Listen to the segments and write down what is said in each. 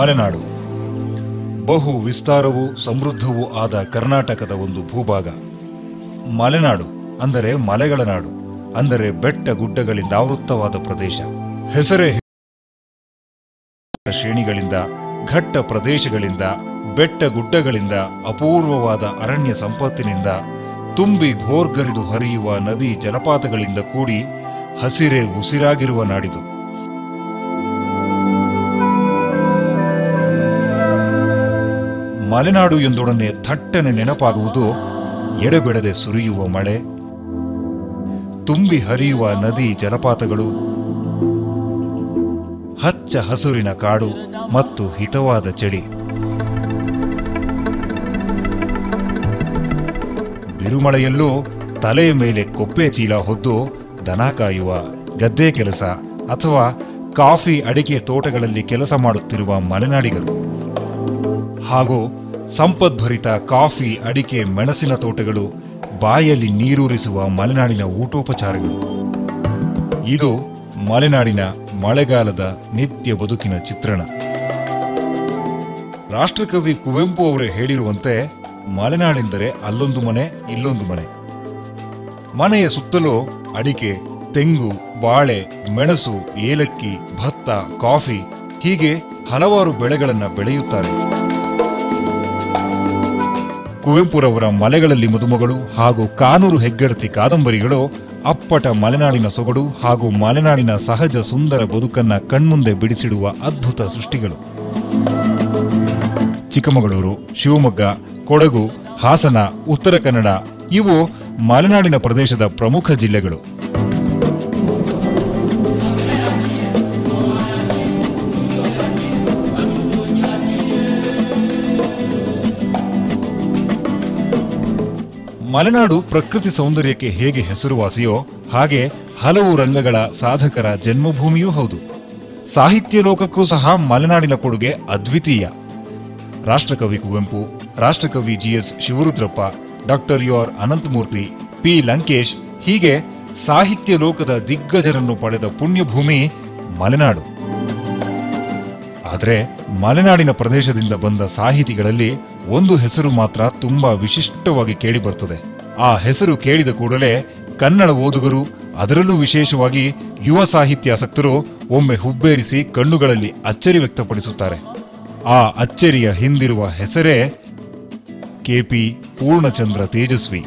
ಮಲೆನಾಡು. ಬಹು ವಿಸ್ತಾರವೂ ಸಮೃದ್ಧವೂ ಆದ ಕರ್ನಾಟಕದ ಒಂದು ಭೂಭಾಗ. ಮಲೆನಾಡು ಅಂದರೆ ಮಲೆಗಳ ನಾಡು, ಅಂದರೆ ಬೆಟ್ಟ ಗುಡ್ಡಗಳಿಂದ ಆವೃತ್ತವಾದ ಪ್ರದೇಶ. ಹೆಸರೇ ಶ್ರೇಣಿಗಳಿಂದ, ಘಟ್ಟ ಪ್ರದೇಶಗಳಿಂದ, ಬೆಟ್ಟ ಗುಡ್ಡಗಳಿಂದ, ಅಪೂರ್ವವಾದ ಅರಣ್ಯ ಸಂಪತ್ತಿನಿಂದ, ತುಂಬಿ ಭೋರ್ಗರಿದು ಹರಿಯುವ ನದಿ ಜಲಪಾತಗಳಿಂದ ಕೂಡಿ ಹಸಿರೆ ಉಸಿರಾಗಿರುವ ನಾಡಿದು. ಮಲೆನಾಡು ಎಂದೊಡನೆ ಥಟ್ಟನೆ ನೆನಪಾಗುವುದು, ಎಡೆಬಿಡದೆ ಸುರಿಯುವ ಮಳೆ, ತುಂಬಿ ಹರಿಯುವ ನದಿ ಜಲಪಾತಗಳು, ಹಚ್ಚ ಹಸುರಿನ ಕಾಡು ಮತ್ತು ಹಿತವಾದ ಚಳಿ ಬಿರುಮಳೆಯಲ್ಲೂ ತಲೆಯ ಮೇಲೆ ಕೊಪ್ಪೆ ಚೀಲ ಹೊದ್ದು ದನ ಕಾಯುವ, ಗದ್ದೆ ಕೆಲಸ ಅಥವಾ ಕಾಫಿ ಅಡಿಕೆ ತೋಟಗಳಲ್ಲಿ ಕೆಲಸ ಮಾಡುತ್ತಿರುವ ಮಲೆನಾಡಿಗರು. ಹಾಗೂ ಸಂಪದ್ಭರಿತ ಕಾಫಿ, ಅಡಿಕೆ, ಮೆಣಸಿನ ತೋಟಗಳು, ಬಾಯಲ್ಲಿ ನೀರೂರಿಸುವ ಮಲೆನಾಡಿನ ಊಟೋಪಚಾರಗಳು. ಇದು ಮಲೆನಾಡಿನ ಮಳೆಗಾಲದ ನಿತ್ಯ ಬದುಕಿನ ಚಿತ್ರಣ. ರಾಷ್ಟ್ರಕವಿ ಕುವೆಂಪು ಅವರು ಹೇಳಿರುವಂತೆ, ಮಲೆನಾಡೆಂದರೆ ಅಲ್ಲೊಂದು ಮನೆ, ಇಲ್ಲೊಂದು ಮನೆ. ಮನೆಯ ಸುತ್ತಲೂ ಅಡಿಕೆ, ತೆಂಗು, ಬಾಳೆ, ಮೆಣಸು, ಏಲಕ್ಕಿ, ಭತ್ತ, ಕಾಫಿ ಹೀಗೆ ಹಲವಾರು ಬೆಳೆಗಳನ್ನು ಬೆಳೆಯುತ್ತಾರೆ. ಕುವೆಂಪುರವರ ಮಲೆಗಳಲ್ಲಿ ಮದುಮಗಳು ಹಾಗೂ ಕಾನೂರು ಹೆಗ್ಗಡತಿ ಕಾದಂಬರಿಗಳು, ಅಪ್ಪಟ ಮಲೆನಾಡಿನ ಸೊಗಡು ಹಾಗೂ ಮಲೆನಾಡಿನ ಸಹಜ ಸುಂದರ ಬದುಕನ್ನ ಕಣ್ಮುಂದೆ ಬಿಡಿಸಿಡುವ ಅದ್ಭುತ ಸೃಷ್ಟಿಗಳು. ಚಿಕ್ಕಮಗಳೂರು, ಶಿವಮೊಗ್ಗ, ಕೊಡಗು, ಹಾಸನ, ಉತ್ತರ ಕನ್ನಡ ಇವು ಮಲೆನಾಡಿನ ಪ್ರದೇಶದ ಪ್ರಮುಖ ಜಿಲ್ಲೆಗಳು. ಮಲೆನಾಡು ಪ್ರಕೃತಿ ಸೌಂದರ್ಯಕ್ಕೆ ಹೇಗೆ ಹೆಸರುವಾಸಿಯೋ ಹಾಗೆ ಹಲವು ರಂಗಗಳ ಸಾಧಕರ ಜನ್ಮಭೂಮಿಯೂ ಹೌದು. ಸಾಹಿತ್ಯ ಲೋಕಕ್ಕೂ ಸಹ ಮಲೆನಾಡಿನ ಕೊಡುಗೆ ಅದ್ವಿತೀಯ. ರಾಷ್ಟ್ರಕವಿ ಕುವೆಂಪು, ರಾಷ್ಟ್ರಕವಿ G S Shivarudrappa, doctor U Ananthamurthy, P Lankesh ಹೀಗೆ ಸಾಹಿತ್ಯ ಲೋಕದ ದಿಗ್ಗಜರನ್ನು ಪಡೆದ ಪುಣ್ಯಭೂಮಿ ಮಲೆನಾಡು. ಆದರೆ ಮಲೆನಾಡಿನ ಪ್ರದೇಶದಿಂದ ಬಂದ ಸಾಹಿತಿಗಳಲ್ಲಿ ಒಂದು ಹೆಸರು ಮಾತ್ರ ತುಂಬಾ ವಿಶಿಷ್ಟವಾಗಿ ಕೇಳಿಬರ್ತದೆ. ಆ ಹೆಸರು ಕೇಳಿದ ಕೂಡಲೇ ಕನ್ನಡ ಓದುಗರು, ಅದರಲ್ಲೂ ವಿಶೇಷವಾಗಿ ಯುವ ಸಾಹಿತ್ಯಾಸಕ್ತರು ಒಮ್ಮೆ ಹುಬ್ಬೇರಿಸಿ ಕಣ್ಣುಗಳಲ್ಲಿ ಅಚ್ಚರಿ ವ್ಯಕ್ತಪಡಿಸುತ್ತಾರೆ. ಆ ಅಚ್ಚರಿಯ ಹಿಂದಿರುವ ಹೆಸರೇ K P Poornachandra Tejaswi.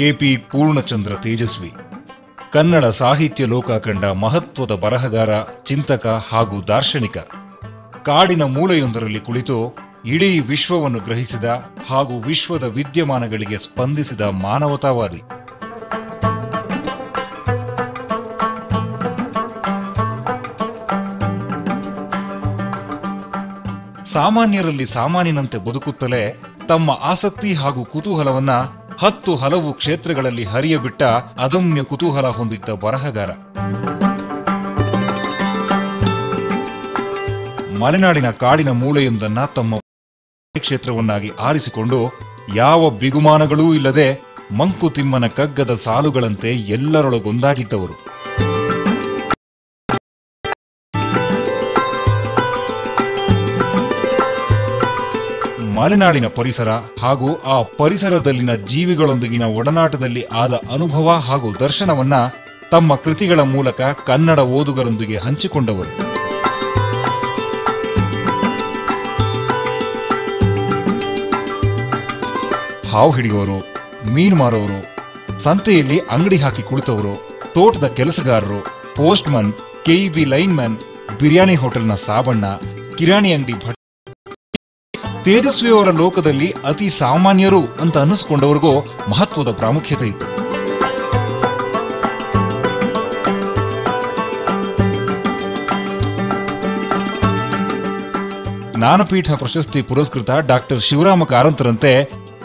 K P Poornachandra Tejaswi. Kannada ಸಾಹಿತ್ಯ ಲೋಕ ಕಂಡ ಮಹತ್ವದ ಬರಹಗಾರ, ಚಿಂತಕ ಹಾಗೂ ದಾರ್ಶನಿಕ. ಕಾಡಿನ ಮೂಲೆಯೊಂದರಲ್ಲಿ ಕುಳಿತು ಇಡೀ ವಿಶ್ವವನ್ನು ಗ್ರಹಿಸಿದ ಹಾಗೂ ವಿಶ್ವದ ವಿದ್ಯಮಾನಗಳಿಗೆ ಸ್ಪಂದಿಸಿದ ಮಾನವತಾವಾದಿ. ಸಾಮಾನ್ಯರಲ್ಲಿ ಸಾಮಾನ್ಯನಂತೆ ಬದುಕುತ್ತಲೇ ತಮ್ಮ ಆಸಕ್ತಿ ಹಾಗೂ ಕುತೂಹಲವನ್ನ ಹತ್ತು ಹಲವು ಕ್ಷೇತ್ರಗಳಲ್ಲಿ ಹರಿಯಬಿಟ್ಟ ಅದಮ್ಯ ಕುತೂಹಲ ಹೊಂದಿದ್ದ ಬರಹಗಾರ. ಮಲೆನಾಡಿನ ಕಾಡಿನ ಮೂಳೆಯೊಂದನ್ನ ತಮ್ಮ ಕ್ಷೇತ್ರವನ್ನಾಗಿ ಆರಿಸಿಕೊಂಡು ಯಾವ ಬಿಗುಮಾನಗಳೂ ಇಲ್ಲದೆ ಮಂಕುತಿಮ್ಮನ ಕಗ್ಗದ ಸಾಲುಗಳಂತೆ ಎಲ್ಲರೊಳಗೊಂದಾಗಿದ್ದವರು. ಮಲೆನಾಡಿನ ಪರಿಸರ ಹಾಗೂ ಆ ಪರಿಸರದಲ್ಲಿನ ಜೀವಿಗಳೊಂದಿಗಿನ ಒಡನಾಟದಲ್ಲಿ ಆದ ಅನುಭವ ಹಾಗೂ ದರ್ಶನವನ್ನ ತಮ್ಮ ಕೃತಿಗಳ ಮೂಲಕ ಕನ್ನಡ ಓದುಗರೊಂದಿಗೆ ಹಂಚಿಕೊಂಡವರು. ಹಾವು ಹಿಡಿಯೋರು ಮೀನು ಮಾರೋರು ಸಂತೆಯಲ್ಲಿ ಅಂಗಡಿ ಹಾಕಿ ಕುಳಿತವರು, ತೋಟದ ಕೆಲಸಗಾರರು, ಪೋಸ್ಟ್ಮನ್, ಕೆಇಬಿ ಲೈನ್ಮನ್, ಬಿರಿಯಾನಿ ಹೋಟೆಲ್ನ ಸಾಬಣ್ಣ, ಕಿರಾಣಿ ಅಂಗಡಿ ಭಟ್ ತೇಜಸ್ವಿಯವರ ಲೋಕದಲ್ಲಿ ಅತಿ ಸಾಮಾನ್ಯರು ಅಂತ ಅನ್ನಿಸ್ಕೊಂಡವ್ರಿಗೂ ಮಹತ್ವದ ಪ್ರಾಮುಖ್ಯತೆ ಇತ್ತು. ಜ್ಞಾನಪೀಠ ಪ್ರಶಸ್ತಿ ಪುರಸ್ಕೃತ ಡಾಕ್ಟರ್ ಶಿವರಾಮ ಕಾರಂತರಂತೆ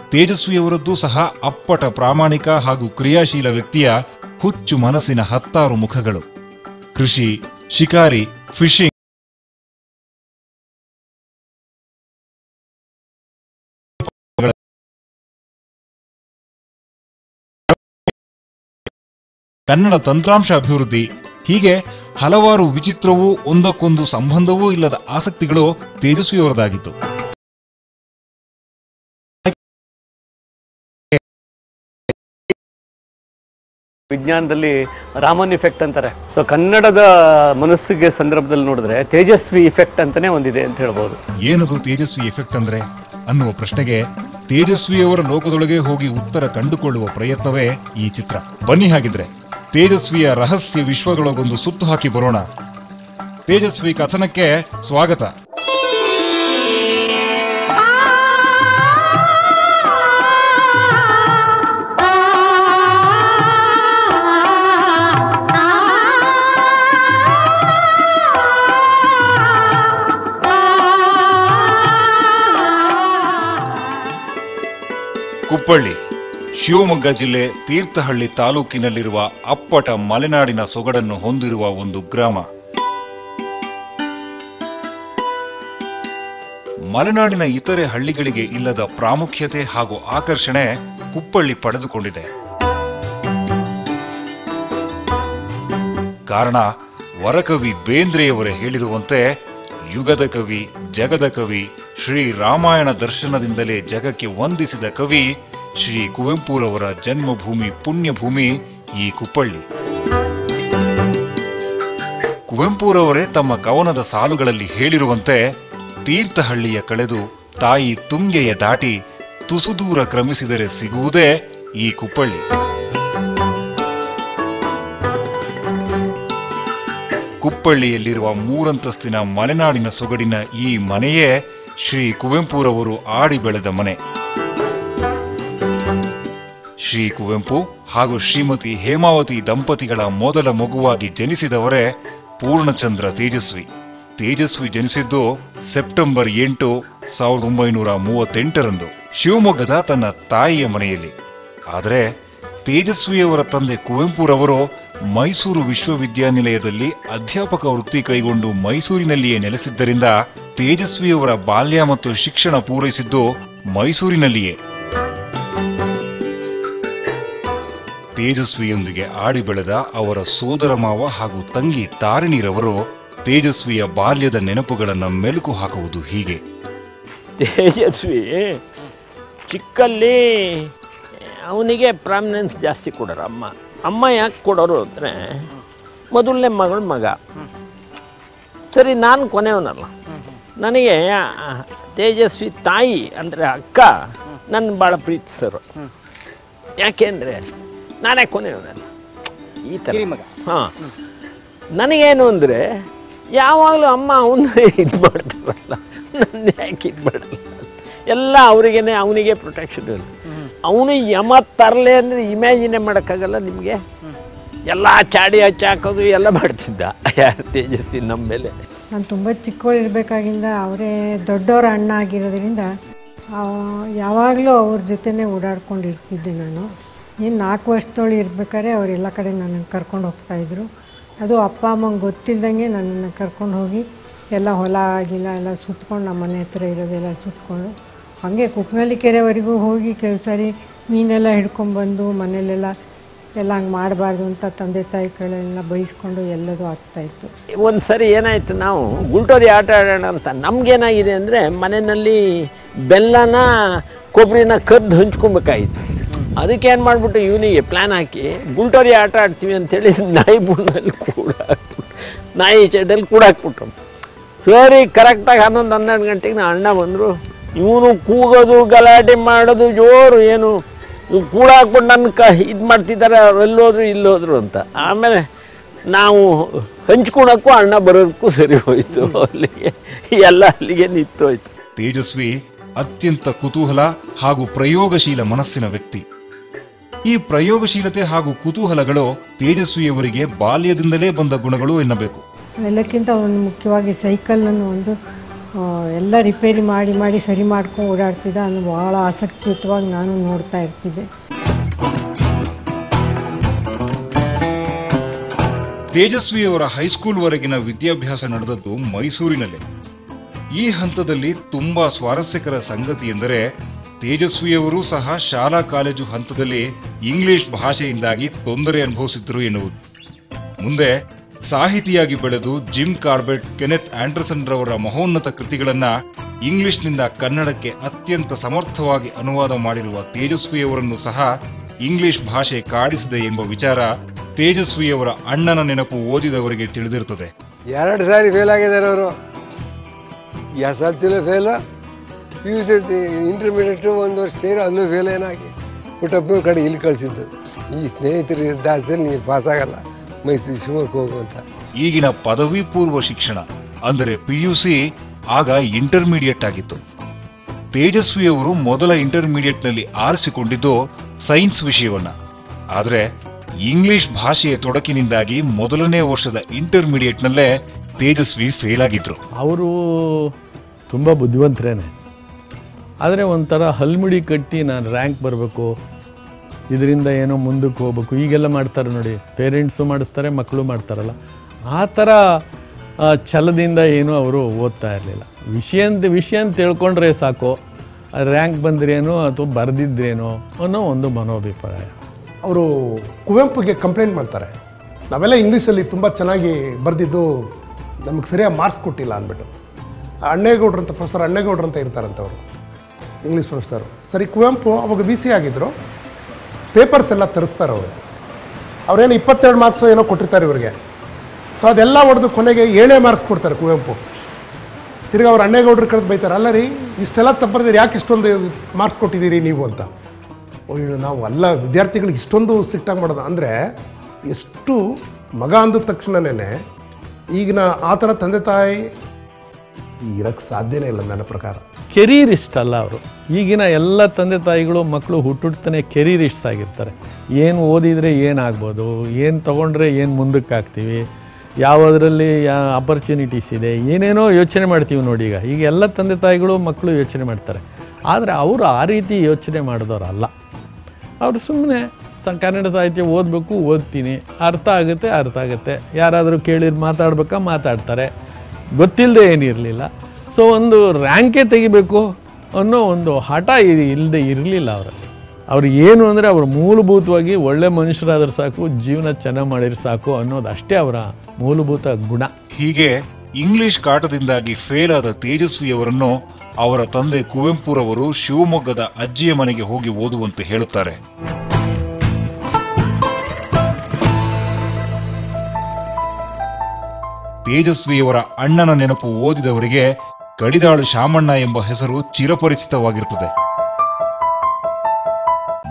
ತೇಜಸ್ವಿಯವರದ್ದು ಸಹ ಅಪ್ಪಟ ಪ್ರಾಮಾಣಿಕ ಹಾಗೂ ಕ್ರಿಯಾಶೀಲ ವ್ಯಕ್ತಿಯ ಹುಚ್ಚು ಮನಸ್ಸಿನ ಹತ್ತಾರು ಮುಖಗಳು. ಕೃಷಿ, ಶಿಕಾರಿ ಫಿಶಿಂಗ್ ಕನ್ನಡ ತಂತ್ರಾಂಶ ಅಭಿವೃದ್ಧಿ. ಹೀಗೆ ಹಲವಾರು ವಿಚಿತ್ರವೂ ಒಂದಕ್ಕೊಂದು ಸಂಬಂಧವೂ ಇಲ್ಲದ ಆಸಕ್ತಿಗಳು ತೇಜಸ್ವಿಯವರದಾಗಿತ್ತು. ವಿಜ್ಞಾನದಲ್ಲಿ ರಾಮನ್ ಇಫೆಕ್ಟ್ ಅಂತಾರೆ. ಸೊ ಕನ್ನಡದ ಮನಸ್ಸಿಗೆ ಸಂದರ್ಭದಲ್ಲಿ ನೋಡಿದ್ರೆ ತೇಜಸ್ವಿ ಇಫೆಕ್ಟ್ ಅಂತಾನೆ ಒಂದಿದೆ ಅಂತ ಹೇಳ್ಬೋದು. ಏನದು ತೇಜಸ್ವಿ ಎಫೆಕ್ಟ್ ಅಂದ್ರೆ? ಅನ್ನುವ ಪ್ರಶ್ನೆಗೆ ತೇಜಸ್ವಿಯವರ ಲೋಕದೊಳಗೆ ಹೋಗಿ ಉತ್ತರ ಕಂಡುಕೊಳ್ಳುವ ಪ್ರಯತ್ನವೇ ಈ ಚಿತ್ರ. ಬನ್ನಿ ಹಾಗಿದ್ರೆ. ತೇಜಸ್ವಿಯ ರಹಸ್ಯ ವಿಶ್ವದೊಳಗೊಂದು ಸುತ್ತು ಹಾಕಿ ಬರೋಣ. ತೇಜಸ್ವಿ ಕಥನಕ್ಕೆ ಸ್ವಾಗತ. ಕುಪ್ಪಳ್ಳಿ. ಶಿವಮೊಗ್ಗ ಜಿಲ್ಲೆ ತೀರ್ಥಹಳ್ಳಿ ತಾಲೂಕಿನಲ್ಲಿರುವ ಅಪ್ಪಟ ಮಲೆನಾಡಿನ ಸೊಗಡನ್ನು ಹೊಂದಿರುವ ಒಂದು ಗ್ರಾಮ. ಮಲೆನಾಡಿನ ಇತರೆ ಹಳ್ಳಿಗಳಿಗೆ ಇಲ್ಲದ ಪ್ರಾಮುಖ್ಯತೆ ಹಾಗೂ ಆಕರ್ಷಣೆ ಕುಪ್ಪಳ್ಳಿ ಪಡೆದುಕೊಂಡಿದೆ. ಕಾರಣ, ವರಕವಿ ಬೇಂದ್ರೆಯವರೇ ಹೇಳಿರುವಂತೆ ಯುಗದ ಕವಿ, ಜಗದ ಕವಿ, ಶ್ರೀ ರಾಮಾಯಣ ದರ್ಶನದಿಂದಲೇ ಜಗಕ್ಕೆ ವಂದಿಸಿದ ಕವಿ ಶ್ರೀ ಕುವೆಂಪುರವರ ಜನ್ಮಭೂಮಿ ಪುಣ್ಯಭೂಮಿ ಈ ಕುಪ್ಪಳ್ಳಿ. ಕುವೆಂಪುರವರೇ ತಮ್ಮ ಕವನದ ಸಾಲುಗಳಲ್ಲಿ ಹೇಳಿರುವಂತೆ ತೀರ್ಥಹಳ್ಳಿಯ ಕಳೆದು ತಾಯಿ ತುಂಗೆಯ ದಾಟಿ ತುಸು ದೂರ ಕ್ರಮಿಸಿದರೆ ಸಿಗುವುದೇ ಈ ಕುಪ್ಪಳ್ಳಿ. ಕುಪ್ಪಳ್ಳಿಯಲ್ಲಿರುವ ಮೂರಂತಸ್ತಿನ ಮಲೆನಾಡಿನ ಸೊಗಡಿನ ಈ ಮನೆಯೇ ಶ್ರೀ ಕುವೆಂಪುರವರು ಆಡಿ ಬೆಳೆದ ಮನೆ. ಶ್ರೀ ಕುವೆಂಪು ಹಾಗೂ ಶ್ರೀಮತಿ ಹೇಮಾವತಿ ದಂಪತಿಗಳ ಮೊದಲ ಮಗುವಾಗಿ ಜನಿಸಿದವರೇ ಪೂರ್ಣಚಂದ್ರ ತೇಜಸ್ವಿ. ತೇಜಸ್ವಿ ಜನಿಸಿದ್ದು ಸೆಪ್ಟೆಂಬರ್ ಎಂಟು ಸಾವಿರದ ಒಂಬೈನೂರ ಮೂವತ್ತೆಂಟರಂದು. ಶಿವಮೊಗ್ಗದ ತನ್ನ ತಾಯಿಯ ಮನೆಯಲ್ಲಿ. ಆದರೆ ತೇಜಸ್ವಿಯವರ ತಂದೆ ಕುವೆಂಪುರವರು ಮೈಸೂರು ವಿಶ್ವವಿದ್ಯಾನಿಲಯದಲ್ಲಿ ಅಧ್ಯಾಪಕ ವೃತ್ತಿ ಕೈಗೊಂಡು ಮೈಸೂರಿನಲ್ಲಿಯೇ ನೆಲೆಸಿದ್ದರಿಂದ ತೇಜಸ್ವಿಯವರ ಬಾಲ್ಯ ಮತ್ತು ಶಿಕ್ಷಣ ಪೂರೈಸಿದ್ದು ಮೈಸೂರಿನಲ್ಲಿಯೇ. ತೇಜಸ್ವಿಯೊಂದಿಗೆ ಆಡಿ ಬೆಳೆದ ಅವರ ಸೋದರ ಮಾವ ಹಾಗೂ ತಂಗಿ ತಾರಿಣಿರವರು ತೇಜಸ್ವಿಯ ಬಾಲ್ಯದ ನೆನಪುಗಳನ್ನು ಮೆಲುಕು ಹಾಕುವುದು ಹೀಗೆ. ತೇಜಸ್ವಿ, ಚಿಕ್ಕಲ್ಲಿ ಅವನಿಗೆ ಪ್ರಾಮಿನೆನ್ಸ್ ಜಾಸ್ತಿ ಕೊಡೋರು ಅಮ್ಮ. ಅಮ್ಮ ಯಾಕೆ ಕೊಡೋರು ಅಂದರೆ ಮೊದಲನೇ ಮಗಳ ಮಗ. ಸರಿ, ನಾನು ಕೊನೆಯವನಲ್ಲ. ನನಗೆ ತೇಜಸ್ವಿ ತಾಯಿ ಅಂದರೆ ಅಕ್ಕ ನನ್ನ ಭಾಳ ಪ್ರೀತಿಸೋರು ಯಾಕೆಂದರೆ ನಾನೇ ಕೊನೆಯವನಲ್ಲ ಈ ಥರ ಹಾಂ. ನನಗೇನು ಅಂದರೆ ಯಾವಾಗಲೂ ಅಮ್ಮ ಅವನ್ನ ಇದು ಮಾಡ್ತಾರಲ್ಲ. ನನ್ನ ಯಾಕೆ ಇದು ಮಾಡಲ್ಲ? ಎಲ್ಲ ಅವರಿಗೇನೆ ಅವನಿಗೆ ಪ್ರೊಟೆಕ್ಷನ್ ಇಲ್ಲ ಅವನು ಯಮ ತರಲೆ ಅಂದರೆ ಇಮ್ಯಾಜಿನೇ ಮಾಡೋಕ್ಕಾಗಲ್ಲ ನಿಮಗೆ? ಎಲ್ಲ ಚಾಡಿ ಹಚ್ಚಿ ಹಾಕೋದು ಎಲ್ಲ ಮಾಡ್ತಿದ್ದ. ಯಾರು ತೇಜಸ್ವಿ ನಮ್ಮ ಮೇಲೆ? ನಾನು ತುಂಬ ಚಿಕ್ಕವಳಿರ್ಬೇಕಾಗಿಂದ ಅವರೇ ದೊಡ್ಡವರ ಅಣ್ಣ ಆಗಿರೋದ್ರಿಂದ ಯಾವಾಗಲೂ ಅವ್ರ ಜೊತೆನೇ ಓಡಾಡ್ಕೊಂಡಿರ್ತಿದ್ದೆ ನಾನು. ಏನು ನಾಲ್ಕು ವರ್ಷದೊಳು ಇರ್ಬೇಕಾದ್ರೆ ಅವರೆಲ್ಲ ಕಡೆ ನನ್ನನ್ನು ಕರ್ಕೊಂಡು ಹೋಗ್ತಾಯಿದ್ರು ಅದು ಅಪ್ಪ, ಅಮ್ಮಂಗೆ ಗೊತ್ತಿಲ್ದಂಗೆ ನನ್ನನ್ನು ಕರ್ಕೊಂಡು ಹೋಗಿ ಎಲ್ಲ ಹೊಲ ಆಗಿಲ್ಲ ಎಲ್ಲ ಸುತ್ಕೊಂಡು ನಮ್ಮ ಮನೆ ಹತ್ರ ಇರೋದೆಲ್ಲ ಸುತ್ಕೊಂಡು ಹಾಗೆ ಕುಕ್ನಳ್ಳಿ ಕೆರೆವರೆಗೂ ಹೋಗಿ ಕೆಲವು ಸಾರಿ ಮೀನೆಲ್ಲ ಹಿಡ್ಕೊಂಡ್ಬಂದು ಮನೇಲೆಲ್ಲ ಎಲ್ಲ ಹಂಗೆ ಮಾಡಬಾರ್ದು ಅಂತ ತಂದೆ ತಾಯಿಗಳೆಲ್ಲ ಬೈಸ್ಕೊಂಡು ಎಲ್ಲದೂ ಆಗ್ತಾಯಿತ್ತು ಒಂದು ಸರಿ ಏನಾಯಿತು ನಾವು ಗುಲ್ಟೋದಿ ಆಟ ಆಡೋಣ ಅಂತ. ನಮಗೇನಾಗಿದೆ ಅಂದರೆ ಮನೆಯಲ್ಲಿ ಬೆಲ್ಲನ ಕೊಬ್ಬರಿನ ಕದ್ದು ಹಂಚ್ಕೊಬೇಕಾಗಿತ್ತು ಅದಕ್ಕೆ ಏನು ಮಾಡಿಬಿಟ್ಟು ಇವನಿಗೆ ಪ್ಲ್ಯಾನ್ ಹಾಕಿ ಗುಲ್ಟೋರಿ ಆಟ ಆಡ್ತೀವಿ ಅಂಥೇಳಿ ನಾಯಿ ಬುಣ್ಣಲ್ಲಿ ಕೂಡ ಹಾಕ್ಬಿಟ್ಟು, ನಾಯಿ ಚೆಡ್ಡಲ್ಲಿ ಕೂಡ ಹಾಕ್ಬಿಟ್ರು. ಸರಿ ಕರೆಕ್ಟಾಗಿ ಹನ್ನೊಂದು ಹನ್ನೆರಡು ಗಂಟೆಗೆ ನಾ ಅಣ್ಣ ಬಂದರು, ಇವನು ಕೂಗೋದು, ಗಲಾಟೆ ಮಾಡೋದು, ಜೋರು ಏನು ಇವು ಕೂಡ ಹಾಕ್ಬಿಟ್ಟು ನನ್ನ ಕ, ಇದು ಮಾಡ್ತಿದ್ದಾರೆ ಇಲ್ಲಿ ಇಲ್ಲೋದ್ರು ಅಂತ. ಆಮೇಲೆ ನಾವು ಹಂಚ್ಕೊಳಕ್ಕೂ ಅಣ್ಣ ಬರೋದಕ್ಕೂ ಸರಿ ಹೋಯಿತು. ಅಲ್ಲಿಗೆ, ಎಲ್ಲ ಅಲ್ಲಿಗೆ ನಿಂತೋಯ್ತು. ತೇಜಸ್ವಿ ಅತ್ಯಂತ ಕುತೂಹಲ ಹಾಗೂ ಪ್ರಯೋಗಶೀಲ ಮನಸ್ಸಿನ ವ್ಯಕ್ತಿ. ಈ ಪ್ರಯೋಗಶೀಲತೆ ಹಾಗೂ ಕುತೂಹಲಗಳು ತೇಜಸ್ವಿಯವರಿಗೆ ಬಾಲ್ಯದಿಂದಲೇ ಬಂದ ಗುಣಗಳು ಎನ್ನಬೇಕು. ಎಲ್ಲಕ್ಕಿಂತ ಒಂದು ಮುಖ್ಯವಾಗಿ ಸೈಕಲನ್ನು ಒಂದು ಎಲ್ಲ ರಿಪೇರಿ ಮಾಡಿ ಮಾಡಿ ಸರಿ ಮಾಡ್ಕೊಂಡು ಓಡಾಡ್ತಿದ್ದ ಅದು ಬಹಳ ಆಸಕ್ತಿಯುತವಾಗಿ ನಾನು ನೋಡ್ತಾ ಇರ್ತಿದ್ದೆ. ತೇಜಸ್ವಿಯವರ ಹೈಸ್ಕೂಲ್ವರೆಗಿನ ವಿದ್ಯಾಭ್ಯಾಸ ನಡೆದದ್ದು ಮೈಸೂರಿನಲ್ಲೇ. ಈ ಹಂತದಲ್ಲಿ ತುಂಬಾ ಸ್ವಾರಸ್ಯಕರ ಸಂಗತಿ ಎಂದರೆ ತೇಜಸ್ವಿಯವರು ಸಹ ಶಾಲಾ ಕಾಲೇಜು ಹಂತದಲ್ಲಿ ಇಂಗ್ಲಿಷ್ ಭಾಷೆಯಿಂದಾಗಿ ತೊಂದರೆ ಅನುಭವಿಸಿದ್ರು ಎನ್ನುವುದು. ಮುಂದೆ ಸಾಹಿತಿಯಾಗಿ ಬೆಳೆದು ಜಿಮ್ ಕಾರ್ಬೆಟ್, ಕೆನೆತ್ ಆಂಡರ್ಸನ್ ರವರ ಮಹೋನ್ನತ ಕೃತಿಗಳನ್ನು ಇಂಗ್ಲಿಷ್ನಿಂದ ಕನ್ನಡಕ್ಕೆ ಅತ್ಯಂತ ಸಮರ್ಥವಾಗಿ ಅನುವಾದ ಮಾಡಿರುವ ತೇಜಸ್ವಿಯವರನ್ನು ಸಹ ಇಂಗ್ಲಿಷ್ ಭಾಷೆ ಕಾಡಿಸಿದೆ ಎಂಬ ವಿಚಾರ ತೇಜಸ್ವಿಯವರ ಅಣ್ಣನ ನೆನಪು ಓದಿದವರಿಗೆ ತಿಳಿದಿರುತ್ತದೆ. ಎರಡು ಸಾರಿ ಫೇಲ್ ಆಗಿದ್ದಾರೆ ಅವರು. S L ಸಿಲೇ fail P U C intermediate ಒಂದು ವರ್ಷ ಸೇರಿ ಅಲ್ಲೂ ಫೇಲ್ ಏನಾಗಿ ಪುಟ್ಟಪ್ಪನ ಕಡೆ ಇಲ್ಲಿ ಕಳಿಸಿದ್ದು. ಈ ಸ್ನೇಹಿತರು ದಾಸದಲ್ಲಿ ನೀನು ಪಾಸ್ ಆಗಲ್ಲ. ಮೈಸೂರು ಶಿವಮೊಗ್ಗ ಹೋಗು ಅಂತ. ಈಗಿನ ಪದವಿ ಪೂರ್ವ ಶಿಕ್ಷಣ ಅಂದರೆ ಪಿ ಯು ಸಿ ಆಗ ಇಂಟರ್ಮೀಡಿಯೇಟ್ ಆಗಿತ್ತು. ತೇಜಸ್ವಿಯವರು ಮೊದಲ ಇಂಟರ್ಮೀಡಿಯೇಟ್ನಲ್ಲಿ ಆರಿಸಿಕೊಂಡಿದ್ದು ಸೈನ್ಸ್ ವಿಷಯವನ್ನ. ಆದರೆ ಇಂಗ್ಲಿಷ್ ಭಾಷೆಯ ತೊಡಕಿನಿಂದಾಗಿ ಮೊದಲನೇ ವರ್ಷದ ಇಂಟರ್ಮೀಡಿಯೇಟ್ನಲ್ಲೇ ತೇಜಸ್ವಿ ಫೇಲ್ ಆಗಿದ್ರು. ಅವರು ತುಂಬ ಬುದ್ಧಿವಂತರೇನೆ. ಆದರೆ ಒಂಥರ ಹಲ್ಮಿಡಿ ಕಟ್ಟಿ ನಾನು ರ್ಯಾಂಕ್ ಬರಬೇಕು. ಇದರಿಂದ ಏನೋ ಮುಂದಕ್ಕೆ ಹೋಗ್ಬೇಕು. ಈಗೆಲ್ಲ ಮಾಡ್ತಾರೆ ನೋಡಿ ಪೇರೆಂಟ್ಸು ಮಾಡಿಸ್ತಾರೆ ಮಕ್ಕಳು ಮಾಡ್ತಾರಲ್ಲ. ಆ ಥರ ಛಲದಿಂದ ಏನು ಅವರು ಓದ್ತಾ ಇರಲಿಲ್ಲ. ವಿಷಯ ವಿಷಯ ಅಂತ ತಿಳ್ಕೊಂಡ್ರೆ ಸಾಕು. ರ್ಯಾಂಕ್ ಬಂದ್ರೇನೋ ಅಥವಾ ಬರೆದಿದ್ರೇನೋ ಅನ್ನೋ ಒಂದು ಮನೋಭಿಪ್ರಾಯ. ಅವರು ಕುವೆಂಪುಗೆ ಕಂಪ್ಲೇಂಟ್ ಮಾಡ್ತಾರೆ. ನಾವೆಲ್ಲ ಇಂಗ್ಲೀಷಲ್ಲಿ ತುಂಬ ಚೆನ್ನಾಗಿ ಬರೆದಿದ್ದು ನಮಗೆ ಸರಿಯಾಗಿ ಮಾರ್ಕ್ಸ್ ಕೊಟ್ಟಿಲ್ಲ ಅಂದ್ಬಿಟ್ಟು. ಅಣ್ಣೇಗೌಡ್ರಂತ ಪ್ರೊಫೆಸರ್ ಅಣ್ಣೇಗೌಡ್ರಂತ ಅಂತ ಅವರು. ಇಂಗ್ಲೀಷ್ ಪ್ರೊಫೆಸರು ಸರಿ, ಕುವೆಂಪು ಅವಾಗ ಬಿ ಸಿ ಆಗಿದ್ದರು ಪೇಪರ್ಸ್ ಎಲ್ಲ ತರಿಸ್ತಾರೆ ಅವರು. ಅವ್ರೇನು ಇಪ್ಪತ್ತೆರಡು ಮಾರ್ಕ್ಸು ಏನೋ ಕೊಟ್ಟಿರ್ತಾರೆ ಇವ್ರಿಗೆ. ಸೊ ಅದೆಲ್ಲ ಹೊಡೆದು ಕೊನೆಗೆ ಏಳೇ ಮಾರ್ಕ್ಸ್ ಕೊಡ್ತಾರೆ ಕುವೆಂಪು. ತಿರ್ಗಿ ಅವ್ರು ಅಣ್ಣೇಗೌಡ್ರು ಕರೆದು ಬೈತಾರೆ, ಅಲ್ಲ ರೀ, ಇಷ್ಟೆಲ್ಲ ತಪ್ಪರ್ದಿರಿ ಯಾಕೆ ಇಷ್ಟೊಂದು ಮಾರ್ಕ್ಸ್ ಕೊಟ್ಟಿದ್ದೀರಿ ನೀವು ಅಂತ? ಅಯ್ಯೋ, ನಾವು ಅಲ್ಲ, ವಿದ್ಯಾರ್ಥಿಗಳಿಗೆ ಇಷ್ಟೊಂದು ಸಿಟ್ಟಾಗಿ ಮಾಡೋದು ಅಂದರೆ ಎಷ್ಟು ಮಗ ಅಂದ ತಕ್ಷಣನೇ ಈಗಿನ ಆ ಥರ ತಂದೆ ತಾಯಿ ಇರಕ್ಕೆ ಸಾಧ್ಯನೇ ಇಲ್ಲ ನನ್ನ ಪ್ರಕಾರ. ಕೆರೀರಿಸ್ಟ್ ಅಲ್ಲ ಅವರು. ಈಗಿನ ಎಲ್ಲ ತಂದೆ ತಾಯಿಗಳು ಮಕ್ಕಳು ಹುಟ್ಟುಡ್ತಾನೆ ಕೆರೀರಿಸ್ಟ್ ಆಗಿರ್ತಾರೆ ಏನು ಓದಿದರೆ ಏನಾಗ್ಬೋದು ಏನು ತೊಗೊಂಡ್ರೆ ಏನು ಮುಂದಕ್ಕೆ ಆಗ್ತೀವಿ ಯಾವುದರಲ್ಲಿ ಅಪರ್ಚುನಿಟೀಸ್ ಇದೆ, ಏನೇನೋ ಯೋಚನೆ ಮಾಡ್ತೀವಿ ನೋಡಿ ಈಗ. ಈಗ ಎಲ್ಲ ತಂದೆ ತಾಯಿಗಳು ಮಕ್ಕಳು ಯೋಚನೆ ಮಾಡ್ತಾರೆ. ಆದರೆ ಅವರು ಆ ರೀತಿ ಯೋಚನೆ ಮಾಡಿದವರಲ್ಲ ಅವರು ಸುಮ್ಮನೆ ಸ ಕನ್ನಡ ಸಾಹಿತ್ಯ ಓದಬೇಕು, ಓದ್ತೀನಿ. ಅರ್ಥ ಆಗುತ್ತೆ ಅರ್ಥ ಆಗುತ್ತೆ. ಯಾರಾದರೂ ಕೇಳಿದ್ರೆ ಮಾತಾಡ್ಬೇಕಾ ಮಾತಾಡ್ತಾರೆ. ಗೊತ್ತಿಲ್ಲದೆ ಏನಿರಲಿಲ್ಲ. ಸೊ ಒಂದು ರ್ಯಾಂಕೇ ತೆಗಿಬೇಕು ಅನ್ನೋ ಒಂದು ಹಠ ಇಲ್ಲದೆ ಇರಲಿಲ್ಲ ಅವರಲ್ಲಿ ಅವ್ರು ಏನು ಅಂದರೆ ಅವರು ಮೂಲಭೂತವಾಗಿ ಒಳ್ಳೆ ಮನುಷ್ಯರಾದ್ರೆ ಸಾಕು, ಜೀವನ ಚೆನ್ನಾಗಿ ಮಾಡಿದ್ರೆ ಸಾಕು ಅನ್ನೋದು ಅಷ್ಟೇ ಅವರ ಮೂಲಭೂತ ಗುಣ. ಹೀಗೆ ಇಂಗ್ಲಿಷ್ ಕಾಟದಿಂದಾಗಿ ಫೇಲ್ ಆದ ತೇಜಸ್ವಿಯವರನ್ನು ಅವರ ತಂದೆ ಕುವೆಂಪುರವರು ಶಿವಮೊಗ್ಗದ ಅಜ್ಜಿಯ ಮನೆಗೆ ಹೋಗಿ ಓದುವಂತೆ ಹೇಳುತ್ತಾರೆ. ತೇಜಸ್ವಿಯವರ ಅಣ್ಣನ ನೆನಪು ಓದಿದವರಿಗೆ ಕಡಿದಾಳು ಶಾಮಣ್ಣ ಎಂಬ ಹೆಸರು ಚಿರಪರಿಚಿತವಾಗಿರುತ್ತದೆ.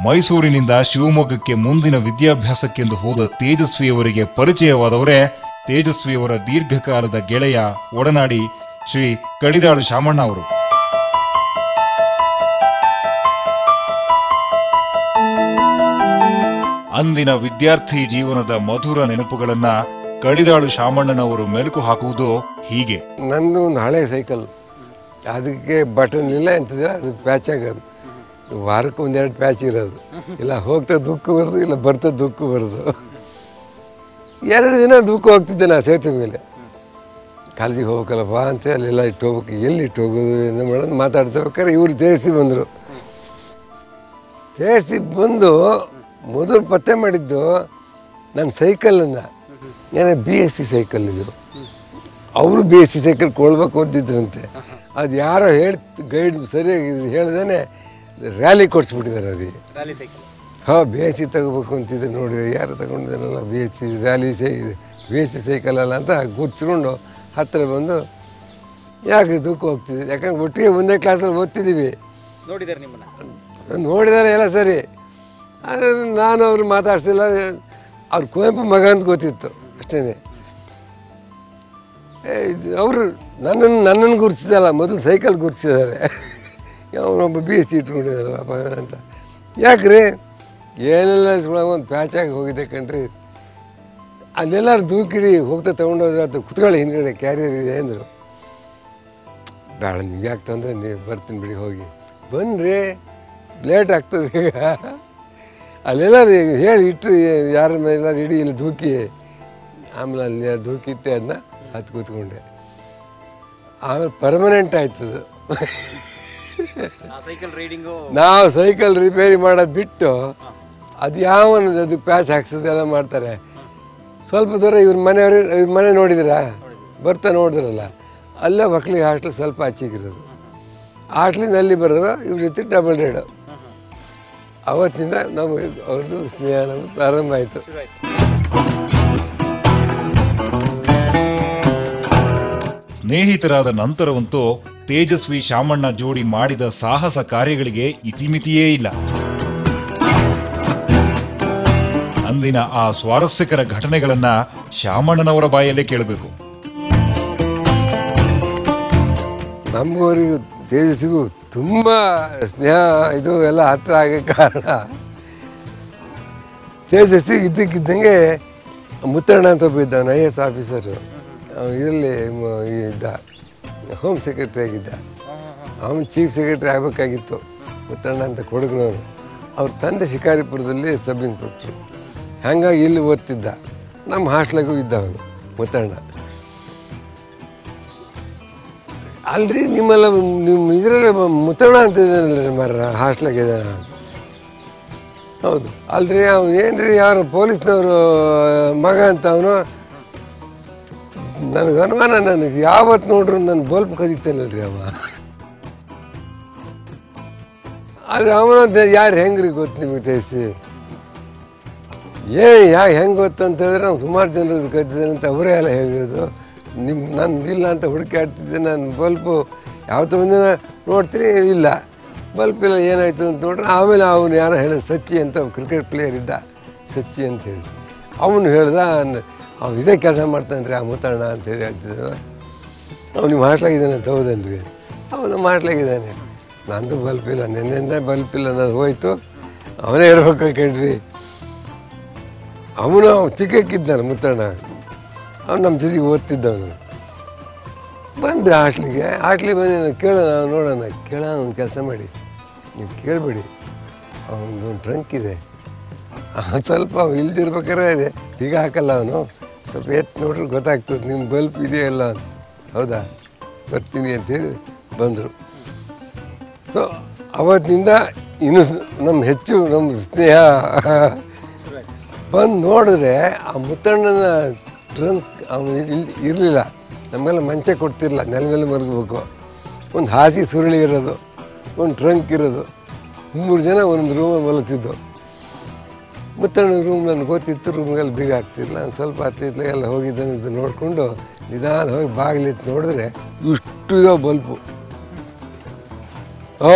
ಮೈಸೂರಿನಿಂದ ಶಿವಮೊಗ್ಗಕ್ಕೆ ಮುಂದಿನ ವಿದ್ಯಾಭ್ಯಾಸಕ್ಕೆಂದು ಹೋದ ತೇಜಸ್ವಿಯವರಿಗೆ ಪರಿಚಯವಾದವರೇ ತೇಜಸ್ವಿಯವರ ದೀರ್ಘಕಾಲದ ಗೆಳೆಯ ಒಡನಾಡಿ ಶ್ರೀ ಕಡಿದಾಳು ಶಾಮಣ್ಣ ಅವರು. ಅಂದಿನ ವಿದ್ಯಾರ್ಥಿ ಜೀವನದ ಮಧುರ ನೆನಪುಗಳನ್ನ ಕಡಿದಾಳು ಶಾಮಣ್ಣನವರು ಮೆಲುಕು ಹಾಕುವುದು ಹೀಗೆ. ನಂದು ಒಂದು ಹಳೆ ಸೈಕಲ್. ಅದಕ್ಕೆ ಬಟನ್ ಇಲ್ಲ ಅಂತಿದ್ರೆ ಅದು ಪ್ಯಾಚ್ ಆಗೋದು. ವಾರಕ್ಕೆ ಒಂದೆರಡು ಪ್ಯಾಚ್ ಇರೋದು. ಇಲ್ಲ ಹೋಗ್ತಾ ದುಃಖ ಬರೋದು, ಇಲ್ಲ ಬರ್ತಾ ದುಃಖ ಬರೋದು. ಎರಡು ದಿನ ದುಃಖ ಹೋಗ್ತಿದ್ದೆ ನಾ ಸೇತುವೆ ಮೇಲೆ. ಕಾಲೇಜಿಗೆ ಹೋಗ್ಬೇಕಲ್ಲಪ್ಪ ಅಂತ ಅಲ್ಲೆಲ್ಲ ಇಟ್ಟು ಹೋಗ್ಬೇಕು. ಎಲ್ಲಿ ಇಟ್ಟು ಹೋಗೋದು, ಏನು ಮಾಡೋದು ಮಾತಾಡ್ತಿರ್ಬೇಕಾದ್ರೆ ಇವ್ರು ತೇರಿಸಿ ಬಂದರು. ತೇರಿಸಿ ಬಂದು ಮೊದಲು ಪತ್ತೆ ಮಾಡಿದ್ದು ನನ್ನ ಸೈಕಲನ್ನು. ಏನೇ ಬಿ ಎಸ್ ಸಿ ಸೈಕಲ್ ಇದು. ಅವರು ಬಿ ಎಸ್ ಸಿ ಸೈಕಲ್ ಕೊಳ್ಬೇಕು ಅಂತಿದ್ರಂತೆ. ಅದು ಯಾರೋ ಹೇಳಿ ಗೈಡ್ ಸರಿಯಾಗಿ ಹೇಳ್ದೇ ರ್ಯಾಲಿ ಕೊಡಿಸ್ಬಿಟ್ಟಿದ್ದಾರೆ ಅವ್ರಿಗೆ. ಹಾಂ ಬಿ ಎಸ್ ಸಿ ತಗೋಬೇಕು ಅಂತಿದ್ರು ನೋಡಿ ಯಾರು ತಗೊಂಡಿದ್ದಾರಲ್ಲ ಬಿ ಎಸ್ ಸಿ ರ್ಯಾಲಿ ಸೈ ಬಿ ಎಸ್ ಸಿ ಸೈಕಲ್ ಅಲ್ಲ ಅಂತ ಗುರ್ಸ್ಕೊಂಡು ಹತ್ತಿರ ಬಂದು ಯಾಕೆ ದುಃಖ ಹೋಗ್ತಿದ್ದೆ ಯಾಕಂದ್ರೆ ಒಟ್ಟಿಗೆ ಒಂದೇ ಕ್ಲಾಸಲ್ಲಿ ಓದ್ತಿದ್ದೀವಿ. ನೋಡಿದ್ದಾರೆ ನಿಮ್ಮನ್ನ. ನೋಡಿದ್ದಾರೆ ಎಲ್ಲ ಸರಿ. ಆದರೆ ನಾನು ಅವ್ರು ಮಾತಾಡ್ಸಿಲ್ಲ. ಅವ್ರು ಕುವೆಂಪು ಮಗ ಅಂತ ಗೊತ್ತಿತ್ತು ಅಷ್ಟೇ ಅವರು ನನ್ನನ್ನು ನನ್ನನ್ನು ಗುರುತಿಸಲ್ಲ ಮೊದಲು ಸೈಕಲ್ ಗುರುತಿಸಿದ್ದಾರೆ. ಅವನೊಬ್ಬ ಬಿ ಎಸ್ ಸಿ ಇಟ್ಕೊಂಡಿದ್ದಾರಲ್ಲಪ್ಪ ಅಂತ. ಯಾಕ್ರಿ, ಏನೆಲ್ಲ ಒಂದು ಪ್ಯಾಚಾಗಿ ಹೋಗಿದ್ದೆ ಕಣ್ರಿ. ಅಲ್ಲೆಲ್ಲರೂ ದೂಕಿಡಿ ಹೋಗ್ತಾ ತೊಗೊಂಡೋದ್ರೆ ಅದು ಕುತ್ಕೊಳ್ಳಿ ಹಿಂದ್ಗಡೆ ಕ್ಯಾರಿಯರ್ ಇದೆ ಅಂದರು. ಬೇಡ, ನಿಮ್ಗೆ ಯಾಕೆ ತೊಂದರೆ? ನೀವು ಬರ್ತೀನಿ ಬಿಡಿ, ಹೋಗಿ. ಬನ್ನಿರಿ ಲೇಟ್ ಆಗ್ತದೆ ಈಗ. ಅಲ್ಲೆಲ್ಲ ಹೇಳಿ ಇಟ್ಟು ಯಾರ ಮೇಲೆ ರೆಡಿ ಇಲ್ಲಿ ಧೂಕಿ ಆಮೇಲೆ ಅಲ್ಲಿ ಧೂಕಿ ಇಟ್ಟೆ ಅದನ್ನ ಹತ್ತು ಕೂತ್ಕೊಂಡೆ. ಆಮೇಲೆ ಪರ್ಮನೆಂಟ್ ಆಯ್ತದು ಆ ಸೈಕಲ್ ರೈಡಿಂಗು ನಾವು ಸೈಕಲ್ ರಿಪೇರಿ ಮಾಡೋದು ಬಿಟ್ಟು ಅದು ಯಾವ ಅದು ಪ್ಯಾಚ್ ಹಾಕ್ಸೋದು ಎಲ್ಲ ಮಾಡ್ತಾರೆ. ಸ್ವಲ್ಪ ದೂರ ಇವ್ರ ಮನೆಯವ್ರ ಇವ್ರ ಮನೆ ನೋಡಿದಿರಾ? ಬರ್ತಾ ನೋಡಿದ್ರಲ್ಲ. ಅಲ್ಲೇ ಮಕ್ಳಿಗೆ ಹಾಸ್ಟೆಲ್ ಸ್ವಲ್ಪ ಹಚ್ಚಿಗಿರೋದು ಹಾಟ್ಲಿಂದ ಅಲ್ಲಿ ಬರೋದು ಇವ್ರ ಜೊತೆ ಡಬಲ್ ರೇಡು ಅವತ್ತಿನಿಂದ ನಮಗೆ ಅವ್ರದ್ದು ಸ್ನೇಹ ನಮ್ಗೆ ಪ್ರಾರಂಭ ಆಯಿತು. ಸ್ನೇಹಿತರಾದ ನಂತರವಂತೂ ತೇಜಸ್ವಿ ಶಾಮಣ್ಣ ಜೋಡಿ ಮಾಡಿದ ಸಾಹಸ ಕಾರ್ಯಗಳಿಗೆ ಇತಿಮಿತಿಯೇ ಇಲ್ಲ. ಅಂದಿನ ಆ ಸ್ವಾರಸ್ಯಕರ ಘಟನೆಗಳನ್ನ ಶಾಮಣ್ಣನವರ ಬಾಯಲ್ಲೇ ಕೇಳಬೇಕು. ನಮಗವರಿಗೂ ತೇಜಸ್ಸಿಗೂ ತುಂಬ ಸ್ನೇಹ ಇದು ಎಲ್ಲ ಹತ್ರ ಆಗೋ ಕಾರಣ. ತೇಜಸ್ವಿ ಇದ್ದಕ್ಕಿದ್ದಂಗೆ ಮುತ್ತಣ್ಣ ಅಂತ ಒಬ್ಬ ಇದ್ದಾನೆ, ಐ ಎಸ್ ಆಫೀಸರು. ಇದರಲ್ಲಿ ಇದ್ದ, ಹೋಮ್ ಸೆಕ್ರೆಟ್ರಿ ಆಗಿದ್ದ. ಅವನು ಚೀಫ್ ಸೆಕ್ರೆಟ್ರಿ ಆಗಬೇಕಾಗಿತ್ತು, ಮುತ್ತಣ್ಣ ಅಂತ ಕೊಡಗಿನವರು. ಅವ್ರ ತಂದೆ ಶಿಕಾರಿಪುರದಲ್ಲಿ ಸಬ್ ಇನ್ಸ್ಪೆಕ್ಟ್ರು. ಹಂಗಾಗಿ ಇಲ್ಲಿ ಓದ್ತಿದ್ದ. ನಮ್ಮ ಹಾಸ್ಟ್ಲಾಗೂ ಇದ್ದ ಅವನು ಮುತ್ತಣ್ಣ. ಅಲ್ರಿ, ನಿಮ್ಮೆಲ್ಲ ನಿಮ್ಮ ಇದರಲ್ಲಿ ಮುತ್ತಣ್ಣ ಅಂತ ಇದ್ದಾನಲ್ರಿ ಮರ ಹಾಸ್ಟ್ಲಾಗ ಹೌದು. ಅಲ್ರಿ, ಅವ್ನು ಏನ್ರಿ, ಯಾರು ಪೊಲೀಸ್ನವರು, ಮಗ ಅಂತ ಅವನು? ನನಗೆ ಅನುಮಾನ, ನನಗೆ ಯಾವತ್ತು ನೋಡ್ರು ನನ್ನ ಬಲ್ಪ್ ಕದೀತಾನಲ್ರಿ ಅವ. ಅಲ್ರಿ, ಅವನ ಯಾರು ಹೆಂಗ್ರಿ ಗೊತ್ತು ನಿಮಗೆ ತಿಳಿಸಿ? ಏ ಯಾ ಹೆಂಗೆ ಹೇಳಿದ್ರೆ ನಾವು ಸುಮಾರು ಜನರದ್ದು ಕದ್ದಿದ್ದಾನೆ ಅಂತ ಅವರೇ ಎಲ್ಲ ಹೇಳಿರೋದು. ನಿಮ್ಮ ನಂದು ಇಲ್ಲ ಅಂತ ಹುಡುಕಾಡ್ತಿದ್ದೆ ನಾನು ಬಲ್ಪು ಯಾವತ್ತೂ ಒಂದಿನ ನೋಡ್ತೀನಿ ಇಲ್ಲ. ಬಲ್ಪ್ ಇಲ್ಲ ಏನಾಯಿತು ಅಂತ ನೋಡ್ರೆ ಆಮೇಲೆ ಅವನು ಯಾರೋ ಹೇಳಿದ ಸಚ್ಚಿ ಅಂತ ಕ್ರಿಕೆಟ್ ಪ್ಲೇಯರ್ ಇದ್ದ. ಸಚ್ಚಿ ಅಂತ ಅವನು ಹೇಳ್ದ ಅವ್ನು ಇದೇ ಕೆಲಸ ಮಾಡ್ತಾನೆ ರೀ ಆ ಮುತ್ತಣ್ಣ ಅಂತೇಳಿ ಹೇಳ್ತಿದ್ದಾನೆ ಅವನಿಗೆ ಮಾಡ್ಲಾಗಿದ್ದಾನೆ ಅಂತ ಹೌದನ್ರಿ ಅವನು ಮಾಡ್ಲಾಗಿದ್ದಾನೆ. ನಂದು ಬಲ್ಪ್ ಇಲ್ಲ ನಿನ್ನೆಯಿಂದ ಬಲ್ಪ್ ಇಲ್ಲ ಅನ್ನೋದು ಹೋಯ್ತು. ಅವನೇ ಇರ್ಬೇಕು ಕೇಳ್ರಿ ಅವನು ಚಿಕ್ಕಕ್ಕಿದ್ದಾನೆ ಮುತ್ತಣ್ಣ ಅವ್ನು ನಮ್ಮ ಜೊತೆಗೆ ಓದ್ತಿದ್ದವನು. ಬಂದ್ರೆ ಹಾಟ್ಲಿಗೆ ಹಾಟ್ಲಿಗೆ ಬಂದು ನಾನು ಕೇಳೋಣ ನೋಡೋಣ, ಕೇಳೋಣ ಒಂದು ಕೆಲಸ ಮಾಡಿ. ನೀವು ಕೇಳಬೇಡಿ, ಅವನದು ಟ್ರಂಕ್ ಇದೆ. ಸ್ವಲ್ಪ ಇಲ್ದಿರ್ಬೇಕಾದ್ರೆ ಈಗ ಹಾಕಲ್ಲ ಅವನು. ಸ್ವಲ್ಪ ಎತ್ತು ನೋಡ್ರಿ ಗೊತ್ತಾಗ್ತದೆ ನಿಮ್ಮ ಬಲ್ಪ್ ಇದೆಯಲ್ಲ ಹೌದಾ? ಬರ್ತೀನಿ ಅಂತೇಳಿ ಬಂದರು. ಸೊ ಅವತ್ತಿನಿಂದ ಇನ್ನೂ ನಮ್ಮ ಹೆಚ್ಚು, ನಮ್ಮ ಸ್ನೇಹ ಬಂದು ನೋಡಿದ್ರೆ ಆ ಮುತ್ತಣ್ಣನ ಟ್ರಂಕ್ ಅವನು ಇಲ್ಲಿ ಇರಲಿಲ್ಲ. ನಮಗೆಲ್ಲ ಮಂಚ ಕೊಡ್ತಿರಲಿಲ್ಲ. ನೆಲ ಮೇಲೆ ಮಲಗಬೇಕು. ಒಂದು ಹಾಸಿ ಸುರುಳಿ ಇರೋದು. ಒಂದು ಟ್ರಂಕ್ ಇರೋದು. ಮೂರು ಜನ ಒಂದು ರೂಮಲ್ಲಿ ಮಲಗ್ತಿದ್ದು. ಮುತ್ತಣ್ಣ ರೂಮ್ ನನಗೆ ಗೊತ್ತಿತ್ತು ರೂಮ್ಗೆಲ್ಲ ಬೀಗ ಆಗ್ತಿರಲಿಲ್ಲ. ನಾನು ಸ್ವಲ್ಪ ಹತ್ತಿತ್ತು ಎಲ್ಲ ಹೋಗಿದ್ದಾನೆ ಅಂತ ನೋಡಿಕೊಂಡು ನಿಧಾನ ಹೋಗಿ ಬಾಗಿಲಿತ್ತು ನೋಡಿದ್ರೆ ಇಷ್ಟು ಇದಾವೆ ಬಲ್ಪು. ಓ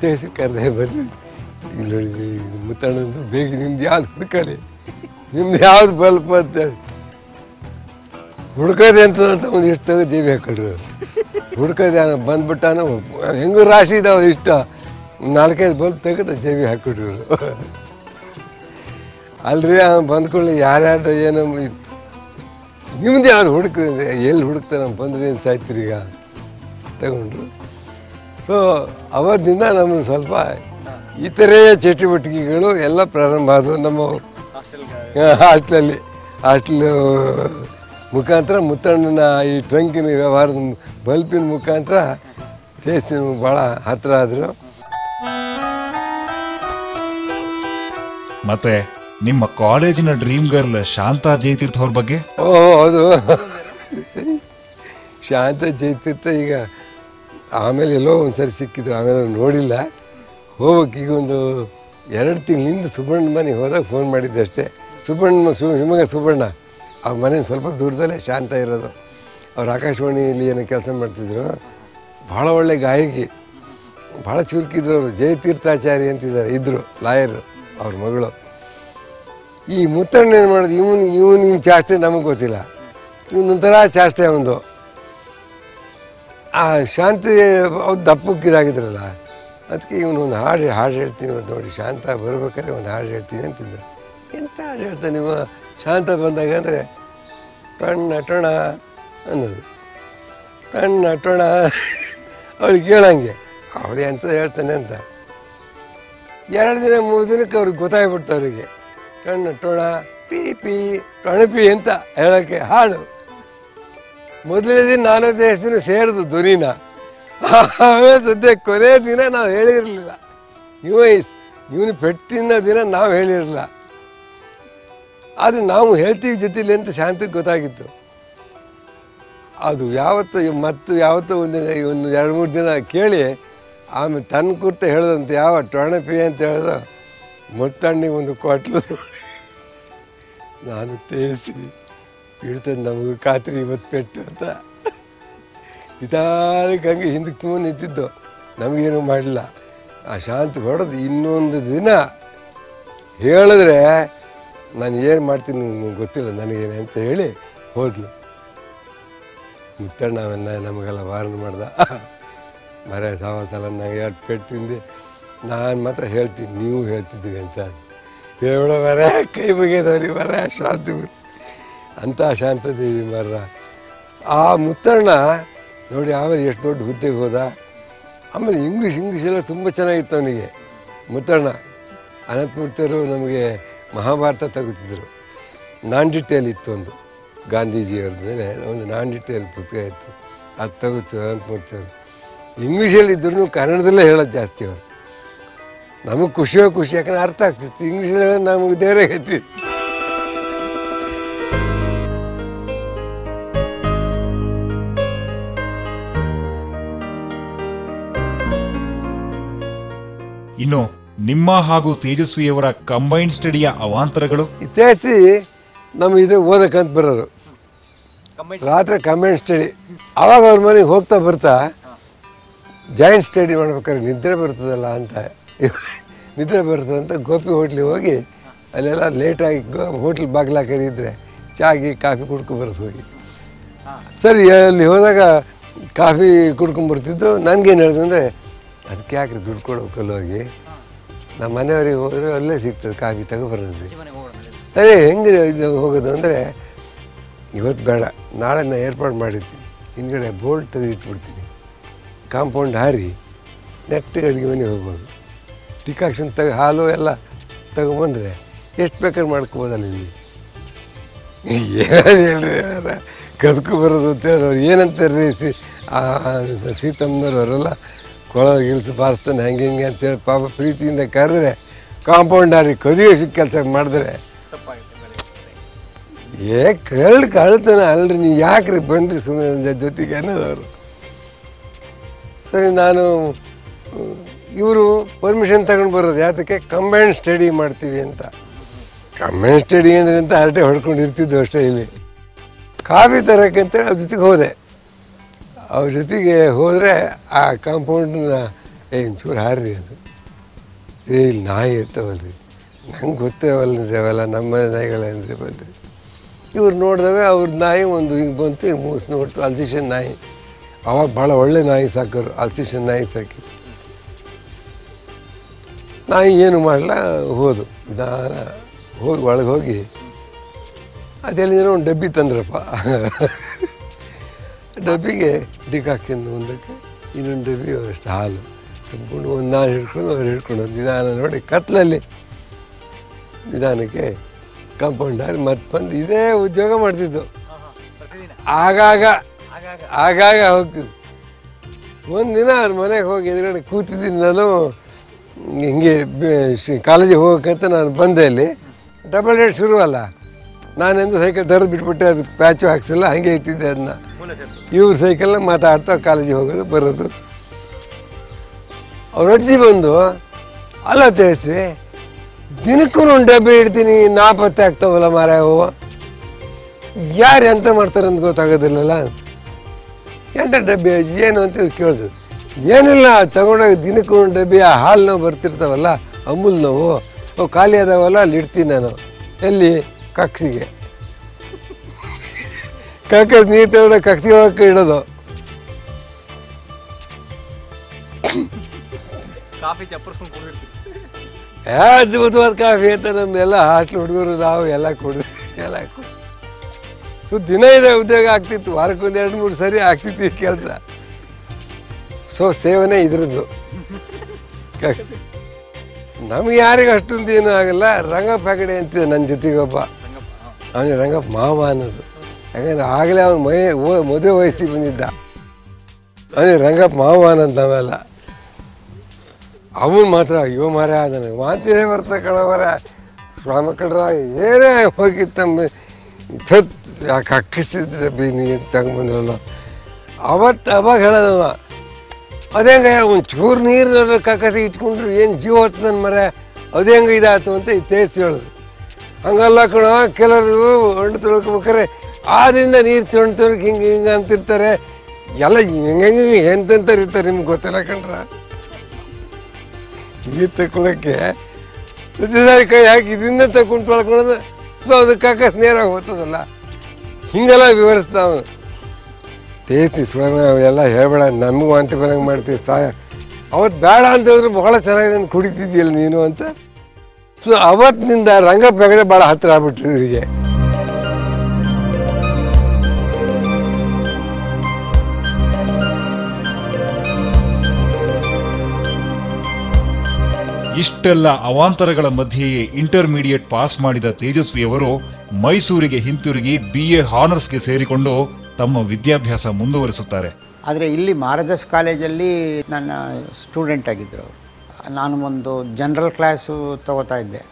ತೇಸಿ ಕರೆದೆ ಬನ್ನಿ. ಇಲ್ಲಿ ನೋಡಿ ಮುತ್ತಣ್ಣಂದು ಬೇಗ ನಿಮ್ದು ಯಾವ್ದು ಹುಡ್ಕೊಳ್ಳಿ ನಿಮ್ದು ಯಾವ್ದು ಬಲ್ಪ್ ಅಂತೇಳಿ ಹುಡ್ಕೋದೆ ಅಂತ ಒಂದು ಇಷ್ಟು ತೆಗೆದು ಜೇಬಿ ಹಾಕೊಳ್ರಿ. ಹುಡ್ಕೋದೆ ಬಂದ್ಬಿಟ್ಟಾನ ಹೆಂಗು ರಾಶಿ ಇದಾವ ಇಷ್ಟ. ನಾಲ್ಕೈದು ಬಲ್ಪ್ ತೆಗೆದು ಜೇಬಿ ಹಾಕೊಡ್ರಿ ಅಲ್ರಿ ಅವ್ನು ಬಂದ್ಕೊಳ್ಳಿ ಯಾರ್ಯಾರು ಏನು ನಿಮ್ದು ಯಾವ್ದು ಹುಡುಕ್ರಿ ಎಲ್ಲಿ ಎಲ್ಲಿ ಹುಡುಕ್ತಾನೆ ಬಂದ್ರಿ ಏನು ಸಾಯ್ತೀರಿ ಈಗ? ತಗೊಂಡ್ರು. ಸೊ ಅವತ್ತಿಂದ ನಮ್ಗೆ ಸ್ವಲ್ಪ ಇತರೆ ಚಟುವಟಿಕೆಗಳು ಎಲ್ಲ ಪ್ರಾರಂಭ ಆದವು ನಮ್ಮ ಹಾಸ್ಟೆಲಲ್ಲಿ ಹಾಸ್ಟ್ಲ್ ಮುಖಾಂತರ ಮುತ್ತಣ್ಣನ ಈ ಟ್ರಂಕಿನ ವ್ಯವಹಾರದ ಬಲ್ಪಿನ ಮುಖಾಂತರ ಟೇಸ್ಟಿನ ಭಾಳ ಹತ್ತಿರ ಆದರು. ಮತ್ತೆ ನಿಮ್ಮ ಕಾಲೇಜಿನ ಡ್ರೀಮ್ ಗರ್ಲ್ ಶಾಂತಾ ಜಯತೀರ್ಥ ಅವ್ರ ಬಗ್ಗೆ? ಓ ಹೌದು. ಶಾಂತ ಜಯತೀರ್ಥ ಈಗ ಆಮೇಲೆ ಎಲ್ಲೋ ಒಂದ್ಸರಿ ಸಿಕ್ಕಿದ್ರು ಆಮೇಲೆ ನೋಡಿಲ್ಲ. ಹೋಗ್ಬೇಕು ಈಗ ಒಂದು ಎರಡು ತಿಂಗಳಿಂದ ಸುಬ್ಬಣ್ಣ ಮನೆಗೆ ಹೋದಾಗ ಫೋನ್ ಮಾಡಿದ್ದೆ ಅಷ್ಟೇ. ಸುಬ್ಬಣ್ಣ ಹಿಮಗ ಸುಬ್ಬಣ್ಣ ಆ ಮನೆ ಸ್ವಲ್ಪ ದೂರದಲ್ಲೇ ಶಾಂತ ಇರೋದು. ಅವ್ರು ಆಕಾಶವಾಣಿಯಲ್ಲಿ ಏನೋ ಕೆಲಸ ಮಾಡ್ತಿದ್ರು. ಭಾಳ ಒಳ್ಳೆ ಗಾಯಕಿ. ಭಾಳ ಚುರುಕಿದ್ರು ಅವರು. ಜಯತೀರ್ಥಾಚಾರಿ ಅಂತಿದ್ದಾರೆ. ಇದ್ದರು ಲಾಯರು ಅವ್ರ ಮಗಳು. ಈ ಮುತ್ತಣ್ಣ ಏನು ಮಾಡೋದು? ಇವನು ಇವನು ಈ ಚಾಷ್ಟೆ ನಮಗೆ ಗೊತ್ತಿಲ್ಲ. ಇವನೊಂಥರ ಚಾಷ್ಟೆ ಅವನದು. ಆ ಶಾಂತಿ ಅವ್ರು ದಪ್ಪಕ್ಕಿದಾಗಿದ್ರಲ್ಲ ಅದಕ್ಕೆ ಇವನು ಒಂದು ಹಾಡು ಹಾಡು ಹೇಳ್ತೀನಿ ನೋಡಿ ಶಾಂತ ಬರ್ಬೇಕಾದ್ರೆ ಒಂದು ಹಾಡು ಹೇಳ್ತೀನಿ ಅಂತಿದ್ದ. ಎಂಥ ಹಾಡು ಹೇಳ್ತಾನೆ ನೀವು? ಶಾಂತ ಬಂದಾಗ ಅಂದರೆ ಟೊಣ್ಣ ಟೊಣ ಅನ್ನೋದು. ಟೊಣ್ಣ ಟೊಣ ಅವಳು ಕೇಳಂಗೆ. ಅವಳು ಎಂತ ಹೇಳ್ತಾನೆ ಅಂತ. ಎರಡು ದಿನ, ಮೂರು ದಿನಕ್ಕೆ ಅವ್ರಿಗೆ ಗೊತ್ತಾಗ್ಬಿಡ್ತು ಅವರಿಗೆ. ಟಣ್ಣ ಟೊಣ, ಪಿ ಪಿ ಟೊಣಪಿ ಅಂತ ಹೇಳೋಕ್ಕೆ ಹಾಡು ಮೊದಲನೇ ದಿನ ನಾನು ದಿನ ಸೇರಿದು ಧ್ವನಿನ. ಆಮೇಲೆ ಸದ್ಯ ಕೊನೆ ದಿನ ನಾವು ಹೇಳಿರಲಿಲ್ಲ. ಇವ ಇವನು ಪೆಟ್ಟಿನ ದಿನ ನಾವು ಹೇಳಿರಲಿಲ್ಲ. ಆದರೆ ನಾವು ಹೇಳ್ತೀವಿ ಜೊತೆಲಿ ಅಂತ ಶಾಂತಿಗೆ ಗೊತ್ತಾಗಿತ್ತು. ಅದು ಯಾವತ್ತು ಮತ್ತು ಯಾವತ್ತೋ ದಿನ ಒಂದು ಎರಡು ಮೂರು ದಿನ ಕೇಳಿ, ಆಮೇಲೆ ತನ್ನ ಕುರ್ತ ಹೇಳ್ದಂತೆ, ಯಾವ ಟೊಣಪಿ ಅಂತ ಹೇಳ್ದ, ಮುತ್ತಣ್ಣಿಗೆ ಒಂದು ಕೊಟ್ಲು. ನಾನು ತೇಸಿ ಬೀಳ್ತದೆ ನಮಗೆ ಖಾತ್ರಿ ಇವತ್ತು ಪೆಟ್ಟು ಅಂತ. ನಿಧಾನಕ್ಕೆ ಹಂಗೆ ಹಿಂದಕ್ಕೆ ತುಂಬ ನಿಂತಿದ್ದು, ನಮಗೇನು ಮಾಡಲಿಲ್ಲ ಆ ಶಾಂತಿ ಹೊಡೆದು ಇನ್ನೊಂದು ದಿನ ಹೇಳಿದ್ರೆ ನಾನು ಏನು ಮಾಡ್ತೀನಿ ನಿಮ್ಗೆ ಗೊತ್ತಿಲ್ಲ, ನನಗೇನೆ ಅಂತ ಹೇಳಿ ಹೋದ್ಲು. ಮುತ್ತಣ್ಣ ಅವನ್ನ ನಮಗೆಲ್ಲ ವಾರಣ ಮಾಡ್ದ. ಮರ ಸಾವಸಲ ನಂಗೆ ಎರಡು ಪೆಟ್ಟು ತಿಂದು, ನಾನು ಮಾತ್ರ ಹೇಳ್ತೀನಿ, ನೀವು ಹೇಳ್ತಿದ್ವಿ ಅಂತ. ಹೇಳೋ ಮರ, ಕೈ ಮುಗಿದವ್ರಿ ಮರ, ಶಾಂತಿ ಅಂತ ಶಾಂತ ದೇವಿ ಮರ ಆ ಮುತ್ತಣ್ಣ ನೋಡಿ ಆಮೇಲೆ ಎಷ್ಟು ದೊಡ್ಡ ಹುದ್ದೆಗೆ ಹೋದ. ಆಮೇಲೆ ಇಂಗ್ಲೀಷ್ ಇಂಗ್ಲೀಷೆಲ್ಲ ತುಂಬ ಚೆನ್ನಾಗಿತ್ತು ಅವನಿಗೆ. ಮುತ್ತಣ್ಣ ಅನಂತಮೂರ್ತಿಯವರು ನಮಗೆ ಮಹಾಭಾರತ ತೆಗುತ್ತಿದ್ರು ನಾನ್ ಡಿಟೇಲ್ ಇತ್ತು ಒಂದು ಗಾಂಧೀಜಿಯವ್ರ ಮೇಲೆ, ಒಂದು ನಾನ್ ಡಿಟೇಲ್ ಪುಸ್ತಕ ಇತ್ತು. ಅದು ತಗೋತೀವಿ ಅಂತ ಮಾಡ್ತೇವೆ ಇಂಗ್ಲೀಷಲ್ಲಿ ಇದ್ರೂ ಕನ್ನಡದಲ್ಲೇ ಹೇಳೋದು ಜಾಸ್ತಿ ಅವರು. ನಮಗೆ ಖುಷಿಯೋ ಖುಷಿ ಯಾಕಂದ್ರೆ ಅರ್ಥ ಆಗ್ತಿತ್ತು. ಇಂಗ್ಲೀಷಲ್ಲಿ ಹೇಳೋದು ನಮಗೆ ದೇವರೇ ಗತಿ ನಿಮ್ಮ ಹಾಗೂ ತೇಜಸ್ವಿಯವರ ಕಂಬೈನ್ಡ್ ಸ್ಟಡಿಯ ಅವಾಂತರಗಳು? ಇತಿಹಾಸಿ ನಮ್ಮ ಇದು ಓದಕ್ಕಂತ ಬರೋರು. ರಾತ್ರಿ ಕಂಬೈನ್ಡ್ ಸ್ಟಡಿ ಅವಾಗ ಅವ್ರ ಮನೆಗೆ ಹೋಗ್ತಾ ಬರ್ತಾ ಜಾಯಿಂಟ್ ಸ್ಟಡಿ ಮಾಡ್ಬೇಕಾದ್ರೆ ನಿದ್ರೆ ಬರ್ತದಲ್ಲ ಅಂತ. ನಿದ್ರೆ ಬರ್ತದೆ ಅಂತ ಗೋಪಿ ಹೋಟ್ಲಿಗೆ ಹೋಗಿ ಅಲ್ಲೆಲ್ಲ ಲೇಟಾಗಿ ಗೋ ಹೋಟ್ಲ್ ಬಾಗ್ಲ ಕರೀದ್ರೆ ಚಾಗಿ ಕಾಫಿ ಕುಡ್ಕೊಂಬರೋದು ಹೋಗಿ. ಸರಿ ಅಲ್ಲಿ ಹೋದಾಗ ಕಾಫಿ ಕುಡ್ಕೊಂಬರ್ತಿದ್ದು ನನಗೇನು ಹೇಳಿದೆ ಅಂದರೆ ಅದಕ್ಕೆ ಯಾಕ್ರಿ ದುಡ್ಡು ಹೋಗಿ? ನಮ್ಮ ಮನೆಯವ್ರಿಗೆ ಹೋದರೆ ಅಲ್ಲೇ ಸಿಗ್ತದೆ ಕಾಫಿ ತಗೊಬರೋದು. ಅದೇ ಹೆಂಗೆ ಇದು ಹೋಗೋದು ಅಂದರೆ, ಇವತ್ತು ಬೇಡ, ನಾಳೆ ನಾನು ಏರ್ಪಾಡು ಮಾಡಿರ್ತೀನಿ. ಹಿಂದ್ಗಡೆ ಬೋಲ್ಟ್ ತೆಗೆದು ಇಟ್ಬಿಡ್ತೀನಿ ಕಾಂಪೌಂಡ್ ಹಾರಿ ನೆಟ್ಟಿಗೆ ಅಡುಗೆ ಮನೆಗೆ ಹೋಗ್ಬೋದು. ಡಿಕಾಕ್ಷನ್ ತೆಗೆ, ಹಾಲು ಎಲ್ಲ ತಗೊಂಬಂದರೆ ಎಷ್ಟು ಬೇಕಾದ್ರೆ ಮಾಡ್ಕೋಬೋದಲ್ಲ ಇಲ್ಲಿ. ಏನೇಳ್ರಿ ಕದ್ಕೊ ಬರೋದು ಅಂತ ಹೇಳೋರು ಏನಂತಾರೆ ಸಿ ಆ ಸೀತಮ್ಮನವ್ರು ಅವರೆಲ್ಲ? ಕೊಳ ಗಿಲ್ಸ್ ಬಾರಿಸ್ತಾನೆ, ಹೆಂಗೆ ಹಿಂಗೆ ಅಂತೇಳಿ ಪಾಪ ಪ್ರೀತಿಯಿಂದ ಕರೆದ್ರೆ ಕಾಂಪೌಂಡ್ ಹಾರಿ ಕದಿಯೋಷ್ಟು ಕೆಲಸ ಮಾಡಿದ್ರೆ. ಏ, ಕಳ್ಳು ಕಳ್ತಾನೆ ಅಲ್ರಿ, ನೀವು ಯಾಕ್ರಿ ಬನ್ರಿ ಸುಮ್ಮನೆ ಜೊತೆಗೆ ಅನ್ನೋದವರು. ಸರಿ, ನಾನು, ಇವರು ಪರ್ಮಿಷನ್ ತಗೊಂಡು ಬರೋದು ಯಾತಕ್ಕೆ? ಕಂಬೈನ್ ಸ್ಟಡಿ ಮಾಡ್ತೀವಿ ಅಂತ. ಕಂಬೈನ್ ಸ್ಟಡಿ ಅಂದ್ರೆ ಅಂತ ಹರಟೆ ಹೊಡ್ಕೊಂಡು ಇರ್ತಿದ್ದು ಅಷ್ಟೇ ಇಲ್ಲಿ. ಕಾಫಿ ತರಕ್ಕೆ ಅಂತೇಳಿ ಅವ್ರ ಜೊತೆಗೆ ಹೋದೆ. ಅವ್ರ ಜೊತೆಗೆ ಹೋದರೆ ಆ ಕಾಂಪೌಂಡನ್ನ ಒಂಚೂರು ಹಾರ್ರಿ ಅದು. ಏ, ಇಲ್ಲಿ ನಾಯಿ ಇರ್ತಾವಲ್ರಿ. ನಂಗೆ ಗೊತ್ತೇವಲ್ರಿ ಅವೆಲ್ಲ, ನಮ್ಮ ನಾಯಿಗಳೇನ್ರಿ ಬಂದ್ರಿ. ಇವ್ರು ನೋಡಿದಾಗ ಅವ್ರ ನಾಯಿ ಒಂದು ಹಿಂಗೆ ಬಂತು, ಹಿಂಗೆ ಮೂಸ್ ನೋಡ್ತು, ಅಲ್ಸಿಷನ್ ನಾಯಿ. ಅವಾಗ ಭಾಳ ಒಳ್ಳೆ ನಾಯಿ ಸಾಕೋರು ಅಲ್ಸಿಷನ್ ನಾಯಿ ಸಾಕಿ. ನಾಯಿ ಏನು ಮಾಡಲ್ಲ ಹೋದು. ನಿಧಾನ ಹೋಗಿ ಒಳಗೆ ಹೋಗಿ ಅದೆಲ್ಲಿಂದ ಒಂದು ಡಬ್ಬಿ ತಂದ್ರಪ್ಪ. ಡಬ್ಬಿಗೆ ಡಿಕಾಕ್ಷನ್ ಒಂದಕ್ಕೆ ಇನ್ನೊಂದು ಡಬ್ಬಿ ಅಷ್ಟು ಹಾಲು ತುಂಬಿಕೊಂಡು ಒಂದು ನಾನು ಹಿಡ್ಕೊಂಡು ಅವ್ರು ಹಿಡ್ಕೊಂಡು ನಿಧಾನ ನೋಡಿ ಕತ್ಲಲ್ಲಿ ನಿಧಾನಕ್ಕೆ ಕಾಂಪೌಂಡ್ ಹಾಕಿ ಮತ್ತೆ ಬಂದು ಇದೇ ಉದ್ಯೋಗ ಮಾಡ್ತಿದ್ದು. ಆಗಾಗ ಆಗಾಗ ಹೋಗ್ತಿದ್ದು. ಒಂದಿನ ಅವ್ರ ಮನೆಗೆ ಹೋಗಿ ಎದುರುಗಡೆ ಕೂತಿದ್ದೀನಿ ನಾನು. ಹಿಂಗೆ ಕಾಲೇಜಿಗೆ ಹೋಗೋಕ್ಕಂತ ನಾನು ಬಂದೆ ಅಲ್ಲಿ. ಡಬಲ್ ರೇಟ್ ಶುರುವಲ್ಲ. ನಾನೆಂದು ಸೈಕಲ್ ತರದು ಬಿಟ್ಬಿಟ್ಟೆ, ಅದು ಪ್ಯಾಚು ಹಾಕ್ಸಿಲ್ಲ, ಹಾಗೆ ಇಟ್ಟಿದ್ದೆ ಅದನ್ನ ಇವ್ರ ಸೈಕಲ್ನ ಮಾತಾಡ್ತಾ ಕಾಲೇಜಿಗೆ ಹೋಗೋದು, ಬರೋದು. ಅವ್ರ ಅಜ್ಜಿ ಬಂದು, ಅಲ್ಲ ತೇಜಸ್ವಿ, ದಿನಕ್ಕೂ ಡಬ್ಬಿ ಇಡ್ತೀನಿ, ನಾಪತ್ತೆ ಆಗ್ತಾವಲ್ಲ ಮಾರ ಹೂವು ಯಾರು ಎಂತ ಮಾಡ್ತಾರೆ ಅಂತ ಗೊತ್ತಾಗೋದಿಲ್ಲಲ್ಲ. ಎಂಥ ಡಬ್ಬಿ ಏನು ಅಂತ ಕೇಳಿದ್ರು. ಏನಿಲ್ಲ, ತಗೊಂಡೋಗಿ ದಿನಕ್ಕೂ ಡಬ್ಬಿ, ಆ ಹಾಲು ನೋವು ಬರ್ತಿರ್ತಾವಲ್ಲ, ಅಮೂಲ್ ನೋವು, ಅವು ಖಾಲಿ ಅದಾವಲ್ಲ, ಅಲ್ಲಿ ಇಡ್ತೀನಿ ನಾನು. ಎಲ್ಲಿ? ಕಕ್ಸಿಗೆ. ಕಕ್ಕಸ್ ನೀರು ತಗೊಂಡ ಕಕ್ಸಿ ಹೋಗಕ್ಕೆ ಇಡೋದು. ಕಾಫಿ ಚಪ್ಪರ್ಸ್ಕೊಂಡು ಕುಡಿದಿರ್ತೀವಿ. ಯಾ ಅದ್ಭುತವಾದ ಕಾಫಿ ಅಂತ ನಮ್ಮೆಲ್ಲ ಹಾಸ್ಟ್ಲ್ ಹುಡುಗರು ನಾವು ಎಲ್ಲ ಕುಡಿದ್ವಿ ಎಲ್ಲ ಕುಡ್ ಸೊ ದಿನ ಇದೆ ಉದ್ಯೋಗ ಆಗ್ತಿತ್ತು ವಾರಕ್ಕೊಂದು ಎರಡು ಮೂರು ಸರಿ ಆಗ್ತಿತ್ತು ಈ ಕೆಲಸ. ಸೊ ಸೇವನೆ ಇದ್ರದ್ದು. ನಮ್ಗೆ ಯಾರಿಗೂ ಅಷ್ಟೊಂದು ಏನೂ ಆಗಲ್ಲ ರಂಗಪ್ಪ ಹೆಗಡೆ ಅಂತಿದೆ ನನ್ನ ಜೊತೆಗೊಬ್ಬ ಅವನಿಗೆ ರಂಗಪ್ಪ ಮಾವ ಅನ್ನೋದು. ಯಾಕಂದ್ರೆ ಆಗಲೇ ಅವನು ಮೈ ಮದುವೆ ವಯಸ್ಸಿಗೆ ಬಂದಿದ್ದ. ಅದೇ ರಂಗಪ್ಪ ಮಾವ ಅಂತ ನಾವೆಲ್ಲ. ಅವನು ಮಾತ್ರ, ಅಯ್ಯೋ ಮರ ನನಗೆ ಮಾತಿನೇ ಬರ್ತಾ ಕಣವರ ಮರ ಸ್ವಾಮಿ ಕಡ್ರ ಏನೇ ಹೋಗಿತ್ತಮ್ಮ. ಥತ್ ಯಾಕೆ ಅಕ್ಕಿಸಿದ್ರೆ ಬಿ ನೀ ತಗೊಂಬಂದ್ರಲ್ಲ ಅವತ್ತು ಅವಾಗ ಹೇಳೋದವ. ಅದೇ ಹೆಂಗೆ ಒಂದು ಚೂರು ನೀರು ಕಕ್ಕಸಿ ಇಟ್ಕೊಂಡ್ರು ಏನು ಜೀವ ನನ್ನ ಮರ ಅದು ಹೆಂಗೆ ಇದಾಯ್ತು ಅಂತ ಇತ್ತೇಸಿ ಹೇಳೋದು. ಹಂಗಲ್ಲ ಕಣ ಕೆಲವರು ಹಣ್ಣು ತೊಳ್ಕೊಬೇಕಾರೆ ಆದ್ರಿಂದ ನೀರು ತೊಳ್ಕ ಹಿಂಗೆ ಹಿಂಗೆ ಅಂತಿರ್ತಾರೆ. ಎಲ್ಲ ಹೆಂಗೆ ಎಂತೆಂಥವ್ರು ಇರ್ತಾರೆ ನಿಮ್ಗೆ ಗೊತ್ತಿಲ್ಲ ಕಣ್ರ. ನೀರು ತಗೊಳಕ್ಕೆ ಕೈ ಹಾಕಿ ಇದರಿಂದ ತಗೊಂಡು ತೊಳ್ಕೊಳ್ಳೋದು? ಸೊ ಅದಕ್ಕೆ ಕಾಕಸ್ ನೇರಾಗಿ ಹೋಗ್ತದಲ್ಲ. ಹಿಂಗೆಲ್ಲ ವಿವರಿಸ್ತಾವ ಅವನು. ತೇತಿ ಸುಳ್ಳ ಎಲ್ಲ ಹೇಳ್ಬೇಡ ನಮಗೂ ವಾಂತಿ ಬರಂಗೆ ಮಾಡ್ತೀವಿ ಸಾಯ ಅವತ್ತು ಬೇಡ ಅಂತಂದ್ರೆ ಭಾಳ ಚೆನ್ನಾಗಿದೆ ಕುಡಿತಿದ್ದೀಯಲ್ಲ ನೀನು ಅಂತ. ಸೊ ಅವತ್ತಿನಿಂದ ರಂಗ ಪೆಗಡೆ ಭಾಳ ಹತ್ತಿರ ಆಗ್ಬಿಟ್ರು ಇವರಿಗೆ. ಇಷ್ಟೆಲ್ಲ ಅವಾಂತರಗಳ ಮಧ್ಯೆಯೇ ಇಂಟರ್ಮೀಡಿಯೇಟ್ ಪಾಸ್ ಮಾಡಿದ ತೇಜಸ್ವಿಯವರು ಮೈಸೂರಿಗೆ ಹಿಂತಿರುಗಿ ಬಿ ಎ ಹಾನರ್ಸ್ಗೆ ಸೇರಿಕೊಂಡು ತಮ್ಮ ವಿದ್ಯಾಭ್ಯಾಸ ಮುಂದುವರಿಸುತ್ತಾರೆ. ಆದರೆ ಇಲ್ಲಿ ಮಾರದಸ್ ಕಾಲೇಜಲ್ಲಿ ನನ್ನ ಸ್ಟೂಡೆಂಟ್ ಆಗಿದ್ದರು ಅವರು ನಾನು ಒಂದು ಜನರಲ್ ಕ್ಲಾಸು ತಗೋತಾ ಇದ್ದೆ.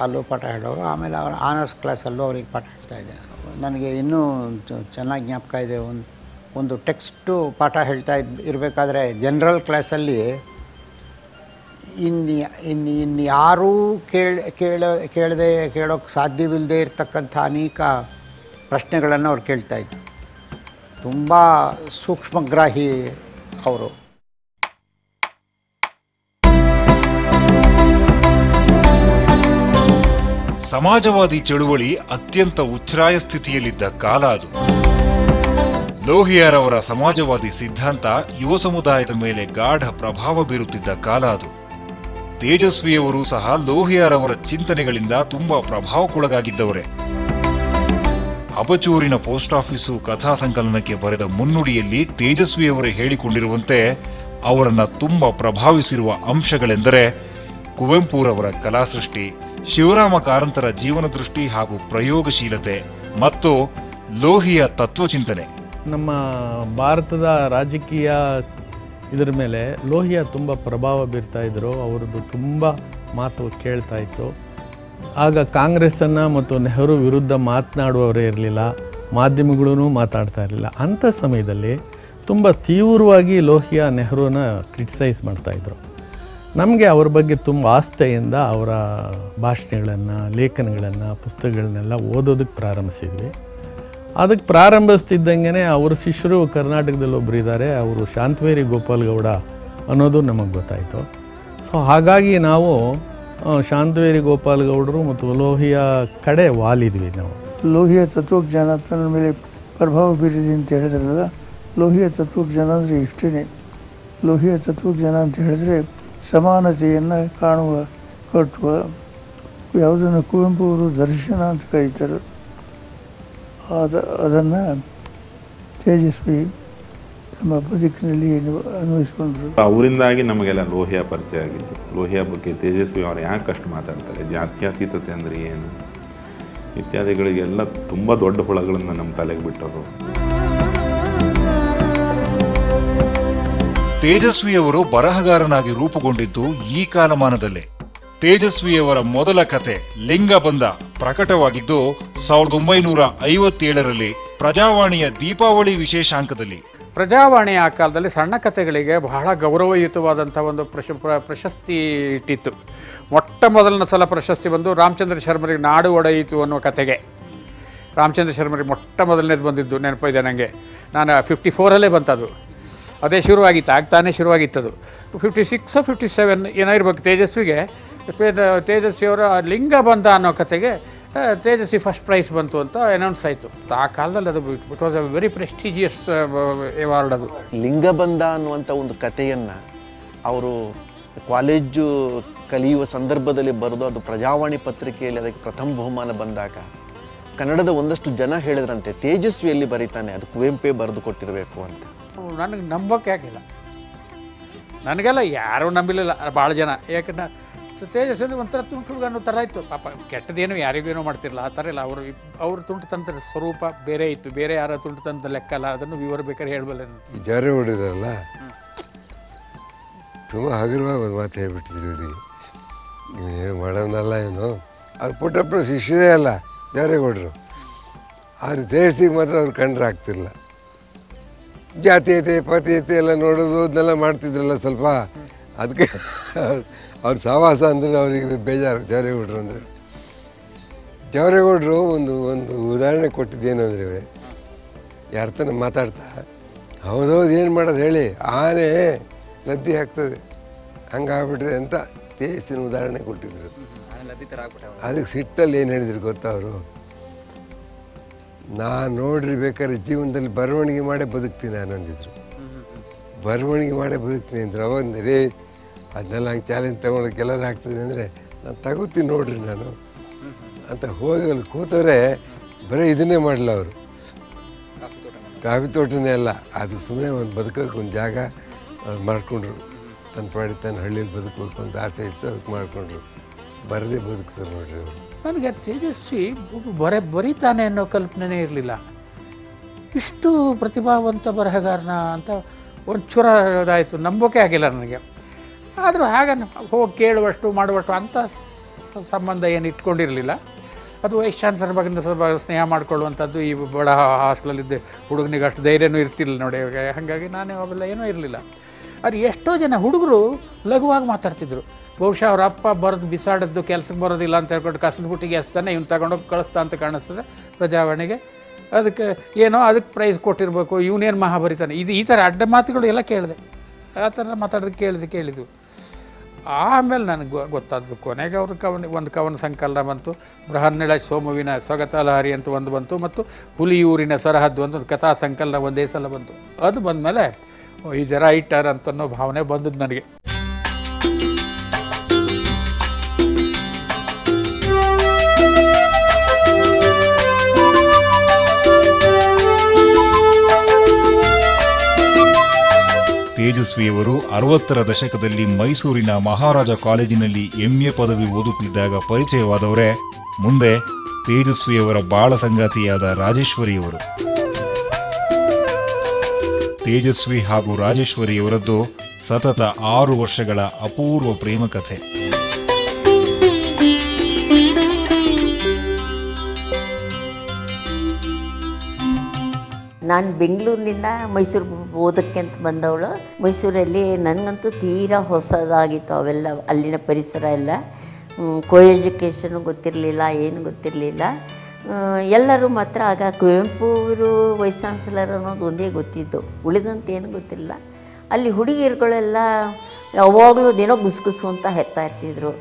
ಅಲ್ಲೂ ಪಾಠ ಹೇಳೋರು. ಆಮೇಲೆ ಅವರ ಆನರ್ಸ್ ಕ್ಲಾಸಲ್ಲೂ ಅವ್ರಿಗೆ ಪಾಠ ಹೇಳ್ತಾ ಇದ್ದೆ ನನಗೆ ಇನ್ನೂ ಚೆನ್ನಾಗಿ ಜ್ಞಾಪಕ ಇದೆ. ಒಂದು ಒಂದು ಟೆಕ್ಸ್ಟು ಪಾಠ ಹೇಳ್ತಾ ಇದ್, ಇರಬೇಕಾದ್ರೆ ಜನರಲ್ ಕ್ಲಾಸಲ್ಲಿ ಇನ್ನು ಇನ್ನು ಇನ್ನು ಯಾರೂ ಕೇಳ ಕೇಳ, ಕೇಳದೆ ಕೇಳೋಕ್ಕೆ ಸಾಧ್ಯವಿಲ್ಲದೆ ಇರತಕ್ಕಂಥ ಅನೇಕ ಪ್ರಶ್ನೆಗಳನ್ನು ಅವ್ರು ಕೇಳ್ತಾ ಇದ್ರು. ತುಂಬ ಸೂಕ್ಷ್ಮಗ್ರಾಹಿ ಅವರು. ಸಮಾಜವಾದಿ ಚಳುವಳಿ ಅತ್ಯಂತ ಉಚ್ಛ್ರಾಯ ಸ್ಥಿತಿಯಲ್ಲಿದ್ದ ಕಾಲ ಅದು. ಲೋಹಿಯಾರವರ ಸಮಾಜವಾದಿ ಸಿದ್ಧಾಂತ ಯುವ ಸಮುದಾಯದ ಮೇಲೆ ಗಾಢ ಪ್ರಭಾವ ಬೀರುತ್ತಿದ್ದ ಕಾಲ ಅದು. ತೇಜಸ್ವಿಯವರು ಸಹ ಲೋಹಿಯಾರ್ ಅವರ ಚಿಂತನೆಗಳಿಂದ ತುಂಬಾ ಪ್ರಭಾವಕ್ಕೊಳಗಾಗಿದ್ದವರೇ. ಅಬಚೂರಿನ ಪೋಸ್ಟ್ ಆಫೀಸು ಕಥಾ ಸಂಕಲನಕ್ಕೆ ಬರೆದ ಮುನ್ನುಡಿಯಲ್ಲಿ ತೇಜಸ್ವಿಯವರೇ ಹೇಳಿಕೊಂಡಿರುವಂತೆ ಅವರನ್ನು ತುಂಬ ಪ್ರಭಾವಿಸಿರುವ ಅಂಶಗಳೆಂದರೆ ಕುವೆಂಪುರವರ ಕಲಾಸೃಷ್ಟಿ, ಶಿವರಾಮ ಕಾರಂತರ ಜೀವನ ದೃಷ್ಟಿ ಹಾಗೂ ಪ್ರಯೋಗಶೀಲತೆ ಮತ್ತು ಲೋಹಿಯ ತತ್ವಚಿಂತನೆ. ನಮ್ಮ ಭಾರತದ ರಾಜಕೀಯ ಇದರ ಮೇಲೆ ಲೋಹಿಯ ತುಂಬ ಪ್ರಭಾವ ಬೀರ್ತಾ ಇದ್ದರು ಅವ್ರದ್ದು ತುಂಬ ಮಾತು ಕೇಳ್ತಾ ಇತ್ತು. ಆಗ ಕಾಂಗ್ರೆಸ್ಸನ್ನು ಮತ್ತು ನೆಹರು ವಿರುದ್ಧ ಮಾತನಾಡುವವರೇ ಇರಲಿಲ್ಲ ಮಾಧ್ಯಮಗಳೂ ಮಾತಾಡ್ತಾ ಇರಲಿಲ್ಲ. ಅಂಥ ಸಮಯದಲ್ಲಿ ತುಂಬ ತೀವ್ರವಾಗಿ ಲೋಹಿಯ ನೆಹರೂನ ಕ್ರಿಟಿಸೈಸ್ ಮಾಡ್ತಾಯಿದ್ರು ನಮಗೆ ಅವ್ರ ಬಗ್ಗೆ ತುಂಬ ಆಸ್ಥೆಯಿಂದ ಅವರ ಭಾಷಣಗಳನ್ನು, ಲೇಖನಗಳನ್ನು, ಪುಸ್ತಕಗಳನ್ನೆಲ್ಲ ಓದೋದಕ್ಕೆ ಪ್ರಾರಂಭಿಸಿದ್ವಿ. ಅದಕ್ಕೆ ಪ್ರಾರಂಭಿಸ್ತಿದ್ದಂಗೆ ಅವರ ಶಿಷ್ಯರು ಕರ್ನಾಟಕದಲ್ಲಿ ಒಬ್ಬರು ಇದ್ದಾರೆ, ಅವರು ಶಾಂತವೇರಿ ಗೋಪಾಲ್ ಗೌಡ ಅನ್ನೋದು ನಮಗೆ ಗೊತ್ತಾಯಿತು. ಸೊ ಹಾಗಾಗಿ ನಾವು ಶಾಂತವೇರಿ ಗೋಪಾಲ್ ಗೌಡರು ಮತ್ತು ಲೋಹಿಯ ಕಡೆ ವಾಲಿದ್ವಿ ನಾವು. ಲೋಹಿಯ ತತ್ವಜ್ಞಾನ ತನ್ನ ಮೇಲೆ ಪ್ರಭಾವ ಬೀರಿದೆ ಅಂತ ಹೇಳಿದ್ರಲ್ಲ, ಲೋಹಿಯ ತತ್ವಜ್ಞಾನ ಅಂದರೆ ಇಷ್ಟೇ ಲೋಹಿಯ ತತ್ವಜ್ಞಾನ ಅಂತ ಹೇಳಿದ್ರೆ ಸಮಾನತೆಯನ್ನು ಕಾಣುವ, ಕಟ್ಟುವ, ಯಾವುದನ್ನು ಕುವೆಂಪು ಅವರು ದರ್ಶನ ಅಂತ ಕರೀತಾರೆ. ಅದ ಅದನ್ನು ತೇಜಸ್ವಿ ತಮ್ಮ ಬದುಕಿನಲ್ಲಿ ಅನ್ವ- ಅನ್ವಯಿಸಿಕೊಂಡ್ರು. ಅವರಿಂದಾಗಿ ನಮಗೆಲ್ಲ ಲೋಹಿಯ ಪರಿಚಯ ಆಗಿತ್ತು. ಲೋಹಿಯ ಬಗ್ಗೆ ತೇಜಸ್ವಿ ಅವ್ರು ಯಾಕೆ ಅಷ್ಟು ಮಾತಾಡ್ತಾರೆ? ಜಾತ್ಯತೀತತೆ ಅಂದರೆ ಏನು? ಇತ್ಯಾದಿಗಳಿಗೆಲ್ಲ ತುಂಬ ದೊಡ್ಡ ಹುಳಗಳನ್ನು ನಮ್ಮ ತಲೆಗೆ ಬಿಟ್ಟರು. ತೇಜಸ್ವಿಯವರು ಬರಹಗಾರನಾಗಿ ರೂಪುಗೊಂಡಿದ್ದು ಈ ಕಾಲಮಾನದಲ್ಲೇ. ತೇಜಸ್ವಿಯವರ ಮೊದಲ ಕತೆ ಲಿಂಗಬಂಧ ಪ್ರಕಟವಾಗಿದ್ದು ಸಾವಿರದ ಒಂಬೈನೂರ ಐವತ್ತೇಳರಲ್ಲಿ ಪ್ರಜಾವಾಣಿಯ ದೀಪಾವಳಿ ವಿಶೇಷಾಂಕದಲ್ಲಿ. ಪ್ರಜಾವಾಣಿ ಆ ಕಾಲದಲ್ಲಿ ಸಣ್ಣ ಕಥೆಗಳಿಗೆ ಬಹಳ ಗೌರವಯುತವಾದಂಥ ಒಂದು ಪ್ರಶ ಪ್ರಶಸ್ತಿ ಇಟ್ಟಿತ್ತು. ಮೊಟ್ಟ ಮೊದಲನೇ ಸಲ ಪ್ರಶಸ್ತಿ ಬಂದು ರಾಮಚಂದ್ರ ಶರ್ಮರಿಗೆ ನಾಡು ಒಡೆಯಿತು ಅನ್ನುವ ಕತೆಗೆ. ರಾಮಚಂದ್ರ ಶರ್ಮರಿಗೆ ಮೊಟ್ಟ ಮೊದಲನೇದು ಬಂದಿದ್ದು ನೆನಪಿದೆ ನನಗೆ. ನಾನು ಫಿಫ್ಟಿ ಫೋರಲ್ಲೇ ಬಂತದು. ಅದೇ ಶುರುವಾಗಿತ್ತು, ಆಗ್ತಾನೇ ಶುರುವಾಗಿತ್ತದು. ಫಿಫ್ಟಿ ಸಿಕ್ಸ್ ಫಿಫ್ಟಿ ಸೆವೆನ್ ಏನೋ ಇರ್ಬೇಕು ತೇಜಸ್ವಿಗೆ. ತೇಜ- ತೇಜಸ್ವಿಯವರ ಲಿಂಗ ಬಂದ ಅನ್ನೋ ಕತೆಗೆ ತೇಜಸ್ವಿ ಫಸ್ಟ್ ಪ್ರೈಸ್ ಬಂತು ಅಂತ ಅನೌನ್ಸ್ ಆಯಿತು. ಆ ಕಾಲದಲ್ಲಿ ಅದು it was a very prestigious award ಅದು. ಲಿಂಗಬಂಧ ಅನ್ನುವಂಥ ಒಂದು ಕಥೆಯನ್ನು ಅವರು ಕಾಲೇಜು ಕಲಿಯುವ ಸಂದರ್ಭದಲ್ಲಿ ಬರೆದು ಅದು ಪ್ರಜಾವಾಣಿ ಪತ್ರಿಕೆಯಲ್ಲಿ ಅದಕ್ಕೆ ಪ್ರಥಮ ಬಹುಮಾನ ಬಂದಾಗ ಕನ್ನಡದ ಒಂದಷ್ಟು ಜನ ಹೇಳಿದ್ರಂತೆ ತೇಜಸ್ವಿಯಲ್ಲಿ ಬರೀತಾನೆ ಅದು ಕುವೆಂಪೆ ಬರೆದು ಕೊಟ್ಟಿರಬೇಕು ಅಂತ. ನನಗೆ ನಂಬೋಕೆ ಆಗಿಲ್ಲ ನನಗೆಲ್ಲ ಯಾರೂ ನಂಬಿಲ್ಲ ಭಾಳ ಜನ. ಯಾಕಂದ್ರೆ ತೇಜಸ್ ಅಂದರೆ ಒಂಥರ ತುಂಟುಳ್ಗ ಅನ್ನೋ ಥರ ಇತ್ತು. ಪಾಪ ಕೆಟ್ಟದೇನು ಯಾರಿಗೇನೋ ಮಾಡ್ತಿರಲ್ಲ ಆ ಥರ ಇಲ್ಲ. ಅವರು ಅವ್ರ ತಂತ್ರ ಸ್ವರೂಪ ಬೇರೆ ಇತ್ತು. ಬೇರೆ ಯಾರ ತುಂಟತನದ ಲೆಕ್ಕ ಅಲ್ಲ ಅದನ್ನು ವಿವರ ಬೇಕಾದ್ರೆ ಹೇಳಬಲ್ಲ ಜಾರಿ ಹೊಡಿದಾರಲ್ಲ ತುಂಬ ಹಗುರವಾಗಿ ಒಂದು ಮಾತು ಹೇಳ್ಬಿಟ್ಟಿದ್ರು ನೀವು ಏನು ಮಾಡೋನಲ್ಲ ಏನು ಅವ್ರು ಪುಟ್ಟಪ್ಪನ ಶಿಷ್ಯರೇ ಅಲ್ಲ ಜಾರೇಗೌಡರು ಆದ್ರೆ ದೇಶಿಗೆ ಮಾತ್ರ ಅವ್ರು ಕಂಡ್ರೆ ಐತೆ ಜಾತೀಯತೆ ಐತೆ ಎಲ್ಲ ನೋಡೋದು, ಅದನ್ನೆಲ್ಲ ಮಾಡ್ತಿದ್ರಲ್ಲ ಸ್ವಲ್ಪ. ಅದಕ್ಕೆ ಅವ್ರ ಸಹವಾಸ ಅಂದರೆ ಅವರಿಗೆ ಬೇಜಾರು ಜಾರೇಗೌಡರು ಅಂದರೆ. ಜಾರೇಗೌಡರು ಒಂದು ಒಂದು ಉದಾಹರಣೆ ಕೊಟ್ಟಿದ್ದು ಅಂದರೆ ಯಾರ ತನ ಮಾತಾಡ್ತಾ ಹೌದೌದು ಏನು ಮಾಡೋದು ಹೇಳಿ ಆನೆ ಲದ್ದಿ ಹಾಕ್ತದೆ. ಹಂಗಾಗ್ಬಿಟ್ರೆ ಅಂತ ತೇಸಿನ ಉದಾಹರಣೆ ಕೊಟ್ಟಿದ್ರು. ಅದಕ್ಕೆ ಸಿಟ್ಟಲ್ಲಿ ಏನು ಹೇಳಿದ್ರು ಗೊತ್ತಾ ಅವರು? ನಾನು ನೋಡ್ರಿ ಬೇಕಾದ್ರೆ ಜೀವನದಲ್ಲಿ ಬರವಣಿಗೆ ಮಾಡೇ ಬದುಕ್ತೀನಿ ನಾನು ಅಂದಿದ್ರು. ಬರವಣಿಗೆ ಮಾಡೇ ಬದುಕ್ತೀನಿ ಅಂದ್ರೆ. ಅವಂದ್ರೆ ರೇ ಅದನ್ನೆಲ್ಲ ಹಂಗೆ ಚಾಲೆಂಜ್ ತಗೊಳ್ಳೋಕೆ ಎಲ್ಲರೂ ಆಗ್ತದೆ ಅಂದರೆ ನಾನು ತಗೋತೀನಿ ನೋಡ್ರಿ ನಾನು. ಅಂತ ಹೋಗಿ ಅಲ್ಲಿ ಕೂತವ್ರೆ ಬರೀ ಇದನ್ನೇ ಮಾಡಲ್ಲ ಅವರು. ಕಾಫಿ ತೋಟನೇ ಅಲ್ಲ, ಅದು ಸುಮ್ಮನೆ ಒಂದು ಬದುಕೋಕೆ ಒಂದು ಜಾಗ ಮಾಡಿಕೊಂಡ್ರು. ತನ್ನ ಪಾಡಿ ತನ್ನ ಹಳ್ಳಿಯಲ್ಲಿ ಬದುಕಬೇಕು ಅಂತ ಆಸೆ ಇತ್ತು ಅದಕ್ಕೆ ಮಾಡಿಕೊಂಡ್ರು. ಬರದೇ ಬದುಕ್ತಾರೆ ನೋಡ್ರಿ ಅವರು. ನನಗೆ ತೇಜಸ್ವಿ ಬರೆ ಬರೀತಾನೆ ಅನ್ನೋ ಕಲ್ಪನೆ ಇರಲಿಲ್ಲ. ಇಷ್ಟು ಪ್ರತಿಭಾವಂತ ಬರಹಗಾರನ ಅಂತ ಒಂಚೂರ ಇದಾಯಿತು, ನಂಬೋಕೆ ಆಗಿಲ್ಲ ನನಗೆ. ಆದರೂ ಹಾಗನ್ನು ಹೋಗಿ ಕೇಳುವಷ್ಟು, ಮಾಡುವಷ್ಟು ಅಂಥ ಸಂಬಂಧ ಏನು ಇಟ್ಕೊಂಡಿರಲಿಲ್ಲ. ಅದು ವೈಸ್ ಚಾನ್ಸಲರ್ ಬಗ್ಗೆ ಸ್ವಲ್ಪ ಸ್ನೇಹ ಮಾಡ್ಕೊಳ್ಳುವಂಥದ್ದು, ಈ ಬಡ ಹಾಸ್ಟೆಲಲ್ಲಿದ್ದ ಹುಡುಗನಿಗೆ ಅಷ್ಟು ಧೈರ್ಯನೂ ಇರ್ತಿಲ್ಲ ನೋಡಿ, ಹಾಗಾಗಿ ನಾನು ಅವೆಲ್ಲ ಏನೂ ಇರಲಿಲ್ಲ. ಆದರೆ ಎಷ್ಟೋ ಜನ ಹುಡುಗರು ಲಘುವಾಗಿ ಮಾತಾಡ್ತಿದ್ರು. ಬಹುಶಃ ಅವ್ರ ಅಪ್ಪ ಬರೆದು ಬಿಸಾಡದ್ದು, ಕೆಲಸಕ್ಕೆ ಬರೋದಿಲ್ಲ ಅಂತ ಹೇಳ್ಕೊಂಡು ಕಸದ ಬುಟ್ಟಿಗೆ ಎಸ್ತಾನೆ, ಇವ್ನು ತಗೊಂಡೋಗಿ ಕಳಿಸ್ತಾ ಅಂತ ಕಾಣಿಸ್ತದೆ ಪ್ರಜಾವಾಣಿಗೆ. ಅದಕ್ಕೆ ಏನೋ ಅದಕ್ಕೆ ಪ್ರೈಸ್ ಕೊಟ್ಟಿರಬೇಕು, ಇವನೇನು ಮಹಾ ಬರೀತಾನೆ ಇದು ಈ ಥರ ಅಡ್ಡ ಮಾತುಗಳು ಎಲ್ಲ ಕೇಳಿದೆ. ಆ ಥರ ಮಾತಾಡೋದು ಕೇಳಿದೆ ಕೇಳಿದ್ವು. ಆಮೇಲೆ ನನಗೆ ಗೊತ್ತಾದ್ದು ಕೊನೆಗೆ ಅವರು ಕವನ, ಒಂದು ಕವನ ಸಂಕಲನ ಬಂತು. ಬೃಹನ್ನೆಳ ಸೋಮುವಿನ ಸೊಗತಲಹರಿ ಅಂತ ಒಂದು ಬಂತು ಮತ್ತು ಹುಲಿಯೂರಿನ ಸರಹದ್ದು ಅಂತ ಒಂದು ಕಥಾ ಸಂಕಲನ ಒಂದೇ ಸಲ ಬಂತು. ಅದು ಬಂದಮೇಲೆ ಈಸ್ ಎ ರೈಟರ್ ಅಂತನ್ನೋ ಭಾವನೆ ಬಂದದ್ದು ನನಗೆ. ತೇಜಸ್ವಿಯವರು ಅರವತ್ತರ ದಶಕದಲ್ಲಿ ಮೈಸೂರಿನ ಮಹಾರಾಜ ಕಾಲೇಜಿನಲ್ಲಿ ಎಂಎ ಪದವಿ ಓದುತ್ತಿದ್ದಾಗ ಪರಿಚಯವಾದವರೇ ಮುಂದೆ ತೇಜಸ್ವಿಯವರ ಬಾಳ ಸಂಗಾತಿಯಾದ ರಾಜೇಶ್ವರಿಯವರು. ತೇಜಸ್ವಿ ಹಾಗೂ ರಾಜೇಶ್ವರಿಯವರದ್ದು ಸತತ ಆರು ವರ್ಷಗಳ ಅಪೂರ್ವ ಪ್ರೇಮ ನಾನು ಬೆಂಗಳೂರಿನಿಂದ ಮೈಸೂರು ಓದಕ್ಕೆ ಅಂತ ಬಂದವಳು. ಮೈಸೂರಲ್ಲಿ ನನಗಂತೂ ತೀರಾ ಹೊಸದಾಗಿತ್ತು ಅವೆಲ್ಲ, ಅಲ್ಲಿನ ಪರಿಸರ ಎಲ್ಲ. ಕೋ ಎಜುಕೇಷನು ಗೊತ್ತಿರಲಿಲ್ಲ, ಏನು ಗೊತ್ತಿರಲಿಲ್ಲ. ಎಲ್ಲರೂ ಮಾತ್ರ ಆಗ ಕುವೆಂಪು ವೈಸ್ ಚಾನ್ಸಲರ್ ಅನ್ನೋದು ಒಂದೇ ಗೊತ್ತಿತ್ತು. ಉಳಿದಂತೆ ಏನು ಗೊತ್ತಿಲ್ಲ. ಅಲ್ಲಿ ಹುಡುಗಿಯರುಗಳೆಲ್ಲ ಯಾವಾಗಲೂ ದಿನ ಗುಸುಗುಸು ಅಂತ ಹೆತ್ತಾ ಇರ್ತಿದ್ರು.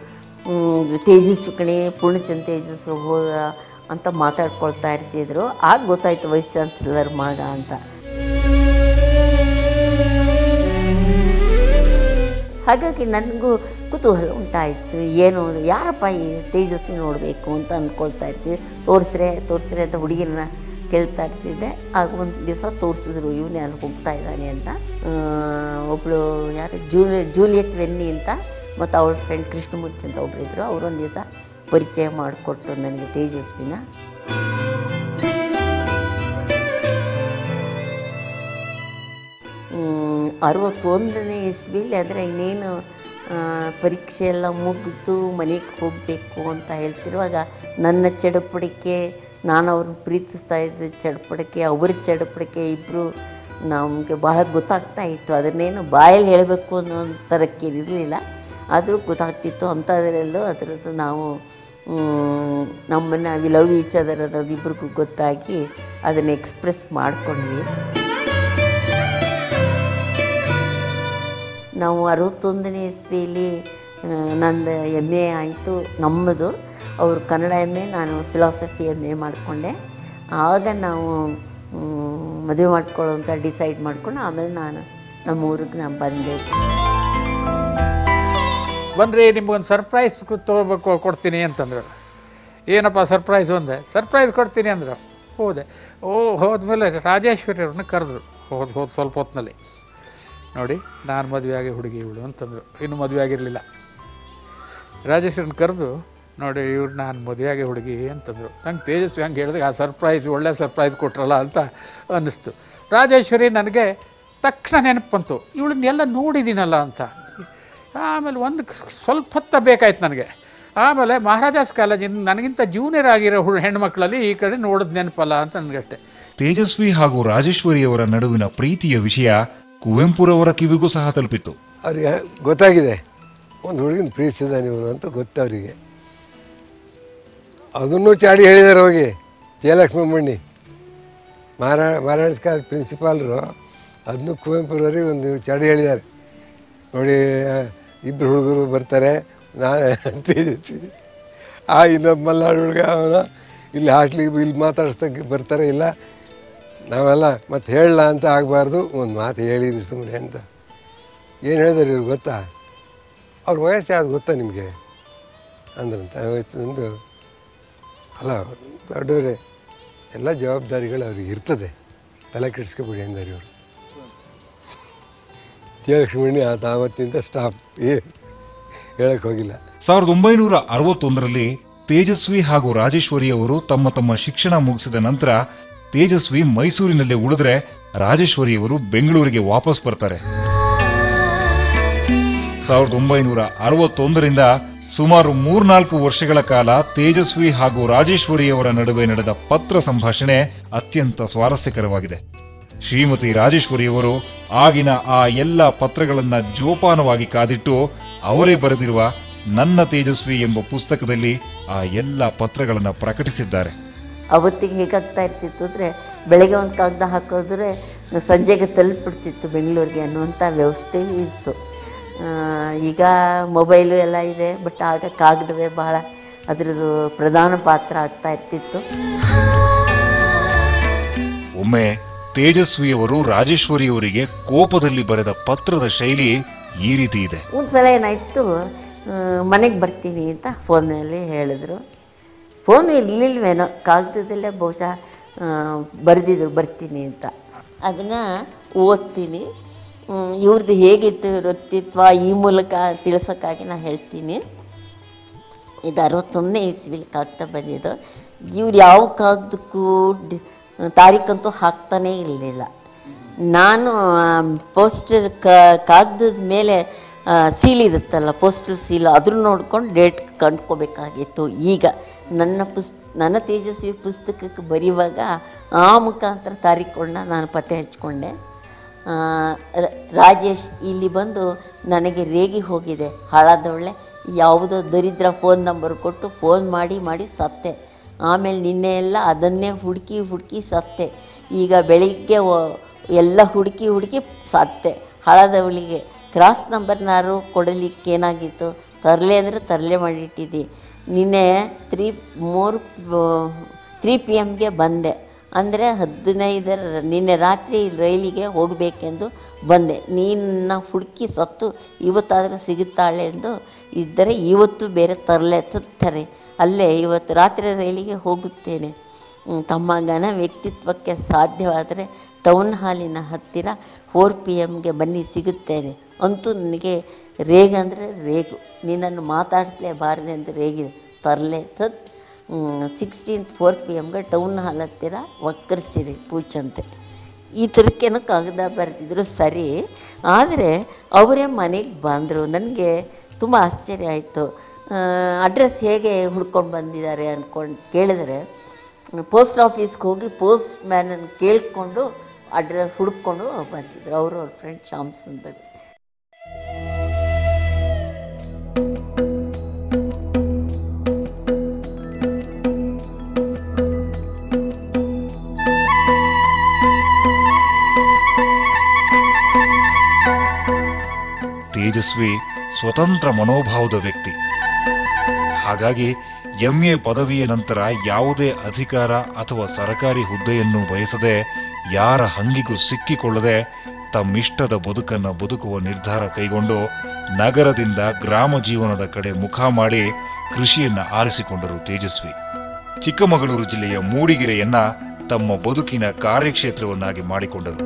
ತೇಜಸ್ವಿ ಕಣೆ ಪೂರ್ಣಚಂದ್ ತೇಜಸ್ಸು ಹೋದ ಅಂತ ಮಾತಾಡ್ಕೊಳ್ತಾ ಇರ್ತಿದ್ರು. ಆಗ ಗೊತ್ತಾಯ್ತು ವೈಸ್ ಚಾನ್ಸಲರ್ ಮಗ ಅಂತ. ಹಾಗಾಗಿ ನನಗೂ ಕುತೂಹಲ ಉಂಟಾಯಿತು. ಏನು, ಯಾರಪ್ಪ ಈ ತೇಜಸ್ವಿ ನೋಡಬೇಕು ಅಂತ ಅಂದ್ಕೊಳ್ತಾ ಇರ್ತಿದ್ದೆ. ತೋರಿಸ್ರೆ ತೋರಿಸ್ರೆ ಅಂತ ಹುಡುಗಿರನ್ನ ಕೇಳ್ತಾ ಇರ್ತಿದ್ದೆ. ಆಗ ಒಂದು ದಿವಸ ತೋರಿಸಿದ್ರು, ಇವನೇ ಅಲ್ಲಿ ಹೋಗ್ತಾ ಇದ್ದಾನೆ ಅಂತ. ಒಬ್ಬಳು ಯಾರು? ಜೂಲಿ, ಜೂಲಿಯಟ್ ವೆನ್ನಿ ಅಂತ, ಮತ್ತು ಅವಳ ಫ್ರೆಂಡ್ ಕೃಷ್ಣಮೂರ್ತಿ ಅಂತ ಒಬ್ಬರಿದ್ದರು ಅವರೊಂದು ದಿವಸ ಪರಿಚಯ ಮಾಡಿಕೊಟ್ಟು ನನಗೆ ತೇಜಸ್ವಿನ. ಅರವತ್ತೊಂದನೇ ಇಸ್ವಿಲಿ ಅಂದರೆ ಇನ್ನೇನು ಪರೀಕ್ಷೆ ಎಲ್ಲ ಮುಗಿದು ಮನೆಗೆ ಹೋಗಬೇಕು ಅಂತ ಹೇಳ್ತಿರುವಾಗ ನನ್ನ ಚಡಪಡಿಕೆ, ನಾನು ಅವ್ರನ್ನ ಪ್ರೀತಿಸ್ತಾ ಇದ್ದ ಚಡಪಡಿಕೆ, ಅವ್ರ ಚಡಪಡಿಕೆ ಇಬ್ಬರು ನಮಗೆ ಬಹಳ ಗೊತ್ತಾಗ್ತಾ ಇತ್ತು. ಅದನ್ನೇನು ಬಾಯಲ್ಲಿ ಹೇಳಬೇಕು ಅನ್ನೋ ಥರಕ್ಕೇನಿರಲಿಲ್ಲ. ಆದರೂ ಗೊತ್ತಾಗ್ತಿತ್ತು. ಅಂಥದ್ರಲ್ಲೂ ಅದರದ್ದು ನಾವು ನಮ್ಮನ್ನು ವಿ ಲವ್ ಈಚ್ ಅದರ್ ಅನ್ನೋದು ಇಬ್ರಿಗೂ ಗೊತ್ತಾಗಿ ಅದನ್ನು ಎಕ್ಸ್ಪ್ರೆಸ್ ಮಾಡ್ಕೊಂಡ್ವಿ. ನಾವು ಅರವತ್ತೊಂದನೇ ಇಸ್ವಿಯಲ್ಲಿ ನಂದು ಎಂ ಎ ಆಯಿತು, ನಮ್ಮದು. ಅವರು ಕನ್ನಡ ಎಂ ಎ ನಾನು ಫಿಲಾಸಫಿ ಎಂ ಎ ಮಾಡಿಕೊಂಡೆ. ಆಗ ನಾವು ಮದುವೆ ಮಾಡ್ಕೊಳ್ಳೋ ಅಂತ ಡಿಸೈಡ್ ಮಾಡಿಕೊಂಡು ಆಮೇಲೆ ನಾನು ನಮ್ಮ ಊರಿಗೆ ನಾನು ಬಂದೆ. ಬಂದರೆ ನಿಮಗೊಂದು ಸರ್ಪ್ರೈಸ್ ತೊಗೋಬೇಕು ಕೊಡ್ತೀನಿ ಅಂತಂದರು. ಏನಪ್ಪ ಸರ್ಪ್ರೈಸ್ ಒಂದೆ? ಸರ್ಪ್ರೈಸ್ ಕೊಡ್ತೀನಿ ಅಂದರು. ಹೋದೆ. ಓ, ಹೋದ್ಮೇಲೆ ರಾಜೇಶ್ವರಿ ಅವ್ರನ್ನ ಕರೆದ್ರು. ಹೋದ್ ಹೋದ ಸ್ವಲ್ಪ ಹೊತ್ತಿನಲ್ಲಿ ನೋಡಿ, ನಾನು ಮದುವೆ ಆಗಿ ಹುಡುಗಿ ಇವಳು ಅಂತಂದರು. ಇನ್ನು ಮದುವೆ ಆಗಿರಲಿಲ್ಲ. ರಾಜೇಶ್ವರನ್ ಕರೆದು, ನೋಡಿ, ಇವ್ರು ನಾನು ಮದುವೆ ಆಗಿ ಹುಡುಗಿ ಅಂತಂದರು. ನಂಗೆ ತೇಜಸ್ವಿ ಹಂಗೆ ಹೇಳಿದಾಗ ಆ ಸರ್ಪ್ರೈಸ್ ಒಳ್ಳೆ ಸರ್ಪ್ರೈಸ್ ಕೊಟ್ರಲ್ಲ ಅಂತ ಅನ್ನಿಸ್ತು. ರಾಜೇಶ್ವರಿ ನನಗೆ ತಕ್ಷಣ ನೆನಪು ಬಂತು ಇವಳನ್ನೆಲ್ಲ ನೋಡಿದ್ದೀನಲ್ಲ ಅಂತ. ಆಮೇಲೆ ಒಂದು ಸ್ವಲ್ಪ ಹೊತ್ತ ಬೇಕಾಯ್ತು ನನಗೆ. ಆಮೇಲೆ ಮಹಾರಾಜಾಸ್ ಕಾಲೇಜಿನ ನನಗಿಂತ ಜೂನಿಯರ್ ಆಗಿರೋ ಹೆಣ್ಮಕ್ಳಲ್ಲಿ ಈ ಕಡೆ ನೋಡಿದ ನೆನಪಲ್ಲ ಅಂತ ನನಗಷ್ಟೇ. ತೇಜಸ್ವಿ ಹಾಗೂ ರಾಜೇಶ್ವರಿಯವರ ನಡುವಿನ ಪ್ರೀತಿಯ ವಿಷಯ ಕುವೆಂಪುರವರ ಕಿವಿಗೂ ಸಹ ತಲುಪಿತ್ತು. ಅವ್ರಿಗೆ ಗೊತ್ತಾಗಿದೆ. ಒಂದು ಹುಡುಗಿನ ಪ್ರೀತಿಸಿದ ನೀವು ಅಂತ ಗೊತ್ತವರಿಗೆ ಅದನ್ನು ಚಾಡಿ ಹೇಳಿದ್ದಾರೆ ಹೋಗಿ ಜಯಲಕ್ಷ್ಮಿ ಮಣ್ಣಿ ಮಹಾರಾ ಮಹಾರಾಜ್ ಕಾಲೇಜ್ ಪ್ರಿನ್ಸಿಪಾಲ್ರು ಅದನ್ನು ಕುವೆಂಪುರವರಿಗೆ ಒಂದು ಚಾಡಿ ಹೇಳಿದ್ದಾರೆ. ನೋಡಿ ಇಬ್ಬರು ಹುಡುಗರು ಬರ್ತಾರೆ, ನಾನು ತೇಜಸ್ವಿ ಆ ಇನ್ನೊಬ್ಬ ಮಲ್ನಾಡು ಹುಡುಗ ಅವನ ಇಲ್ಲಿ ಹಾಕ್ಲಿ ಇಲ್ಲಿ ಮಾತಾಡ್ಸೋಕ್ಕೆ ಬರ್ತಾರೆ, ಇಲ್ಲ, ನಾವೆಲ್ಲ ಮತ್ತೆ ಹೇಳಲ್ಲ ಅಂತ ಆಗಬಾರ್ದು, ಒಂದು ಮಾತು ಹೇಳಿದ್ದೀನಿ ಸುಮ್ಮನೆ ಅಂತ. ಏನು ಹೇಳಿದಾರೆ ಇವ್ರಿಗೆ ಗೊತ್ತಾ? ಅವ್ರ ವಯಸ್ಸು ಯಾವ್ದು ಗೊತ್ತಾ ನಿಮಗೆ? ಅಂದ್ರಂತ ವಯಸ್ಸಿನೊಂದು, ಅಲ್ಲ, ದೊಡ್ಡವರೇ, ಎಲ್ಲ ಜವಾಬ್ದಾರಿಗಳು ಅವ್ರಿಗೆ ಇರ್ತದೆ. ತಲೆ ಕೆಡಿಸ್ಕೊಬಿಡಿ ಅಂದಾರೆ ಇವರು. ಜಯಲಕ್ಷ್ಮಣಿ ಆತ ಆವತ್ತಿಂದ ಸ್ಟಾಪ್ ಹೇಳಕ್ ಹೇಳಕ್ಕೆ ಹೋಗಿಲ್ಲ. ಸಾವಿರದ ಒಂಬೈನೂರ ಅರವತ್ತೊಂದರಲ್ಲಿ ತೇಜಸ್ವಿ ಹಾಗೂ ರಾಜೇಶ್ವರಿ ಅವರು ತಮ್ಮ ತಮ್ಮ ಶಿಕ್ಷಣ ಮುಗಿಸಿದ ನಂತರ ತೇಜಸ್ವಿ ಮೈಸೂರಿನಲ್ಲೇ ಉಳಿದ್ರೆ ರಾಜೇಶ್ವರಿಯವರು ಬೆಂಗಳೂರಿಗೆ ವಾಪಸ್ ಬರ್ತಾರೆ. ಸಾವಿರದ ಒಂಬೈನೂರ ಅರವತ್ತೊಂದರಿಂದ ಸುಮಾರು ಮೂರ್ನಾಲ್ಕು ವರ್ಷಗಳ ಕಾಲ ತೇಜಸ್ವಿ ಹಾಗೂ ರಾಜೇಶ್ವರಿಯವರ ನಡುವೆ ನಡೆದ ಪತ್ರ ಸಂಭಾಷಣೆ ಅತ್ಯಂತ ಸ್ವಾರಸ್ಯಕರವಾಗಿದೆ. ಶ್ರೀಮತಿ ರಾಜೇಶ್ವರಿಯವರು ಆಗಿನ ಆ ಎಲ್ಲ ಪತ್ರಗಳನ್ನು ಜೋಪಾನವಾಗಿ ಕಾದಿಟ್ಟು ಅವರೇ ಬರೆದಿರುವ ನನ್ನ ತೇಜಸ್ವಿ ಎಂಬ ಪುಸ್ತಕದಲ್ಲಿ ಆ ಎಲ್ಲ ಪತ್ರಗಳನ್ನು ಪ್ರಕಟಿಸಿದ್ದಾರೆ. ಅವತ್ತಿಗೆ ಹೇಗಾಗ್ತಾ ಇರ್ತಿತ್ತು ಅಂದರೆ ಬೆಳಗ್ಗೆ ಒಂದು ಕಾಗದ ಹಾಕೋದ್ರೆ ಸಂಜೆಗೆ ತಲುಪಿಡ್ತಿತ್ತು ಬೆಂಗಳೂರಿಗೆ ಅನ್ನುವಂಥ ವ್ಯವಸ್ಥೆ ಇತ್ತು. ಈಗ ಮೊಬೈಲು ಎಲ್ಲ ಇದೆ ಬಟ್ ಆಗ ಕಾಗದವೇ ಬಹಳ ಅದರದ್ದು ಪ್ರಧಾನ ಪಾತ್ರ ಆಗ್ತಾ ಇರ್ತಿತ್ತು. ಒಮ್ಮೆ ತೇಜಸ್ವಿಯವರು ರಾಜೇಶ್ವರಿಯವರಿಗೆ ಕೋಪದಲ್ಲಿ ಬರೆದ ಪತ್ರದ ಶೈಲಿ ಈ ರೀತಿ ಇದೆ. ಒಂದು ಸಲ ಏನಾಯಿತು ಮನೆಗೆ ಬರ್ತೀನಿ ಅಂತ ಫೋನಲ್ಲಿ ಹೇಳಿದ್ರು. ಫೋನು ಇರಲಿಲ್ವೇನೋ, ಕಾಗದದಲ್ಲೇ ಬಹುಶಃ ಬರೆದಿದ್ರು, ಬರ್ತೀನಿ ಅಂತ. ಅದನ್ನು ಓದ್ತೀನಿ. ಇವ್ರದ್ದು ಹೇಗಿತ್ತು ವ್ಯಕ್ತಿತ್ವ ಈ ಮೂಲಕ ತಿಳಿಸೋಕ್ಕಾಗಿ ನಾನು ಹೇಳ್ತೀನಿ. ಇದು ಅರವತ್ತೊಂದನೇ ಇಸ್ವಿಲಿ ಕಾಗ್ತಾ ಬಂದಿದ್ದು. ಇವ್ರು ಯಾವ ಕಾಗದಕ್ಕೂ ತಾರೀಖಂತೂ ಹಾಕ್ತಾನೇ ಇರಲಿಲ್ಲ. ನಾನು ಪೋಸ್ಟರ್ ಕಾಗದದ ಮೇಲೆ ಸೀಲ್ ಇರುತ್ತಲ್ಲ ಪೋಸ್ಟಲ್ ಸೀಲ್ ಅದ್ರ ನೋಡ್ಕೊಂಡು ಡೇಟ್ ಕಂಡ್ಕೋಬೇಕಾಗಿತ್ತು. ಈಗ ನನ್ನ ಪುಸ್, ನನ್ನ ತೇಜಸ್ವಿ ಪುಸ್ತಕಕ್ಕೆ ಬರೆಯುವಾಗ ಆ ಮುಖಾಂತರ ತಾರೀಖುಗಳನ್ನ ನಾನು ಪತ್ತೆ ಹಚ್ಕೊಂಡೆ. ರಾಜೇಶ್ ಇಲ್ಲಿ ಬಂದು ನನಗೆ ರೇಗಿ ಹೋಗಿದೆ. ಹಾಳಾದವಳೆ, ಯಾವುದೋ ದರಿದ್ರ ಫೋನ್ ನಂಬರ್ ಕೊಟ್ಟು ಫೋನ್ ಮಾಡಿ ಮಾಡಿ ಸತ್ತೆ. ಆಮೇಲೆ ನಿನ್ನೆ ಎಲ್ಲ ಅದನ್ನೇ ಹುಡುಕಿ ಹುಡುಕಿ ಸತ್ತೆ. ಈಗ ಬೆಳಿಗ್ಗೆ ಎಲ್ಲ ಹುಡುಕಿ ಹುಡುಕಿ ಸತ್ತೆ. ಹಳದವಳಿಗೆ ಕ್ರಾಸ್ ನಂಬರ್ನಾರು ಕೊಡಲಿಕ್ಕೆ ಏನಾಗಿತ್ತು? ತರಲೆ ಅಂದರೆ ತರಲೆ ಮಾಡಿಟ್ಟಿದ್ದಿ. ನಿನ್ನೆ ತ್ರೀ, ಮೂರು ತ್ರೀ ಪಿ ಎಮ್ಗೆ ಬಂದೆ. ಅಂದರೆ ಹದಿನೈದರ, ನಿನ್ನೆ ರಾತ್ರಿ ರೈಲಿಗೆ ಹೋಗಬೇಕೆಂದು ಬಂದೆ. ನೀನ್ನ ಹುಡುಕಿ ಸತ್ತು, ಇವತ್ತಾದರೂ ಸಿಗುತ್ತಾಳೆ ಎಂದು ಇದ್ದರೆ ಇವತ್ತು ಬೇರೆ ತರಲೆ ತರ್ತಾರೆ ಅಲ್ಲೇ ಇವತ್ತು ರಾತ್ರಿ ರೈಲಿಗೆ ಹೋಗುತ್ತೇನೆ. ತಮ್ಮಂಗನ ವ್ಯಕ್ತಿತ್ವಕ್ಕೆ ಸಾಧ್ಯವಾದರೆ ಟೌನ್ ಹಾಲಿನ ಹತ್ತಿರ ಫೋರ್ ಪಿ ಎಮ್ಗೆ ಬನ್ನಿ ಸಿಗುತ್ತೇನೆ. ಅಂತೂ ನನಗೆ ರೇಗ ಅಂದರೆ ರೇಗು. ನಿನ್ನನ್ನು ಮಾತಾಡಿಸ್ಲೇಬಾರದೆ ಅಂತ ರೇಗಿದೆ ತರಲೆ ತತ್. ಸಿಕ್ಸ್ಟೀನ್ತ್ ಫೋರ್ ಪಿ ಎಮ್ಗೆ ಟೌನ್ ಹಾಲ್ ಹತ್ತಿರ ಒಕ್ಕರಿಸಿರಿ ಪೂಚಂತೆ. ಈ ಥರಕ್ಕೇನೋ ಕಾಗದ ಬರೆದಿದ್ರು ಸರಿ. ಆದರೆ ಅವರೇ ಮನೆಗೆ ಬಂದರು. ನನಗೆ ತುಂಬ ಆಶ್ಚರ್ಯ ಆಯಿತು. ಅಡ್ರೆಸ್ ಹೇಗೆ ಹುಡ್ಕೊಂಡು ಬಂದಿದ್ದಾರೆ ಅಂದ್ಕೊಂಡು ಕೇಳಿದರೆ ಪೋಸ್ಟ್ ಆಫೀಸ್ಗೆ ಹೋಗಿ ಪೋಸ್ಟ್ ಮ್ಯಾನನ್ನು ಕೇಳಿಕೊಂಡು ಅಡ್ರೆಸ್ ಹುಡ್ಕೊಂಡು ಬಂದಿದ್ರು. ಅವರು ಅವ್ರ ಫ್ರೆಂಡ್ ಶ್ಯಾಮ್ ಸುಂದರ್ ತೇಜಸ್ವಿ ಸ್ವತಂತ್ರ ಮನೋಭಾವದ ವ್ಯಕ್ತಿ. ಹಾಗಾಗಿ ಎಂಎ ಪದವಿಯ ನಂತರ ಯಾವುದೇ ಅಧಿಕಾರ ಅಥವಾ ಸರಕಾರಿ ಹುದ್ದೆಯನ್ನು ಬಯಸದೆ ಯಾರ ಹಂಗಿಗೂ ಸಿಕ್ಕಿಕೊಳ್ಳದೆ ತಮ್ಮಿಷ್ಟದ ಬದುಕನ್ನು ಬದುಕುವ ನಿರ್ಧಾರ ಕೈಗೊಂಡು ನಗರದಿಂದ ಗ್ರಾಮ ಜೀವನದ ಕಡೆ ಮುಖ ಮಾಡಿ ಕೃಷಿಯನ್ನು ಆರಿಸಿಕೊಂಡರು ತೇಜಸ್ವಿ. ಚಿಕ್ಕಮಗಳೂರು ಜಿಲ್ಲೆಯ ಮೂಡಿಗೆರೆಯನ್ನ ತಮ್ಮ ಬದುಕಿನ ಕಾರ್ಯಕ್ಷೇತ್ರವನ್ನಾಗಿ ಮಾಡಿಕೊಂಡರು.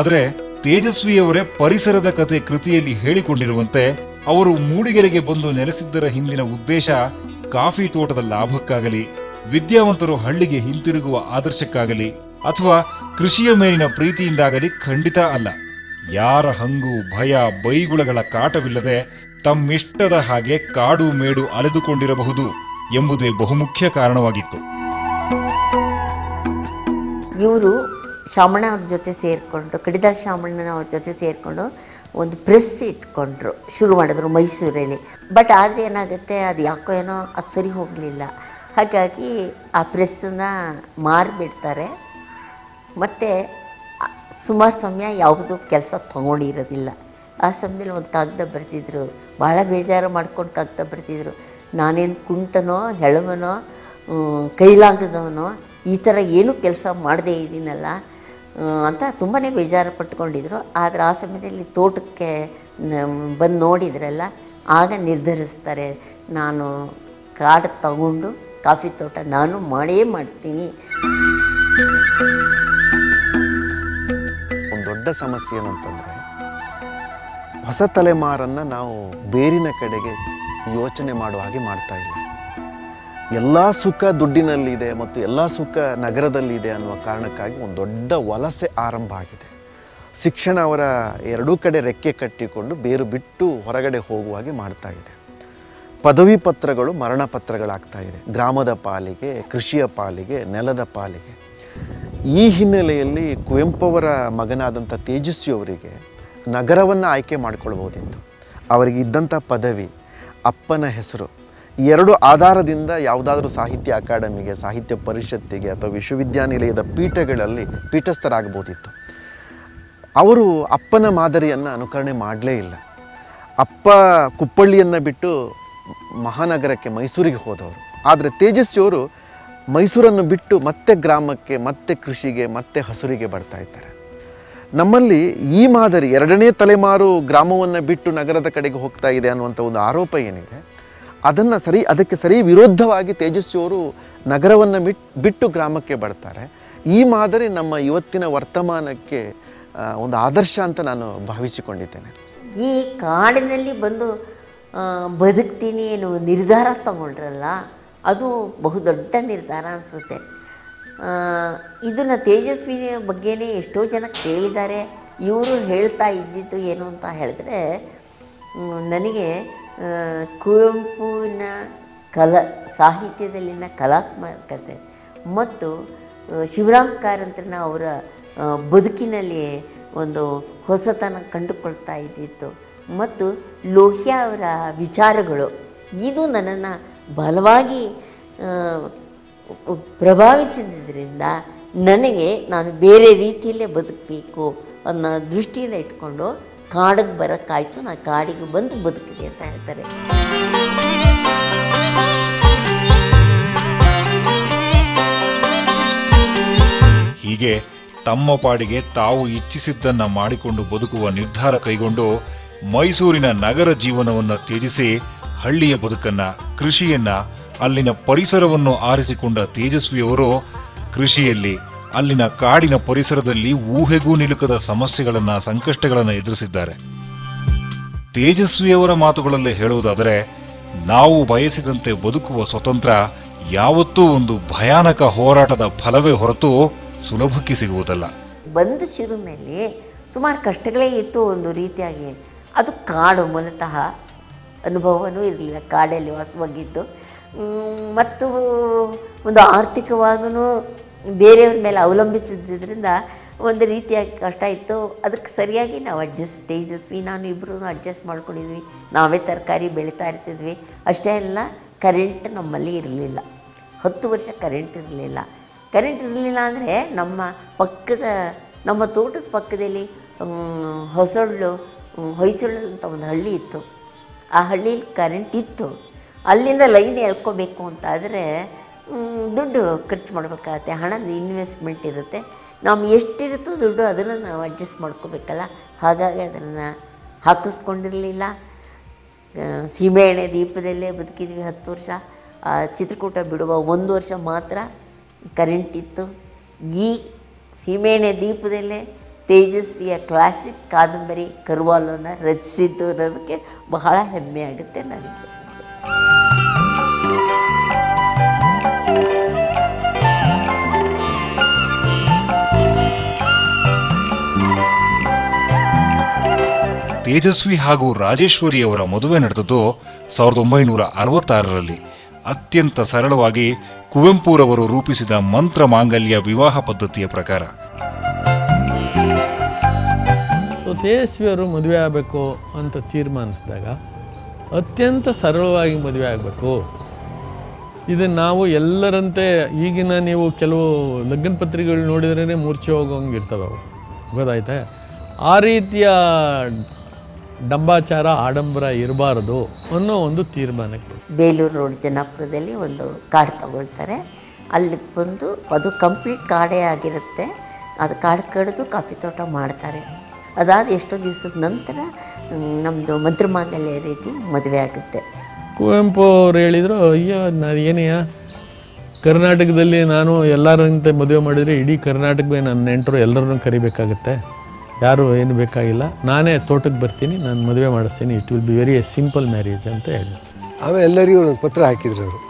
ಆದರೆ ತೇಜಸ್ವಿಯವರೇ ಪರಿಸರದ ಕತೆ ಕೃತಿಯಲ್ಲಿ ಹೇಳಿಕೊಂಡಿರುವಂತೆ ಅವರು ಮೂಡಿಗೆರೆಗೆ ಬಂದು ನೆಲೆಸಿದ್ದರ ಹಿಂದಿನ ಉದ್ದೇಶ ಕಾಫಿ ತೋಟದ ಲಾಭಕ್ಕಾಗಲಿ, ವಿದ್ಯಾವಂತರು ಹಳ್ಳಿಗೆ ಹಿಂತಿರುಗುವ ಆದರ್ಶಕ್ಕಾಗಲಿ, ಅಥವಾ ಕೃಷಿಯ ಮೇಲಿನ ಪ್ರೀತಿಯಿಂದಾಗಲಿ ಖಂಡಿತ ಅಲ್ಲ. ಯಾರ ಹಂಗು, ಭಯ, ಬೈಗುಳಗಳ ಕಾಟವಿಲ್ಲದೆ ತಮ್ಮಿಷ್ಟದ ಹಾಗೆ ಕಾಡು ಮೇಡು ಅಲೆದುಕೊಂಡಿರಬಹುದು ಎಂಬುದೇ ಬಹುಮುಖ್ಯ ಕಾರಣವಾಗಿತ್ತು. ಇವರು ಶಾಮಣ್ಣ ಅವ್ರ ಜೊತೆ ಸೇರಿಕೊಂಡು ಕಡಿದಾಳ್ ಶಾಮಣ್ಣನ ಅವ್ರ ಜೊತೆ ಸೇರಿಕೊಂಡು ಒಂದು ಪ್ರೆಸ್ ಇಟ್ಕೊಂಡ್ರು, ಶುರು ಮಾಡಿದ್ರು ಮೈಸೂರಲ್ಲಿ. ಬಟ್ ಆದರೆ ಏನಾಗುತ್ತೆ, ಅದು ಯಾಕೋ ಏನೋ ಅದು ಸರಿ ಹೋಗಲಿಲ್ಲ. ಹಾಗಾಗಿ ಆ ಪ್ರೆಸ್ಸನ್ನು ಮಾರಿಬಿಡ್ತಾರೆ. ಮತ್ತು ಸುಮಾರು ಸಮಯ ಯಾವುದೂ ಕೆಲಸ ತೊಗೊಂಡಿರೋದಿಲ್ಲ. ಆ ಸಮಯದಲ್ಲಿ ಒಂದು ಕಾಗದ ಬರ್ತಿದ್ರು ಭಾಳ ಬೇಜಾರು ಮಾಡ್ಕೊಂಡು ಕಾಗ್ದ ಬರ್ತಿದ್ರು ನಾನೇನು ಕುಂಟನೋ, ಹೆಳವನೋ ಕೈಲಾಗದವನೋ, ಈ ಥರ ಏನೂ ಕೆಲಸ ಮಾಡದೇ ಇದ್ದೀನಲ್ಲ ಅಂತ ತುಂಬಾ ಬೇಜಾರು ಪಟ್ಕೊಂಡಿದ್ರು. ಆದರೆ ಆ ಸಮಯದಲ್ಲಿ ತೋಟಕ್ಕೆ ಬಂದು ನೋಡಿದ್ರಲ್ಲ, ಆಗ ನಿರ್ಧರಿಸ್ತಾರೆ, ನಾನು ಕಾಡು ತಗೊಂಡು ಕಾಫಿ ತೋಟ ನಾನು ಮಾಡೇ ಮಾಡ್ತೀನಿ. ಒಂದು ದೊಡ್ಡ ಸಮಸ್ಯೆ ಏನಂತಂದರೆ, ಹೊಸ ತಲೆಮಾರನ್ನು ನಾವು ಬೇರಿನ ಕಡೆಗೆ ಯೋಚನೆ ಮಾಡುವ ಹಾಗೆ ಮಾಡ್ತಾ ಇಲ್ಲ. ಎಲ್ಲ ಸುಖ ದುಡ್ಡಿನಲ್ಲಿದೆ ಮತ್ತು ಎಲ್ಲ ಸುಖ ನಗರದಲ್ಲಿದೆ ಅನ್ನುವ ಕಾರಣಕ್ಕಾಗಿ ಒಂದು ದೊಡ್ಡ ವಲಸೆ ಆರಂಭ ಆಗಿದೆ. ಶಿಕ್ಷಣ ಅವರ ಎರಡೂ ಕಡೆ ರೆಕ್ಕೆ ಕಟ್ಟಿಕೊಂಡು ಬೇರು ಬಿಟ್ಟು ಹೊರಗಡೆ ಹೋಗುವ ಹಾಗೆ ಮಾಡ್ತಾ ಇದೆ. ಪದವಿ ಪತ್ರಗಳು ಮರಣ ಪತ್ರಗಳಾಗ್ತಾ ಇದೆ. ಗ್ರಾಮದ ಪಾಲಿಗೆ, ಕೃಷಿಯ ಪಾಲಿಗೆ, ನೆಲದ ಪಾಲಿಗೆ. ಈ ಹಿನ್ನೆಲೆಯಲ್ಲಿ ಕುವೆಂಪು ಅವರ ಮಗನಾದಂಥ ತೇಜಸ್ವಿ ಅವರಿಗೆ ನಗರವನ್ನು ಆಯ್ಕೆ ಮಾಡಿಕೊಳ್ಬೋದಿತ್ತು ಅವರಿಗೆ ಇದ್ದಂಥ ಪದವಿ ಅಪ್ಪನ ಹೆಸರು ಎರಡು ಆಧಾರದಿಂದ ಯಾವುದಾದ್ರೂ ಸಾಹಿತ್ಯ ಅಕಾಡೆಮಿಗೆ, ಸಾಹಿತ್ಯ ಪರಿಷತ್ತಿಗೆ ಅಥವಾ ವಿಶ್ವವಿದ್ಯಾನಿಲಯದ ಪೀಠಗಳಲ್ಲಿ ಪೀಠಸ್ಥರಾಗಬಹುದಿತ್ತು. ಅವರು ಅಪ್ಪನ ಮಾದರಿಯನ್ನು ಅನುಕರಣೆ ಮಾಡಲೇ ಇಲ್ಲ. ಅಪ್ಪ ಕುಪ್ಪಳ್ಳಿಯನ್ನು ಬಿಟ್ಟು ಮಹಾನಗರಕ್ಕೆ ಮೈಸೂರಿಗೆ ಹೋದವರು. ಆದರೆ ತೇಜಸ್ವಿಯವರು ಮೈಸೂರನ್ನು ಬಿಟ್ಟು ಮತ್ತೆ ಗ್ರಾಮಕ್ಕೆ, ಮತ್ತೆ ಕೃಷಿಗೆ, ಮತ್ತೆ ಹಸುರಿಗೆ ಬರ್ತಾ ಇದ್ದಾರೆ. ನಮ್ಮಲ್ಲಿ ಈ ಮಾದರಿ ಎರಡನೇ ತಲೆಮಾರು ಗ್ರಾಮವನ್ನು ಬಿಟ್ಟು ನಗರದ ಕಡೆಗೆ ಹೋಗ್ತಾ ಇದೆ ಅನ್ನುವಂಥ ಒಂದು ಆರೋಪ ಏನಿದೆ? ಅದನ್ನು ಸರಿ, ಅದಕ್ಕೆ ಸರಿ ವಿರುದ್ಧವಾಗಿ ತೇಜಸ್ವಿಯವರು ನಗರವನ್ನು ಬಿಟ್, ಬಿಟ್ಟು ಗ್ರಾಮಕ್ಕೆ ಬರ್ತಾರೆ. ಈ ಮಾದರಿ ನಮ್ಮ ಇವತ್ತಿನ ವರ್ತಮಾನಕ್ಕೆ ಒಂದು ಆದರ್ಶ ಅಂತ ನಾನು ಭಾವಿಸಿಕೊಂಡಿದ್ದೇನೆ. ಈ ಕಾಡಿನಲ್ಲಿ ಬಂದು ಬದುಕ್ತೀನಿ ಎನ್ನುವ ನಿರ್ಧಾರ ತಗೊಂಡ್ರಲ್ಲ, ಅದು ಬಹುದೊಡ್ಡ ನಿರ್ಧಾರ ಅನಿಸುತ್ತೆ. ಇದನ್ನು ತೇಜಸ್ವಿ ಬಗ್ಗೆನೇ ಎಷ್ಟೋ ಜನ ಕೇಳಿದ್ದಾರೆ. ಇವರು ಹೇಳ್ತಾ ಇದ್ದಿದ್ದು ಏನು ಅಂತ ಹೇಳಿದ್ರೆ ನನಗೆ ಕುವೆಂಪುವಿನ ಕಲ, ಸಾಹಿತ್ಯದಲ್ಲಿನ ಕಲಾತ್ಮಕತೆ ಮತ್ತು ಶಿವರಾಮ್ ಕಾರಂತ್ರನ ಅವರ ಬದುಕಿನಲ್ಲಿ ಒಂದು ಹೊಸತನ ಕಂಡುಕೊಳ್ತಾ ಇದ್ದಿತ್ತು. ಮತ್ತು ಲೋಹ್ಯ ಅವರ ವಿಚಾರಗಳು, ಇದು ನನ್ನನ್ನು ಬಲವಾಗಿ ಪ್ರಭಾವಿಸಿದ್ದರಿಂದ ನನಗೆ ನಾನು ಬೇರೆ ರೀತಿಯಲ್ಲೇ ಬದುಕಬೇಕು ಅನ್ನೋ ದೃಷ್ಟಿಯಿಂದ ಇಟ್ಕೊಂಡು ಕಾಡಿಗೆ ಬರೋಕ್ಕಾಯ್ತು ನಾನು ಕಾಡಿಗೆ ಬಂದು ಬದುಕಿದೆ ಅಂತ ಹೇಳ್ತಾರೆ. ಹೀಗೆ ತಮ್ಮ ಪಾಡಿಗೆ ತಾವು ಇಚ್ಛಿಸಿದ್ದನ್ನ ಮಾಡಿಕೊಂಡು ಬದುಕುವ ನಿರ್ಧಾರ ಕೈಗೊಂಡು ಮೈಸೂರಿನ ನಗರ ಜೀವನವನ್ನು ತ್ಯಜಿಸಿ ಹಳ್ಳಿಯ ಬದುಕನ್ನ, ಕೃಷಿಯನ್ನ, ಅಲ್ಲಿನ ಪರಿಸರವನ್ನು ಆರಿಸಿಕೊಂಡ ತೇಜಸ್ವಿಯವರು ಕೃಷಿಯಲ್ಲಿ ಅಲ್ಲಿನ ಕಾಡಿನ ಪರಿಸರದಲ್ಲಿ ಊಹೆಗೂ ನಿಲುಕದ ಸಮಸ್ಯೆಗಳನ್ನು ಸಂಕಷ್ಟಗಳನ್ನು ಎದುರಿಸಿದ್ದಾರೆ. ತೇಜಸ್ವಿಯವರ ಮಾತುಗಳಲ್ಲಿ ಹೇಳುವುದಾದರೆ ನಾವು ಬಯಸಿದಂತೆ ಬದುಕುವ ಸ್ವತಂತ್ರ ಯಾವತ್ತೂ ಒಂದು ಭಯಾನಕ ಹೋರಾಟದ ಫಲವೇ ಹೊರತು ಸುಲಭಕ್ಕೆ ಸಿಗುವುದಲ್ಲ. ಬಂದ ಮೇಲೆ ಸುಮಾರು ಕಷ್ಟಗಳೇ ಇತ್ತು ಒಂದು ರೀತಿಯಾಗಿ. ಅದು ಕಾಡು ಮೂಲತಃ ಅನುಭವವೂ ಇರಲಿಲ್ಲ. ಕಾಡಲ್ಲಿ ವಾಸವಾಗಿದ್ದು ಮ್, ಮತ್ತು ಒಂದು ಆರ್ಥಿಕವಾಗೂ ಬೇರೆಯವ್ರ ಮೇಲೆ ಅವಲಂಬಿಸಿದ್ದರಿಂದ ಒಂದು ರೀತಿಯಾಗಿ ಕಷ್ಟ ಇತ್ತು. ಅದಕ್ಕೆ ಸರಿಯಾಗಿ ನಾವು ಅಡ್ಜಸ್ಟ್ ತೇಜಸ್ವಿ, ನಾನು ಇಬ್ಬರೂ ಅಡ್ಜಸ್ಟ್ ಮಾಡ್ಕೊಂಡಿದ್ವಿ. ನಾವೇ ತರಕಾರಿ ಬೆಳೀತಾ ಇರ್ತಿದ್ವಿ. ಅಷ್ಟೇ ಅಲ್ಲ ಕರೆಂಟ್ ನಮ್ಮಲ್ಲಿ ಇರಲಿಲ್ಲ. ಹತ್ತು ವರ್ಷ ಕರೆಂಟ್ ಇರಲಿಲ್ಲ. ಕರೆಂಟ್ ಇರಲಿಲ್ಲ ಅಂದರೆ ನಮ್ಮ ಪಕ್ಕದ, ನಮ್ಮ ತೋಟದ ಪಕ್ಕದಲ್ಲಿ ಹೊಸಳ್ಳು ಹೊಯ್ಸಳ್ಳು ಅಂತ ಒಂದು ಹಳ್ಳಿ ಇತ್ತು. ಆ ಹಳ್ಳಿಲಿ ಕರೆಂಟ್ ಇತ್ತು. ಅಲ್ಲಿಂದ ಲೈನ್ ಎಳ್ಕೋಬೇಕು ಅಂತಾದರೆ ದುಡ್ಡು ಖರ್ಚು ಮಾಡಬೇಕಾಗತ್ತೆ ಹಣದ ಇನ್ವೆಸ್ಟ್ಮೆಂಟ್ ಇರುತ್ತೆ. ನಾವು ಎಷ್ಟಿರುತ್ತೋ ದುಡ್ಡು ಅದನ್ನು ನಾವು ಅಡ್ಜಸ್ಟ್ ಮಾಡ್ಕೋಬೇಕಲ್ಲ? ಹಾಗಾಗಿ ಅದನ್ನು ಹಾಕಿಸ್ಕೊಂಡಿರಲಿಲ್ಲ. ಸೀಮೆ ಸೀಮೆಎಣ್ಣೆ ದೀಪದಲ್ಲೇ ಬದುಕಿದ್ವಿ ಹತ್ತು ವರ್ಷ. ಆ, ಚಿತ್ರಕೂಟ ಬಿಡುವ ಒಂದು ವರ್ಷ ಮಾತ್ರ ಕರೆಂಟ್ ಇತ್ತು. ಈ ಸೀಮೆಎಣ್ಣೆ ದೀಪದಲ್ಲೇ ತೇಜಸ್ವಿಯ ಕ್ಲಾಸಿಕ್ ಕಾದಂಬರಿ ಕರುವಾಲೋನ ರಚಿಸಿದ್ದು ಅನ್ನೋದಕ್ಕೆ ಬಹಳ ಹೆಮ್ಮೆ ಆಗುತ್ತೆ ನನಗೆ. ತೇಜಸ್ವಿ ಹಾಗೂ ರಾಜೇಶ್ವರಿ ಅವರ ಮದುವೆ ನಡೆದದ್ದು ಸಾವಿರದ ಒಂಬೈನೂರ ಅರವತ್ತಾರರಲ್ಲಿ. ಅತ್ಯಂತ ಸರಳವಾಗಿ ಕುವೆಂಪುರವರು ರೂಪಿಸಿದ ಮಂತ್ರ ಮಾಂಗಲ್ಯ ವಿವಾಹ ಪದ್ಧತಿಯ ಪ್ರಕಾರ. ಸೊ ತೇಜಸ್ವಿಯವರು ಮದುವೆ ಆಗಬೇಕು ಅಂತ ತೀರ್ಮಾನಿಸಿದಾಗ ಅತ್ಯಂತ ಸರಳವಾಗಿ ಮದುವೆ ಆಗಬೇಕು. ಇದನ್ನು ನಾವು ಎಲ್ಲರಂತೆ ಈಗಿನ ನೀವು ಕೆಲವು ಲಗ್ನ ಪತ್ರಿಕೆಗಳು ನೋಡಿದ್ರೇ ಮೂರ್ಛೆ ಹೋಗೋಂಗೆ ಇರ್ತವೆ ಅವು. ಗೊತ್ತಾಯ್ತಾ? ಆ ರೀತಿಯ ಡಂಬಾಚಾರ ಆಡಂಬರ ಇರಬಾರದು ಅನ್ನೋ ಒಂದು ತೀರ್ಮಾನಕ್ಕೆ ಬೇಲೂರು ರೋಡ್ ಜನಾಪುರದಲ್ಲಿ ಒಂದು ಕಾಡು ತಗೊಳ್ತಾರೆ. ಅಲ್ಲಿಗೆ ಬಂದು ಅದು ಕಂಪ್ಲೀಟ್ ಕಾಡೇ ಆಗಿರುತ್ತೆ. ಅದು ಕಾಡು ಕಡಿದು ಕಾಫಿ ತೋಟ ಮಾಡ್ತಾರೆ. ಅದಾದ ಎಷ್ಟೋ ದಿವಸದ ನಂತರ ನಮ್ಮದು ಮಂತ್ರಮಾಂಗಲ್ಯ ರೀತಿ ಮದುವೆ ಆಗುತ್ತೆ. ಕುವೆಂಪು ಅವ್ರು ಹೇಳಿದರು ಅಯ್ಯೋ ನಾನು ಏನೆಯ? ಕರ್ನಾಟಕದಲ್ಲಿ ನಾನು ಎಲ್ಲರಂತೆ ಮದುವೆ ಮಾಡಿದರೆ ಇಡೀ ಕರ್ನಾಟಕವೇ ನನ್ನ ನೆಂಟರು ಎಲ್ಲರನ್ನೂ ಕರಿಬೇಕಾಗತ್ತೆ. ಯಾರು ಏನು ಬೇಕಾಗಿಲ್ಲ. ನಾನೇ ತೋಟಕ್ಕೆ ಬರ್ತೀನಿ, ನಾನು ಮದುವೆ ಮಾಡಿಸ್ತೀನಿ. It will be very simple marriage ಅಂತ ಹೇಳಿ. ಆಮೇಲೆ ಎಲ್ಲರಿಗೂ ಒಂದು ಪತ್ರ ಹಾಕಿದ್ರು ಅವರು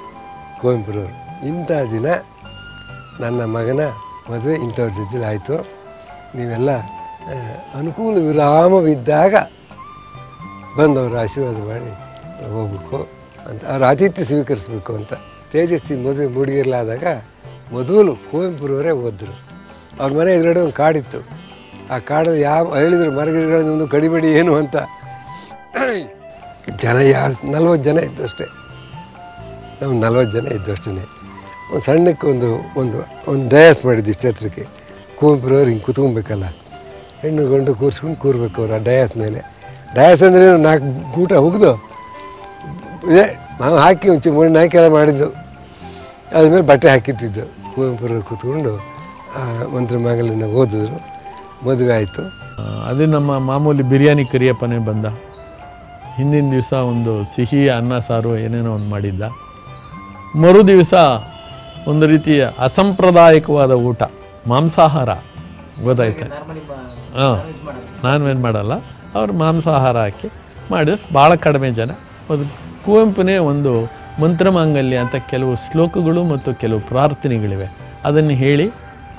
ಕುವೆಂಪುರವರು ಇಂಥ ದಿನ ನನ್ನ ಮಗನ ಮದುವೆ ಇಂಥವ್ರ ಜೊತೆಲಿ ಆಯಿತು. ನೀವೆಲ್ಲ ಅನುಕೂಲ ವಿರಾಮವಿದ್ದಾಗ ಬಂದವರು ಆಶೀರ್ವಾದ ಮಾಡಿ ಹೋಗ್ಬೇಕು ಅಂತ, ಅವ್ರ ಆತಿಥ್ಯ ಸ್ವೀಕರಿಸಬೇಕು ಅಂತ. ತೇಜಸ್ವಿ ಮದುವೆ ಮೂಡಿಗೆರ್ಲಾದಾಗ ಮೊದಲು ಕುವೆಂಪುರವರೇ ಓದಿದ್ರು ಅವ್ರ ಮನೆ ಎದುರುಗಡೆ ಒಂದು ಕಾಡಿತ್ತು. ಆ ಕಾಡಲ್ಲಿ ಯಾವ ಹೇಳಿದ್ರು ಮರಗಿಡಗಳನ್ನೊಂದು ಕಡಿಬೇಡಿ ಏನು ಅಂತ. ಜನ ಯಾರು ನಲ್ವತ್ತು ಜನ ಇದ್ದು ಅಷ್ಟೇ. ನಾವು ನಲ್ವತ್ತು ಜನ ಇದ್ದು ಅಷ್ಟೇ ಒಂದು ಸಣ್ಣಕ್ಕೆ ಒಂದು ಒಂದು ಒಂದು ಡಯಾಸ್ ಮಾಡಿದ್ದು ಇಷ್ಟು ಹತ್ರಕ್ಕೆ. ಕುವೆಂಪುರವ್ರು ಹಿಂಗೆ ಕೂತ್ಕೊಬೇಕಲ್ಲ. ಹೆಣ್ಣು ಗಂಡು ಕೂರಿಸ್ಕೊಂಡು ಕೂರ್ಬೇಕು ಅವ್ರು ಆ ಡಯಾಸ್ ಮೇಲೆ. ಡಯಾಸ್ ಅಂದರೆ ನಾಲ್ಕು ಗೂಟ ಹುಗ್ದು ಇದೆ ನಾವು ಹಾಕಿ ಒಂಚೂರು ಮಣ್ಣು ಹಾಕಿ ಎಲ್ಲ ಮಾಡಿದ್ದು. ಅದ್ಮೇಲೆ ಬಟ್ಟೆ ಹಾಕಿಟ್ಟಿದ್ದು. ಕುವೆಂಪುರವ್ರು ಕೂತ್ಕೊಂಡು ಮಂತ್ರ ಮಾಂಗಲ್ಯನ ಓದಿದ್ರು. ಮದುವೆ ಆಯಿತು. ಅದೇ ನಮ್ಮ ಮಾಮೂಲಿ ಬಿರಿಯಾನಿ ಕರಿಯಪ್ಪನೇ ಬಂದ. ಹಿಂದಿನ ದಿವಸ ಒಂದು ಸಿಹಿ ಅನ್ನ ಸಾರು ಏನೇನೋ ಒಂದು ಮಾಡಿದ್ದ. ಮರು ದಿವಸ ಒಂದು ರೀತಿಯ ಅಸಂಪ್ರದಾಯಿಕವಾದ ಊಟ ಮಾಂಸಾಹಾರ ಗೊತ್ತಾಯ್ತಾ? ಹಾಂ ನಾನ್ ವೆಜ್ ಮಾಡಲ್ಲ. ಅವ್ರು ಮಾಂಸಾಹಾರ ಹಾಕಿ ಮಾಡಿದ ಭಾಳ ಕಡಿಮೆ ಜನ. ಅದು ಕುವೆಂಪುನೇ ಒಂದು ಮಂತ್ರಮಾಂಗಲ್ಯ ಅಂತ ಕೆಲವು ಶ್ಲೋಕಗಳು ಮತ್ತು ಕೆಲವು ಪ್ರಾರ್ಥನೆಗಳಿವೆ. ಅದನ್ನು ಹೇಳಿ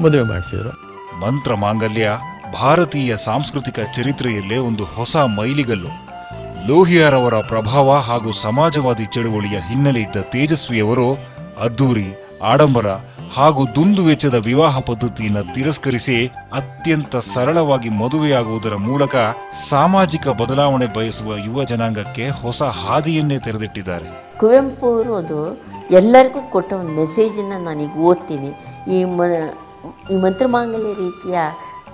ಮದುವೆ ಮಾಡಿಸಿದರು. ಮಂತ್ರ ಮಾಂಗಲ್ಯ ಭಾರತೀಯ ಸಾಂಸ್ಕೃತಿಕ ಚರಿತ್ರೆಯಲ್ಲೇ ಒಂದು ಹೊಸ ಮೈಲಿಗಲ್ಲು. ಲೋಹಿಯಾರವರ ಪ್ರಭಾವ ಹಾಗೂ ಸಮಾಜವಾದಿ ಚಳುವಳಿಯ ಹಿನ್ನೆಲೆ ಇದ್ದ ತೇಜಸ್ವಿಯವರು ಅದ್ದೂರಿ ಆಡಂಬರ ಹಾಗೂ ದುಂದು ವೆಚ್ಚದ ವಿವಾಹ ಪದ್ಧತಿಯನ್ನು ತಿರಸ್ಕರಿಸಿ ಅತ್ಯಂತ ಸರಳವಾಗಿ ಮದುವೆಯಾಗುವುದರ ಮೂಲಕ ಸಾಮಾಜಿಕ ಬದಲಾವಣೆ ಬಯಸುವ ಯುವ ಜನಾಂಗಕ್ಕೆ ಹೊಸ ಹಾದಿಯನ್ನೇ ತೆರೆದಿಟ್ಟಿದ್ದಾರೆ. ಕುವೆಂಪು ಅವರು ಅದು ಎಲ್ಲರಿಗೂ ಕೊಟ್ಟ ಒಂದು ಮೆಸೇಜನ್ನು ನಾನೀಗ ಓದ್ತೀನಿ. ಈ ಮ, ಈ ಮಂತ್ರಮಾಂಗಲ್ಯ ರೀತಿಯ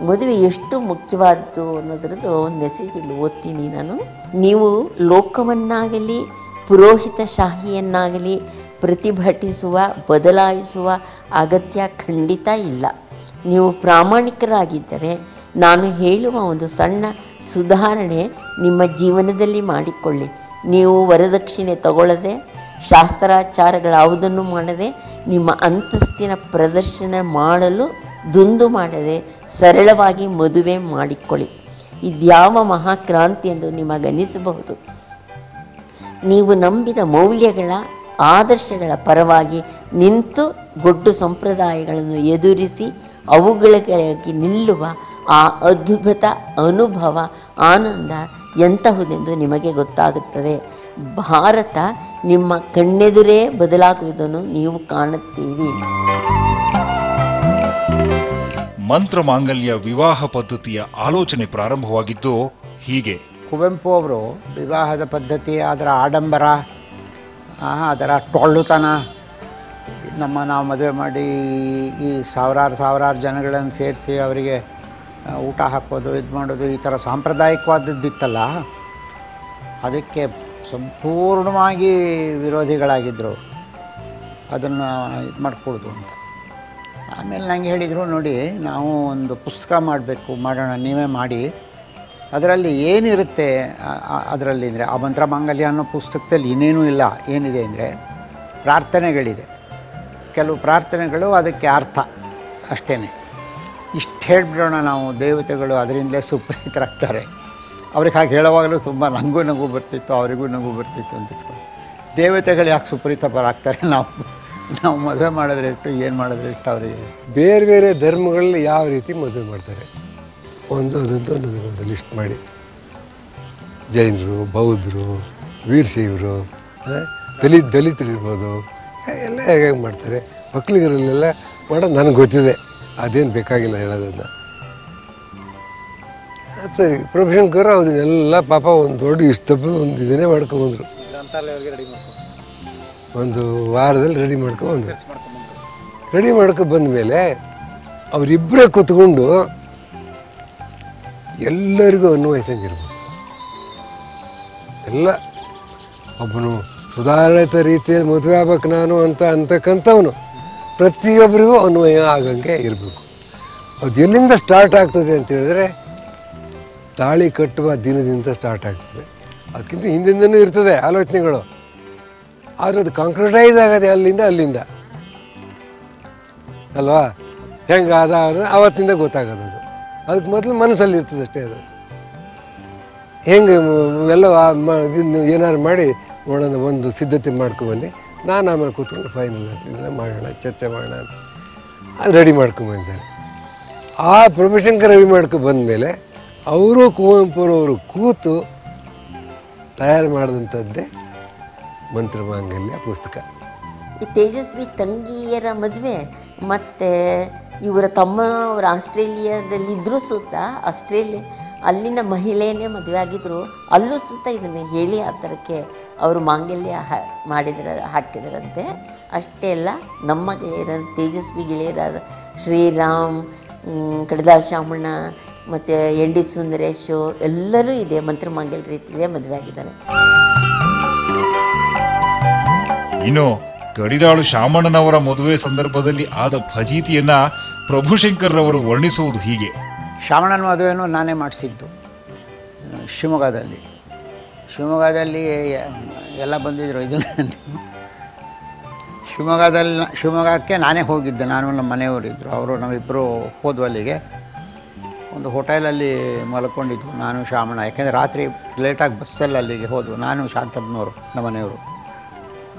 ಮದುವೆ ಎಷ್ಟು ಮುಖ್ಯವಾದದ್ದು ಅನ್ನೋದ್ರದ್ದು ಒಂದು ಮೆಸೇಜ್ ಇಲ್ಲಿ ಓದ್ತೀನಿ ನಾನು. ನೀವು ಲೋಕವನ್ನಾಗಲಿ ಪುರೋಹಿತ ಶಾಹಿಯನ್ನಾಗಲಿ ಪ್ರತಿಭಟಿಸುವ, ಬದಲಾಯಿಸುವ ಅಗತ್ಯ ಖಂಡಿತ ಇಲ್ಲ. ನೀವು ಪ್ರಾಮಾಣಿಕರಾಗಿದ್ದರೆ ನಾನು ಹೇಳುವ ಒಂದು ಸಣ್ಣ ಸುಧಾರಣೆ ನಿಮ್ಮ ಜೀವನದಲ್ಲಿ ಮಾಡಿಕೊಳ್ಳಿ. ನೀವು ವರದಕ್ಷಿಣೆ ತಗೊಳ್ಳದೆ ಶಾಸ್ತ್ರಾಚಾರಗಳಾವುದನ್ನು ಮಾಡದೆ ನಿಮ್ಮ ಅಂತಸ್ತಿನ ಪ್ರದರ್ಶನ ಮಾಡಲು ದುಂದು ಮಾಡದೆ ಸರಳವಾಗಿ ಮದುವೆ ಮಾಡಿಕೊಳ್ಳಿ. ಇದ್ಯಾವ ಮಹಾಕ್ರಾಂತಿ ಎಂದು ನಿಮಗನಿಸಬಹುದು. ನೀವು ನಂಬಿದ ಮೌಲ್ಯಗಳ, ಆದರ್ಶಗಳ ಪರವಾಗಿ ನಿಂತು ಗೊಡ್ಡು ಸಂಪ್ರದಾಯಗಳನ್ನು ಎದುರಿಸಿ ಅವುಗಳಿಗಾಗಿ ನಿಲ್ಲುವ ಆ ಅದ್ಭುತ ಅನುಭವ ಆನಂದ ಎಂತಹುದೆಂದು ನಿಮಗೆ ಗೊತ್ತಾಗುತ್ತದೆ. ಭಾರತ ನಿಮ್ಮ ಕಣ್ಣೆದುರೇ ಬದಲಾಗುವುದನ್ನು ನೀವು ಕಾಣುತ್ತೀರಿ. ಮಂತ್ರ ಮಾಂಗಲ್ಯ ವಿವಾಹ ಪದ್ಧತಿಯ ಆಲೋಚನೆ ಪ್ರಾರಂಭವಾಗಿದ್ದು ಹೀಗೆ. ಕುವೆಂಪು ಅವರು ವಿವಾಹದ ಪದ್ಧತಿ ಅದರ ಆಡಂಬರ ಆ, ಅದರ ಟೊಳ್ಳುತನ ನಮ್ಮ ನಾವು ಮದುವೆ ಮಾಡಿ ಈ ಸಾವಿರಾರು ಸಾವಿರಾರು ಜನಗಳನ್ನು ಸೇರಿಸಿ ಅವರಿಗೆ ಊಟ ಹಾಕೋದು, ಇದು ಮಾಡೋದು ಈ ಥರ ಸಾಂಪ್ರದಾಯಿಕವಾದದ್ದಿತ್ತಲ್ಲ, ಅದಕ್ಕೆ ಸಂಪೂರ್ಣವಾಗಿ ವಿರೋಧಿಗಳಾಗಿದ್ದರು ಅದನ್ನು ಇದು ಮಾಡಿಕೊಡೋದು ಅಂತ. ಆಮೇಲೆ ನನಗೆ ಹೇಳಿದರು, ನೋಡಿ, ನಾವು ಒಂದು ಪುಸ್ತಕ ಮಾಡಬೇಕು, ಮಾಡೋಣ, ನೀವೇ ಮಾಡಿ. ಅದರಲ್ಲಿ ಏನಿರುತ್ತೆ ಅದರಲ್ಲಿ ಅಂದರೆ ಆ ಮಂತ್ರ ಮಾಂಗಲ್ಯ ಅನ್ನೋ ಪುಸ್ತಕದಲ್ಲಿ ಇನ್ನೇನೂ ಇಲ್ಲ. ಏನಿದೆ ಅಂದರೆ ಪ್ರಾರ್ಥನೆಗಳಿದೆ. ಕೆಲವು ಪ್ರಾರ್ಥನೆಗಳು ಅದಕ್ಕೆ ಅರ್ಥ ಅಷ್ಟೇ ಇಷ್ಟು ಹೇಳಿಬಿಡೋಣ ನಾವು ದೇವತೆಗಳು ಅದರಿಂದಲೇ ಸುಪ್ರೀತರಾಗ್ತಾರೆ ಅವ್ರಿಗೆ ಹಾಗೆ ಹೇಳುವಾಗಲೂ ತುಂಬ ನಂಗೂ ನಗು ಬರ್ತಿತ್ತು, ಅವರಿಗೂ ನಗು ಬರ್ತಿತ್ತು ಅಂತ ದೇವತೆಗಳು ಯಾಕೆ ಸುಪ್ರೀತಪರಾಗ್ತಾರೆ ನಾವು ನಾವು ಮದುವೆ ಮಾಡಿದ್ರೆ ಇಟ್ಟು ಏನು ಮಾಡಿದ್ರೆ ಇಷ್ಟು ಅವರಿಗೆ? ಬೇರೆ ಬೇರೆ ಧರ್ಮಗಳಲ್ಲಿ ಯಾವ ರೀತಿ ಮದುವೆ ಮಾಡ್ತಾರೆ? ಒಂದು ಒಂದು ಲಿಸ್ಟ್ ಮಾಡಿ. ಜೈನರು, ಬೌದ್ಧರು ವೀರಶೈವರು ದಲಿತ್ ಇರ್ಬೋದು ಎಲ್ಲ ಹೇಗೆ ಮಾಡ್ತಾರೆ? ಮಕ್ಕಳಿಗರಲ್ಲೆಲ್ಲ ಮಾಡೋದು ನನಗೆ ಗೊತ್ತಿದೆ. ಅದೇನು ಬೇಕಾಗಿಲ್ಲ ಹೇಳೋದನ್ನ. ಸರಿ ಸರಿ. ಪ್ರೊಫೆಷನ್ಕರು ಅದನ್ನೆಲ್ಲ ಪಾಪ ಒಂದು ದೊಡ್ಡ ಇಷ್ಟು ತಪ್ಪು ಒಂದು ಇದನ್ನೇ ಮಾಡ್ಕೊಬಂದರು. ಒಂದು ವಾರದಲ್ಲಿ ರೆಡಿ ಮಾಡ್ಕೊಂಬಂದ್ರು. ರೆಡಿ ಮಾಡ್ಕೊ ಬಂದ ಮೇಲೆ ಅವರಿಬ್ಬರೇ ಕೂತ್ಕೊಂಡು ಎಲ್ಲರಿಗೂ ಅನ್ವಯಿಸಂಗಿರ್ಬೋದು. ಎಲ್ಲ ಒಬ್ಬನು ಸುಧಾರಿತ ರೀತಿಯಲ್ಲಿ ಮದುವೆ ಆಗ್ಬೇಕು ನಾನು ಅಂತ ಅಂತಕ್ಕಂಥವನು ಪ್ರತಿಯೊಬ್ಬರಿಗೂ ಅನ್ವಯ ಆಗಂಗೆ ಇರಬೇಕು. ಅದು ಎಲ್ಲಿಂದ ಸ್ಟಾರ್ಟ್ ಆಗ್ತದೆ ಅಂತ ಹೇಳಿದ್ರೆ ತಾಳಿ ಕಟ್ಟುವ ದಿನದಿಂದ ಸ್ಟಾರ್ಟ್ ಆಗ್ತದೆ. ಅದಕ್ಕಿಂತ ಹಿಂದಿಂದನೂ ಇರ್ತದೆ ಆಲೋಚನೆಗಳು. ಆದರೆ ಅದು ಕಾಂಕ್ರಿಟೈಸ್ ಆಗದೆ ಅಲ್ಲಿಂದ ಅಲ್ಲಿಂದ. ಅಲ್ವಾ? ಹೆಂಗಾದ ಅನ್ನೋದು ಆವತ್ತಿಂದ ಗೊತ್ತಾಗೋದು ಅದು. ಅದಕ್ಕೆ ಮೊದಲು ಮನಸ್ಸಲ್ಲಿ ಇರ್ತದೆ ಅಷ್ಟೇ ಅದು. ಹೆಂಗೆ ಎಲ್ಲ ಏನಾದ್ರು ಮಾಡಿ ನೋಡೋಣ ಒಂದು ಸಿದ್ಧತೆ ಮಾಡ್ಕೊಬನ್ನಿ. ನಾನು ಆಮೇಲೆ ಕೂತ್ಕೊಂಡು ಫೈನಲ್ ಆಗ್ತಿದ್ದೆ ಮಾಡೋಣ, ಚರ್ಚೆ ಮಾಡೋಣ ಅಂತ. ಅದು ರೆಡಿ ಮಾಡ್ಕೊಂಬಂದಿದ್ದಾರೆ. ಆ ಪ್ರೊಫೆಷನ್ಗೆ ರೆಡಿ ಮಾಡ್ಕೊ ಬಂದಮೇಲೆ ಅವರು ಕುವೆಂಪುರವರು ಕೂತು ತಯಾರು ಮಾಡಿದಂಥದ್ದೇ ಮಂತ್ರಮಾಂಗಲ್ಯ ಪುಸ್ತಕ. ಈ ತೇಜಸ್ವಿ ತಂಗಿಯರ ಮದುವೆ ಮತ್ತು ಇವರ ತಮ್ಮ ಅವರು ಆಸ್ಟ್ರೇಲಿಯಾದಲ್ಲಿದ್ದರೂ ಸುತ್ತ ಆಸ್ಟ್ರೇಲಿಯಾ ಅಲ್ಲಿನ ಮಹಿಳೆಯೇ ಮದುವೆ ಆಗಿದ್ದರು ಅಲ್ಲೂ ಸುತ್ತ ಇದನ್ನು ಹೇಳಿ ಆ ಥರಕ್ಕೆ ಅವರು ಮಾಂಗಲ್ಯ ಹಾ, ಮಾಡಿದ್ರ, ಹಾಕಿದ್ರಂತೆ. ಅಷ್ಟೇ ಅಲ್ಲ, ನಮ್ಮ ಗೆಳೆಯರ, ತೇಜಸ್ವಿ ಗೆಳೆಯರಾದ ಶ್ರೀರಾಮ್ ಕಡದಾಳ್ ಶಾಮಣ್ಣ ಮತ್ತು ಎನ್ ಡಿ ಸುಂದರೇಶು, ಎಲ್ಲರೂ ಇದೆ ಮಂತ್ರ ಮಾಂಗಲ್ಯ ರೀತಿಯಲ್ಲೇ ಮದುವೆ ಆಗಿದ್ದಾರೆ. ಇನ್ನು ಕಡಿದಾಳು ಶಾಮಣ್ಣನವರ ಮದುವೆ ಸಂದರ್ಭದಲ್ಲಿ ಆದ ಫಜೀತಿಯನ್ನ ಪ್ರಭುಶಂಕರ್ರವರು ವರ್ಣಿಸುವುದು ಹೀಗೆ. ಶ್ರಾವಣನ ಮದುವೆನೂ ನಾನೇ ಮಾಡಿಸಿದ್ದು, ಶಿವಮೊಗ್ಗದಲ್ಲಿ. ಶಿವಮೊಗ್ಗದಲ್ಲಿ ಎಲ್ಲ ಬಂದಿದ್ದರು ಇದು ಶಿವಮೊಗ್ಗದಲ್ಲಿ, ಶಿವಮೊಗ್ಗಕ್ಕೆ ನಾನೇ ಹೋಗಿದ್ದೆ. ನಾನು ನಮ್ಮ ಮನೆಯವರಿದ್ದರು ಅವರು ನಾವಿಬ್ಬರು ಹೋದ್ವು ಅಲ್ಲಿಗೆ ಒಂದು ಹೋಟೆಲಲ್ಲಿ ಮಲ್ಕೊಂಡಿದ್ವು. ನಾನು, ಶ್ರಾವಣ, ಯಾಕೆಂದರೆ ರಾತ್ರಿ ಲೇಟಾಗಿ ಬಸ್ಸಲ್ಲಿ ಅಲ್ಲಿಗೆ ಹೋದ್ವು. ನಾನು ಶಾಂತಪ್ಪನವರು ನಮ್ಮ ಮನೆಯವರು.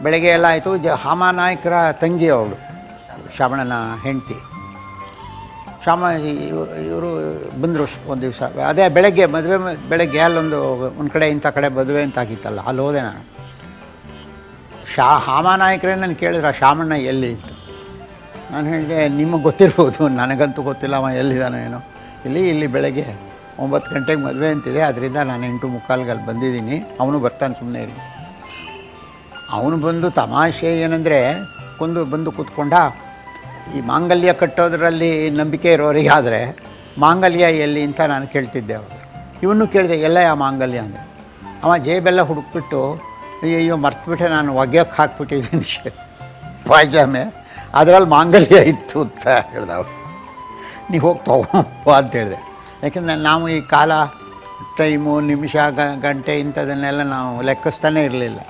ಬೆಳಗ್ಗೆ ಎಲ್ಲ ಆಯಿತು. ಜ ಹಾಮಾನಾಯಕರ ತಂಗಿ ಅವಳು, ಶ್ರಾವಣನ ಹೆಂಡತಿ. ಶ್ಯಾಮ ಇವರು ಬಂದರು ಒಂದು ದಿವಸ. ಅದೇ ಬೆಳಗ್ಗೆ, ಮದುವೆ, ಬೆಳಗ್ಗೆ ಅಲ್ಲೊಂದು, ಒಂದು ಕಡೆ ಇಂಥ ಕಡೆ ಮದುವೆ ಅಂತ ಆಗಿತ್ತಲ್ಲ, ಅಲ್ಲಿ ಹೋದೆ ನಾನು. ಶಾ ಹಾಮಾನಾಯಕರೇ ನಾನು ಕೇಳಿದ್ರೆ ಆ ಶಾಮಣ್ಣ ಎಲ್ಲಿ ಇತ್ತು? ನಾನು ಹೇಳಿದೆ, ನಿಮಗೆ ಗೊತ್ತಿರ್ಬೋದು, ನನಗಂತೂ ಗೊತ್ತಿಲ್ಲ, ಅವ ಎಲ್ಲಿದ್ದಾನೋ ಏನೋ. ಇಲ್ಲಿ ಇಲ್ಲಿ ಬೆಳಗ್ಗೆ ಒಂಬತ್ತು ಗಂಟೆಗೆ ಮದುವೆ ಅಂತಿದೆ, ಅದರಿಂದ ನಾನು ಎಂಟು ಮುಕ್ಕಾಲ್ಗೆ ಅಲ್ಲಿ ಬಂದಿದ್ದೀನಿ, ಅವನು ಬರ್ತಾನೆ ಸುಮ್ಮನೆ ಇರಿ ಅವನು ಬಂದು ತಮಾಷೆ ಏನಂದರೆ, ಕೊಂದು, ಬಂದು ಕೂತ್ಕೊಂಡ ಈ ಮಾಂಗಲ್ಯ ಕಟ್ಟೋದ್ರಲ್ಲಿ ನಂಬಿಕೆ ಇರೋರಿಗಾದರೆ ಮಾಂಗಲ್ಯ ಎಲ್ಲಿ ಅಂತ ನಾನು ಕೇಳ್ತಿದ್ದೆ ಅವಾಗ ಇವನು ಕೇಳಿದೆ, ಎಲ್ಲ ಆ ಮಾಂಗಲ್ಯ? ಅಂದರೆ. ಅವ ಜೇಬೆಲ್ಲ ಹುಡುಕ್ಬಿಟ್ಟು ಅಯ್ಯೋ ಮರ್ತುಬಿಟ್ಟೆ ನಾನು ಒಗೆಯೋಕ್ಕೆ ಹಾಕ್ಬಿಟ್ಟಿದ್ದೀನಿ ಪಾಯ್ಜಾಮೆ ಅದರಲ್ಲಿ ಮಾಂಗಲ್ಯ ಇತ್ತು ಅಂತ ಹೇಳ್ದ ಅವ್ರು. ನೀವು ಹೋಗಿ ಅಂತ ಹೇಳಿದೆ. ಯಾಕೆಂದರೆ ನಾವು ಈ ಕಾಲ, ಟೈಮು, ನಿಮಿಷ, ಗ- ಗಂಟೆ ಇಂಥದನ್ನೆಲ್ಲ ನಾವು ಲೆಕ್ಕಿಸ್ತಾನೇ ಇರಲಿಲ್ಲ.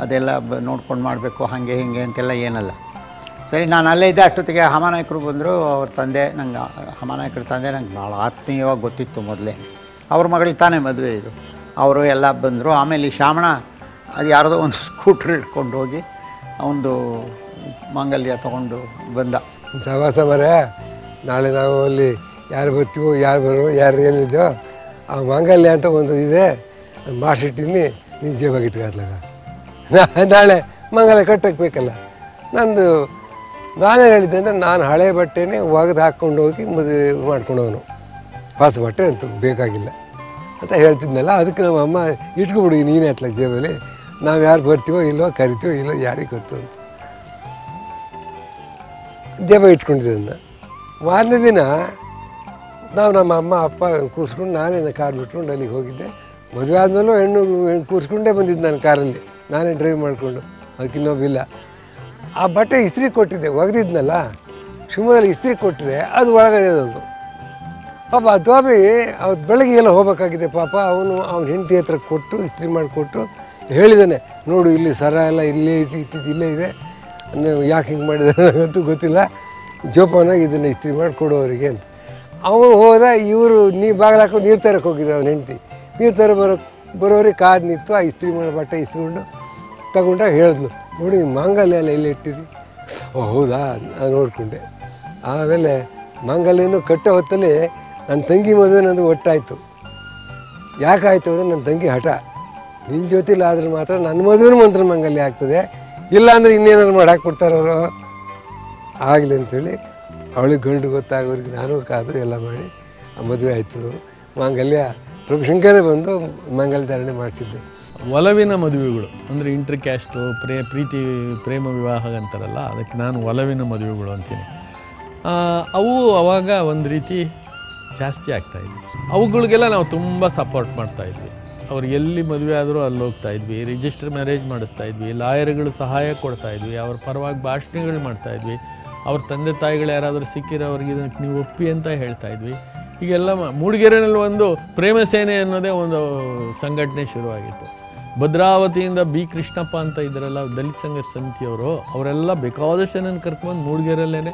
ಅದೆಲ್ಲ ನೋಡ್ಕೊಂಡು ಮಾಡಬೇಕು, ಹಾಗೆ ಹೀಗೆ ಅಂತೆಲ್ಲ ಏನಲ್ಲ. ಸರಿ, ನಾನು ಅಲ್ಲೇ ಇದ್ದೆ, ಅಷ್ಟೊತ್ತಿಗೆ ಹಮಾನಾಯಕರು ಬಂದರು, ಅವ್ರ ತಂದೆ, ನಂಗೆ ಹಮಾನಾಯಕರ ತಂದೆ ನಂಗೆ ಭಾಳ ಆತ್ಮೀಯವಾಗಿ ಗೊತ್ತಿತ್ತು ಮೊದಲೇ. ಅವ್ರ ಮಗಳಿಗೆ ತಾನೇ ಮದುವೆ ಇದು. ಅವರು ಎಲ್ಲ ಬಂದರು, ಆಮೇಲೆ ಈ ಶಾಮಣ ಅದು ಯಾರದೋ ಒಂದು ಸ್ಕೂಟ್ರ್ ಇಟ್ಕೊಂಡು ಹೋಗಿ ಒಂದು ಮಾಂಗಲ್ಯ ತೊಗೊಂಡು ಬಂದ. ಸವಾಸ ಮರ ನಾಳೆ ನಾವು ಅಲ್ಲಿ ಯಾರು ಬರ್ತೀವೋ, ಯಾರು ಬರೋ, ಯಾರು ಏನಿದೆಯೋ, ಆ ಮಾಂಗಲ್ಯ ಅಂತ ಒಂದು ಇದೆ ಮಾಡಿಟ್ಟಿನಿ ನಿನ್ನ ಜೇಬಾಗಿ ಇಟ್ಕಾತ್ಲಾಗ ನಾಳೆ ಮಂಗಲ ಕಟ್ಟಕ್ಕೆ ಬೇಕಲ್ಲ ನಂದು ನಾನೇನು ಹೇಳಿದ್ದೆ ಅಂದರೆ ನಾನು ಹಳೆ ಬಟ್ಟೆನೇ ಒಗೆದು ಹಾಕ್ಕೊಂಡು ಹೋಗಿ ಮದುವೆ ಮಾಡ್ಕೊಂಡವನು. ಹೊಸ ಬಟ್ಟೆ ಅಂತ ಬೇಕಾಗಿಲ್ಲ ಅಂತ ಹೇಳ್ತಿದ್ನಲ್ಲ, ಅದಕ್ಕೆ ನಮ್ಮ ಅಮ್ಮ ಇಟ್ಕೊಬಿಡಿ ನೀನೇ ಹತ್ತಲ ಜೇಬಲ್ಲಿ, ನಾವು ಯಾರು ಬರ್ತೀವೋ ಇಲ್ಲವೋ ಕರಿತೀವೋ ಇಲ್ಲೋ ಯಾರಿಗೆ ಗೊತ್ತು ಜೇಬ ಇಟ್ಕೊಂಡಿದ್ದೆ ಅದನ್ನ. ಮಾರನೇ ದಿನ ನಾವು ನಮ್ಮ ಅಮ್ಮ, ಅಪ್ಪ ಕೂರಿಸ್ಕೊಂಡು ನಾನೇ ಕಾರ್ ಬಿಟ್ಕೊಂಡು ಅಲ್ಲಿಗೆ ಹೋಗಿದ್ದೆ. ಮದುವೆ ಆದಮೇಲೂ ಹೆಣ್ಣು ಕೂರಿಸ್ಕೊಂಡೇ ಬಂದಿದ್ದು ನಾನು ಕಾರಲ್ಲಿ. ನಾನೇ ಡ್ರೈವ್ ಮಾಡಿಕೊಂಡು, ಅದಕ್ಕೆ ಇನ್ನೊಬ್ಬಿಲ್ಲ. ಆ ಬಟ್ಟೆ ಇಸ್ತ್ರಿ ಕೊಟ್ಟಿದ್ದೆ, ಒಗೆದಿದ್ನಲ್ಲ? ಶಿವಮೊಗ್ಗದಲ್ಲಿ ಇಸ್ತ್ರಿ ಕೊಟ್ಟರೆ ಅದು ಒಳಗದೆ ಅದು ಪಾಪ ಆ ದ್ವಾಬಿ, ಅವ್ರು ಬೆಳಗ್ಗೆ ಎಲ್ಲ ಹೋಗ್ಬೇಕಾಗಿದೆ ಪಾಪ, ಅವನು ಅವ್ನ ಹೆಂಡತಿ ಹತ್ರ ಕೊಟ್ಟು, ಇಸ್ತ್ರಿ ಮಾಡಿಕೊಟ್ಟು ಹೇಳಿದ್ದಾನೆ ನೋಡು, ಇಲ್ಲಿ ಸರ ಎಲ್ಲ ಇಲ್ಲೇ ಇಟ್ಟು ಇಟ್ಟಿದ್ದು ಇಲ್ಲೇ ಇದೆ. ಯಾಕೆ ಹಿಂಗೆ ಮಾಡಿದ್ದಾರೆ ಅಂತೂ ಗೊತ್ತಿಲ್ಲ. ಜೋಪಾನಾಗಿ ಇದನ್ನು ಇಸ್ತ್ರಿ ಮಾಡಿ ಕೊಡು ಅವರಿಗೆ ಅಂತ. ಅವನು ಹೋದ, ಇವರು ನೀ ಬಾಗಿಲು ಹಾಕೊಂಡು ನೀರು ತರಕ್ಕೆ ಹೋಗಿದ್ದೆ ಅವನ ಹೆಂಡತಿ. ನೀರು ತರ ಬರೋ, ಬರೋರಿಗೆ ಕಾದು ನಿಂತು ಆ ಇಸ್ತ್ರಿ ಮಾಡೋ ಬಟ್ಟೆ ಇಸ್ಕೊಂಡು ತಗೊಂಡಾಗ ಹೇಳಿದ್ಲು. ನೋಡಿ ಮಾಂಗಲ್ಯ ಎಲ್ಲ ಇಲ್ಲಿ ಇಟ್ಟಿರಿ? ಓ, ಹೌದಾ? ನಾನು ನೋಡಿಕೊಂಡೆ. ಆಮೇಲೆ ಮಾಂಗಲ್ಯನೂ ಕಟ್ಟೋ ಹೊತ್ತಲ್ಲಿ ನನ್ನ ತಂಗಿ ಮದುವೆ ನಂದು ಒಟ್ಟಾಯಿತು. ಯಾಕಾಯಿತು ಅಂದರೆ ನನ್ನ ತಂಗಿ ಹಠ. ನಿನ್ನ ಜೊತೆಲಿ ಆದ್ರೆ ಮಾತ್ರ ನನ್ನ ಮದುವೆ ಮಂತ್ರ ಮಾಂಗಲ್ಯ ಆಗ್ತದೆ. ಇಲ್ಲ ಅಂದರೆ ಇನ್ನೇನಾದ್ರು ಮಾಡಿ ಕೊಡ್ತಾರವರು ಆಗಲಿ ಅಂಥೇಳಿ ಅವಳಿಗೆ ಗಂಡು ಗೊತ್ತಾಗೋರಿಗೆ ನಾನು ಕಾದು ಎಲ್ಲ ಮಾಡಿ ಮದುವೆ ಆಯಿತು. ಮಾಂಗಲ್ಯ ಪ್ರಭುಶಂಕರೇ ಬಂದು ಮಂಗಲ್ ಧಾರಣೆ ಮಾಡಿಸಿದ್ದು. ಒಲವಿನ ಮದುವೆಗಳು, ಅಂದರೆ ಇಂಟರ್ ಕ್ಯಾಸ್ಟು ಪ್ರೇ, ಪ್ರೀತಿ, ಪ್ರೇಮ ವಿವಾಹ ಅಂತಾರಲ್ಲ, ಅದಕ್ಕೆ ನಾನು ಒಲವಿನ ಮದುವೆಗಳು ಅಂತೀನಿ. ಅವು ಅವಾಗ ಒಂದು ರೀತಿ ಜಾಸ್ತಿ ಆಗ್ತಾಯಿದ್ವಿ ಅವುಗಳಿಗೆಲ್ಲ ನಾವು ತುಂಬ ಸಪೋರ್ಟ್ ಮಾಡ್ತಾಯಿದ್ವಿ ಅವ್ರಿಗೆ ಎಲ್ಲಿ ಮದುವೆ ಆದರೂ ಅಲ್ಲಿ ಹೋಗ್ತಾ ಇದ್ವಿ ರಿಜಿಸ್ಟರ್ ಮ್ಯಾರೇಜ್ ಮಾಡಿಸ್ತಾ ಇದ್ವಿ, ಲಾಯರ್ಗಳು ಸಹಾಯ ಕೊಡ್ತಾ ಇದ್ವಿ, ಅವ್ರ ಪರವಾಗಿ ಭಾಷಣಗಳು ಮಾಡ್ತಾ ಇದ್ವಿ. ಅವ್ರ ತಂದೆ ತಾಯಿಗಳು ಯಾರಾದರೂ ಸಿಕ್ಕಿರೋರಿಗೆ ಇದಕ್ಕೆ ನೀವು ಒಪ್ಪಿ ಅಂತ ಹೇಳ್ತಾ ಇದ್ವಿ. ಹೀಗೆಲ್ಲ ಮೂಡಿಗೆರೆನಲ್ಲಿ ಒಂದು ಪ್ರೇಮ ಸೇನೆ ಅನ್ನೋದೇ ಒಂದು ಸಂಘಟನೆ ಶುರುವಾಗಿತ್ತು. ಭದ್ರಾವತಿಯಿಂದ ಬಿ ಕೃಷ್ಣಪ್ಪ ಅಂತ ಇದ್ರಲ್ಲ, ದಲಿತ ಸಂಘರ್ಷ ಸಮಿತಿಯವರು, ಅವರೆಲ್ಲ ಬೇಕಾದಷ್ಟು ಜನನ ಕರ್ಕೊಂಡು ಮೂಡಿಗೆರೆಯಲ್ಲೇ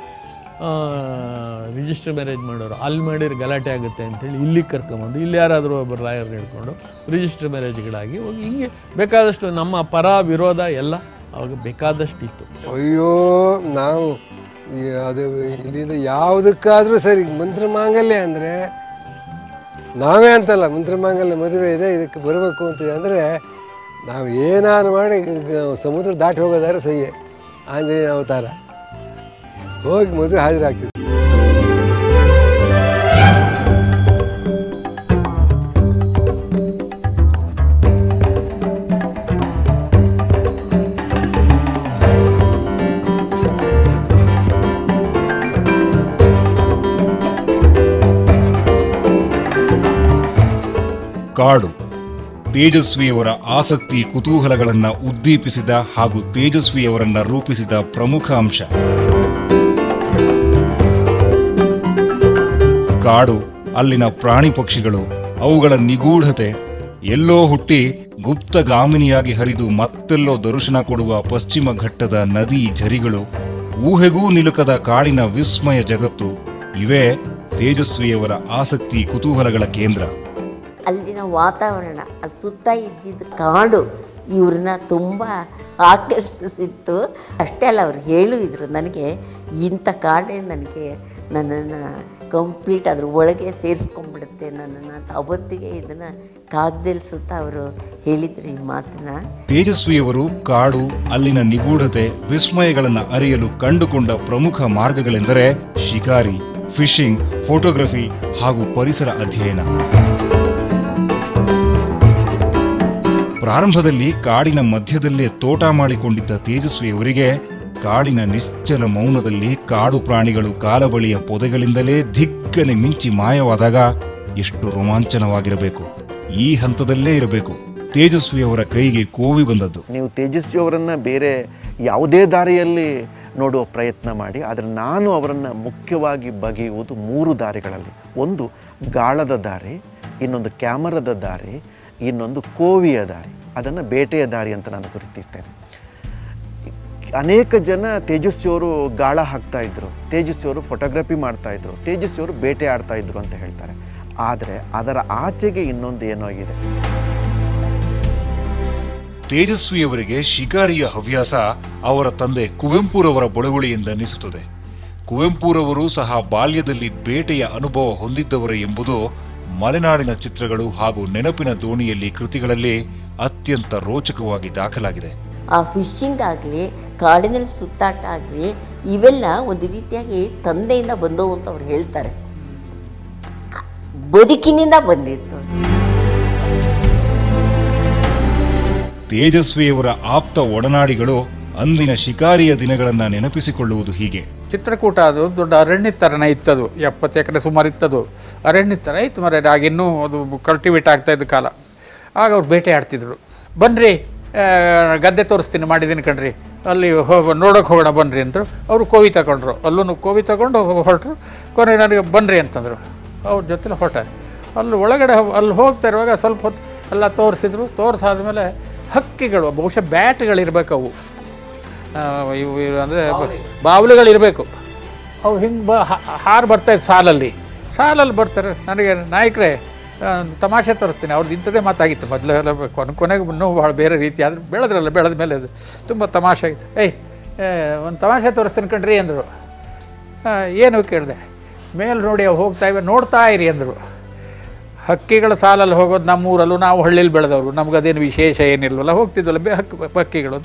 ರಿಜಿಸ್ಟರ್ ಮ್ಯಾರೇಜ್ ಮಾಡೋರು. ಅಲ್ಲಿ ಮಾಡಿದ್ರೆ ಗಲಾಟೆ ಆಗುತ್ತೆ ಅಂತೇಳಿ ಇಲ್ಲಿಗೆ ಕರ್ಕೊಂಬಂದು ಇಲ್ಲಿ ಯಾರಾದರೂ ಒಬ್ಬರು ಲಾಯರ್ ಹಿಡ್ಕೊಂಡು ರಿಜಿಸ್ಟರ್ ಮ್ಯಾರೇಜ್ಗಳಾಗಿ ಹೋಗಿ ಹಿಂಗೆ ಬೇಕಾದಷ್ಟು ನಮ್ಮ ಪರ ವಿರೋಧ ಎಲ್ಲ ಅವಾಗ ಬೇಕಾದಷ್ಟು ಇತ್ತು ಅಯ್ಯೋ, ನಾವು ಅದು ಇಲ್ಲಿಂದ ಯಾವುದಕ್ಕಾದರೂ ಸರಿ, ಮಂತ್ರ ಮಾಂಗಲ್ಯ ಅಂದರೆ ನಾವೇ ಅಂತಲ್ಲ, ಮಂತ್ರ ಮಾಂಗಲ್ಯ ಮದುವೆ ಇದೆ, ಇದಕ್ಕೆ ಬರಬೇಕು ಅಂತ ಅಂದರೆ ನಾವು ಏನಾದ್ರು ಮಾಡಿ ಸಮುದ್ರ ದಾಟಿ ಹೋಗೋದಾದ್ರೆ ಸಹ್ಯ ಆಂಜನೇಯ ಅವತಾರ. ಹೋಗಿ ಮದುವೆ ಹಾಜರಾಗ್ತಿದ್ವಿ ಕಾಡು. ತೇಜಸ್ವಿಯವರ ಆಸಕ್ತಿ ಕುತೂಹಲಗಳನ್ನು ಉದ್ದೀಪಿಸಿದ ಹಾಗೂ ತೇಜಸ್ವಿಯವರನ್ನು ರೂಪಿಸಿದ ಪ್ರಮುಖ ಅಂಶ. ಕಾಡು, ಅಲ್ಲಿನ ಪ್ರಾಣಿ ಪಕ್ಷಿಗಳು, ಅವುಗಳ ನಿಗೂಢತೆ, ಎಲ್ಲೋ ಹುಟ್ಟಿ ಗುಪ್ತಗಾಮಿನಿಯಾಗಿ ಹರಿದು ಮತ್ತೆಲ್ಲೋ ದರ್ಶನ ಕೊಡುವ ಪಶ್ಚಿಮ ಘಟ್ಟದ ನದಿ ಝರಿಗಳು, ಊಹೆಗೂ ನಿಲುಕದ ಕಾಡಿನ ವಿಸ್ಮಯ ಜಗತ್ತು, ಇವೇ ತೇಜಸ್ವಿಯವರ ಆಸಕ್ತಿ ಕುತೂಹಲಗಳ ಕೇಂದ್ರ. ಅಲ್ಲಿನ ವಾತಾವರಣ ಸುತ್ತ ಇದ್ದಿದ್ದ ಕಾಡು ಇವ್ರನ್ನ ತುಂಬ ಆಕರ್ಷಿಸಿತ್ತು. ಅಷ್ಟೇ ಅಲ್ಲ, ಅವ್ರು ಹೇಳುವಿದ್ರು ನನಗೆ, ಇಂಥ ಕಾಡೇ ನನಗೆ ನನ್ನನ್ನು ಕಂಪ್ಲೀಟ್ ಅದ್ರ ಒಳಗೆ ಸೇರಿಸ್ಕೊಂಡ್ಬಿಡುತ್ತೆ ನನ್ನನ್ನು ಅವತ್ತಿಗೆ ಇದನ್ನು ಕಾಗ್ದಲ್ಲಿ ಸುತ್ತ ಅವರು ಹೇಳಿದ್ರು ಈ ಮಾತನ್ನ. ತೇಜಸ್ವಿಯವರು ಕಾಡು, ಅಲ್ಲಿನ ನಿಗೂಢತೆ, ವಿಸ್ಮಯಗಳನ್ನು ಅರಿಯಲು ಕಂಡುಕೊಂಡ ಪ್ರಮುಖ ಮಾರ್ಗಗಳೆಂದರೆ ಶಿಕಾರಿ, ಫಿಶಿಂಗ್, ಫೋಟೋಗ್ರಫಿ ಹಾಗೂ ಪರಿಸರ ಅಧ್ಯಯನ. ಪ್ರಾರಂಭದಲ್ಲಿ ಕಾಡಿನ ಮಧ್ಯದಲ್ಲೇ ತೋಟ ಮಾಡಿಕೊಂಡಿದ್ದ ತೇಜಸ್ವಿಯವರಿಗೆ ಕಾಡಿನ ನಿಶ್ಚಲ ಮೌನದಲ್ಲಿ ಕಾಡು ಪ್ರಾಣಿಗಳು ಕಾಲಬಳಿಯ ಪೊದೆಗಳಿಂದಲೇ ಧಿಕ್ಕನೆ ಮಿಂಚಿ ಮಾಯವಾದಾಗ ಎಷ್ಟು ರೋಮಾಂಚನವಾಗಿರಬೇಕು. ಈ ಹಂತದಲ್ಲೇ ಇರಬೇಕು. ತೇಜಸ್ವಿಯವರ ಕೈಗೆ ಕೋವಿ ಬಂದದ್ದು. ನೀವು ತೇಜಸ್ವಿ ಅವರನ್ನು ಬೇರೆ ಯಾವುದೇ ದಾರಿಯಲ್ಲಿ ನೋಡುವ ಪ್ರಯತ್ನ ಮಾಡಿ, ಆದರೆ ನಾನು ಅವರನ್ನು ಮುಖ್ಯವಾಗಿ ಬಗೆಯುವುದು ಮೂರು ದಾರಿಗಳಲ್ಲಿ. ಒಂದು ಗಾಳದ ದಾರಿ, ಇನ್ನೊಂದು ಕ್ಯಾಮರದ ದಾರಿ ಇನ್ನೊಂದು ಕೋವಿಯ ದಾರಿ, ಅದನ್ನು ಬೇಟೆಯ ದಾರಿ ಅಂತ ನಾನು ಗುರುತಿಸ್ತೇನೆ. ಅನೇಕ ಜನ ತೇಜಸ್ವಿಯವರು ಗಾಳ ಹಾಕ್ತಾಯಿದ್ರು ತೇಜಸ್ವಿ ತೇಜಸ್ವಿಯವರು ಫೋಟೋಗ್ರಫಿ ಮಾಡ್ತಾಯಿದ್ರು ತೇಜಸ್ವಿ ತೇಜಸ್ವಿಯವರು ಬೇಟೆ ಆಡ್ತಾಯಿದ್ರು ಅಂತ ಹೇಳ್ತಾರೆ. ಆದರೆ ಅದರ ಆಚೆಗೆ ಇನ್ನೊಂದು ಏನೋ ಇದೆ ತೇಜಸ್ವಿಯವರಿಗೆ ಶಿಕಾರಿಯ ಹವ್ಯಾಸ ಅವರ ತಂದೆ ಕುವೆಂಪುರವರ ಬಳುವಳಿಯಿಂದೆನಿಸುತ್ತದೆ ಕುವೆಂಪುರವರು ಸಹ ಬಾಲ್ಯದಲ್ಲಿ ಬೇಟೆಯ ಅನುಭವ ಹೊಂದಿದ್ದವರು ಎಂಬುದು ಮಲೆನಾಡಿನ ಚಿತ್ರಗಳು ಹಾಗೂ ನೆನಪಿನ ದೋಣಿಯಲ್ಲಿ ಕೃತಿಗಳಲ್ಲಿ ಅತ್ಯಂತ ರೋಚಕವಾಗಿ ದಾಖಲಾಗಿದೆ. ಆ ಫಿಶಿಂಗ್ ಆಗಲಿ ಕಾಡಿನಲ್ಲಿ ಸುತ್ತಾಟ ಆಗಲಿ ಇವೆಲ್ಲ ಒಂದು ರೀತಿಯಾಗಿ ತಂದೆಯಿಂದ ಬಂದವು ಅಂತ ಅವ್ರು ಹೇಳ್ತಾರೆ. ಬದುಕಿನಿಂದ ಬಂದಿತ್ತು ತೇಜಸ್ವಿಯವರ ಆಪ್ತ ಒಡನಾಡಿಗಳು ಅಂದಿನ ಶಿಕಾರಿಯ ದಿನಗಳನ್ನು ನೆನಪಿಸಿಕೊಳ್ಳುವುದು ಹೀಗೆ. ಚಿತ್ರಕೂಟ ಅದು, ದೊಡ್ಡ ಅರಣ್ಯ ಥರನೇ ಇತ್ತದು, ಎಪ್ಪತ್ತು ಎಕರೆ ಸುಮಾರು ಇತ್ತದು. ಅರಣ್ಯ ಥರ ಇತ್ತು ಮರ ಆಗಿನ್ನೂ ಅದು ಕಲ್ಟಿವೇಟ್ ಆಗ್ತಾ ಇದ್ದ ಕಾಲ. ಆಗ ಅವ್ರು ಬೇಟೆ ಆಡ್ತಿದ್ರು. ಬನ್ನಿರಿ ಗದ್ದೆ ತೋರಿಸ್ತೀನಿ, ಮಾಡಿದ್ದೀನಿ ಕಣ್ರಿ. ಅಲ್ಲಿ ಹೋಗ ನೋಡೋಕೆ ಹೋಗೋಣ ಬನ್ನಿರಿ ಅಂದರು. ಅವರು ಕೋವಿ ತಗೊಂಡ್ರು. ಅಲ್ಲೂ ಕೋವಿ ತಗೊಂಡು ಹೊರಟರು. ಕೊನೆ ನನಗೆ ಬನ್ನಿರಿ ಅಂತಂದರು. ಅವ್ರ ಜೊತೆಲಿ ಹೊರಟ ಅಲ್ಲಿ ಒಳಗಡೆ ಅಲ್ಲಿ ಹೋಗ್ತಾ ಇರುವಾಗ ಸ್ವಲ್ಪ ಹೊತ್ತು ಎಲ್ಲ ತೋರಿಸಿದ್ರು. ತೋರಿಸಾದ್ಮೇಲೆ ಹಕ್ಕಿಗಳು, ಬಹುಶಃ ಬ್ಯಾಟ್ಗಳಿರ್ಬೇಕು ಅವು. ಇವು ಇವು ಅಂದರೆ ಬಾವಲಿಗಳಿರಬೇಕು. ಅವು ಹಿಂಗೆ ಬ ಹಾರು ಬರ್ತಾಯಿತ್ತು ಸಾಲಲ್ಲಿ. ಸಾಲಲ್ಲಿ ಬರ್ತಾರೆ. ನನಗೆ ನಾಯಕರೇ ತಮಾಷೆ ತೋರಿಸ್ತೀನಿ. ಅವ್ರದ್ದು ಇಂಥದ್ದೇ ಮಾತಾಗಿತ್ತು. ಮೊದಲೆಲ್ಲ ಎಲ್ಲ ಕೊನೆ ಕೊನೆಗೆ ಇನ್ನೂ ಭಾಳ ಬೇರೆ ರೀತಿ. ಆದರೆ ಬೆಳೆದ್ರಲ್ಲ ಬೆಳೆದ ಮೇಲೆ ಅದು ತುಂಬ ತಮಾಷೆ ಆಯಿತು ಏಯ್ ಒಂದು ತಮಾಷೆ ತೋರಿಸ್ತೀನಿ ಕಣ್ರಿ ಅಂದರು. ಏನು ಕೇಳಿದೆ? ಮೇಲೆ ನೋಡಿ ಅವು ಹೋಗ್ತಾ ಇವೆ ನೋಡ್ತಾ ಇರಿ ಅಂದರು. ಹಕ್ಕಿಗಳ ಸಾಲಲ್ಲಿ ಹೋಗೋದು ನಮ್ಮೂರಲ್ಲೂ ನಾವು ಹಳ್ಳಿಲಿ ಬೆಳೆದವರು. ಅದೇನು ವಿಶೇಷ ಏನಿಲ್ವಲ್ಲ ಹೋಗ್ತಿದ್ವಲ್ಲ ಬೇ ಹಕ್ಕಿ ಹಕ್ಕಿಗಳು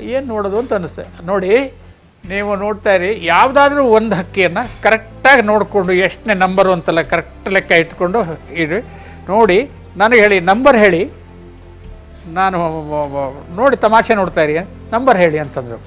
ಏನು ನೋಡೋದು ಅಂತ ಅನಿಸ್ತೆ ನೋಡಿ, ನೀವು ನೋಡ್ತಾ ಇರಿ, ಯಾವುದಾದ್ರೂ ಒಂದು ಹಕ್ಕಿಯನ್ನು ಕರೆಕ್ಟಾಗಿ ನೋಡಿಕೊಂಡು ಎಷ್ಟನೇ ನಂಬರು ಅಂತಲ್ಲ ಕರೆಕ್ಟ್ ಲೆಕ್ಕ ಇಟ್ಕೊಂಡು ಇಡಿ ನೋಡಿ, ನನಗೆ ಹೇಳಿ ನಂಬರ್ ಹೇಳಿ. ನಾನು, ನೋಡಿ ತಮಾಷೆ ನೋಡ್ತಾ ಇರಿ ನಂಬರ್ ಹೇಳಿ ಅಂತಂದರು.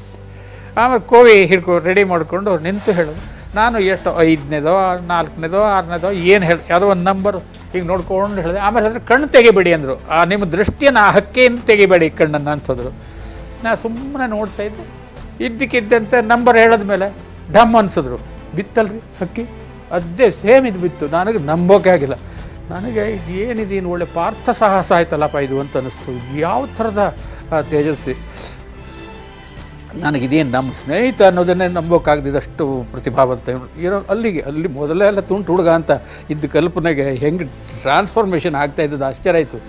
ಆಮೇಲೆ ಕೋವಿ ಹಿಡ್ಕೊ ರೆಡಿ ಮಾಡಿಕೊಂಡು ನಿಂತು ಹೇಳು. ನಾನು ಎಷ್ಟು, ಐದನೇದೋ, ನಾಲ್ಕನೇದೋ, ಆರನೇದೋ, ಏನು ಹೇಳಿ, ಯಾವುದೋ ಒಂದು ನಂಬರು ಈಗ ನೋಡ್ಕೊಂಡು ಹೇಳಿದೆ. ಆಮೇಲೆ ಹೇಳಿದ್ರೆ, ಕಣ್ಣು ತೆಗಿಬೇಡಿ ಅಂದರು. ಆ, ನಿಮ್ಮ ದೃಷ್ಟಿಯನ್ನು ಆ ಹಕ್ಕಿಯಿಂದ ತೆಗಿಬೇಡಿ ಕಣ್ಣನ್ನು ಅನ್ಸಿದ್ರು ನಾ ಸುಮ್ಮನೆ ನೋಡ್ತಾ ಇದ್ದೆ. ಇದ್ದಕ್ಕಿದ್ದಂತೆ ನಂಬರ್ ಹೇಳಿದ ಮೇಲೆ ಡಮ್ ಅನ್ಸಿದ್ರು. ಬಿತ್ತಲ್ರಿ ಹಕ್ಕಿ? ಅದೇ ಸೇಮ್ ಇದು ಬಿತ್ತು. ನನಗೆ ನಂಬೋಕೆ ಆಗಿಲ್ಲ. ನನಗೆ ಇದು ಏನಿದೆ ಏನು ಒಳ್ಳೆ ಪಾರ್ಥ ಸಾಹಸ ಆಯ್ತಲ್ಲಪ್ಪ ಇದು ಅಂತ ಅನ್ನಿಸ್ತು. ಯಾವ ಥರದ ತೇಜಸ್ವಿ. ನನಗಿದೇನು ನಮ್ಮ ಸ್ನೇಹಿತ ಅನ್ನೋದನ್ನೇ ನಂಬೋಕ್ಕಾಗದಿದ್ದಷ್ಟು ಪ್ರತಿಭಾವಂತ. ಇರೋ, ಅಲ್ಲಿಗೆ, ಅಲ್ಲಿ ಮೊದಲೇ ಎಲ್ಲ ತುಂಟು ಹುಡುಗ ಅಂತ ಇದ್ದ ಕಲ್ಪನೆಗೆ ಹೆಂಗೆ ಟ್ರಾನ್ಸ್ಫಾರ್ಮೇಷನ್ ಆಗ್ತಾ ಇದ್ದದ್ದು ಆಶ್ಚರ್ಯ ಆಯಿತು.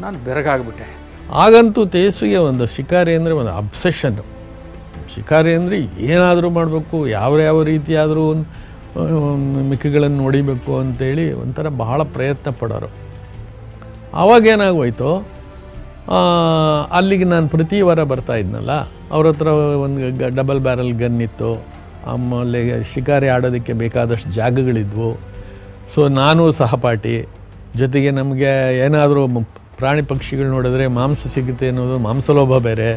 ನಾನು ಬೆರಗಾಗ್ಬಿಟ್ಟೆ. ಆಗಂತೂ ತೇಜಸ್ವಿಗೆ ಒಂದು ಶಿಕಾರಿ ಅಂದರೆ ಒಂದು ಅಬ್ಸೆಷನ್ ಶಿಕಾರಿ ಅಂದರೆ ಏನಾದರೂ ಮಾಡಬೇಕು, ಯಾವ ಯಾವ ರೀತಿಯಾದರೂ ಮಿಕ್ಕಿಗಳನ್ನು ನೋಡಿಬೇಕು ಅಂತೇಳಿ ಒಂಥರ ಬಹಳ ಪ್ರಯತ್ನ ಪಡೋರು. ಆವಾಗೇನಾಗೋಯ್ತು ಅಲ್ಲಿಗೆ ನಾನು ಪ್ರತಿ ವಾರ ಬರ್ತಾ ಇದ್ನಲ್ಲ, ಅವ್ರ ಹತ್ರ ಒಂದು ಗ ಡಬಲ್ ಬ್ಯಾರಲ್ ಗನ್ ಇತ್ತು, ಆಮೇಲೆ ಶಿಕಾರಿ ಆಡೋದಕ್ಕೆ ಬೇಕಾದಷ್ಟು ಜಾಗಗಳಿದ್ವು. ಸೊ ನಾನು ಸಹಪಾಠಿ, ಜೊತೆಗೆ ನಮಗೆ ಏನಾದರೂ ಪ್ರಾಣಿ ಪಕ್ಷಿಗಳು ನೋಡಿದ್ರೆ ಮಾಂಸ ಸಿಗುತ್ತೆ ಅನ್ನೋದು ಮಾಂಸಲೋಭ ಬೇರೆ.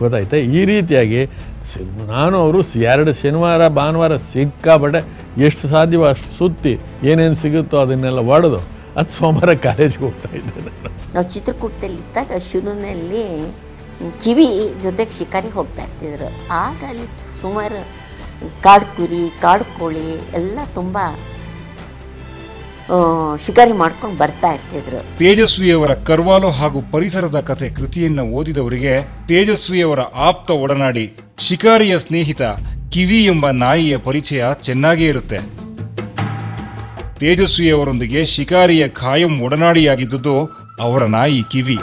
ಗೊತ್ತಾಯ್ತಾ? ಈ ರೀತಿಯಾಗಿ ನಾನು ಅವರು ಎರಡು ಶನಿವಾರ, ಭಾನುವಾರ ಸಿಕ್ಕಾಬಟ್ಟೆ ಎಷ್ಟು ಸಾಧ್ಯವೋ ಅಷ್ಟು ಸುತ್ತಿ ಏನೇನು ಸಿಗುತ್ತೋ ಅದನ್ನೆಲ್ಲ ಹೊಡೆದು ಅದು ಸೋಮವಾರ ಕಾಲೇಜ್ಗೆ ಹೋಗ್ತಾ ಇದ್ದೆ ನಾನು. ನಾವು ಚಿತ್ರಕೂಟದಲ್ಲಿ ಇದ್ದಾಗ ಶುರುವಿನಲ್ಲಿ ಕಿವಿ ಜೊತೆಗೆ ಶಿಕಾರಿ ಹೋಗ್ತಾ ಇರ್ತಿದ್ರು. ಆಗ ಅಲ್ಲಿ ಸುಮಾರು ಕಾಡು ಕುರಿ ಕಾಡು ಕೋಳಿ ಎಲ್ಲ ತುಂಬ ಶಿಕಾರಿ ಮಾಡ್ಕೊಂಡು ಬರ್ತಾ ಇರ್ತಿದ್ರು. ತೇಜಸ್ವಿಯವರ ಕರ್ವಾಲೋ ಹಾಗೂ ಪರಿಸರದ ಕಥೆ ಕೃತಿಯನ್ನ ಓದಿದವರಿಗೆ ತೇಜಸ್ವಿಯವರ ಆಪ್ತ ಒಡನಾಡಿ ಶಿಕಾರಿಯ ಸ್ನೇಹಿತ ಕಿವಿ ಎಂಬ ನಾಯಿಯ ಪರಿಚಯ ಚೆನ್ನಾಗೇ ಇರುತ್ತೆ. ತೇಜಸ್ವಿಯವರೊಂದಿಗೆ ಶಿಕಾರಿಯ ಖಾಯಂ ಒಡನಾಡಿಯಾಗಿದ್ದುದು ಅವರ ನಾಯಿ ಕಿವಿ.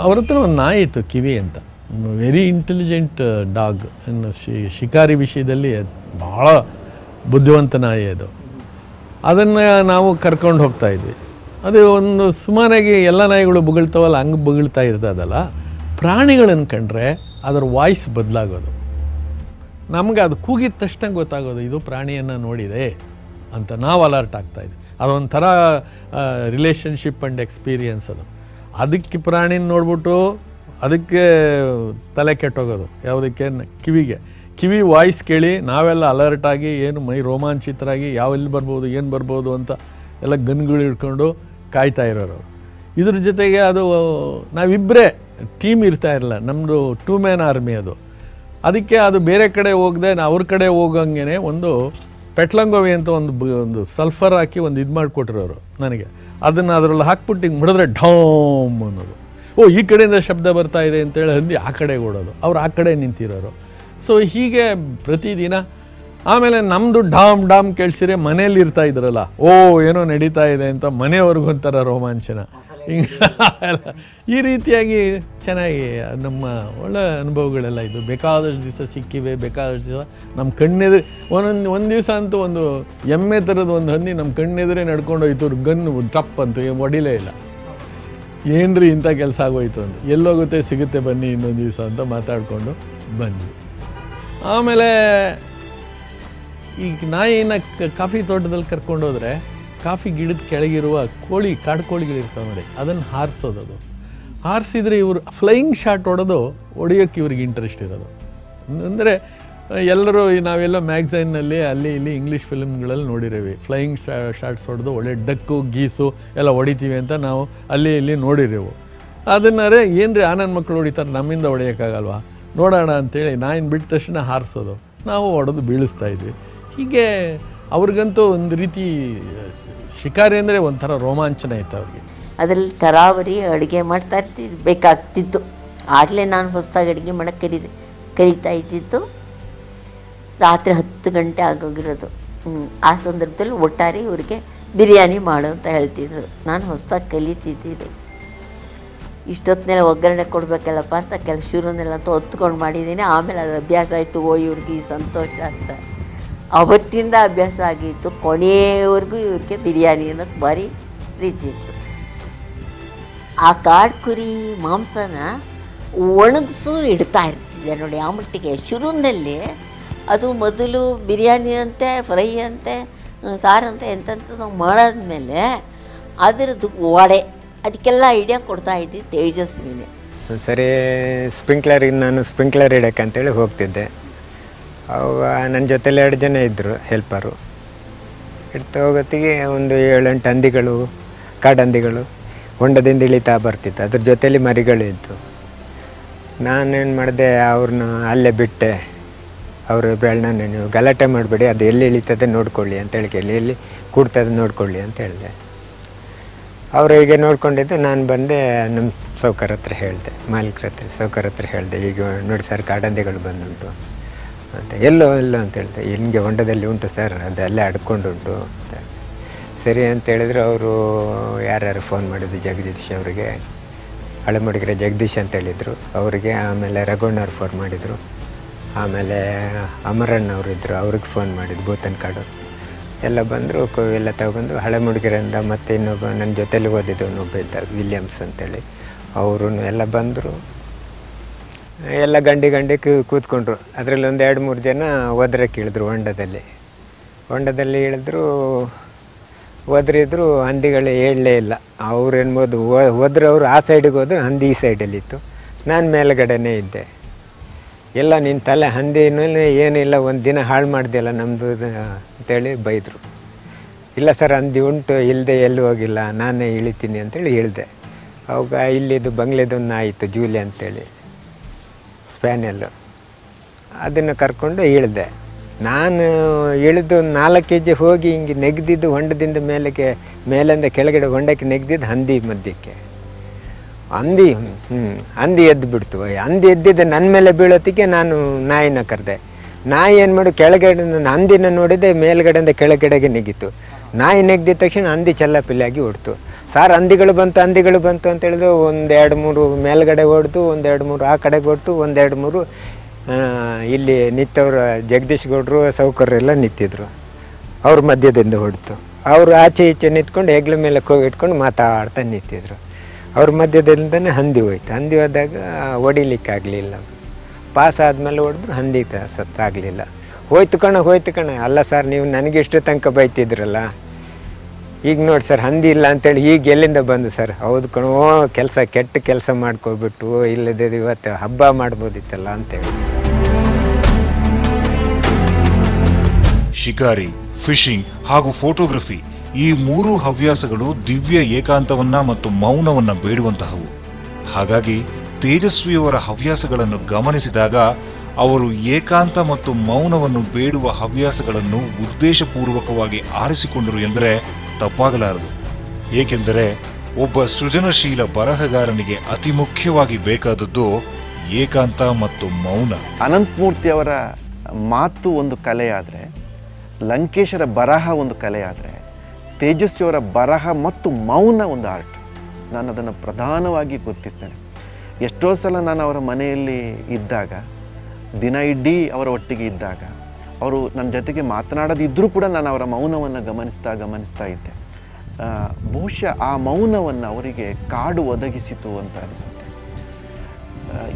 ಅವರ ಹತ್ರ ಒಂದು ನಾಯಿ ಇತ್ತು ಕಿವಿ ಅಂತ. ವೆರಿ ಇಂಟೆಲಿಜೆಂಟ್ ಡಾಗ್ ಶಿಕಾರಿ ವಿಷಯದಲ್ಲಿ ಭಾಳ ಬುದ್ಧಿವಂತ ನಾಯಿ ಅದು. ಅದನ್ನು ನಾವು ಕರ್ಕೊಂಡು ಹೋಗ್ತಾ ಇದ್ವಿ. ಅದು ಒಂದು ಸುಮಾರಾಗಿ ಎಲ್ಲ ನಾಯಿಗಳು ಬುಗಳ್ತಾವಲ್ಲ, ಹಂಗೆ ಬುಗಳ್ತಾ ಇರ್ತದಲ್ಲ ಪ್ರಾಣಿಗಳನ್ನು ಕಂಡ್ರೆ ಅದರ ವಾಯ್ಸ್ ಬದಲಾಗೋದು. ನಮಗೆ ಅದು ಕೂಗಿದ ತಕ್ಷಣ ಗೊತ್ತಾಗೋದು, ಇದು ಪ್ರಾಣಿಯನ್ನು ನೋಡಿದೆ ಅಂತ ನಾವು ಅಲರ್ಟ್ ಆಗ್ತಾ ಇದ್ವಿ. ಅದೊಂಥರ ರಿಲೇಷನ್ಶಿಪ್ ಆ್ಯಂಡ್ ಎಕ್ಸ್ಪೀರಿಯನ್ಸ್ ಅದು. ಅದಕ್ಕೆ ಪ್ರಾಣಿನ ನೋಡ್ಬಿಟ್ಟು ಅದಕ್ಕೆ ತಲೆ ಕೆಟ್ಟೋಗೋದು. ಯಾವುದಕ್ಕೆ? ಕಿವಿಗೆ. ಕಿವಿ ವಾಯ್ಸ್ ಕೇಳಿ ನಾವೆಲ್ಲ ಅಲರ್ಟ್ ಆಗಿ ಏನು ಮೈ ರೋಮಾಂಚಿತರಾಗಿ ಯಾವ ಎಲ್ಲಿ ಬರ್ಬೋದು, ಏನು ಬರ್ಬೋದು ಅಂತ ಎಲ್ಲ ಗನ್ಗಳು ಹಿಡ್ಕೊಂಡು ಕಾಯ್ತಾ ಇರೋರು. ಇದ್ರ ಜೊತೆಗೆ ಅದು ನಾವಿಬ್ಬರೇ ಟೀಮ್ ಇರ್ತಾ ಇರಲ್ಲ ನಮ್ಮದು ಟೂ ಮ್ಯಾನ್ ಆರ್ಮಿ ಅದು. ಅದಕ್ಕೆ ಅದು ಬೇರೆ ಕಡೆ ಹೋಗದೆ ಅವ್ರ ಕಡೆ ಹೋಗಂಗೆ ಒಂದು ಪೆಟ್ಲಂಗೋವಿ ಅಂತ ಒಂದು ಒಂದು ಸಲ್ಫರ್ ಹಾಕಿ ಒಂದು ಇದು ಮಾಡಿಕೊಟ್ಟಿರೋರು ನನಗೆ. ಅದನ್ನು ಅದರಲ್ಲಿ ಹಾಕ್ಬಿಟ್ಟು ಹಿಂಗೆ ಮುಡಿದ್ರೆ ಢೋಮ್ ಅನ್ನೋದು. ಓ, ಈ ಕಡೆಯಿಂದ ಶಬ್ದ ಬರ್ತಾ ಇದೆ ಅಂತೇಳಿ ಹಂದಿ ಆ ಕಡೆಗೆ ಓಡೋದು. ಅವ್ರು ಆ ಕಡೆ ನಿಂತಿರೋರು. ಸೊ ಹೀಗೆ ಪ್ರತಿದಿನ, ಆಮೇಲೆ ನಮ್ಮದು ಡಾಮ್ ಡಾಮ್ ಕೇಳಿಸಿರೆ ಮನೇಲಿ ಇರ್ತಾ ಇದ್ರಲ್ಲ, ಓ, ಏನೋ ನಡೀತಾ ಇದೆ ಅಂತ ಮನೆಯವ್ರಿಗೆ ಒಂಥರ ರೋಮಾಂಚನ. ಈ ರೀತಿಯಾಗಿ ಚೆನ್ನಾಗಿ ನಮ್ಮ ಒಳ್ಳೆ ಅನುಭವಗಳೆಲ್ಲ ಇದು. ಬೇಕಾದಷ್ಟು ದಿವಸ ಸಿಕ್ಕಿವೆ, ಬೇಕಾದಷ್ಟು ದಿವಸ ನಮ್ಮ ಕಣ್ಣೆದುರು, ಒಂದೊಂದು, ಒಂದು ದಿವಸ ಅಂತೂ ಒಂದು ಎಮ್ಮೆ ಥರದ ಒಂದು ಹಂದಿ ನಮ್ಮ ಕಣ್ಣೆದ್ರೆ ನಡ್ಕೊಂಡು ಹೋಯ್ತು ಗನ್ ತಪ್ಪಂತು ಹೊಡಿಲೇ ಇಲ್ಲ. ಏನ್ರಿ ಇಂಥ ಕೆಲಸ ಆಗೋಯ್ತು ಅಂತ. ಎಲ್ಲೋಗುತ್ತೆ, ಸಿಗುತ್ತೆ ಬನ್ನಿ ಇನ್ನೊಂದು ದಿವಸ ಅಂತ ಮಾತಾಡಿಕೊಂಡು ಬಂದ್ವಿ. ಆಮೇಲೆ ಈಗ ನಾಯಿನ ಕಾಫಿ ತೋಟದಲ್ಲಿ ಕರ್ಕೊಂಡು ಹೋದ್ರೆ ಕಾಫಿ ಗಿಡದ ಕೆಳಗಿರುವ ಕೋಳಿ ಕಾಡು ಕೋಳಿಗಳಿರ್ತಾವೆ ನೋಡಿ, ಅದನ್ನು ಹಾರಿಸೋದು ಅದು. ಹಾರಿಸಿದ್ರೆ ಇವರು ಫ್ಲೈಯಿಂಗ್ ಶಾಟ್ ಹೊಡೆದು ಹೊಡೆಯೋಕ್ಕೆ ಇವ್ರಿಗೆ ಇಂಟ್ರೆಸ್ಟ್ ಇರೋದು. ಅಂದರೆ, ಎಲ್ಲರೂ ನಾವೆಲ್ಲ ಮ್ಯಾಗ್ಝೈನ್ನಲ್ಲಿ ಅಲ್ಲಿ ಇಲ್ಲಿ ಇಂಗ್ಲೀಷ್ ಫಿಲಮ್ಗಳಲ್ಲಿ ನೋಡಿರೀವಿ. ಫ್ಲೈಯಿಂಗ್ ಶಾಟ್ಸ್ ಹೊಡೆದು ಒಳ್ಳೆ ಡಕ್ಕು, ಗೀಸು ಎಲ್ಲ ಹೊಡಿತೀವಿ ಅಂತ ನಾವು ಅಲ್ಲಿ ಇಲ್ಲಿ ನೋಡಿರೇವು. ಅದನ್ನಾರೆ ಏನು ರೀ ಆನಂದ್ ಮಕ್ಕಳು ಹೊಡಿತಾರೆ ನಮ್ಮಿಂದ ಹೊಡೆಯೋಕ್ಕಾಗಲ್ವಾ? ನೋಡೋಣ ಅಂಥೇಳಿ ನಾಯಿನ ಬಿಟ್ಟ ತಕ್ಷಣ ಹಾರಿಸೋದು. ನಾವು ಹೊಡೆದು ಬೀಳಿಸ್ತಾ ಇದ್ವಿ. ಹೀಗೆ ಅವ್ರಿಗಂತೂ ಒಂದು ರೀತಿ ಶಿಕಾರಿ ಅಂದರೆ ಒಂಥರ ರೋಮಾಂಚನ ಇತ್ತು ಅವ್ರಿಗೆ. ಅದರಲ್ಲಿ ತರಾವರಿ ಅಡುಗೆ ಮಾಡ್ತಾ ಇರ್ತಿರ್ಬೇಕಾಗ್ತಿತ್ತು ಆಗಲೇ ನಾನು ಹೊಸದಾಗಿ ಅಡುಗೆ ಮಾಡೋಕ್ಕೆ ಕರೀದೆ, ಕರೀತಾ ಇದ್ದಿತ್ತು ರಾತ್ರಿ ಹತ್ತು ಗಂಟೆ ಆಗೋಗಿರೋದು. ಆ ಸಂದರ್ಭದಲ್ಲಿ ಒಟ್ಟಾರೆ ಇವರಿಗೆ ಬಿರಿಯಾನಿ ಮಾಡು ಅಂತ ಹೇಳ್ತಿದ್ರು. ನಾನು ಹೊಸದಾಗಿ ಕಲಿತಿದ್ದಿದ್ದು ಇಷ್ಟೊತ್ತಿನೆಲ್ಲ ಒಗ್ಗರಣೆ ಕೊಡಬೇಕಲ್ಲಪ್ಪ ಅಂತ ಕೆಲ ಶುರುನೆಲ್ಲ ಅಂತ ಹೊತ್ಕೊಂಡು ಮಾಡಿದ್ದೀನಿ. ಆಮೇಲೆ ಅದು ಅಭ್ಯಾಸ ಆಯಿತು. ಓ, ಇವ್ರಿಗೆ ಸಂತೋಷ ಅಂತ. ಅವತ್ತಿಂದ ಅಭ್ಯಾಸ ಆಗಿತ್ತು. ಕೊನೆಯವರೆಗೂ ಇವ್ರಿಗೆ ಬಿರಿಯಾನಿ ಅನ್ನೋದು ಭಾರಿ ಪ್ರೀತಿ ಇತ್ತು. ಆ ಕಾಡು ಕುರಿ ಮಾಂಸನ ಒಣಗಿಸು ಇಡ್ತಾ ಇರ್ತಿದ್ದೆ ನೋಡಿ ಆ ಮಟ್ಟಿಗೆ. ಶುರುನಲ್ಲಿ ಅದು ಮೊದಲು ಬಿರಿಯಾನಿ ಅಂತೆ, ಫ್ರೈ ಅಂತೆ ಸಾರಂತೆ ಎಂತೆಂಥದ್ದು ಮಾಡಾದ್ಮೇಲೆ ಅದರದ್ದು ವಡೆ ಅದಕ್ಕೆಲ್ಲ ಐಡಿಯಾ ಕೊಡ್ತಾ ಇದ್ದಿ ತೇಜಸ್ವಿನೇ. ಸರಿ ಸ್ಪ್ರಿಂಕ್ಲರಿಗೆ ನಾನು ಸ್ಪ್ರಿಂಕ್ಲರ್ ಇಡಕ್ಕೆ ಅಂತೇಳಿ ಹೋಗ್ತಿದ್ದೆ. ಅವಾಗ ನನ್ನ ಜೊತೆಲಿ ಎರಡು ಜನ ಇದ್ದರು ಹೆಲ್ಪರು ಇಡ್ತಾ ಹೋಗೋತ್ತಿಗೆ ಒಂದು ಏಳೆಂಟು ಹಂದಿಗಳು, ಕಾಡಂದಿಗಳು ಹೊಂಡದಿಂದ ಇಳಿತಾ ಬರ್ತಿತ್ತು. ಅದ್ರ ಜೊತೆಲಿ ಮರಿಗಳು ಇತ್ತು ನಾನೇನು ಮಾಡಿದೆ ಅವ್ರನ್ನ ಅಲ್ಲೇ ಬಿಟ್ಟೆ. ಅವರು ಬೆಳನ ನೀವು ಗಲಾಟೆ ಮಾಡಬೇಡಿ, ಅದು ಎಲ್ಲಿ ಇಳಿತದೆ ನೋಡ್ಕೊಳ್ಳಿ ಅಂತೇಳಿ ಕೇಳಿ. ಎಲ್ಲಿ ಕೂಡ್ತದೆ ನೋಡ್ಕೊಳ್ಳಿ ಅಂತ ಹೇಳಿದೆ. ಅವರು ಹೀಗೆ ನೋಡ್ಕೊಂಡಿದ್ದು ನಾನು ಬಂದೆ ನಮ್ಮ ಸೌಕರ್ ಹತ್ರ ಹೇಳಿದೆ, ಮಾಲೀಕರ ಹತ್ರ, ಸೌಕರ್ ಹತ್ರ ಹೇಳಿದೆ, ಈಗ ನೋಡಿ ಸರ್ ಕಾಡಂದೆಗಳು ಬಂದುಂಟು ಅಂತ. ಎಲ್ಲೋ ಎಲ್ಲೋ ಅಂತ ಹೇಳಿದೆ. ಹಿಂಗೆ ಹೊಂಡದಲ್ಲಿ ಉಂಟು ಸರ್ ಅದು ಅಲ್ಲೇ ಅಡ್ಕೊಂಡು ಉಂಟು ಅಂತ ಸರಿ ಅಂತ ಹೇಳಿದ್ರು ಅವರು, ಯಾರ್ಯಾರು ಫೋನ್ ಮಾಡಿದ್ದು ಜಗದೀಶ್ ಅವರಿಗೆ, ಹಳೆಮಡಿಗೆರೆ ಜಗದೀಶ್ ಅಂತ ಹೇಳಿದರು. ಅವರಿಗೆ ಆಮೇಲೆ ರಘುಣ್ಣವ್ರು ಫೋನ್ ಮಾಡಿದರು. ಆಮೇಲೆ ಅಮರಣ್ಣವ್ರು ಇದ್ದರು ಅವ್ರಿಗೆ ಫೋನ್ ಮಾಡಿದ್ದು ಭೂತನ್ ಕಾಡು ಎಲ್ಲ ಬಂದರು ಎಲ್ಲ ತಗೊಂಡು ಹಳೆ ಮುಡುಗಿರಿಂದ ಮತ್ತು ಇನ್ನೊಬ್ಬ ನನ್ನ ಜೊತೆಲಿ ಓದಿದ್ದು ಒಬ್ಬ ಇದ್ದ, ವಿಲಿಯಮ್ಸ್ ಅಂತೇಳಿ. ಅವರು ಎಲ್ಲ ಬಂದರು. ಎಲ್ಲ ಗಂಡಿ ಗಂಡಿ ಕೂತ್ಕೊಂಡ್ರು. ಅದರಲ್ಲಿ ಒಂದು ಎರಡು ಮೂರು ಜನ ಒದ್ರಕ್ಕೆ ಇಳಿದ್ರು ಹೊಂಡದಲ್ಲಿ. ಹೊಂಡದಲ್ಲಿ ಇಳಿದ್ರು ಒದ್ರಿದ್ರು ಹಂದಿಗಳು ಹೇಳಲೇ ಇಲ್ಲ. ಅವ್ರು ಏನ್ಬೋದು ಅವರು ಆ ಸೈಡಿಗೆ ಹೋದ್ರು ಹಂದಿ ಈ ಸೈಡಲ್ಲಿತ್ತು ನಾನು ಮೇಲುಗಡೆನೇ ಇದ್ದೆ. ಎಲ್ಲ ನಿನ್ನ ತಲೆ ಹಂದಿನೂ ಏನಿಲ್ಲ, ಒಂದು ದಿನ ಹಾಳು ಮಾಡ್ದೆಲ್ಲ ನಮ್ಮದು ಅಂತೇಳಿ ಬೈದರು. ಇಲ್ಲ ಸರ್, ಹಂದಿ ಉಂಟು ಇಲ್ಲದೆ ಎಲ್ಲೂ ಹೋಗಿಲ್ಲ, ನಾನೇ ಇಳಿತೀನಿ ಅಂತೇಳಿ ಹೇಳಿದೆ. ಅವಾಗ ಇಲ್ಲಿದ್ದು ಬಂಗ್ಲೆದೊಂದು ಆಯಿತು ಜೂಲಿ ಅಂತೇಳಿ ಸ್ಪ್ಯಾನೆಲ್ಲು ಅದನ್ನು ಕರ್ಕೊಂಡು ಇಳಿದೆ. ನಾನು ಇಳಿದು ನಾಲ್ಕು ಕೆ ಜಿ ಹೋಗಿ ಹಿಂಗೆ ನೆಗೆದಿದ್ದು ಹೊಂಡದಿಂದ ಮೇಲಕ್ಕೆ, ಮೇಲಿಂದ ಕೆಳಗಡೆ ಹೊಂಡಕ್ಕೆ ನೆಗೆದಿದ್ದು ಹಂದಿ ಮಧ್ಯಕ್ಕೆ. ಹಂದಿ ಹ್ಞೂ ಹಂದಿ ಎದ್ದು ಬಿಡ್ತು. ಹಂದಿ ಎದ್ದಿದ್ದೆ ನನ್ನ ಮೇಲೆ ಬೀಳೋತ್ತಿಗೆ ನಾನು ನಾಯಿನ ಕರೆದೆ. ನಾಯಿ ಏನು ಮಾಡು ಕೆಳಗಡೆ ಹಂದಿನ ನೋಡಿದೆ, ಮೇಲ್ಗಡೆಯಿಂದ ಕೆಳಗಡೆಗೆ ನೆಗಿತು. ನಾಯಿ ನೆಗ್ದಿದ ತಕ್ಷಣ ಹಂದಿ ಚಲ್ಲಪಿಲ್ಲಾಗಿ ಓಡ್ತು. ಸಾರ್ ಹಂದಿಗಳು ಬಂತು ಹಂದಿಗಳು ಬಂತು ಅಂತ ಹೇಳಿದ್ರು, ಒಂದೆರಡು ಮೂರು ಮೇಲ್ಗಡೆ ಓಡ್ದು ಒಂದೆರಡು ಮೂರು ಆ ಕಡೆಗೆ ಓಡ್ತು, ಒಂದೆರಡು ಮೂರು ಇಲ್ಲಿ ನಿತ್ತವ್ರ ಜಗದೀಶ್ ಗೌಡರು ಸೌಕರ್ಯರೆಲ್ಲ ನಿಂತಿದ್ರು. ಅವ್ರ ಮಧ್ಯದಿಂದ ಹೊಡ್ತು ಅವರು ಆಚೆ ಈಚೆ ನಿಂತ್ಕೊಂಡು ಹೆಗ್ಲ ಮೇಲೆ ಕೋವಿಟ್ಕೊಂಡು ಮಾತಾಡ್ತಾ ನಿಂತಿದ್ರು. ಅವ್ರ ಮಧ್ಯದಲ್ಲಿಂದನೇ ಹಂದಿ ಹೋಯ್ತು. ಹಂದಿ ಹೋದಾಗ ಹೊಡಿಲಿಕ್ಕಾಗಲಿಲ್ಲ ಪಾಸ್ ಆದಮೇಲೆ ಹೊಡೆದ್ರು ಹಂದಿ ತ- ಸತ್ತಾಗಲಿಲ್ಲ ಹೋಯ್ತು ಕಣ ಹೋಯ್ತು ಕಣ. ಅಲ್ಲ ಸರ್ ನೀವು ನನಗೆ ಇಷ್ಟು ತನಕ ಬೈತಿದ್ರಲ್ಲ? ಈಗ ನೋಡಿ ಸರ್ ಹಂದಿ ಇಲ್ಲ ಅಂತೇಳಿ ಈಗ ಎಲ್ಲಿಂದ ಬಂದು ಸರ್ ಹೌದು ಕಣೋ, ಕೆಲಸ ಕೆಟ್ಟ ಕೆಲಸ ಮಾಡ್ಕೊಬಿಟ್ಟು ಇಲ್ಲದೆ ಇವತ್ತು ಹಬ್ಬ ಮಾಡ್ಬೋದಿತ್ತಲ್ಲ ಅಂತೇಳಿ. ಶಿಕಾರಿ ಫಿಶಿಂಗ್ ಹಾಗೂ ಫೋಟೋಗ್ರಫಿ ಈ ಮೂರು ಹವ್ಯಾಸಗಳು ದಿವ್ಯ ಏಕಾಂತವನ್ನ ಮತ್ತು ಮೌನವನ್ನ ಬೇಡುವಂತಹವು. ಹಾಗಾಗಿ ತೇಜಸ್ವಿಯವರ ಹವ್ಯಾಸಗಳನ್ನು ಗಮನಿಸಿದಾಗ ಅವರು ಏಕಾಂತ ಮತ್ತು ಮೌನವನ್ನು ಬೇಡುವ ಹವ್ಯಾಸಗಳನ್ನು ಉದ್ದೇಶಪೂರ್ವಕವಾಗಿ ಆರಿಸಿಕೊಂಡರು ಎಂದರೆ ತಪ್ಪಾಗಲಾರದು. ಏಕೆಂದರೆ ಒಬ್ಬ ಸೃಜನಶೀಲ ಬರಹಗಾರನಿಗೆ ಅತಿ ಮುಖ್ಯವಾಗಿ ಬೇಕಾದದ್ದು ಏಕಾಂತ ಮತ್ತು ಮೌನ. ಅನಂತಮೂರ್ತಿ ಅವರ ಮಾತು ಒಂದು ಕಲೆಯಾದರೆ, ಲಂಕೇಶರ ಬರಹ ಒಂದು ಕಲೆಯಾದರೆ ತೇಜಸ್ವಿಯವರ ಬರಹ ಮತ್ತು ಮೌನ ಒಂದು ಆರ್ಟ್. ನಾನು ಅದನ್ನು ಪ್ರಧಾನವಾಗಿ ಗುರುತಿಸ್ತೇನೆ. ಎಷ್ಟೋ ಸಲ ನಾನು ಅವರ ಮನೆಯಲ್ಲಿ ಇದ್ದಾಗ, ದಿನ ಇಡೀ ಅವರ ಒಟ್ಟಿಗೆ ಇದ್ದಾಗ, ಅವರು ನನ್ನ ಜೊತೆಗೆ ಮಾತನಾಡದಿದ್ದರೂ ಕೂಡ ನಾನು ಅವರ ಮೌನವನ್ನು ಗಮನಿಸ್ತಾ ಗಮನಿಸ್ತಾ ಇದ್ದೆ. ಬಹುಶಃ ಆ ಮೌನವನ್ನು ಅವರಿಗೆ ಕಾಡು ಒದಗಿಸಿತು ಅಂತ ಅನಿಸುತ್ತೆ.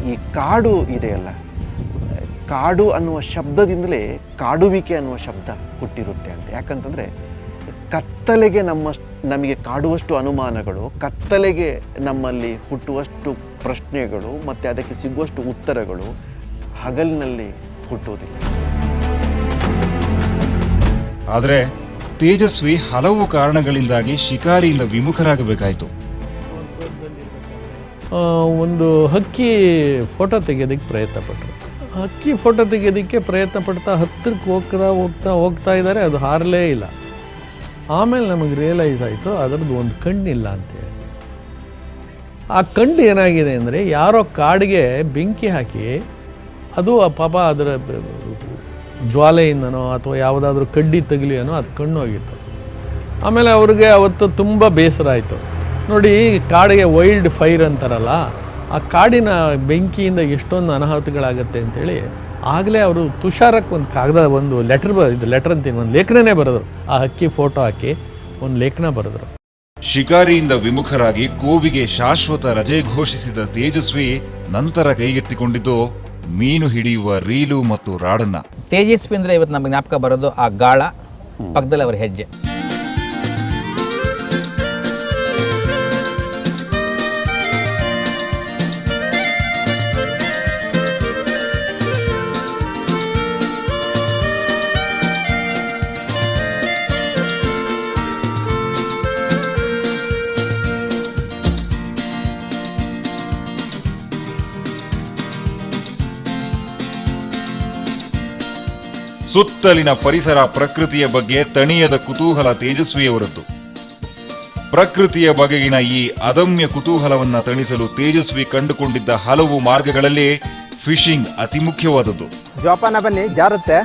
ಈ ಕಾಡು ಇದೆಯಲ್ಲ, ಕಾಡು ಅನ್ನುವ ಶಬ್ದದಿಂದಲೇ ಕಾಡುವಿಕೆ ಅನ್ನುವ ಶಬ್ದ ಹುಟ್ಟಿರುತ್ತೆ ಅಂತ. ಯಾಕಂತಂದರೆ ಕತ್ತಲೆಗೆ ನಮ್ಮ ನಮಗೆ ಕಾಡುವಷ್ಟು ಅನುಮಾನಗಳು ಕತ್ತಲೆಗೆ ನಮ್ಮಲ್ಲಿ ಹುಟ್ಟುವಷ್ಟು ಪ್ರಶ್ನೆಗಳು ಮತ್ತು ಅದಕ್ಕೆ ಸಿಗುವಷ್ಟು ಉತ್ತರಗಳು ಹಗಲಿನಲ್ಲಿ ಹುಟ್ಟುವುದಿಲ್ಲ. ಆದರೆ ತೇಜಸ್ವಿ ಹಲವು ಕಾರಣಗಳಿಂದಾಗಿ ಶಿಕಾರಿಯಿಂದ ವಿಮುಖರಾಗಬೇಕಾಯಿತು. ಒಂದು ಹಕ್ಕಿ ಫೋಟೋ ತೆಗೆಯೋದಕ್ಕೆ ಪ್ರಯತ್ನ ಪಟ್ಟರು ಹಕ್ಕಿ ಫೋಟೋ ತೆಗೆಯೋದಕ್ಕೆ ಪ್ರಯತ್ನ ಪಡ್ತಾ ಹತ್ತಿರಕ್ಕೆ ಹೋಗ್ತಾ ಹೋಗ್ತಾ ಹೋಗ್ತಾ ಇದ್ದಾರೆ ಅದು ಹಾರಲೇ ಇಲ್ಲ. ಆಮೇಲೆ ನಮಗೆ ರಿಯಲೈಸ್ ಆಯಿತು, ಅದರದ್ದು ಒಂದು ಕಣ್ಣಿಲ್ಲ ಅಂತೇಳಿ ಆ ಕಣ್ಣು ಏನಾಗಿದೆ ಅಂದರೆ ಯಾರೋ ಕಾಡಿಗೆ ಬೆಂಕಿ ಹಾಕಿ, ಅದು ಆ ಪಾಪ ಅದರ ಜ್ವಾಲೆಯಿಂದನೋ ಅಥವಾ ಯಾವುದಾದ್ರೂ ಕಡ್ಡಿ ತಗಲಿಯನೋ ಅದು ಕಣ್ಣು ಹೋಗಿತ್ತು ಆಮೇಲೆ ಅವ್ರಿಗೆ ಅವತ್ತು ತುಂಬ ಬೇಸರ ಆಯಿತು. ನೋಡಿ ಕಾಡಿಗೆ ವೈಲ್ಡ್ ಫೈರ್ ಅಂತಾರಲ್ಲ, ಆ ಕಾಡಿನ ಬೆಂಕಿಯಿಂದ ಎಷ್ಟೊಂದು ಅನಾಹುತಗಳಾಗತ್ತೆ ಅಂತೇಳಿ ಆಗಲೇ ಅವರು ತುಷಾರಕ್ಕೆ ಒಂದು ಕಾಗದ ಒಂದು ಲೆಟ್ರ್ ಬ ಇದು ಲೆಟ್ರ್ ಅಂತೀನಿ ಒಂದು ಲೇಖನನೇ ಬರೆದ್ರು. ಆ ಹಕ್ಕಿ ಫೋಟೋ ಹಾಕಿ ಒಂದು ಲೇಖನ ಬರೆದ್ರು. ಶಿಕಾರಿಯಿಂದ ವಿಮುಖರಾಗಿ ಕೋವಿಗೆ ಶಾಶ್ವತ ರಜೆ ಘೋಷಿಸಿದ ತೇಜಸ್ವಿ ನಂತರ ಕೈಗೆತ್ತಿಕೊಂಡಿದ್ದು ಮೀನು ಹಿಡಿಯುವ ರೀಲು ಮತ್ತು ರಾಡನ್ನ. ತೇಜಸ್ವಿ ಅಂದ್ರೆ ಇವತ್ತು ನಮಗೆ ಜ್ಞಾಪಕ ಬರೋದು ಆ ಗಾಳ ಪಕ್ಕದಲ್ಲಿ ಅವರ ಹೆಜ್ಜೆ. ಸುತ್ತಲಿನ ಪರಿಸರ ಪ್ರಕೃತಿಯ ಬಗ್ಗೆ ತಣಿಯದ ಕುತೂಹಲ ತೇಜಸ್ವಿಯವರದ್ದು. ಪ್ರಕೃತಿಯ ಬಗೆಗಿನ ಈ ಅದಮ್ಯ ಕುತೂಹಲವನ್ನ ತಣಿಸಲು ತೇಜಸ್ವಿ ಕಂಡುಕೊಂಡಿದ್ದ ಹಲವು ಮಾರ್ಗಗಳಲ್ಲಿ ಫಿಶಿಂಗ್ ಅತಿ ಮುಖ್ಯವಾದದ್ದು. ಜೋಪಾನ ಬನ್ನಿ ಜಾರುತ್ತೆ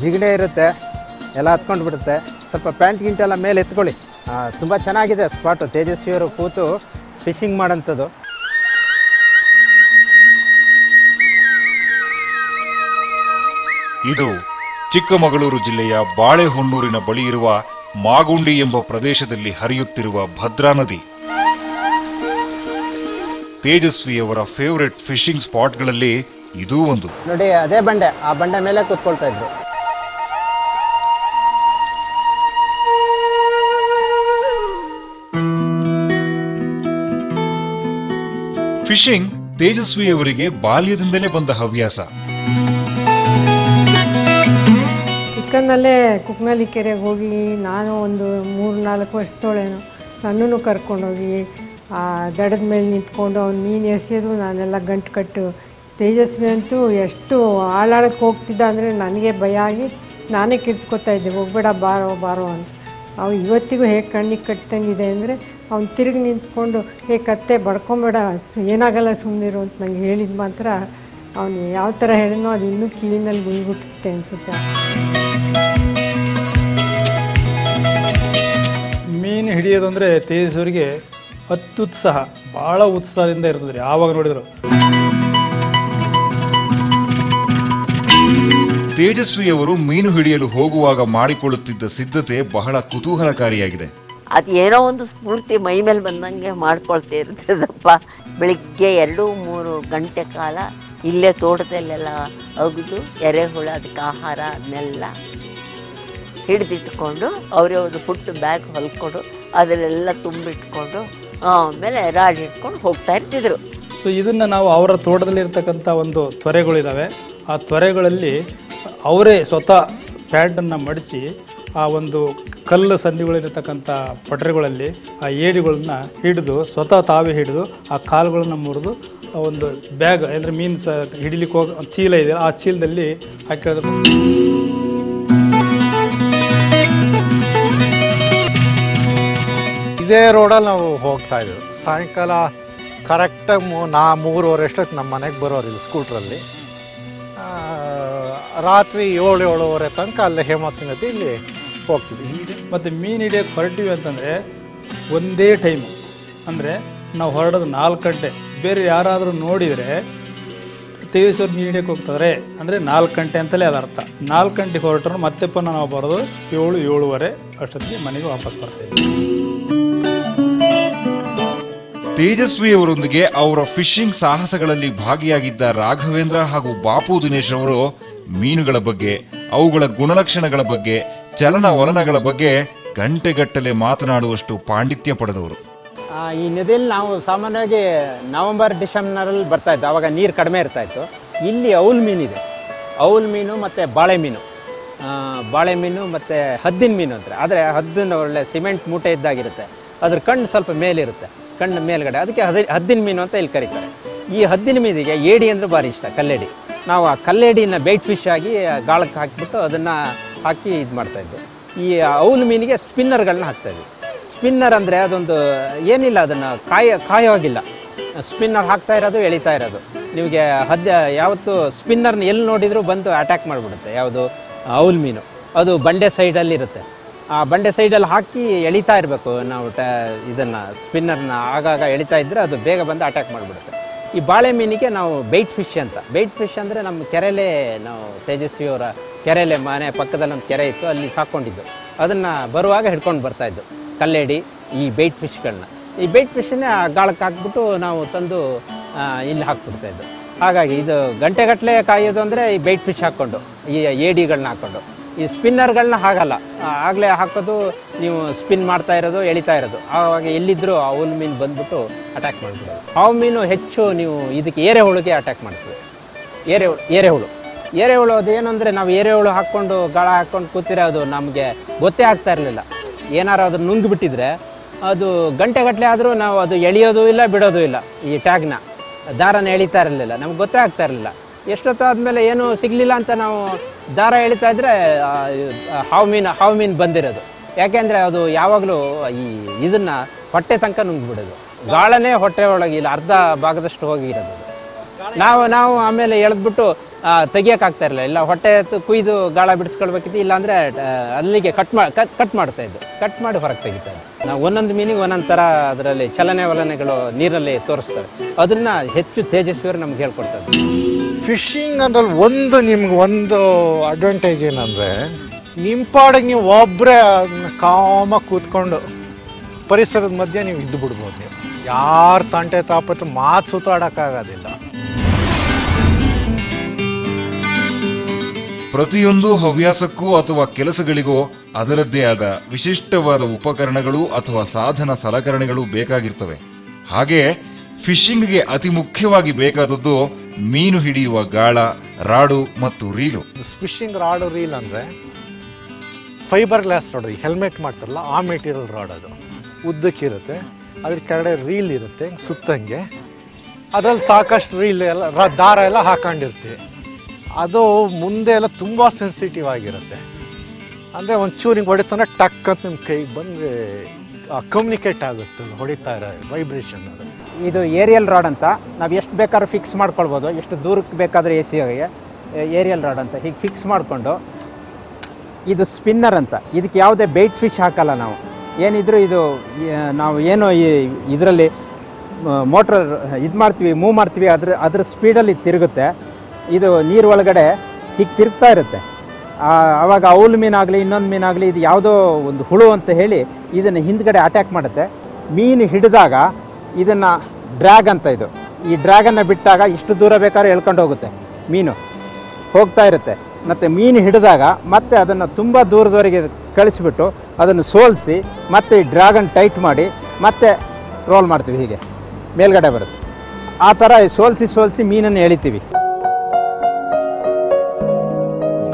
ಜಿಗಣೆ ಇರುತ್ತೆ ಎಲ್ಲ ಹತ್ಕೊಂಡು ಬಿಡುತ್ತೆ. ಸ್ವಲ್ಪ ಪ್ಯಾಂಟ್ ಗಿಂಟೆಲ್ಲ ಮೇಲೆ ಎತ್ಕೊಳ್ಳಿ. ತುಂಬ ಚೆನ್ನಾಗಿದೆ ಸ್ಪಾಟ್ ತೇಜಸ್ವಿಯವರು ಕೂತು ಫಿಶಿಂಗ್ ಮಾಡೋಂಥದ್ದು. ಇದು ಚಿಕ್ಕಮಗಳೂರು ಜಿಲ್ಲೆಯ ಬಾಳೆಹೊನ್ನೂರಿನ ಬಳಿ ಇರುವ ಮಾಗುಂಡಿ ಎಂಬ ಪ್ರದೇಶದಲ್ಲಿ ಹರಿಯುತ್ತಿರುವ ಭದ್ರಾ ನದಿ. ತೇಜಸ್ವಿಯವರ ಫೇವರೆಟ್ ಫಿಶಿಂಗ್ ಸ್ಪಾಟ್ಗಳಲ್ಲಿ ಇದೂ ಒಂದು. ನೋಡಿ ಅದೇ ಬಂಡೆ. ಆ ಬಂಡೆ ಮೇಲೆ ಕೂತ್ಕೊಳ್ತಾ ಇದ್ರು. ಫಿಶಿಂಗ್ ತೇಜಸ್ವಿಯವರಿಗೆ ಬಾಲ್ಯದಿಂದಲೇ ಬಂದ ಹವ್ಯಾಸ. ಚಿಕ್ಕನ್ನಲ್ಲೇ ಕುಕ್ನಲ್ಲಿ ಕೆರೆಗೆ ಹೋಗಿ ನಾನು ಒಂದು ಮೂರು ನಾಲ್ಕು ವರ್ಷದೊಳೇನು ನನ್ನೂ ಕರ್ಕೊಂಡೋಗಿ, ಆ ದಡದ ಮೇಲೆ ನಿಂತ್ಕೊಂಡು ಅವ್ನು ಮೀನು ಎಸೆಯೋದು ನಾನೆಲ್ಲ ಗಂಟು ಕಟ್ಟು, ತೇಜಸ್ವಿ ಅಂತೂ ಎಷ್ಟು ಆಳಾಳಕ್ಕೆ ಹೋಗ್ತಿದ್ದ ಅಂದರೆ ನನಗೆ ಭಯ ಆಗಿ ನಾನೇ ಕಿರ್ಚ್ಕೊತಾ ಇದ್ದೆ, ಹೋಗ್ಬೇಡ, ಬಾರೋ ಬಾರೋ ಅಂತ. ಅವು ಇವತ್ತಿಗೂ ಹೇಗೆ ಕಣ್ಣಿಗೆ ಕಟ್ಟಂಗಿದೆ ಅಂದರೆ ಅವ್ನು ತಿರುಗಿ ನಿಂತ್ಕೊಂಡು ಹೇ ಕತ್ತೆ, ಬಡ್ಕೊಂಬೇಡ, ಏನಾಗಲ್ಲ ಸುಮ್ಮನಿರು ಅಂತ ನಂಗೆ ಹೇಳಿದ ಮಾತ್ರ ಅವನು ಯಾವ ಥರ ಹೇಳಿದ್ನೋ ಅದು ಇನ್ನೂ ಕಿವಿನಲ್ಲಿ ಗುಂಗ್ಬಿಟ್ಟಿರುತ್ತೆ ಅನಿಸುತ್ತೆ. ಮೀನು ಹಿಡಿಯೋದಂದರೆ ತೇಜಸ್ವರಿಗೆ ಅತ್ಯುತ್ಸಾಹ ಭಾಳ ಉತ್ಸಾಹದಿಂದ ಇರ್ತದೆ ರೀ ಆವಾಗ ನೋಡಿದ್ರು. ತೇಜಸ್ವಿಯವರು ಮೀನು ಹಿಡಿಯಲು ಹೋಗುವಾಗ ಮಾಡಿಕೊಳ್ಳುತ್ತಿದ್ದ ಸಿದ್ಧತೆ ಬಹಳ ಕುತೂಹಲಕಾರಿಯಾಗಿದೆ. ಅದು ಏನೋ ಒಂದು ಸ್ಫೂರ್ತಿ ಮೈ ಮೇಲೆ ಬಂದಂಗೆ ಮಾಡ್ಕೊಳ್ತಾ ಇರ್ತದಪ್ಪ. ಬೆಳಿಗ್ಗೆ ಎರಡು ಮೂರು ಗಂಟೆ ಕಾಲ ಇಲ್ಲೇ ತೋಟದಲ್ಲೆಲ್ಲ ಅಗಿದು ಎರೆಹುಳ ಅದಕ್ಕೆ ಆಹಾರ, ಅದನ್ನೆಲ್ಲ ಹಿಡಿದಿಟ್ಕೊಂಡು ಅವರೇ ಒಂದು ಪುಟ್ಟ ಬ್ಯಾಗ್ ಹೊಲ್ಕೊಂಡು ಅದನ್ನೆಲ್ಲ ತುಂಬಿಟ್ಕೊಂಡು ಆಮೇಲೆ ರಾಡ್ ಇಟ್ಕೊಂಡು ಹೋಗ್ತಾ ಇರ್ತಿದ್ರು. ಸೊ ಇದನ್ನು ನಾವು ಅವರ ತೋಟದಲ್ಲಿ ಇರ್ತಕ್ಕಂಥ ಒಂದು ತ್ವರೆಗಳಿದ್ದಾವೆ ಆ ತ್ವರೆಗಳಲ್ಲಿ ಅವರೇ ಸ್ವತಃ ಪ್ಯಾಂಟನ್ನು ಮಡಿಸಿ ಆ ಒಂದು ಕಲ್ಲು ಸಂಧಿಗಳಿರ್ತಕ್ಕಂಥ ಪಟರೆಗಳಲ್ಲಿ ಆ ಏಡಿಗಳನ್ನ ಹಿಡಿದು ಸ್ವತಃ ತಾವೇ ಹಿಡಿದು ಆ ಕಾಲುಗಳನ್ನು ಮುರಿದು ಒಂದು ಬ್ಯಾಗ್ ಅಂದರೆ ಮೀನು ಸ ಹಿಡಿಲಿಕ್ಕೆ ಹೋಗ ಚೀಲ ಇದೆ ಆ ಚೀಲದಲ್ಲಿ ಹಾಕಿರೋದು ಇದೇ ರೋಡಲ್ಲಿ ನಾವು ಹೋಗ್ತಾ ಇದ್ದೀವಿ. ಸಾಯಂಕಾಲ ಕರೆಕ್ಟಾಗಿ ಮೂ ನಾ ಮೂರುವರೆ ಅಷ್ಟೊತ್ತು ನಮ್ಮ ಮನೆಗೆ ಬರೋರು ಇಲ್ಲಿ ಸ್ಕೂಟ್ರಲ್ಲಿ ರಾತ್ರಿ ಏಳು ಏಳುವರೆ ತನಕ ಅಲ್ಲೇ ಹೇಮಾವತಿ ನದಿ ಇಲ್ಲಿ ಹೋಗ್ತಿದ್ವಿ. ಮತ್ತು ಮೀನು ಹಿಡಿಯೋಕ್ಕೆ ಹೊರಟಿವಿ ಅಂತಂದರೆ ಒಂದೇ ಟೈಮು ಅಂದರೆ ನಾವು ಹೊರಡೋದು ನಾಲ್ಕು ಗಂಟೆ. ಬೇರೆ ಯಾರಾದರೂ ನೋಡಿದರೆ ತೇಜಸ್ವರ್ ಮೀನು ಹಿಡಿಯೋಕ್ಕೆ ಹೋಗ್ತಾರೆ. ಅಂದರೆ ನಾಲ್ಕು ಗಂಟೆ ಅಂತಲೇ ಅದು ಅರ್ಥ. ನಾಲ್ಕು ಗಂಟೆಗೆ ಹೊರಟ್ರು ಮತ್ತೆ ಪುನಃ ನಾವು ಬರೋದು ಏಳು, ಏಳುವರೆ ಅಷ್ಟೊತ್ತಿಗೆ ಮನೆಗೆ ವಾಪಸ್ ಬರ್ತಾ ಇದ್ವಿ. ತೇಜಸ್ವಿಯವರೊಂದಿಗೆ ಅವರ ಫಿಶಿಂಗ್ ಸಾಹಸಗಳಲ್ಲಿ ಭಾಗಿಯಾಗಿದ್ದ ರಾಘವೇಂದ್ರ ಹಾಗೂ ಬಾಪು ದಿನೇಶ್ ಅವರು ಮೀನುಗಳ ಬಗ್ಗೆ, ಅವುಗಳ ಗುಣಲಕ್ಷಣಗಳ ಬಗ್ಗೆ, ಚಲನವಲನಗಳ ಬಗ್ಗೆ ಗಂಟೆಗಟ್ಟಲೆ ಮಾತನಾಡುವಷ್ಟು ಪಾಂಡಿತ್ಯ ಪಡೆದವರು. ಈ ನದಿಯಲ್ಲಿ ನಾವು ಸಾಮಾನ್ಯವಾಗಿ ನವಂಬರ್ ಡಿಸೆಂಬರ್ನಲ್ಲಿ ಬರ್ತಾ ಇತ್ತು. ಆವಾಗ ನೀರು ಕಡಿಮೆ ಇರ್ತಾ ಇತ್ತು. ಇಲ್ಲಿ ಔಲ್ ಮೀನಿದೆ ಔಲ್ ಮೀನು ಮತ್ತು ಬಾಳೆ ಮೀನು. ಬಾಳೆ ಮೀನು ಮತ್ತು ಹದ್ದಿನ ಮೀನು ಅಂತಾರೆ ಆದರೆ ಹದ್ದಿನ ಒಳ್ಳೆ ಸಿಮೆಂಟ್ ಮೂಟೆ ಇದ್ದಾಗಿರುತ್ತೆ. ಅದ್ರ ಕಣ್ಣು ಸ್ವಲ್ಪ ಮೇಲಿರುತ್ತೆ. ಕಣ್ಣು ಮೇಲ್ಗಡೆ. ಅದಕ್ಕೆ ಹದಿ, ಹದ್ದಿನ ಮೀನು ಅಂತ ಇಲ್ಲಿ ಕರೀತಾರೆ. ಈ ಹದ್ದಿನ ಮೀನಿಗೆ ಏಡಿ ಅಂದರೆ ಭಾರಿ ಇಷ್ಟ, ಕಲ್ಲೇಡಿ. ನಾವು ಆ ಕಲ್ಲೇಡಿನ ಬೈಟ್ ಫಿಶ್ ಆಗಿ ಗಾಳಕ್ಕೆ ಹಾಕಿಬಿಟ್ಟು ಅದನ್ನು ಹಾಕಿ ಇದು ಮಾಡ್ತಾಯಿದ್ವಿ ಈ ಔಲ್ ಮೀನಿಗೆ ಸ್ಪಿನ್ನರ್ಗಳನ್ನ ಹಾಕ್ತಾಯಿದ್ವಿ ಸ್ಪಿನ್ನರ್ ಅಂದರೆ ಅದೊಂದು ಏನಿಲ್ಲ, ಅದನ್ನು ಕಾಯ ಕಾಯೋಗಿಲ್ಲ. ಸ್ಪಿನ್ನರ್ ಹಾಕ್ತಾ ಇರೋದು, ಎಳಿತಾ ಇರೋದು. ನಿಮಗೆ ಹದ್ದ ಯಾವತ್ತು ಸ್ಪಿನ್ನರ್ನ ಎಲ್ಲಿ ನೋಡಿದರೂ ಬಂದು ಅಟ್ಯಾಕ್ ಮಾಡಿಬಿಡುತ್ತೆ. ಯಾವುದು? ಔಲ್ ಮೀನು. ಅದು ಬಂಡೆ ಸೈಡಲ್ಲಿ ಇರುತ್ತೆ. ಆ ಬಂಡೆ ಸೈಡಲ್ಲಿ ಹಾಕಿ ಎಳಿತಾ ಇರಬೇಕು. ನಾವು ಟ ಇದನ್ನು, ಸ್ಪಿನ್ನರ್ನ ಆಗಾಗ ಎಳಿತಾ ಇದ್ದರೆ ಅದು ಬೇಗ ಬಂದು ಅಟ್ಯಾಕ್ ಮಾಡಿಬಿಡುತ್ತೆ. ಈ ಬಾಳೆ ಮೀನಿಗೆ ನಾವು ಬೈಟ್ ಫಿಶ್ ಅಂತ. ಬೈಟ್ ಫಿಶ್ ಅಂದರೆ ನಮ್ಮ ಕೆರೆಲೇ ನಾವು ತೇಜಸ್ವಿಯವರ ಕೆರೆಲೆ ಮನೆ ಪಕ್ಕದಲ್ಲಿ ಒಂದು ಕೆರೆ ಇತ್ತು, ಅಲ್ಲಿ ಸಾಕ್ಕೊಂಡಿದ್ದು ಅದನ್ನು ಬರುವಾಗ ಹಿಡ್ಕೊಂಡು ಬರ್ತಾಯಿದ್ದು ಕಲ್ಲೇಡಿ ಈ ಬೈಟ್ ಫಿಶ್ಗಳನ್ನ ಈ ಬೈಟ್ ಫಿಶನ್ನೇ ಆ ಗಾಳಕ್ಕೆ ಹಾಕ್ಬಿಟ್ಟು ನಾವು ತಂದು ಇಲ್ಲಿ ಹಾಕ್ಬಿಡ್ತಾಯಿದ್ದು ಹಾಗಾಗಿ ಇದು ಗಂಟೆಗಟ್ಟಲೆ ಕಾಯೋದು ಅಂದರೆ ಈ ಬೈಟ್ ಫಿಶ್ ಹಾಕ್ಕೊಂಡು, ಈ ಏಡಿಗಳನ್ನ ಹಾಕ್ಕೊಂಡು. ಈ ಸ್ಪಿನ್ನರ್ಗಳನ್ನ ಹಾಗಲ್ಲ. ಆಗಲೇ ಹಾಕೋದು ನೀವು ಸ್ಪಿನ್ ಮಾಡ್ತಾ ಇರೋದು, ಎಳಿತಾ ಇರೋದು. ಆವಾಗ ಎಲ್ಲಿದ್ದರೂ ಹುಲ್ ಮೀನು ಬಂದ್ಬಿಟ್ಟು ಅಟ್ಯಾಕ್ ಮಾಡ್ತೀವಿ ಹಾವು ಮೀನು ಹೆಚ್ಚು ನೀವು ಇದಕ್ಕೆ ಏರೆಹುಳುಗೆ ಅಟ್ಯಾಕ್ ಮಾಡ್ತದೆ ಏರೆಹುಳು ಏರೆಹುಳು ಏರೆಹುಳು ಅದು ಏನಂದರೆ ನಾವು ಏರೆಹುಳು ಹಾಕ್ಕೊಂಡು ಗಾಳ ಹಾಕ್ಕೊಂಡು ಕೂತಿರೋದು ನಮಗೆ ಗೊತ್ತೇ ಆಗ್ತಾ ಇರಲಿಲ್ಲ. ಏನಾರು ಅದು ನುಂಗಿಬಿಟ್ಟಿದ್ರೆ ಅದು ಗಂಟೆಗಟ್ಟಲೆ ಆದರೂ ನಾವು ಅದು ಎಳೆಯೋದು ಇಲ್ಲ, ಬಿಡೋದು ಇಲ್ಲ ಈ ಟ್ಯಾಗ್ನ. ದಾರನ ಎಳಿತಾ ಇರಲಿಲ್ಲ, ನಮ್ಗೆ ಗೊತ್ತೇ ಆಗ್ತಾ ಇರಲಿಲ್ಲ. ಎಷ್ಟೊತ್ತಾದಮೇಲೆ ಏನೂ ಸಿಗಲಿಲ್ಲ ಅಂತ ನಾವು ದಾರ ಎಳಿತಾ ಇದ್ದರೆ ಹಾವು ಮೀನು ಹಾವು ಮೀನು ಬಂದಿರೋದು. ಯಾಕೆಂದರೆ ಅದು ಯಾವಾಗಲೂ ಈ ಇದನ್ನು ಹೊಟ್ಟೆ ತನಕ ನುಂಗ್ಬಿಡೋದು. ಗಾಳನೇ ಹೊಟ್ಟೆ ಒಳಗೆ ಇಲ್ಲ, ಅರ್ಧ ಭಾಗದಷ್ಟು ಹೋಗಿರೋದು. ನಾವು ನಾವು ಆಮೇಲೆ ಎಳೆದ್ಬಿಟ್ಟು ತೆಗಿಯೋಕ್ಕಾಗ್ತಾ ಇರಲಿಲ್ಲ. ಇಲ್ಲ, ಹೊಟ್ಟೆ ಕುಯ್ದು ಗಾಳ ಬಿಡಿಸ್ಕೊಳ್ಬೇಕಿತ್ತು, ಇಲ್ಲಾಂದರೆ ಅಲ್ಲಿಗೆ ಕಟ್ ಮಾ ಕಟ್ ಕಟ್ ಮಾಡ್ತಾ ಇದ್ದು. ಕಟ್ ಮಾಡಿ ಹೊರಗೆ ತೆಗಿತಾ ಇದ್ದು. ನಾವು ಒಂದೊಂದು ಮೀನಿಗೆ ಒಂದೊಂದು ಥರ ಅದರಲ್ಲಿ ಚಲನೆ ವಲನೆಗಳು ನೀರಲ್ಲಿ ತೋರಿಸ್ತಾರೆ. ಅದನ್ನು ಹೆಚ್ಚು ತೇಜಸ್ವಿಯರು ನಮ್ಗೆ ಹೇಳ್ಕೊಡ್ತಾರೆ. ಫಿಶಿಂಗ್ ಅದ್ರಲ್ಲಿ ಒಂದು ನಿಮ್ಗೆ ಒಂದು ಅಡ್ವಾಂಟೇಜ್ ಏನಂದರೆ ನಿಮ್ಮ ಪಾಡಿಗೆ ನೀವು ಒಬ್ಬರೇ ಕಾಮಾಗಿ ಕೂತ್ಕೊಂಡು ಪರಿಸರದ ಮಧ್ಯೆ ನೀವು ಇದ್ದು ಬಿಡ್ಬೋದು ಯಾರ ತಂಟೆ ತಾಪತ್ತು ಮಾತು ಸುತ್ತಾಡೋಕ್ಕಾಗೋದಿಲ್ಲ ಪ್ರತಿಯೊಂದು ಹವ್ಯಾಸಕ್ಕೂ ಅಥವಾ ಕೆಲಸಗಳಿಗೂ ಅದರದ್ದೇ ಆದ ವಿಶಿಷ್ಟವಾದ ಉಪಕರಣಗಳು ಅಥವಾ ಸಾಧನ ಸಲಕರಣೆಗಳು ಬೇಕಾಗಿರ್ತವೆ. ಹಾಗೆ ಫಿಶಿಂಗ್ಗೆ ಅತಿ ಮುಖ್ಯವಾಗಿ ಬೇಕಾದದ್ದು ಮೀನು ಹಿಡಿಯುವ ಗಾಳ, ರಾಡು ಮತ್ತು ರೀಲು. ಫಿಶಿಂಗ್ ರಾಡು, ರೀಲ್ ಅಂದರೆ ಫೈಬರ್ ಗ್ಲಾಸ್ ರಾಡ್ ಹೆಲ್ಮೆಟ್ ಮಾಡ್ತಾರಲ್ಲ, ಆ ಮೆಟೀರಿಯಲ್ ರಾಡ್ ಅದು. ಉದ್ದಕ್ಕಿರುತ್ತೆ ಅದ್ರ ಕೆಳಗಡೆ ರೀಲ್ ಇರುತ್ತೆ, ಸುತ್ತಂಗೆ. ಅದರಲ್ಲಿ ಸಾಕಷ್ಟು ರೀಲ್ ಎಲ್ಲ ದಾರ ಎಲ್ಲ ಹಾಕೊಂಡಿರ್ತೀವಿ. ಅದು ಮುಂದೆ ಎಲ್ಲ ತುಂಬ ಸೆನ್ಸಿಟಿವ್ ಆಗಿರುತ್ತೆ. ಅಂದರೆ ಒಂಚೂರು ಹಿಂಗೆ ಹೊಡಿತಾನೆ ಟಕ್ ಅಂತ ನಿಮ್ಮ ಕೈಗೆ ಬಂದು ಕಮ್ಯುನಿಕೇಟ್ ಆಗುತ್ತೆ ಹೊಡಿತಾ ಇರೋ ವೈಬ್ರೇಷನ್ ಅದು. ಇದು ಏರಿಯಲ್ ರಾಡ್ ಅಂತ. ನಾವು ಎಷ್ಟು ಬೇಕಾದ್ರೂ ಫಿಕ್ಸ್ ಮಾಡ್ಕೊಳ್ಬೋದು. ಎಷ್ಟು ದೂರಕ್ಕೆ ಬೇಕಾದರೂ ಎ ಸಿಗೆ ಏರಿಯಲ್ ರಾಡ್ ಅಂತ. ಹೀಗೆ ಫಿಕ್ಸ್ ಮಾಡಿಕೊಂಡು, ಇದು ಸ್ಪಿನ್ನರ್ ಅಂತ. ಇದಕ್ಕೆ ಯಾವುದೇ ಬೈಟ್ ಫಿಶ್ ಹಾಕಲ್ಲ ನಾವು. ಏನಿದ್ರು ಇದು ನಾವು ಏನು ಈ, ಇದರಲ್ಲಿ ಮೋಟ್ರ್ ಇದು ಮಾಡ್ತೀವಿ ಮೂವ್ ಮಾಡ್ತೀವಿ, ಅದ್ರ ಅದ್ರ ಸ್ಪೀಡಲ್ಲಿ ತಿರುಗುತ್ತೆ. ಇದು ನೀರು ಒಳಗಡೆ ಹೀಗೆ ತಿರುಗ್ತಾ ಇರುತ್ತೆ. ಆವಾಗ ಔಲ್ ಮೀನಾಗಲಿ, ಇನ್ನೊಂದು ಮೀನಾಗಲಿ, ಇದು ಯಾವುದೋ ಒಂದು ಹುಳು ಅಂತ ಹೇಳಿ ಇದನ್ನು ಹಿಂದ್ಗಡೆ ಅಟ್ಯಾಕ್ ಮಾಡುತ್ತೆ. ಮೀನು ಹಿಡಿದಾಗ ಇದನ್ನು ಡ್ರ್ಯಾಗ್ ಅಂತ ಇದು. ಈ ಡ್ರ್ಯಾಗನ್ನು ಬಿಟ್ಟಾಗ ಇಷ್ಟು ದೂರ ಬೇಕಾದ್ರೆ ಎಳ್ಕೊಂಡು ಹೋಗುತ್ತೆ ಮೀನು. ಹೋಗ್ತಾ ಇರುತ್ತೆ. ಮತ್ತು ಮೀನು ಹಿಡಿದಾಗ ಮತ್ತೆ ಅದನ್ನು ತುಂಬ ದೂರದವರೆಗೆ ಕಳಿಸಿಬಿಟ್ಟು ಅದನ್ನು ಸೋಲಿಸಿ ಮತ್ತೆ ಈ ಡ್ರ್ಯಾಗನ್ ಟೈಟ್ ಮಾಡಿ ಮತ್ತೆ ರೋಲ್ ಮಾಡ್ತೀವಿ ಹೀಗೆ. ಮೇಲ್ಗಡೆ ಬರುತ್ತೆ. ಆ ಥರ ಸೋಲಿಸಿ ಸೋಲಿಸಿ ಮೀನನ್ನು ಎಳಿತೀವಿ.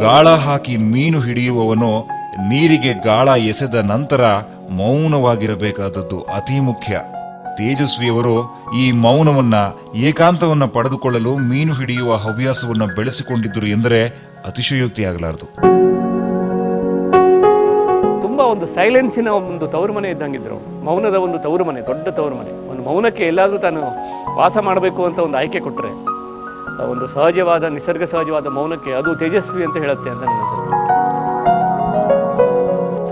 ಗಾಳ ಹಾಕಿ ಮೀನು ಹಿಡಿಯುವವನು ನೀರಿಗೆ ಗಾಳ ಎಸೆದ ನಂತರ ಮೌನವಾಗಿರಬೇಕಾದದ್ದು ಅತಿ ಮುಖ್ಯ. ತೇಜಸ್ವಿಯವರು ಈ ಮೌನವನ್ನ ಏಕಾಂತವನ್ನ ಪಡೆದುಕೊಳ್ಳಲು ಮೀನು ಹಿಡಿಯುವ ಹವ್ಯಾಸವನ್ನು ಬೆಳೆಸಿಕೊಂಡಿದ್ದರು ಎಂದರೆ ಅತಿಶಯೋಕ್ತಿಯಾಗಲಾರದು. ತುಂಬಾ ಒಂದು ಸೈಲೆನ್ಸಿನ ಒಂದು ತವರು ಮನೆ ಇದ್ದಂಗಿದ್ರು. ಮೌನದ ಒಂದು ತವರು ಮನೆ ದೊಡ್ಡ ತವರು ಮನೆ ಒಂದು ಮೌನಕ್ಕೆ ಎಲ್ಲಾದರೂ ತಾನು ವಾಸ ಮಾಡಬೇಕು ಅಂತ ಒಂದು ಆಯ್ಕೆ ಕೊಟ್ಟರೆ ಒಂದು ಸಹಜವಾದ, ನಿಸರ್ಗ ಸಹಜವಾದ ಮೌನಕ್ಕೆ ಅದು ತೇಜಸ್ವಿ ಅಂತ ಹೇಳುತ್ತೆ ಅಂತ ನನ್ನ.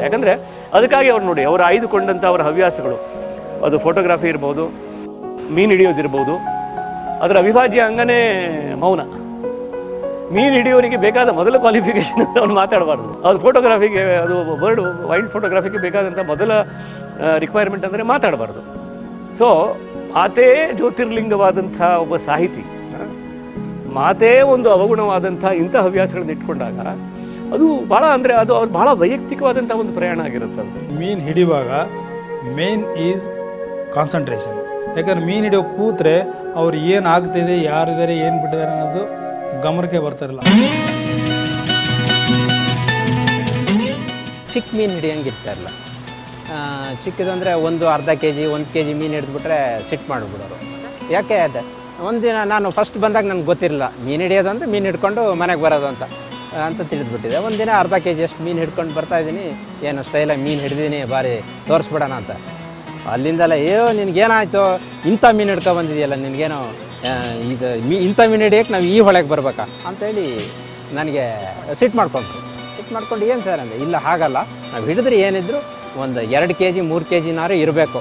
ಯಾಕಂದ್ರೆ ಅದಕ್ಕಾಗಿ ಅವ್ರು ನೋಡಿ, ಅವರು ಆಯ್ದುಕೊಂಡಂಥ ಅವರ ಹವ್ಯಾಸಗಳು. ಅದು ಫೋಟೋಗ್ರಫಿ ಇರ್ಬೋದು, ಮೀನು ಹಿಡಿಯೋದಿರ್ಬೋದು, ಅದರ ಅವಿಭಾಜ್ಯ ಅಂಗನೇ ಮೌನ. ಮೀನು ಹಿಡಿಯೋರಿಗೆ ಬೇಕಾದ ಮೊದಲ ಕ್ವಾಲಿಫಿಕೇಶನ್ ಅಂತ ಅವ್ನು ಮಾತಾಡಬಾರ್ದು. ಅದು ಫೋಟೋಗ್ರಾಫಿಗೆ ಅದು ಬರ್ಡ್ ವೈಲ್ಡ್ ಫೋಟೋಗ್ರಾಫಿಗೆ ಬೇಕಾದಂಥ ಮೊದಲ ರಿಕ್ವೈರ್ಮೆಂಟ್ ಅಂದರೆ ಮಾತಾಡಬಾರ್ದು. ಸೊ ಆತೇ ಜ್ಯೋತಿರ್ಲಿಂಗವಾದಂಥ ಒಬ್ಬ ಸಾಹಿತಿ. ಮಾತೇ ಒಂದು ಅವಗುಣವಾದಂಥ ಇಂಥ ಹವ್ಯಾಸಗಳನ್ನ ಇಟ್ಕೊಂಡಾಗ ಅದು ಭಾಳ ಅಂದರೆ ಅದು ಅವ್ರು ಭಾಳ ವೈಯಕ್ತಿಕವಾದಂಥ ಒಂದು ಪ್ರಯಾಣ ಆಗಿರುತ್ತೆ ಅದು. ಮೀನು ಹಿಡಿಯುವಾಗ ಮೇನ್ ಈಸ್ ಕಾನ್ಸಂಟ್ರೇಷನ್ ಯಾಕಂದ್ರೆ ಮೀನು ಹಿಡಿಯೋ ಕೂತ್ರೆ ಅವ್ರು ಏನು ಆಗ್ತಿದೆ ಯಾರಿದ್ದಾರೆ ಏನು ಬಿಟ್ಟಿದ್ದಾರೆ ಅನ್ನೋದು ಗಮನಕ್ಕೆ ಬರ್ತಾರಲ್ಲ ಚಿಕ್ಕ ಮೀನು ಹಿಡಿಯಂಗೆ ಇರ್ತಾಯಿರಲ್ಲ ಚಿಕ್ಕದಂದರೆ ಒಂದು ಅರ್ಧ ಕೆ ಜಿ ಒಂದು ಕೆ ಜಿ ಮೀನು ಹಿಡಿದ್ಬಿಟ್ರೆ ಸಿಟ್ಟು ಮಾಡಿಬಿಡೋರು. ಯಾಕೆ ಅದೇ? ಒಂದಿನ ನಾನು ಫಸ್ಟ್ ಬಂದಾಗ ನನಗೆ ಗೊತ್ತಿರಲಿಲ್ಲ. ಮೀನು ಹಿಡಿಯೋದು ಅಂದರೆ ಮೀನು ಹಿಡ್ಕೊಂಡು ಮನೆಗೆ ಬರೋದು ಅಂತ. ಅಂತ ತಿಳಿದ್ಬಿಟ್ಟಿದೆ. ಒಂದಿನ ಅರ್ಧ ಕೆ ಜಿ ಅಷ್ಟು ಮೀನು ಹಿಡ್ಕೊಂಡು ಬರ್ತಾ ಇದ್ದೀನಿ. ಏನು ಸ್ಟೈಲಾಗಿ ಮೀನು ಹಿಡಿದೀನಿ ಬಾರಿ ತೋರಿಸ್ಬಿಡೋಣ ಅಂತ. ಅಲ್ಲಿಂದಲೇ ಅಯ್ಯೋ ನಿನಗೇನಾಯ್ತು? ಇಂಥ ಮೀನು ಹಿಡ್ಕೊ ಬಂದಿದೆಯಲ್ಲ, ನಿನಗೇನೋ ಇದು ಮೀ, ಇಂಥ ಮೀನು ಹಿಡಿಯೋಕೆ ನಾವು ಈ ಹೊಳೆಗೆ ಬರ್ಬೇಕಾ? ಅಂತೇಳಿ ನನಗೆ ಸಿಟ್ಟು ಮಾಡ್ಕೊಂಡ್ರು. ಸಿಟ್ಟು ಮಾಡ್ಕೊಂಡು ಏನು ಸರ್ ಅಂದೆ, ಇಲ್ಲ, ಹಾಗಲ್ಲ. ನಾವು ಹಿಡಿದ್ರೆ ಏನಿದ್ರು ಒಂದು ಎರಡು ಕೆ ಜಿ ಮೂರು ಕೆ ಜಿನಾರು ಇರಬೇಕು.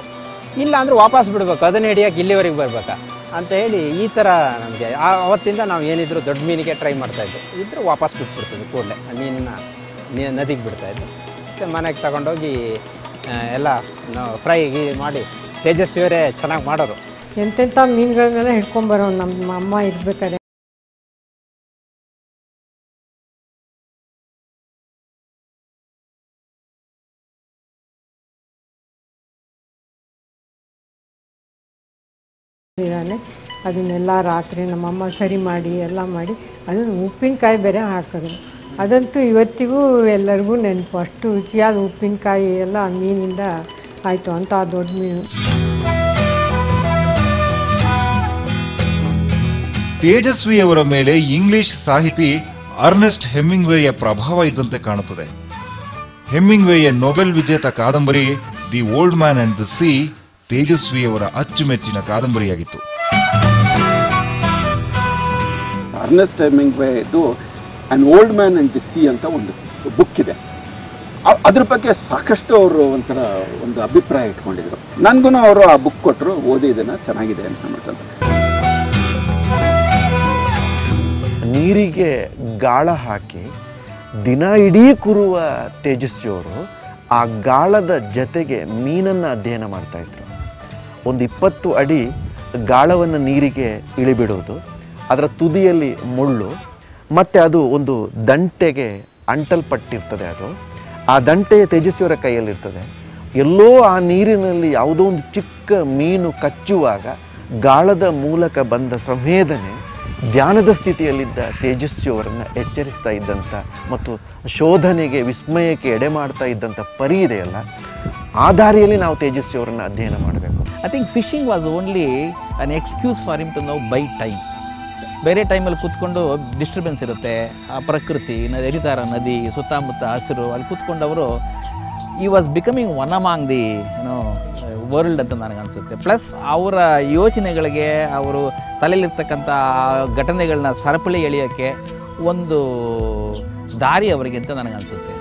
ಇಲ್ಲ ಅಂದ್ರೆ ವಾಪಸ್ ಬಿಡ್ಬೇಕು. ಅದನ್ನ ಹಿಡಿಯೋಕೆ ಇಲ್ಲಿವರೆಗೆ ಬರ್ಬೇಕಾ? ಅಂತ ಹೇಳಿ ಈ ಥರ ನಮಗೆ ಆವತ್ತಿಂದ ನಾವು ಏನಿದ್ರು ದೊಡ್ಡ ಮೀನಿಗೆ ಟ್ರೈ ಮಾಡ್ತಾಯಿದ್ವಿ ಇದ್ರೆ ವಾಪಸ್ ಬಿಟ್ಬಿಡ್ತಿದ್ವಿ ಕೂಡಲೇ. ಮೀನನ್ನ ನದಿಗೆ ಬಿಡ್ತಾಯಿದ್ವಿ ಮತ್ತು ಮನೆಗೆ ತಗೊಂಡೋಗಿ ಎಲ್ಲ ಫ್ರೈ ಮಾಡಿ ತೇಜಸ್ವಿಯವರೇ ಚೆನ್ನಾಗಿ ಮಾಡೋರು. ಎಂತೆಂಥ ಮೀನುಗಳನ್ನೆಲ್ಲ ಹಿಡ್ಕೊಂಬರೋ ನಮ್ಮ ಅಮ್ಮ ಇರ್ಬೇಕಾದ್ರೆ. ಇದ್ದಾನೆ ಅದನ್ನೆಲ್ಲ ರಾತ್ರಿ ನಮ್ಮಮ್ಮ ಸರಿ ಮಾಡಿ, ಎಲ್ಲ ಮಾಡಿ, ಅದನ್ನು ಉಪ್ಪಿನಕಾಯಿ ಬೇರೆ ಹಾಕಿದ್ರು ಅದಂತೂ ಇವತ್ತಿಗೂ ಎಲ್ಲರಿಗೂ ನೆನಪು. ಅಷ್ಟು ರುಚಿಯಾದ ಉಪ್ಪಿನಕಾಯಿ ಎಲ್ಲ ಮೀನಿಂದ ಆಯಿತು ಅಂತ ದೊಡ್ಡ ಮೀನು. ತೇಜಸ್ವಿಯವರ ಮೇಲೆ ಇಂಗ್ಲಿಷ್ ಸಾಹಿತಿ ಅರ್ನೆಸ್ಟ್ ಹೆಮ್ಮಿಂಗ್ವೇಯ ಪ್ರಭಾವ ಇದ್ದಂತೆ ಕಾಣುತ್ತದೆ. ಹೆಮ್ಮಿಂಗ್ವೇಯ ನೊಬೆಲ್ ವಿಜೇತ ಕಾದಂಬರಿ the old man and the sea ತೇಜಸ್ವಿಯವರ ಅಚ್ಚುಮೆಚ್ಚಿನ ಕಾದಂಬರಿಯಾಗಿತ್ತು. Ernest ಹೆಮಿಂಗ್ವೇದು an old man and the sea ಅಂತ ಒಂದು ಬುಕ್ ಇದೆ. ಅದ್ರ ಬಗ್ಗೆ ಸಾಕಷ್ಟು ಅವರು ಒಂಥರ ಒಂದು ಅಭಿಪ್ರಾಯ ಇಟ್ಕೊಂಡಿದ್ರು. ನನಗೂ ಅವರು ಆ ಬುಕ್ ಕೊಟ್ಟರು ಓದಿ ಇದನ್ನ ಚೆನ್ನಾಗಿದೆ ಅಂತ ಹೇಳ್ಬಿಟ್ಟು ನೀರಿಗೆ ಗಾಳ ಹಾಕಿ ದಿನ ಇಡೀ ಕುರುವ ತೇಜಸ್ವಿಯವರು ಆ ಗಾಳದ ಜತೆಗೆ ಮೀನನ್ನು ಅಧ್ಯಯನ ಮಾಡ್ತಾ ಇದ್ರು. ಒಂದು ಇಪ್ಪತ್ತು ಅಡಿ ಗಾಳವನ್ನು ನೀರಿಗೆ ಇಳಿಬಿಡೋದು, ಅದರ ತುದಿಯಲ್ಲಿ ಮುಳ್ಳು, ಮತ್ತು ಅದು ಒಂದು ದಂಟೆಗೆ ಅಂಟಲ್ಪಟ್ಟಿರ್ತದೆ ಅದು. ಆ ದಂಟೆಯ ತೇಜಸ್ವಿಯವರ ಕೈಯಲ್ಲಿರ್ತದೆ. ಎಲ್ಲೋ ಆ ನೀರಿನಲ್ಲಿ ಯಾವುದೋ ಒಂದು ಚಿಕ್ಕ ಮೀನು ಕಚ್ಚುವಾಗ ಗಾಳದ ಮೂಲಕ ಬಂದ ಸಂವೇದನೆ ಧ್ಯಾನದ ಸ್ಥಿತಿಯಲ್ಲಿದ್ದ ತೇಜಸ್ವಿಯವರನ್ನು ಎಚ್ಚರಿಸ್ತಾ ಇದ್ದಂಥ ಮತ್ತು ಶೋಧನೆಗೆ, ವಿಸ್ಮಯಕ್ಕೆ ಎಡೆ ಮಾಡ್ತಾ ಇದ್ದಂಥ ಪರಿ ಇದೆಯಲ್ಲ ಆ ದಾರಿಯಲ್ಲಿ ನಾವು ತೇಜಸ್ವಿಯವರನ್ನು ಅಧ್ಯಯನ ಮಾಡಬೇಕು. I think fishing was only an excuse for him to know by time ಬೇರೆ ಟೈಮಲ್ಲಿ ಕೂತ್ಕೊಂಡು ಡಿಸ್ಟರ್ಬೆನ್ಸ್ ಇರುತ್ತೆ, ಆ ಪ್ರಕೃತಿ ನದಿ ಹರಿತಾರ ನದಿ, ಸುತ್ತಮುತ್ತ ಹಸಿರು, ಅಲ್ಲಿ ಕೂತ್ಕೊಂಡವರು ಈ was becoming one among the ಏನೋ ವರ್ಲ್ಡ್ ಅಂತ ನನಗೆ ಅನಿಸುತ್ತೆ. ಪ್ಲಸ್ ಅವರ ಯೋಚನೆಗಳಿಗೆ, ಅವರು ತಲೆಯಲ್ಲಿರ್ತಕ್ಕಂಥ ಘಟನೆಗಳನ್ನ ಸರಪಳಿ ಎಳೆಯೋಕ್ಕೆ ಒಂದು ದಾರಿ ಅವರಿಗೆ ಅಂತ ನನಗನ್ಸುತ್ತೆ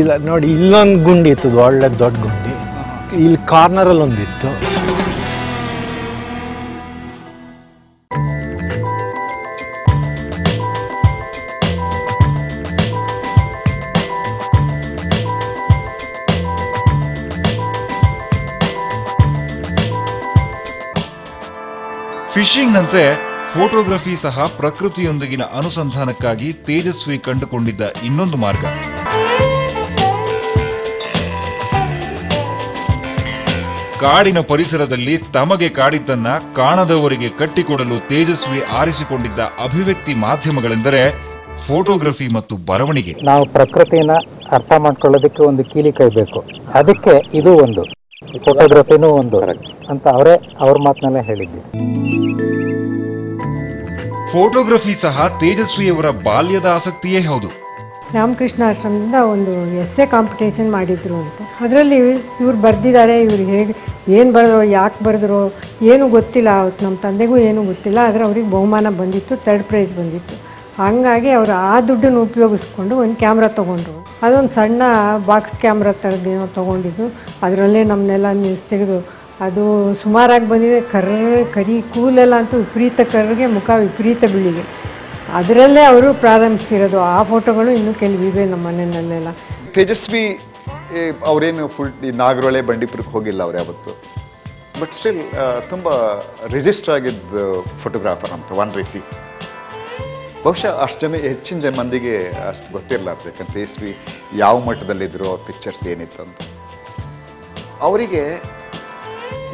ಇಲ್ಲ, ನೋಡಿ, ಇಲ್ಲೊಂದು ಗುಂಡಿ ಇತ್ತು ಒಳ್ಳೆ ದೊಡ್ಡ ಗುಂಡಿ. ಇಲ್ಲಿ ಕಾರ್ನರಲ್ಲಿ ಒಂದಿತ್ತು ಫಿಶಿಂಗ್ನಂತೆ ಫೋಟೋಗ್ರಫಿ ಸಹ ಪ್ರಕೃತಿಯೊಂದಿಗಿನ ಅನುಸಂಧಾನಕ್ಕಾಗಿ ತೇಜಸ್ವಿ ಕಂಡುಕೊಂಡಿದ್ದ ಇನ್ನೊಂದು ಮಾರ್ಗ. ಕಾಡಿನ ಪರಿಸರದಲ್ಲಿ ತಮಗೆ ಕಾಡಿದ್ದನ್ನ ಕಾಣದವರಿಗೆ ಕಟ್ಟಿಕೊಡಲು ತೇಜಸ್ವಿ ಆರಿಸಿಕೊಂಡಿದ್ದ ಅಭಿವ್ಯಕ್ತಿ ಮಾಧ್ಯಮಗಳೆಂದರೆ ಫೋಟೋಗ್ರಫಿ ಮತ್ತು ಬರವಣಿಗೆ. ನಾವು ಪ್ರಕೃತಿನ ಅರ್ಥ ಮಾಡ್ಕೊಳ್ಳೋದಕ್ಕೆ ಒಂದು ಕೀಲಿಕೈ ಬೇಕು. ಅದಕ್ಕೆ ಇದು ಒಂದು. ಫೋಟೋಗ್ರಫಿನೂ ಒಂದು. ಅಂತ ಅವರೇ ಅವ್ರ ಮಾತನಲ್ಲೇ ಹೇಳಿದ್ವಿ. ಫೋಟೋಗ್ರಫಿ ಸಹ ತೇಜಸ್ವಿಯವರ ಬಾಲ್ಯದ ಆಸಕ್ತಿಯೇ ಹೌದು. ರಾಮಕೃಷ್ಣ ಆಶ್ರಮದಿಂದ ಒಂದು ಎಸ್ಸೆ ಕಾಂಪಿಟೇಷನ್ ಮಾಡಿದ್ರು ಅಂತ. ಅದರಲ್ಲಿ ಇವ್ರು ಬರೆದಿದ್ದಾರೆ, ಇವ್ರು ಹೇಗೆ, ಏನು ಬರೆದ್ರು, ಯಾಕೆ ಬರೆದ್ರು, ಏನೂ ಗೊತ್ತಿಲ್ಲ ಅವತ್ತು ನಮ್ಮ ತಂದೆಗೂ ಏನೂ ಗೊತ್ತಿಲ್ಲ, ಆದರೆ ಅವ್ರಿಗೆ ಬಹುಮಾನ ಬಂದಿತ್ತು ಥರ್ಡ್ ಪ್ರೈಸ್ ಬಂದಿತ್ತು. ಹಾಗಾಗಿ ಅವರು ಆ ದುಡ್ಡನ್ನು ಉಪಯೋಗಿಸ್ಕೊಂಡು ಒಂದು ಕ್ಯಾಮ್ರಾ ತೊಗೊಂಡ್ರು. ಅದೊಂದು ಸಣ್ಣ ಬಾಕ್ಸ್ ಕ್ಯಾಮ್ರಾ ಥರದ್ದೇನೋ ತೊಗೊಂಡಿದ್ದು. ಅದರಲ್ಲೇ ನಮ್ಮನ್ನೆಲ್ಲ ನ್ಯೂಸ್ ತೆಗೆದು, ಅದು ಸುಮಾರಾಗಿ ಬಂದಿದೆ, ಕರ್ರ, ಕರಿ ಕೂಲೆಲ್ಲ ಅಂತೂ ವಿಪರೀತ ಕರ್ರಿಗೆ ಮುಖ ವಿಪರೀತ ಬಿಳಿಗೆ. ಅದರಲ್ಲೇ ಅವರು ಪ್ರಾರಂಭಿಸಿರೋದು. ಆ ಫೋಟೋಗಳು ಇನ್ನೂ ಕೆಲವಿವೆ ನಮ್ಮ ಮನೆಯಲ್ಲೆಲ್ಲ. ತೇಜಸ್ವಿ ಅವರೇನು ಫುಲ್ ಈ ನಾಗರೊಳೆ ಬಂಡೀಪುರಕ್ಕೆ ಹೋಗಿಲ್ಲ ಅವ್ರು ಯಾವತ್ತು? ಬಟ್ ಸ್ಟಿಲ್ ತುಂಬ ರಿಜಿಸ್ಟರ್ ಆಗಿದ್ದ ಫೋಟೋಗ್ರಾಫರ್ ಅಂತ ಒಂದು ರೀತಿ. ಬಹುಶಃ ಅಷ್ಟು ಜನ, ಹೆಚ್ಚಿನ ಜನ ಮಂದಿಗೆ ಅಷ್ಟು ಗೊತ್ತಿರಲಾರ್ದು, ಯಾಕಂದ್ರೆ ತೇಜಸ್ವಿ ಯಾವ ಮಟ್ಟದಲ್ಲಿದ್ದರು ಅವ್ರ ಪಿಕ್ಚರ್ಸ್ ಏನಿತ್ತು ಅಂತ. ಅವರಿಗೆ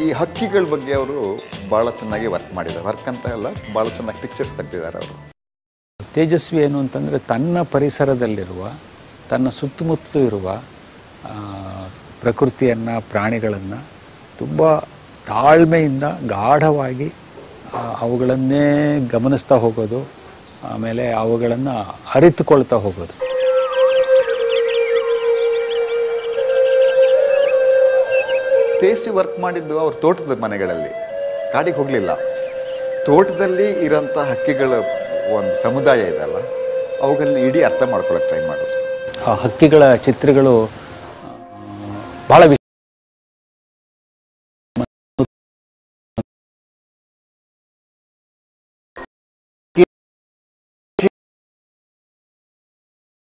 ಈ ಹಕ್ಕಿಗಳ ಬಗ್ಗೆ ಅವರು ಭಾಳ ಚೆನ್ನಾಗಿ ವರ್ಕ್ ಮಾಡಿದ್ದಾರೆ. ವರ್ಕ್ ಅಂತ ಅಲ್ಲ, ಭಾಳ ಚೆನ್ನಾಗಿ ಪಿಕ್ಚರ್ಸ್ ತೆಗೆದಿದ್ದಾರೆ ಅವರು. ತೇಜಸ್ವಿ ಏನು ಅಂತಂದರೆ ತನ್ನ ಪರಿಸರದಲ್ಲಿರುವ, ತನ್ನ ಸುತ್ತಮುತ್ತಲು ಇರುವ ಪ್ರಕೃತಿಯನ್ನು, ಪ್ರಾಣಿಗಳನ್ನು ತುಂಬ ತಾಳ್ಮೆಯಿಂದ ಗಾಢವಾಗಿ ಅವುಗಳನ್ನೇ ಗಮನಿಸ್ತಾ ಹೋಗೋದು, ಆಮೇಲೆ ಅವುಗಳನ್ನು ಅರಿತುಕೊಳ್ತಾ ಹೋಗೋದು. ತೇಜಸ್ವಿ ವರ್ಕ್ ಮಾಡಿದ್ದು ಅವ್ರ ತೋಟದ ಮನೆಗಳಲ್ಲಿ. ಕಾಡಿಗೆ ಹೋಗಲಿಲ್ಲ. ತೋಟದಲ್ಲಿ ಇರೋಂಥ ಹಕ್ಕಿಗಳ ಒಂದು ಸಮುದಾಯ ಇದೆಲ್ಲ ಅವುಗಳನ್ನ ಇಡೀ ಅರ್ಥ ಮಾಡ್ಕೊಳ್ಳೋಕೆ ಟ್ರೈ ಮಾಡೋದು ಆ ಹಕ್ಕಿಗಳ ಚಿತ್ರಗಳು ಬಹಳ ವಿ-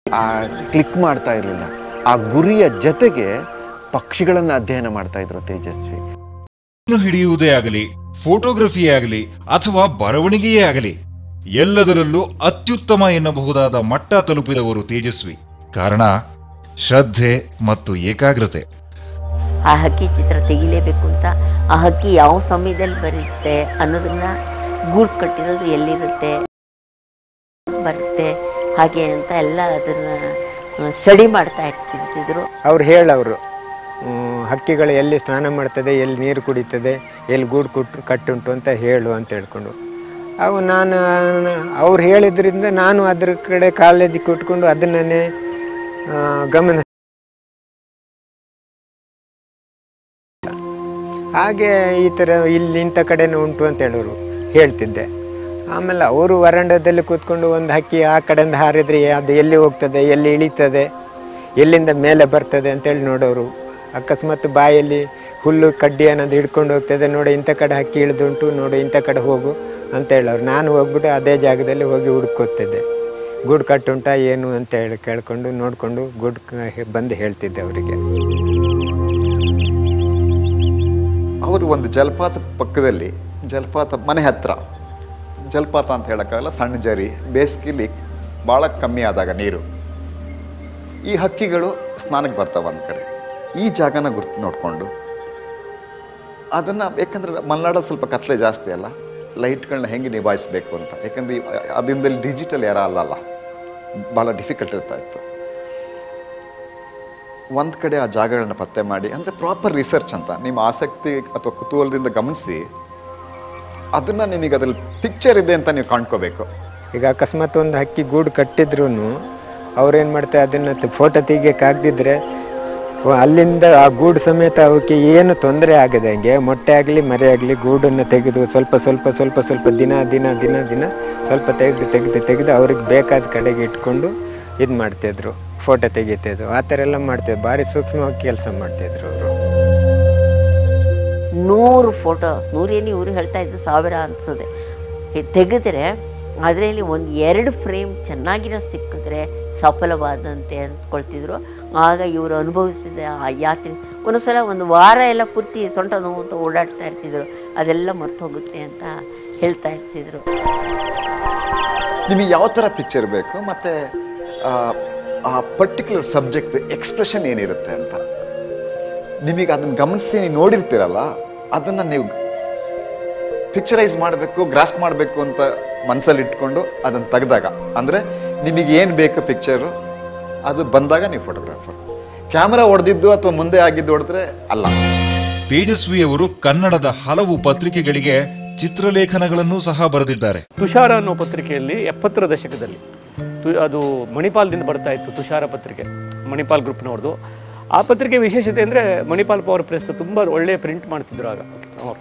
ಆ ಕ್ಲಿಕ್ ಮಾಡ್ತಾ ಇರಲಿಲ್ಲ. ಆ ಗುರಿಯ ಜೊತೆಗೆ ಪಕ್ಷಿಗಳನ್ನು ಅಧ್ಯಯನ ಮಾಡ್ತಾ ಇದ್ರು ತೇಜಸ್ವಿ. ಇನ್ನು ಹಿಡಿಯುವುದೇ ಆಗಲಿ ಫೋಟೋಗ್ರಫಿಯೇ ಆಗಲಿ ಅಥವಾ ಬರವಣಿಗೆಯೇ ಆಗಲಿ ಎಲ್ಲದರಲ್ಲೂ ಅತ್ಯುತ್ತಮ ಎನ್ನಬಹುದಾದ ಮಟ್ಟ ತಲುಪಿದವರು ತೇಜಸ್ವಿ. ಕಾರಣ ಶ್ರದ್ಧೆ ಮತ್ತು ಏಕಾಗ್ರತೆ. ಆ ಹಕ್ಕಿ ಚಿತ್ರ ತೆಗಿಲೇಬೇಕು ಅಂತ ಆ ಹಕ್ಕಿ ಯಾವ ಸಮಯದಲ್ಲಿ ಬರುತ್ತೆ ಅನ್ನೋದನ್ನ ಗೂಡ್ ಕಟ್ಟಿರೋದು ಎಲ್ಲಿರುತ್ತೆ ಬರುತ್ತೆ ಹಾಗೆ ಅಂತ ಎಲ್ಲ ಅದನ್ನ ಸ್ಟಡಿ ಮಾಡ್ತಾ ಇರ್ತಿರ್ತಿದ್ರು ಅವ್ರು ಹೇಳವರು ಹಕ್ಕಿಗಳು ಎಲ್ಲಿ ಸ್ನಾನ ಮಾಡ್ತದೆ ಎಲ್ಲಿ ನೀರು ಕುಡಿತದೆ ಎಲ್ಲಿ ಗೂಡು ಕುಟ್ಟು ಕಟ್ಟುಂಟು ಅಂತ ಹೇಳು ಅಂತ ಹೇಳ್ಕೊಂಡು. ಅವು ನಾನು, ಅವ್ರು ಹೇಳಿದ್ರಿಂದ ನಾನು ಅದ್ರ ಕಡೆ ಕಾಲೇಜ್ ಕೊಟ್ಕೊಂಡು ಅದನ್ನೇ ಗಮನ ಹಾಗೆ ಈ ಥರ ಇಲ್ಲಿ ಇಂಥ ಕಡೆನೂ ಉಂಟು ಅಂತ ಹೇಳೋರು ಹೇಳ್ತಿದ್ದೆ. ಆಮೇಲೆ ಅವರು ವರಂಡದಲ್ಲಿ ಕೂತ್ಕೊಂಡು ಒಂದು ಹಕ್ಕಿ ಆ ಕಡೆಯಿಂದ ಹಾರಿದ್ರೆ ಅದು ಎಲ್ಲಿ ಹೋಗ್ತದೆ, ಎಲ್ಲಿ ಇಳಿತದೆ, ಎಲ್ಲಿಂದ ಮೇಲೆ ಬರ್ತದೆ ಅಂತೇಳಿ ನೋಡೋರು. ಅಕಸ್ಮಾತ್ ಬಾಯಲ್ಲಿ ಹುಲ್ಲು ಕಡ್ಡಿ ಅನ್ನೋದು ಹಿಡ್ಕೊಂಡು ಹೋಗ್ತದೆ, ನೋಡಿ ಇಂಥ ಕಡೆ ಹಕ್ಕಿ ಇಳಿದುಂಟು, ನೋಡಿ ಇಂಥ ಕಡೆ ಹೋಗು. ಅಂತ ಹೇಳೋರು. ನಾನು ಹೋಗ್ಬಿಟ್ಟು ಅದೇ ಜಾಗದಲ್ಲಿ ಹೋಗಿ ಹುಡ್ಕೋತಿದ್ದೆ. ಗೂಡು ಕಟ್ಟುಂಟ ಏನು ಅಂತ ಹೇಳಿ ಕೇಳ್ಕೊಂಡು ನೋಡಿಕೊಂಡು ಗೂಡು ಬಂದು ಹೇಳ್ತಿದ್ದೆ ಅವರಿಗೆ. ಅವರು ಒಂದು ಜಲಪಾತ ಪಕ್ಕದಲ್ಲಿ, ಜಲಪಾತ ಮನೆ ಹತ್ರ, ಜಲಪಾತ ಅಂತ ಹೇಳೋಕ್ಕಾಗಲ್ಲ, ಸಣ್ಣ ಜರಿ, ಬೇಸಿಗೆಲಿ ಭಾಳ ಕಮ್ಮಿ ಆದಾಗ ನೀರು. ಈ ಹಕ್ಕಿಗಳು ಸ್ನಾನಕ್ಕೆ ಬರ್ತಾವೆ ಒಂದು ಕಡೆ. ಈ ಜಾಗನ ಗುರ್ತು ನೋಡಿಕೊಂಡು. ಅದನ್ನು, ಯಾಕಂದ್ರೆ ಮಲೆನಾಡಲ್ಲಿ ಸ್ವಲ್ಪ ಕತ್ತಲೆ ಜಾಸ್ತಿ ಅಲ್ಲ ಲೈಟ್ಗಳನ್ನ ಹೆಂಗೆ ನಿಭಾಯಿಸಬೇಕು ಅಂತ. ಯಾಕಂದರೆ ಅದರಿಂದ ಡಿಜಿಟಲ್ ಯಾರ ಅಲ್ಲಲ್ಲ ಭಾಳ ಡಿಫಿಕಲ್ಟ್ ಇರ್ತಾ ಇತ್ತು. ಒಂದು ಕಡೆ ಆ ಜಾಗಗಳನ್ನ ಪತ್ತೆ ಮಾಡಿ, ಅಂದರೆ ಪ್ರಾಪರ್ ರಿಸರ್ಚ್ ಅಂತ. ನಿಮ್ಮ ಆಸಕ್ತಿ ಅಥವಾ ಕುತೂಹಲದಿಂದ ಗಮನಿಸಿ, ಅದನ್ನು ನಿಮಗೆ ಅದ್ರಲ್ಲಿ ಪಿಕ್ಚರ್ ಇದೆ ಅಂತ ನೀವು ಕಾಣ್ಕೋಬೇಕು. ಈಗ ಅಕಸ್ಮಾತ್ ಒಂದು ಹಕ್ಕಿ ಗೂಡು ಕಟ್ಟಿದ್ರು ಅವ್ರೇನು ಮಾಡ್ತಾರೆ, ಅದನ್ನು ಫೋಟೋ ತೆಗಿಯೋಕ್ಕಾಗದಿದ್ರೆ ಅಲ್ಲಿಂದ ಆ ಗೂಡು ಸಮೇತ ಅವಕ್ಕೆ ಏನು ತೊಂದರೆ ಆಗದಂಗೆ ಮೊಟ್ಟೆ ಆಗಲಿ, ಮರಿ ಆಗಲಿ ಗೂಡನ್ನು ತೆಗೆದು ಸ್ವಲ್ಪ ಸ್ವಲ್ಪ ಸ್ವಲ್ಪ ಸ್ವಲ್ಪ ದಿನ ದಿನ ದಿನ ದಿನ ಸ್ವಲ್ಪ ತೆಗೆದು ತೆಗೆದು ತೆಗೆದು ಅವ್ರಿಗೆ ಬೇಕಾದ ಕಡೆಗೆ ಇಟ್ಕೊಂಡು ಇದು ಮಾಡ್ತಿದ್ರು, ಫೋಟೋ ತೆಗಿತಿದ್ರು. ಆ ಥರ ಎಲ್ಲ ಮಾಡ್ತಿದ್ರು. ಭಾರಿ ಸೂಕ್ಷ್ಮವಾಗಿ ಕೆಲಸ ಮಾಡ್ತಿದ್ರು ಅವರು. ನೂರು ಫೋಟೋ ನೂರೇನು ಇವರು ಹೇಳ್ತಾ ಇದ್ದು ಸಾವಿರ ಅನಿಸೋದೆ ತೆಗೆದ್ರೆ ಅದರಲ್ಲಿ ಒಂದು ಎರಡು ಫ್ರೇಮ್ ಚೆನ್ನಾಗಿರೋ ಸಿಕ್ಕಿದ್ರೆ ಸಫಲವಾದಂತೆ ಅಂದ್ಕೊಳ್ತಿದ್ರು. ಆಗ ಇವರು ಅನುಭವಿಸಿದ ಆ ಯಾತ್ರೆ. ಒಂದೊಂದ್ಸಲ ಒಂದು ವಾರ ಎಲ್ಲ ಪೂರ್ತಿ ಸೊಂಟ ನೋವು ಅಂತ ಓಡಾಡ್ತಾ ಇರ್ತಿದ್ರು. ಅದೆಲ್ಲ ಮರ್ತೋಗುತ್ತೆ ಅಂತ ಹೇಳ್ತಾ ಇರ್ತಿದ್ರು. ನಿಮಗೆ ಯಾವ ಥರ ಪಿಕ್ಚರ್ ಬೇಕು? ಮತ್ತು, ಆ ಪರ್ಟಿಕ್ಯುಲರ್ ಸಬ್ಜೆಕ್ಟ್ ಎಕ್ಸ್ಪ್ರೆಷನ್ ಏನಿರುತ್ತೆ ಅಂತ? ನಿಮಗೆ ಅದನ್ನು ಗಮನಿಸಿ, ನೀವು ನೋಡಿರ್ತೀರಲ್ಲ, ಅದನ್ನು ನೀವು ಪಿಕ್ಚರೈಸ್ ಮಾಡಬೇಕು ಗ್ರಾಸ್ ಮಾಡಬೇಕು ಅಂತ ಮನಸ್ಸಲ್ಲಿ ಇಟ್ಕೊಂಡು ಅದನ್ನು ತೆಗೆದಾಗ. ಅಂದರೆ ನಿಮಗೆ ಏನು ಬೇಕು ಪಿಕ್ಚರು ಅದು ಬಂದಾಗ ನೀವು ಫೋಟೋಗ್ರಾಫರ್ ಕ್ಯಾಮ್ರಾ ಹೊಡೆದಿದ್ದು ಅಥವಾ ಮುಂದೆ ಆಗಿದ್ದು ಹೊಡೆದ್ರೆ ಅಲ್ಲ. ತೇಜಸ್ವಿಯವರು ಕನ್ನಡದ ಹಲವು ಪತ್ರಿಕೆಗಳಿಗೆ ಚಿತ್ರಲೇಖನಗಳನ್ನು ಸಹ ಬರೆದಿದ್ದಾರೆ. ತುಷಾರ ಅನ್ನೋ ಪತ್ರಿಕೆಯಲ್ಲಿ ಎಪ್ಪತ್ತರ ದಶಕದಲ್ಲಿ ತು- ಅದು ಮಣಿಪಾಲ್ದಿಂದ ಬರ್ತಾ ಇತ್ತು ತುಷಾರ ಪತ್ರಿಕೆ ಮಣಿಪಾಲ್ ಗ್ರೂಪ್ನವ್ರದ್ದು ಆ ಪತ್ರಿಕೆ ವಿಶೇಷತೆ ಅಂದರೆ ಮಣಿಪಾಲ್ ಪವರ್ ಪ್ರೆಸ್ ತುಂಬ ಒಳ್ಳೆಯ ಪ್ರಿಂಟ್ ಮಾಡ್ತಿದ್ರು ಆಗ. ಅವರು.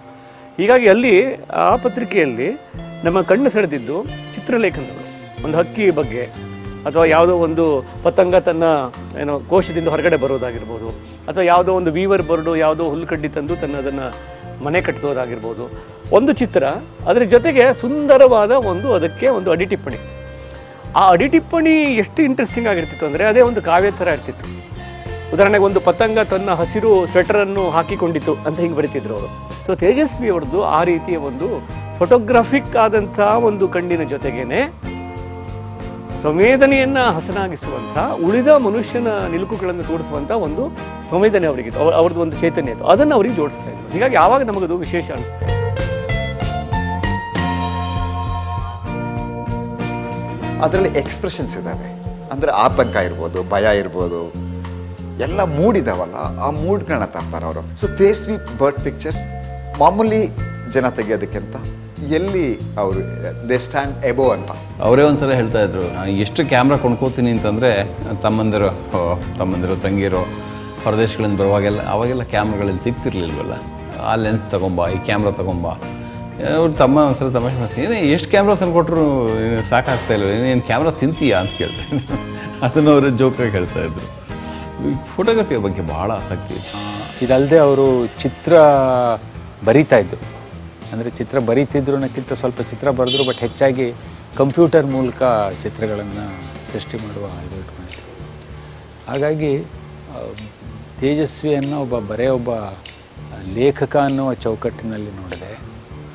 ಹೀಗಾಗಿ ಅಲ್ಲಿ ಆ ಪತ್ರಿಕೆಯಲ್ಲಿ ನಮ್ಮ ಕಣ್ಣು ಸೆಳೆದಿದ್ದು ಚಿತ್ರಲೇಖನಗಳು. ಒಂದು ಹಕ್ಕಿ ಬಗ್ಗೆ ಅಥವಾ ಯಾವುದೋ ಒಂದು ಪತಂಗ ತನ್ನ, ಏನೋ, ಕೋಶದಿಂದ ಹೊರಗಡೆ ಬರೋದಾಗಿರ್ಬೋದು ಅಥವಾ ಯಾವುದೋ ಒಂದು ವೀವರ್ ಬರ್ಡು ಯಾವುದೋ ಹುಲ್ಲುಕಡ್ಡಿ ತಂದು ತನ್ನ ಅದನ್ನು ಮನೆ ಕಟ್ಟೋದಾಗಿರ್ಬೋದು ಒಂದು ಚಿತ್ರ, ಅದರ ಜೊತೆಗೆ ಸುಂದರವಾದ ಒಂದು ಅದಕ್ಕೆ ಒಂದು ಅಡಿಟಿಪ್ಪಣಿ ಆ ಅಡಿಟಿಪ್ಪಣಿ ಎಷ್ಟು ಇಂಟ್ರೆಸ್ಟಿಂಗ್ ಆಗಿರ್ತಿತ್ತು ಅಂದರೆ ಅದೇ ಒಂದು ಕಾವ್ಯ ಥರ ಇರ್ತಿತ್ತು. ಉದಾಹರಣೆಗೆ ಒಂದು ಪತಂಗ ತನ್ನ ಹಸಿರು ಸ್ವೆಟರನ್ನು ಹಾಕಿಕೊಂಡಿತ್ತು ಅಂತ ಹಿಂಗೆ ಬರೀತಿದ್ರು ಅವರು. ಸೊ ತೇಜಸ್ವಿ ಅವ್ರದ್ದು ಆ ರೀತಿಯ ಒಂದು ಫೋಟೋಗ್ರಾಫಿಕ್ ಆದಂಥ ಒಂದು ಕಣ್ಣಿನ ಜೊತೆಗೇನೆ ಸಂವೇದನೆಯನ್ನ ಹಸನಾಗಿಸುವಂಥ ಉಳಿದ ಮನುಷ್ಯನ ನಿಲುಕುಗಳನ್ನು ತೋರಿಸುವಂಥ ಒಂದು ಸಂವೇದನೆ ಅವರಿಗಿತ್ತು. ಅವ್ರ ಅವ್ರದ್ದು ಒಂದು ಚೈತನ್ಯ ಇತ್ತು. ಅದನ್ನು ಅವರಿಗೆ ಜೋಡಿಸ್ತಾ ಇದ್ರು. ಹೀಗಾಗಿ ಯಾವಾಗ ನಮಗದು ವಿಶೇಷ ಅನಿಸುತ್ತೆ ಅದರಲ್ಲಿ ಎಕ್ಸ್ಪ್ರೆಷನ್ಸ್ ಇದ್ದಾವೆ. ಅಂದರೆ ಆತಂಕ ಇರ್ಬೋದು, ಭಯ ಇರ್ಬೋದು. ಎಲ್ಲ ಮೂಡ್ ಇದಾವಲ್ಲ ಆ ಮೂಡ್ಗಳನ್ನ ತರ್ತಾರೆ ಅವರು. ಸೊ ತೇಸ್ವಿ ಬರ್ಡ್ ಪಿಕ್ಚರ್ಸ್ ಮಾಮೂಲಿ ಜನ ತೆಗೆಯೋದಕ್ಕಿಂತ ಎಲ್ಲಿ ಅವರು ದೇ ಸ್ಟ್ಯಾಂಡ್ ಎಬೋ ಅಂತ? ಅವರೇ ಒಂದ್ಸಲ ಹೇಳ್ತಾ ಇದ್ರು ನಾನು ಎಷ್ಟು ಕ್ಯಾಮ್ರಾ ಕೊಂಡ್ಕೋತೀನಿ ಅಂತಂದರೆ ತಮ್ಮಂದಿರು ಓ, ತಮ್ಮಂದಿರು ತಂಗಿರು ಹೊರದೇಶಗಳಿಂದ ಬರುವಾಗೆಲ್ಲ ಅವಾಗೆಲ್ಲ ಕ್ಯಾಮ್ರಾಗಳಲ್ಲಿ ಸಿಗ್ತಿರ್ಲಿಲ್ವಲ್ಲ ಆ ಲೆನ್ಸ್ ತಗೊಂಬ ಈ ಕ್ಯಾಮ್ರಾ ತಗೊಂಬ. ಅವ್ರು ತಮ್ಮ ಒಂದ್ಸಲ ತಮಾಷೆ ಮಾಡ್ತೀನಿ ಏನೇ ಎಷ್ಟು ಕ್ಯಾಮ್ರಾ ಸಲ ಕೊಟ್ಟರು ಸಾಕಾಗ್ತಾ ಇಲ್ಲ ಏನು ಕ್ಯಾಮ್ರಾ ತಿಂತೀಯಾ? ಅಂತ ಕೇಳ್ತಾ ಇದ್ರು. ಅದನ್ನು ಅವರು ಜೋಕಾಗಿ ಹೇಳ್ತಾ ಇದ್ರು. ಫೋಟೋಗ್ರಫಿಯ ಬಗ್ಗೆ ಭಾಳ ಆಸಕ್ತಿ ಇತ್ತು. ಇದಲ್ಲದೆ ಅವರು ಚಿತ್ರ ಬರಿತಾ ಇದ್ರು. ಅಂದರೆ ಚಿತ್ರ ಬರೀತಿದ್ರು ಅನ್ನೋಕ್ಕಿಂತ ಸ್ವಲ್ಪ ಚಿತ್ರ ಬರೆದ್ರು ಬಟ್ ಹೆಚ್ಚಾಗಿ ಕಂಪ್ಯೂಟರ್ ಮೂಲಕ ಚಿತ್ರಗಳನ್ನು ಸೃಷ್ಟಿ ಮಾಡುವ ಇದು ಇಟ್ಕೊಂಡಿದ್ದೆ. ಹಾಗಾಗಿ ತೇಜಸ್ವಿಯನ್ನು ಒಬ್ಬ, ಬರೇ ಒಬ್ಬ ಲೇಖಕ ಅನ್ನುವ ಚೌಕಟ್ಟಿನಲ್ಲಿ ನೋಡಿದೆ.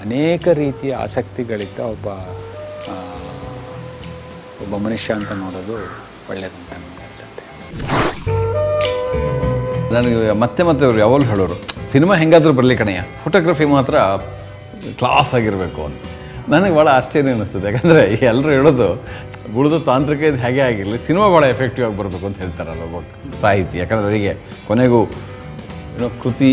ಅನೇಕ ರೀತಿಯ ಆಸಕ್ತಿಗಳಿದ್ದ ಒಬ್ಬ ಒಬ್ಬ ಮನುಷ್ಯ ಅಂತ ನೋಡೋದು ಒಳ್ಳೆಯದಂತ ನನಗೆ ಅನಿಸುತ್ತೆ. ನನಗೆ ಮತ್ತೆ ಮತ್ತೆ ಅವರು ಯಾವಾಗಲೂ ಹೇಳೋರು, ಸಿನಿಮಾ ಹೆಂಗಾದರೂ ಬರಲಿ ಕಣಯ್ಯ. ಫೋಟೋಗ್ರಫಿ ಮಾತ್ರ ಕ್ಲಾಸ್ ಆಗಿರಬೇಕು ಅಂತ. ನನಗೆ ಭಾಳ ಆಶ್ಚರ್ಯ ಅನ್ನಿಸ್ತದೆ ಯಾಕಂದರೆ ಎಲ್ಲರೂ ಹೇಳೋದು, ಉಳಿದು ತಾಂತ್ರಿಕ ಇದು ಹೇಗೆ ಆಗಿರಲಿ, ಸಿನಿಮಾ ಭಾಳ ಎಫೆಕ್ಟಿವ್ ಆಗಿ ಬರಬೇಕು ಅಂತ ಹೇಳ್ತಾರಲ್ಲ ಒಬ್ಬ ಸಾಹಿತಿ. ಯಾಕಂದರೆ ಅವರಿಗೆ ಕೊನೆಗೂ, ಏನೋ ಕೃತಿ,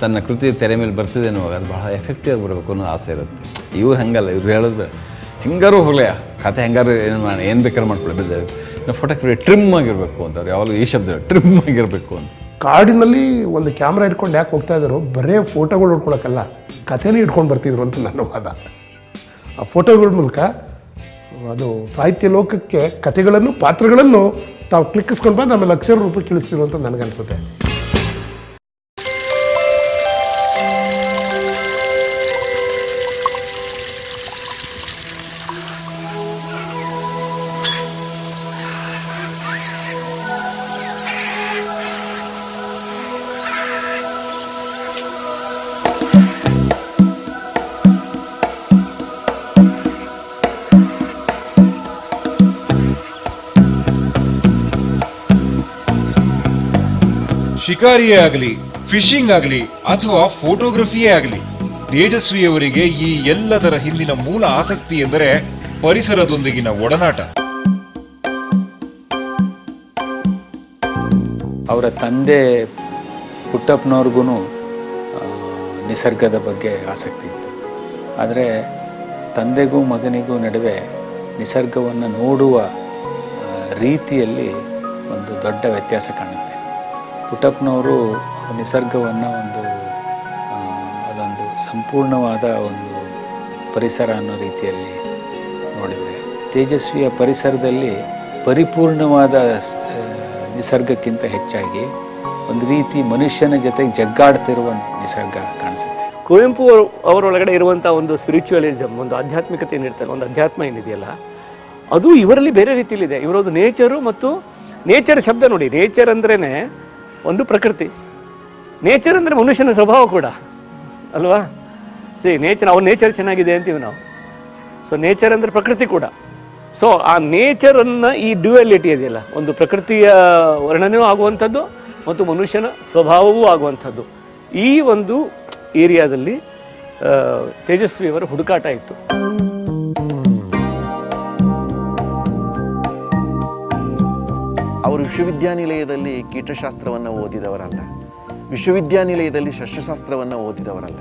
ತನ್ನ ಕೃತಿ ತೆರೆ ಮೇಲೆ ಬರ್ತಿದೆ ಅನ್ನುವಾಗ ಅದು ಭಾಳ ಎಫೆಕ್ಟಿವ್ ಆಗಿ ಬರಬೇಕು ಅನ್ನೋ ಆಸೆ ಇರುತ್ತೆ. ಇವ್ರು ಹಂಗಲ್ಲ, ಇವ್ರು ಹೇಳಿದ್ರೆ ಹೆಂಗಾರು ಹೋಗಲೇ ಕತೆ ಹೆಂಗಾರು ಏನು ಮಾಡಿ, ಏನು ಬೇಕಾದ್ರೂ ಮಾಡ್ಕೊಳ್ಳಿ ಫೋಟೋ ಫೋಟೋಗ್ರಫಿ ಟ್ರಿಮ್ ಆಗಿರಬೇಕು ಅಂತ ಯಾವಾಗಲೂ ಈ ಶಬ್ದ ಟ್ರಿಮ್ ಆಗಿರಬೇಕು ಅಂತ. ಕಾಡಿನಲ್ಲಿ ಒಂದು ಕ್ಯಾಮ್ರಾ ಇಟ್ಕೊಂಡು ಯಾಕೆ ಹೋಗ್ತಾ ಇದ್ದಾರೋ, ಬರೇ ಫೋಟೋಗಳು ನೋಡ್ಕೊಳಕ್ಕಲ್ಲ ಕಥೆನೇ ಇಟ್ಕೊಂಡು ಬರ್ತಿದ್ರು ಅಂತ ನನ್ನ ವಾದ. ಆ ಫೋಟೋಗಳ ಮೂಲಕ ಅದು ಸಾಹಿತ್ಯ ಲೋಕಕ್ಕೆ ಕಥೆಗಳನ್ನು, ಪಾತ್ರಗಳನ್ನು ತಾವು ಕ್ಲಿಕ್ಕಿಸ್ಕೊಂಡು ಬಂದು ಆಮೇಲೆ ಲಕ್ಷ ರೂಪಾಯಿ ಕಳಿಸ್ತಿರು ಅಂತ ನನಗನ್ಸುತ್ತೆ. ಶಿಕಾರಿಯೇ ಆಗಲಿ, ಫಿಶಿಂಗ್ ಆಗಲಿ, ಅಥವಾ ಫೋಟೋಗ್ರಫಿಯೇ ಆಗಲಿ, ತೇಜಸ್ವಿಯವರಿಗೆ ಈ ಎಲ್ಲದರ ಹಿಂದಿನ ಮೂಲ ಆಸಕ್ತಿ ಎಂದರೆ ಪರಿಸರದೊಂದಿಗಿನ ಒಡನಾಟ. ಅವರ ತಂದೆ ಪುಟ್ಟಪ್ಪನವ್ರಿಗೂ ನಿಸರ್ಗದ ಬಗ್ಗೆ ಆಸಕ್ತಿ ಇತ್ತು. ಆದರೆ ತಂದೆಗೂ ಮಗನಿಗೂ ನಡುವೆ ನಿಸರ್ಗವನ್ನು ನೋಡುವ ರೀತಿಯಲ್ಲಿ ಒಂದು ದೊಡ್ಡ ವ್ಯತ್ಯಾಸ ಕಾಣುತ್ತೆ. ಪುಟ್ಟಪ್ಪನವರು ನಿಸರ್ಗವನ್ನು ಒಂದು ಅದೊಂದು ಸಂಪೂರ್ಣವಾದ ಒಂದು ಪರಿಸರ ಅನ್ನೋ ರೀತಿಯಲ್ಲಿ ನೋಡಿದರೆ. ತೇಜಸ್ವಿಯ ಪರಿಸರದಲ್ಲಿ ಪರಿಪೂರ್ಣವಾದ ನಿಸರ್ಗಕ್ಕಿಂತ ಹೆಚ್ಚಾಗಿ ಒಂದು ರೀತಿ ಮನುಷ್ಯನ ಜೊತೆಗೆ ಜಗ್ಗಾಡ್ತಿರುವ ನಿಸರ್ಗ ಕಾಣಿಸುತ್ತೆ. ಕುವೆಂಪು ಅವ್ರ- ಅವರೊಳಗಡೆ ಇರುವಂಥ ಒಂದು ಸ್ಪಿರಿಚುವಲಿಸಮ್ ಒಂದು ಆಧ್ಯಾತ್ಮಿಕತೆ ಏನಿರ್ತಾರೆ ಒಂದು ಅಧ್ಯಾತ್ಮ ಏನಿದೆಯಲ್ಲ, ಅದು ಇವರಲ್ಲಿ ಬೇರೆ ರೀತಿಯಲ್ಲಿದೆ. ಇವರೊಂದು ನೇಚರು ಮತ್ತು ನೇಚರ್ ಶಬ್ದ ನೋಡಿ ನೇಚರ್ ಅಂದ್ರೇ ಒಂದು ಪ್ರಕೃತಿ. ನೇಚರ್ ಅಂದರೆ ಮನುಷ್ಯನ ಸ್ವಭಾವ ಕೂಡ. ಅಲ್ವಾ? ಸಿ ನೇಚರ್ ಅವ್ರ ನೇಚರ್ ಚೆನ್ನಾಗಿದೆ ಅಂತೀವಿ ನಾವು. ಸೊ ನೇಚರ್ ಅಂದರೆ ಪ್ರಕೃತಿ ಕೂಡ. ಸೊ ಆ ನೇಚರನ್ನು ಈ ಡ್ಯುಯಾಲಿಟಿ ಇದೆಯಲ್ಲ, ಒಂದು ಪ್ರಕೃತಿಯ ವರ್ಣನೆಯೂ ಆಗುವಂಥದ್ದು ಮತ್ತು ಮನುಷ್ಯನ ಸ್ವಭಾವವೂ ಆಗುವಂಥದ್ದು. ಈ ಒಂದು ಏರಿಯಾದಲ್ಲಿ ತೇಜಸ್ವಿಯವರ ಹುಡುಕಾಟ ಇತ್ತು. ಅವರು ವಿಶ್ವವಿದ್ಯಾನಿಲಯದಲ್ಲಿ ಕೀಟಶಾಸ್ತ್ರವನ್ನು ಓದಿದವರಲ್ಲ. ವಿಶ್ವವಿದ್ಯಾನಿಲಯದಲ್ಲಿ ಸಸ್ಯಶಾಸ್ತ್ರವನ್ನು ಓದಿದವರಲ್ಲ.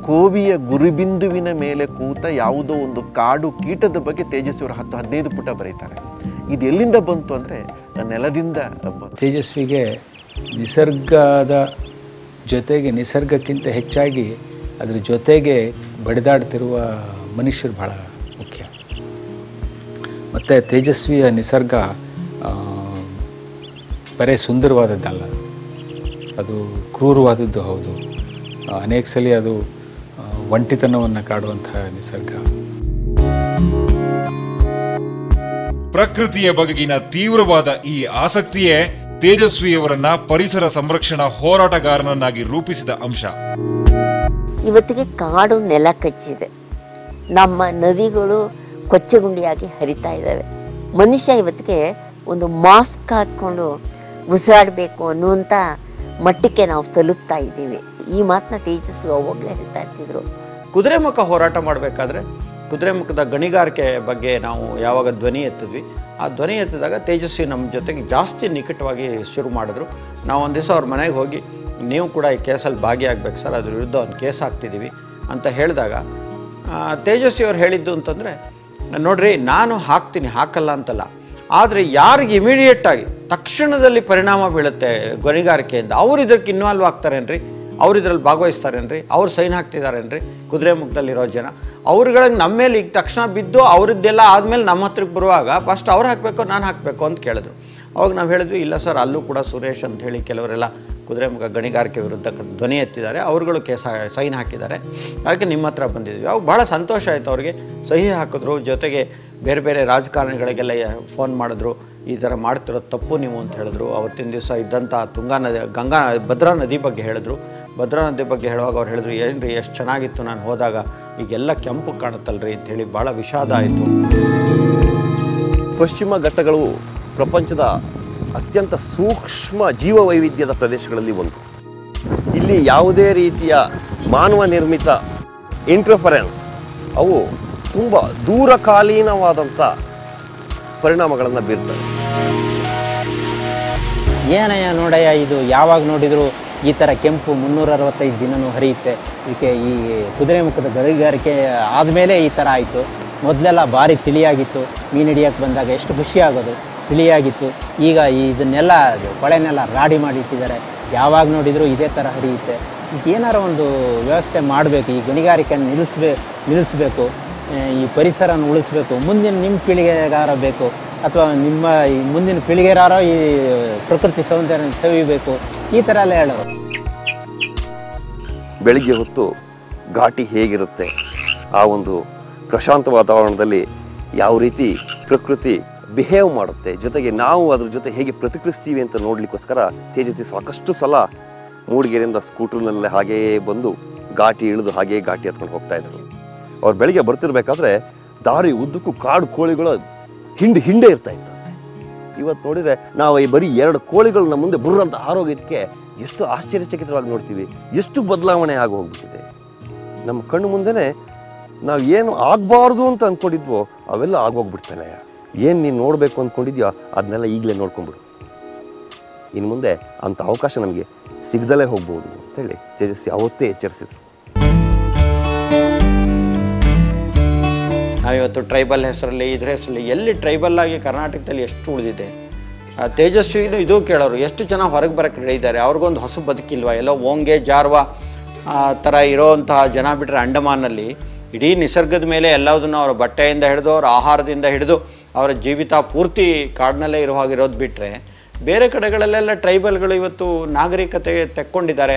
ಕೋವಿಯ ಗುರುಬಿಂದುವಿನ ಮೇಲೆ ಕೂತ ಯಾವುದೋ ಒಂದು ಕಾಡು ಕೀಟದ ಬಗ್ಗೆ ತೇಜಸ್ವಿಯವರು ಹತ್ತು ಹದಿನೈದು ಪುಟ ಬರೀತಾರೆ. ಇದು ಎಲ್ಲಿಂದ ಬಂತು ಅಂದರೆ ನೆಲದಿಂದ ತೇಜಸ್ವಿಗೆ ನಿಸರ್ಗದ ಜೊತೆಗೆ ನಿಸರ್ಗಕ್ಕಿಂತ ಹೆಚ್ಚಾಗಿ ಅದರ ಜೊತೆಗೆ ಬಡಿದಾಡ್ತಿರುವ ಮನುಷ್ಯರು ಬಹಳ ಮುಖ್ಯ. ಮತ್ತು ತೇಜಸ್ವಿಯ ನಿಸರ್ಗ ಬರೀ ಸುಂದರವಾದದ್ದಲ್ಲ. ಅದು ಕ್ರೂರವಾದದ್ದು ಹೌದು. ಅನೇಕ ಸಲ ಅದು ಒಂಟಿತನವನ್ನು ಕಾಡುವಂತಹ ನಿಸರ್ಗ. ಪ್ರಕೃತಿಯ ಬಗೆಗಿನ ತೀವ್ರವಾದ ಈ ಆಸಕ್ತಿಯೇ ತೇಜಸ್ವಿಯವರನ್ನ ಪರಿಸರ ಸಂರಕ್ಷಣಾ ಹೋರಾಟಗಾರನನ್ನಾಗಿ ರೂಪಿಸಿದ ಅಂಶ. ಇವತ್ತಿಗೆ ಕಾಡು ನೆಲ ಕಚ್ಚಿದೆ. ನಮ್ಮ ನದಿಗಳು ಕೊಚ್ಚಗುಂಡಿಯಾಗಿ ಹರಿತಾ ಇದ್ದಾವೆ. ಮನುಷ್ಯ ಇವತ್ತಿಗೆ ಒಂದು ಮಾಸ್ಕ್ ಹಾಕ್ಕೊಂಡು ಉಸಿರಾಡಬೇಕು ಅನ್ನುವಂಥ ಮಟ್ಟಕ್ಕೆ ನಾವು ತಲುಪ್ತಾ ಇದ್ದೀವಿ. ಈ ಮಾತನ್ನ ತೇಜಸ್ವಿ ಅವಾಗಲೇ ಹೇಳ್ತಾ ಇರ್ತಿದ್ರು. ಕುದುರೆಮುಖ ಹೋರಾಟ ಮಾಡಬೇಕಾದ್ರೆ ಕುದುರೆಮುಖದ ಗಣಿಗಾರಿಕೆ ಬಗ್ಗೆ ನಾವು ಯಾವಾಗ ಧ್ವನಿ ಎತ್ತಿದ್ವಿ, ಆ ಧ್ವನಿ ಎತ್ತಿದಾಗ ತೇಜಸ್ವಿ ನಮ್ಮ ಜೊತೆಗೆ ಜಾಸ್ತಿ ನಿಕಟವಾಗಿ ಶುರು ಮಾಡಿದ್ರು. ನಾವು ಒಂದು ದಿವಸ ಅವ್ರ ಮನೆಗೆ ಹೋಗಿ, ನೀವು ಕೂಡ ಈ ಕೇಸಲ್ಲಿ ಭಾಗಿಯಾಗಬೇಕು ಸರ್, ಅದ್ರ ವಿರುದ್ಧ ಒಂದು ಕೇಸ್ ಹಾಕ್ತಿದ್ದೀವಿ ಅಂತ ಹೇಳಿದಾಗ ತೇಜಸ್ವಿ ಅವ್ರು ಹೇಳಿದ್ದು ಅಂತಂದರೆ, ನೋಡ್ರಿ, ನಾನು ಹಾಕ್ತೀನಿ, ಹಾಕಲ್ಲ ಅಂತಲ್ಲ. ಆದರೆ ಯಾರಿಗೆ ಇಮಿಡಿಯೇಟಾಗಿ ತಕ್ಷಣದಲ್ಲಿ ಪರಿಣಾಮ ಬೀಳುತ್ತೆ ಗಣಿಗಾರಿಕೆಯಿಂದ, ಅವ್ರು ಇದಕ್ಕೆ ಇನ್ವಾಲ್ವ್ ಆಗ್ತಾರೇನ್ರಿ? ಅವ್ರು ಇದ್ರಲ್ಲಿ ಭಾಗವಹಿಸ್ತಾರೇನ್ರಿ? ಅವ್ರು ಸೈನ್ ಹಾಕ್ತಿದಾರೇನ್ರಿ? ಕುದುರೆ ಮುಖದಲ್ಲಿರೋ ಜನ. ಅವ್ರುಗಳಿಗೆ ನಮ್ಮ ಮೇಲೆ ಈಗ ತಕ್ಷಣ ಬಿದ್ದು ಅವರದ್ದೆಲ್ಲ ಆದಮೇಲೆ ನಮ್ಮ ಹತ್ರಕ್ಕೆ ಬರುವಾಗ ಫಸ್ಟ್ ಅವ್ರು ಹಾಕಬೇಕು, ನಾನು ಹಾಕಬೇಕು ಅಂತ ಕೇಳಿದ್ರು. ಅವಾಗ ನಾವು ಹೇಳಿದ್ವಿ, ಇಲ್ಲ ಸರ್, ಅಲ್ಲೂ ಕೂಡ ಸುರೇಶ್ ಅಂತ ಹೇಳಿ ಕೆಲವರೆಲ್ಲ ಕುದುರೆಮುಖ ಗಣಿಗಾರಿಕೆ ವಿರುದ್ಧ ಧ್ವನಿ ಎತ್ತಿದ್ದಾರೆ. ಅವರುಗಳು ಕೇಸ್ ಸೈನ್ ಹಾಕಿದ್ದಾರೆ. ಅದಕ್ಕೆ ನಿಮ್ಮ ಹತ್ರ ಬಂದಿದ್ವಿ. ಅವಾಗ ಭಾಳ ಸಂತೋಷ ಆಯಿತು ಅವ್ರಿಗೆ. ಸಹಿ ಹಾಕಿದ್ರು, ಜೊತೆಗೆ ಬೇರೆ ಬೇರೆ ರಾಜಕಾರಣಿಗಳಿಗೆಲ್ಲ ಫೋನ್ ಮಾಡಿದ್ರು, ಈ ಥರ ಮಾಡ್ತಿರೋ ತಪ್ಪು ನೀವು ಅಂತ ಹೇಳಿದ್ರು. ಅವತ್ತಿನ ದಿವಸ ಇದ್ದಂಥ ತುಂಗಾ ನದಿ, ಗಂಗಾ, ಭದ್ರಾ ನದಿ ಬಗ್ಗೆ ಹೇಳಿದ್ರು. ಭದ್ರಾ ನದಿ ಬಗ್ಗೆ ಹೇಳುವಾಗ ಅವ್ರು ಹೇಳಿದ್ರು ಏನು ರೀ ಎಷ್ಟು ಚೆನ್ನಾಗಿತ್ತು ನಾನು ಹೋದಾಗ? ಈಗೆಲ್ಲ ಕೆಂಪು ಕಾಣುತ್ತಲ್ರಿ ಅಂತೇಳಿ ಭಾಳ ವಿಷಾದ ಆಯಿತು. ಪಶ್ಚಿಮ ಘಟ್ಟಗಳು ಪ್ರಪಂಚದ ಅತ್ಯಂತ ಸೂಕ್ಷ್ಮ ಜೀವವೈವಿಧ್ಯದ ಪ್ರದೇಶಗಳಲ್ಲಿ ಒಂದು. ಇಲ್ಲಿ ಯಾವುದೇ ರೀತಿಯ ಮಾನವ ನಿರ್ಮಿತ ಇಂಟ್ರಫರೆನ್ಸ್ ಅವು ತುಂಬ ದೂರಕಾಲೀನವಾದಂಥ ಪರಿಣಾಮಗಳನ್ನು ಬೀರ್ತವೆ. ಏನಯ್ಯ ನೋಡಯ್ಯ ಇದು? ಯಾವಾಗ ನೋಡಿದರೂ ಈ ಥರ ಕೆಂಪು ಮುನ್ನೂರ ಅರವತ್ತೈದು ದಿನವೂ ಹರಿಯುತ್ತೆ. ಇದಕ್ಕೆ ಈ ಕುದುರೆಮುಖದ ಗಣಿಗಾರಿಕೆ ಆದಮೇಲೆ ಈ ಥರ ಆಯಿತು. ಮೊದಲೆಲ್ಲ ಭಾರಿ ತಿಳಿಯಾಗಿತ್ತು. ಮೀನು ಹಿಡಿಯೋಕ್ಕೆ ಬಂದಾಗ ಎಷ್ಟು ಖುಷಿ ಆಗೋದು ತಿಳಿಯಾಗಿತ್ತು. ಈಗ ಇದನ್ನೆಲ್ಲ ಕೊಳೆನೆಲ್ಲ ರಾಡಿ ಮಾಡಿಟ್ಟಿದ್ದಾರೆ ಯಾವಾಗ ನೋಡಿದರೂ ಇದೇ ಥರ ಹರಿಯುತ್ತೆ. ಏನಾರ ಒಂದು ವ್ಯವಸ್ಥೆ ಮಾಡಬೇಕು, ಈ ಗಣಿಗಾರಿಕೆಯನ್ನು ನಿಲ್ಲಿಸ್ಬೇ, ನಿಲ್ಲಿಸ್ಬೇಕು ಈ ಪರಿಸರನ ಉಳಿಸ್ಬೇಕು, ಮುಂದಿನ ನಿಮ್ಮ ಪೀಳಿಗೆಗಾರ ಬೇಕು, ಅಥವಾ ನಿಮ್ಮ ಈ ಮುಂದಿನ ಪೀಳಿಗೆಗಾರ ಈ ಪ್ರಕೃತಿ ಸೌಂದರ್ಯ ಸವಿಬೇಕು, ಈ ಥರ ಎಲ್ಲ ಹೇಳೋರು. ಬೆಳಿಗ್ಗೆ ಹೊತ್ತು ಘಾಟಿ ಹೇಗಿರುತ್ತೆ? ಆ ಒಂದು ಪ್ರಶಾಂತ ವಾತಾವರಣದಲ್ಲಿ ಯಾವ ರೀತಿ ಪ್ರಕೃತಿ ಬಿಹೇವ್ ಮಾಡುತ್ತೆ. ಜೊತೆಗೆ ನಾವು ಅದ್ರ ಜೊತೆ ಹೇಗೆ ಪ್ರತಿಕ್ರಿಯಿಸ್ತೀವಿ ಅಂತ ನೋಡಲಿಕ್ಕೋಸ್ಕರ ತೇಜಸ್ವಿ ಸಾಕಷ್ಟು ಸಲ ಮೂಡಿಗೆರೆಯಿಂದ ಸ್ಕೂಟರ್ನಲ್ಲಿ ಹಾಗೆಯೇ ಬಂದು ಘಾಟಿ ಇಳಿದು ಹಾಗೆಯೇ ಘಾಟಿ ಹತ್ಕೊಂಡು ಹೋಗ್ತಾ ಇದ್ರು. ಅವ್ರು ಬೆಳಿಗ್ಗೆ ಬರ್ತಿರ್ಬೇಕಾದ್ರೆ ದಾರಿ ಉದ್ದಕ್ಕೂ ಕಾಡು ಕೋಳಿಗಳು ಹಿಂಡು ಹಿಂಡೆ ಇರ್ತಾ ಇತ್ತು. ಇವತ್ತು ನೋಡಿದರೆ ನಾವು ಈ ಬರೀ ಎರಡು ಕೋಳಿಗಳನ್ನ ಮುಂದೆ ಬುರ್ರ ಆರೋಗ್ಯಕ್ಕೆ ಎಷ್ಟು ಆಶ್ಚರ್ಯಚಕಿತವಾಗಿ ನೋಡ್ತೀವಿ. ಎಷ್ಟು ಬದಲಾವಣೆ ಆಗಿ ಹೋಗ್ಬಿಟ್ಟಿದೆ. ನಮ್ಮ ಕಣ್ಣು ಮುಂದೆನೆ ನಾವು ಏನು ಆಗಬಾರ್ದು ಅಂತ ಅಂದ್ಕೊಂಡಿದ್ವೋ ಅವೆಲ್ಲ ಆಗೋಗ್ಬಿಡ್ತಾನೆ. ಏನು ನೀನು ನೋಡಬೇಕು ಅಂದ್ಕೊಂಡಿದ್ಯೋ ಅದನ್ನೆಲ್ಲ ಈಗಲೇ ನೋಡ್ಕೊಂಬಿಡು ಇನ್ನು ಮುಂದೆ ಅಂಥ ಅವಕಾಶ ನಮಗೆ ಸಿಗದಲ್ಲೇ ಹೋಗ್ಬೋದು ಅಂತೇಳಿ ತೇಜಸ್ವಿ ಅವತ್ತೇ ಎಚ್ಚರಿಸಿದ್ರು. ನಾವಿವತ್ತು ಟ್ರೈಬಲ್ ಹೆಸರಲ್ಲಿ, ಇದ್ರ ಹೆಸರಲ್ಲಿ ಎಲ್ಲಿ ಟ್ರೈಬಲ್ ಆಗಿ ಕರ್ನಾಟಕದಲ್ಲಿ ಎಷ್ಟು ಉಳಿದಿದೆ? ತೇಜಸ್ವಿನೂ ಇದು ಕೇಳೋರು, ಎಷ್ಟು ಜನ ಹೊರಗೆ ಬರಕ್ಕೆ ರೆಡಿ ಇದ್ದಾರೆ? ಅವ್ರಿಗೊಂದು ಹೊಸ ಬದುಕಿಲ್ವಾ? ಎಲ್ಲೋ ಓಂಗೆ, ಜಾರ್ವ, ಆ ಥರ ಇರೋವಂತಹ ಜನ ಬಿಟ್ಟರೆ ಅಂಡಮಾನಲ್ಲಿ ಇಡೀ ನಿಸರ್ಗದ ಮೇಲೆ ಎಲ್ಲದನ್ನು ಅವರ ಬಟ್ಟೆಯಿಂದ ಹಿಡಿದು, ಅವರ ಆಹಾರದಿಂದ ಹಿಡಿದು ಅವರ ಜೀವಿತ ಪೂರ್ತಿ ಕಾಡಿನಲ್ಲೇ ಇರೋ ಹಾಗಿರೋದು ಬಿಟ್ಟರೆ ಬೇರೆ ಕಡೆಗಳಲ್ಲೆಲ್ಲ ಟ್ರೈಬಲ್ಗಳು ಇವತ್ತು ನಾಗರಿಕತೆ ತೆಕ್ಕೊಂಡಿದ್ದಾರೆ.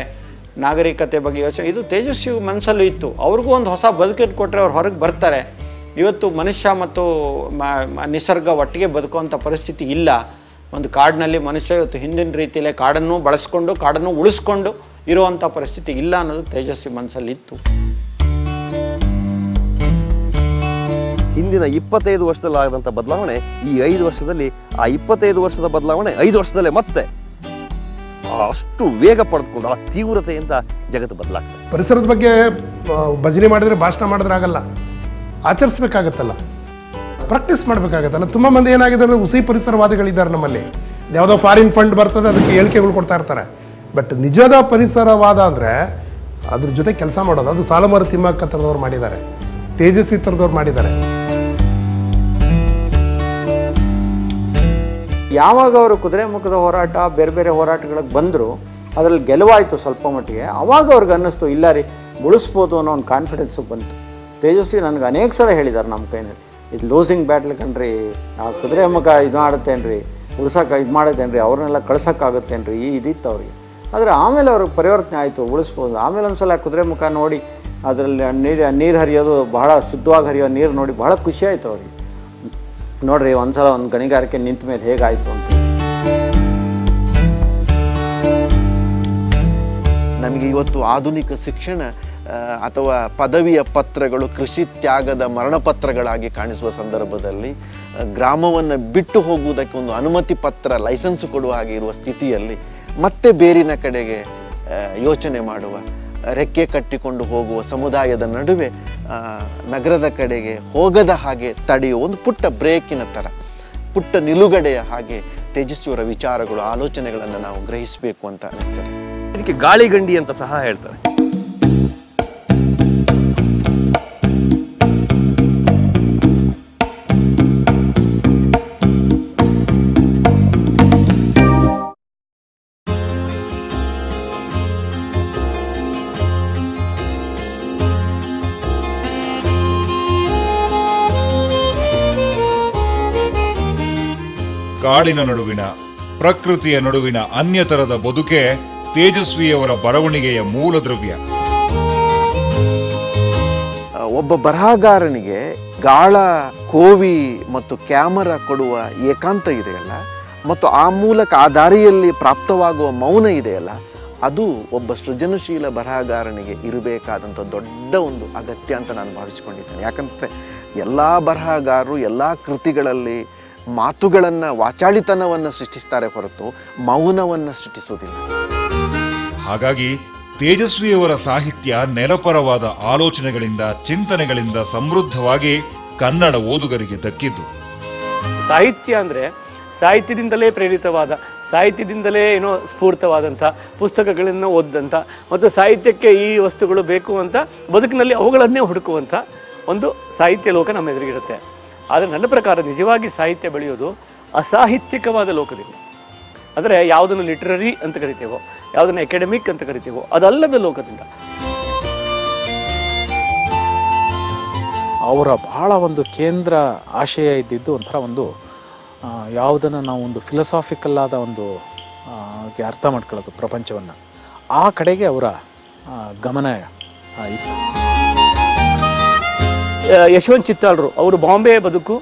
ನಾಗರಿಕತೆ ಬಗ್ಗೆ ಯೋಚನೆ, ಇದು ತೇಜಸ್ವಿ ಮನಸ್ಸಲ್ಲೂ ಇತ್ತು. ಅವ್ರಿಗೂ ಒಂದು ಹೊಸ ಬದುಕಿಟ್ಟು ಕೊಟ್ಟರೆ ಅವ್ರು ಹೊರಗೆ ಬರ್ತಾರೆ. ಇವತ್ತು ಮನುಷ್ಯ ಮತ್ತು ನಿಸರ್ಗ ಒಟ್ಟಿಗೆ ಬದುಕುವಂಥ ಪರಿಸ್ಥಿತಿ ಇಲ್ಲ. ಒಂದು ಕಾಡಿನಲ್ಲಿ ಮನುಷ್ಯ ಇವತ್ತು ಹಿಂದಿನ ರೀತಿಯಲ್ಲೇ ಕಾಡನ್ನು ಬಳಸ್ಕೊಂಡು, ಕಾಡನ್ನು ಉಳಿಸ್ಕೊಂಡು ಇರುವಂಥ ಪರಿಸ್ಥಿತಿ ಇಲ್ಲ ಅನ್ನೋದು ತೇಜಸ್ವಿ ಮನಸ್ಸಲ್ಲಿ ಹಿಂದಿನ ಇಪ್ಪತ್ತೈದು ವರ್ಷದಲ್ಲಿ ಆಗದಂಥ ಬದಲಾವಣೆ ಈ ಐದು ವರ್ಷದಲ್ಲಿ, ಆ ಇಪ್ಪತ್ತೈದು ವರ್ಷದ ಬದಲಾವಣೆ ಐದು ವರ್ಷದಲ್ಲೇ ಮತ್ತೆ ಅಷ್ಟು ವೇಗ ಪಡೆದುಕೊಂಡು, ಆ ತೀವ್ರತೆಯಿಂದ ಜಗತ್ತು ಬದಲಾಗ್ತದೆ. ಪರಿಸರದ ಬಗ್ಗೆ ಭಜನೆ ಮಾಡಿದ್ರೆ, ಭಾಷಣ ಮಾಡಿದ್ರೆ ಆಗಲ್ಲ. ಆಚರಿಸ್ಬೇಕಾಗತ್ತಲ್ಲ. ಪ್ರಾಕ್ಟೀಸ್ ಮಾಡಬೇಕಾಗತ್ತಲ್ಲ. ತುಂಬ ಮಂದಿ ಏನಾಗಿದೆ ಅಂದರೆ ಹುಸಿ ಪರಿಸರವಾದಿಗಳಿದ್ದಾರೆ ನಮ್ಮಲ್ಲಿ. ಯಾವುದೋ ಫಾರಿನ್ ಫಂಡ್ ಬರ್ತದೆ, ಅದಕ್ಕೆ ಹೇಳಿಕೆಗಳು ಕೊಡ್ತಾ ಇರ್ತಾರೆ. ಬಟ್ ನಿಜದ ಪರಿಸರವಾದ ಅಂದರೆ ಅದ್ರ ಜೊತೆ ಕೆಲಸ ಮಾಡೋದು. ಅದು ಸಾಲಮಾರು ತಿಮ್ಮಕ್ಕ ಥರದವ್ರು ಮಾಡಿದ್ದಾರೆ. ತೇಜಸ್ವಿ ಥರದವ್ರು ಮಾಡಿದ್ದಾರೆ. ಯಾವಾಗ ಅವರು ಕುದುರೆ ಮುಖದ ಹೋರಾಟ, ಬೇರೆ ಬೇರೆ ಹೋರಾಟಗಳಿಗೆ ಬಂದರು, ಅದರಲ್ಲಿ ಗೆಲುವಾಯಿತು ಸ್ವಲ್ಪ ಮಟ್ಟಿಗೆ. ಅವಾಗ ಅವ್ರಿಗೆ ಅನ್ನಿಸ್ತು, ಇಲ್ಲ ರೀ, ಉಳಿಸ್ಬೋದು ಅನ್ನೋ ಒಂದು ಕಾನ್ಫಿಡೆನ್ಸು ಬಂತು. ತೇಜಸ್ವಿ ನನಗೆ ಅನೇಕ ಸಲ ಹೇಳಿದ್ದಾರೆ ನಮ್ಮ ಕೈನಲ್ಲಿ. ಇದು ಲೂಸಿಂಗ್ ಬ್ಯಾಟ್ಲ್ ಕಣ್ರಿ, ಆ ಕುದುರೆ ಮುಖ ಇದು ಆಡುತ್ತೇನ್ರಿ, ಉಳ್ಸೋಕೆ ಇದು ಮಾಡುತ್ತೇನ್ರಿ, ಅವ್ರನ್ನೆಲ್ಲ ಕಳ್ಸೋಕ್ಕಾಗುತ್ತೇನ್ರಿ, ಈ ಇದಿತ್ತು ಅವ್ರಿಗೆ. ಆದರೆ ಆಮೇಲೆ ಅವ್ರಿಗೆ ಪರಿವರ್ತನೆ ಆಯಿತು, ಉಳಿಸ್ಬೋದು. ಆಮೇಲೆ ಒಂದು ಸಲ ಕುದುರೆ ಮುಖ ನೋಡಿ ಅದರಲ್ಲಿ ನೀರು ನೀರು ಹರಿಯೋದು ಬಹಳ ಶುದ್ಧವಾಗಿ ಹರಿಯೋ ನೀರು ನೋಡಿ ಬಹಳ ಖುಷಿ ಆಯಿತು ಅವ್ರಿಗೆ. ನೋಡ್ರಿ, ಒಂದ್ಸಲ ಒಂದು ಗಣಿಗಾರಿಕೆ ನಿಂತ ಮೇಲೆ ಹೇಗಾಯಿತು ಅಂತ. ನಮಗೆ ಇವತ್ತು ಆಧುನಿಕ ಶಿಕ್ಷಣ ಅಥವಾ ಪದವಿಯ ಪತ್ರಗಳು, ಕೃಷಿ ತ್ಯಾಗದ ಮರಣಪತ್ರಗಳಾಗಿ ಕಾಣಿಸುವ ಸಂದರ್ಭದಲ್ಲಿ ಗ್ರಾಮವನ್ನು ಬಿಟ್ಟು ಹೋಗುವುದಕ್ಕೆ ಒಂದು ಅನುಮತಿ ಪತ್ರ, ಲೈಸೆನ್ಸ್ ಕೊಡುವ ಹಾಗೆ ಇರುವ ಸ್ಥಿತಿಯಲ್ಲಿ ಮತ್ತೆ ಬೇರಿನ ಕಡೆಗೆ ಯೋಚನೆ ಮಾಡುವ. ರೆಕ್ಕೆ ಕಟ್ಟಿಕೊಂಡು ಹೋಗುವ ಸಮುದಾಯದ ನಡುವೆ ನಗರದ ಕಡೆಗೆ ಹೋಗದ ಹಾಗೆ ತಡೆಯುವ ಒಂದು ಪುಟ್ಟ ಬ್ರೇಕಿನ ಥರ, ಪುಟ್ಟ ನಿಲುಗಡೆಯ ಹಾಗೆ ತೇಜಸ್ವಿಯವರ ವಿಚಾರಗಳು, ಆಲೋಚನೆಗಳನ್ನು ನಾವು ಗ್ರಹಿಸಬೇಕು ಅಂತ ಅನಿಸ್ತದೆ. ಇದಕ್ಕೆ ಗಾಳಿಗಂಡಿ ಅಂತ ಸಹ ಹೇಳ್ತಾರೆ. ಕಾಡಿನ ನಡುವಿನ, ಪ್ರಕೃತಿಯ ನಡುವಿನ ಅನ್ಯತರದ ಬದುಕೆ ತೇಜಸ್ವಿಯವರ ಬರವಣಿಗೆಯ ಮೂಲ ದ್ರವ್ಯ ಒಬ್ಬ ಬರಹಗಾರನಿಗೆ ಗಾಳ, ಕೋವಿ ಮತ್ತು ಕ್ಯಾಮರಾ ಕೊಡುವ ಏಕಾಂತ ಇದೆಯಲ್ಲ, ಮತ್ತು ಆ ಮೂಲಕ ಆ ದಾರಿಯಲ್ಲಿ ಪ್ರಾಪ್ತವಾಗುವ ಮೌನ ಇದೆಯಲ್ಲ, ಅದು ಒಬ್ಬ ಸೃಜನಶೀಲ ಬರಹಗಾರನಿಗೆ ಇರಬೇಕಾದಂಥ ದೊಡ್ಡ ಒಂದು ಅಗತ್ಯ ಅಂತ ನಾನು ಭಾವಿಸಿಕೊಂಡಿದ್ದೇನೆ. ಯಾಕಂದರೆ ಎಲ್ಲ ಬರಹಗಾರರು ಎಲ್ಲ ಕೃತಿಗಳಲ್ಲಿ ಮಾತುಗಳನ್ನು ವಾಚಾಳಿತನವನ್ನು ಸೃಷ್ಟಿಸ್ತಾರೆ ಹೊರತು ಮೌನವನ್ನು ಸೃಷ್ಟಿಸುವುದಿಲ್ಲ. ಹಾಗಾಗಿ ತೇಜಸ್ವಿಯವರ ಸಾಹಿತ್ಯ ನೆಲಪರವಾದ ಆಲೋಚನೆಗಳಿಂದ ಚಿಂತನೆಗಳಿಂದ ಸಮೃದ್ಧವಾಗಿ ಕನ್ನಡ ಓದುಗರಿಗೆ ದಕ್ಕಿದ್ದು. ಸಾಹಿತ್ಯ ಅಂದರೆ ಸಾಹಿತ್ಯದಿಂದಲೇ ಪ್ರೇರಿತವಾದ ಸಾಹಿತ್ಯದಿಂದಲೇ ಏನೋ ಸ್ಫೂರ್ತವಾದಂಥ ಪುಸ್ತಕಗಳನ್ನು ಓದಿದಂಥ ಮತ್ತು ಸಾಹಿತ್ಯಕ್ಕೆ ಈ ವಸ್ತುಗಳು ಬೇಕು ಅಂತ ಬದುಕಿನಲ್ಲಿ ಅವುಗಳನ್ನೇ ಹುಡುಕುವಂಥ ಒಂದು ಸಾಹಿತ್ಯ ಲೋಕ ನಮ್ಮ ಎದುರಿಗಿರುತ್ತೆ. ಆದರೆ ನನ್ನ ಪ್ರಕಾರ ನಿಜವಾಗಿ ಸಾಹಿತ್ಯ ಬೆಳೆಯೋದು ಅಸಾಹಿತ್ಯಿಕವಾದ ಲೋಕದಿಂದ ಅಂದರೆ ಯಾವುದನ್ನು ಲಿಟ್ರರಿ ಅಂತ ಕರಿತೇವೋ, ಯಾವುದನ್ನು ಅಕಾಡೆಮಿಕ್ ಅಂತ ಕರಿತೇವೋ, ಅದಲ್ಲದ ಲೋಕದಿಂದ. ಅವರ ಬಹಳ ಒಂದು ಕೇಂದ್ರ ಆಶಯ ಇದ್ದಿದ್ದು ಒಂಥರ ಒಂದು ಯಾವುದನ್ನು ನಾವು ಒಂದು ಫಿಲಸಾಫಿಕಲ್ ಆದ ಒಂದು ಅರ್ಥ ಮಾಡ್ಕೊಳ್ಳೋದು ಪ್ರಪಂಚವನ್ನು. ಆ ಕಡೆಗೆ ಅವರ ಗಮನ ಇತ್ತು. ಯಶವಂತ್ ಚಿತ್ತಾಳರು, ಅವರು ಬಾಂಬೆಯ ಬದುಕು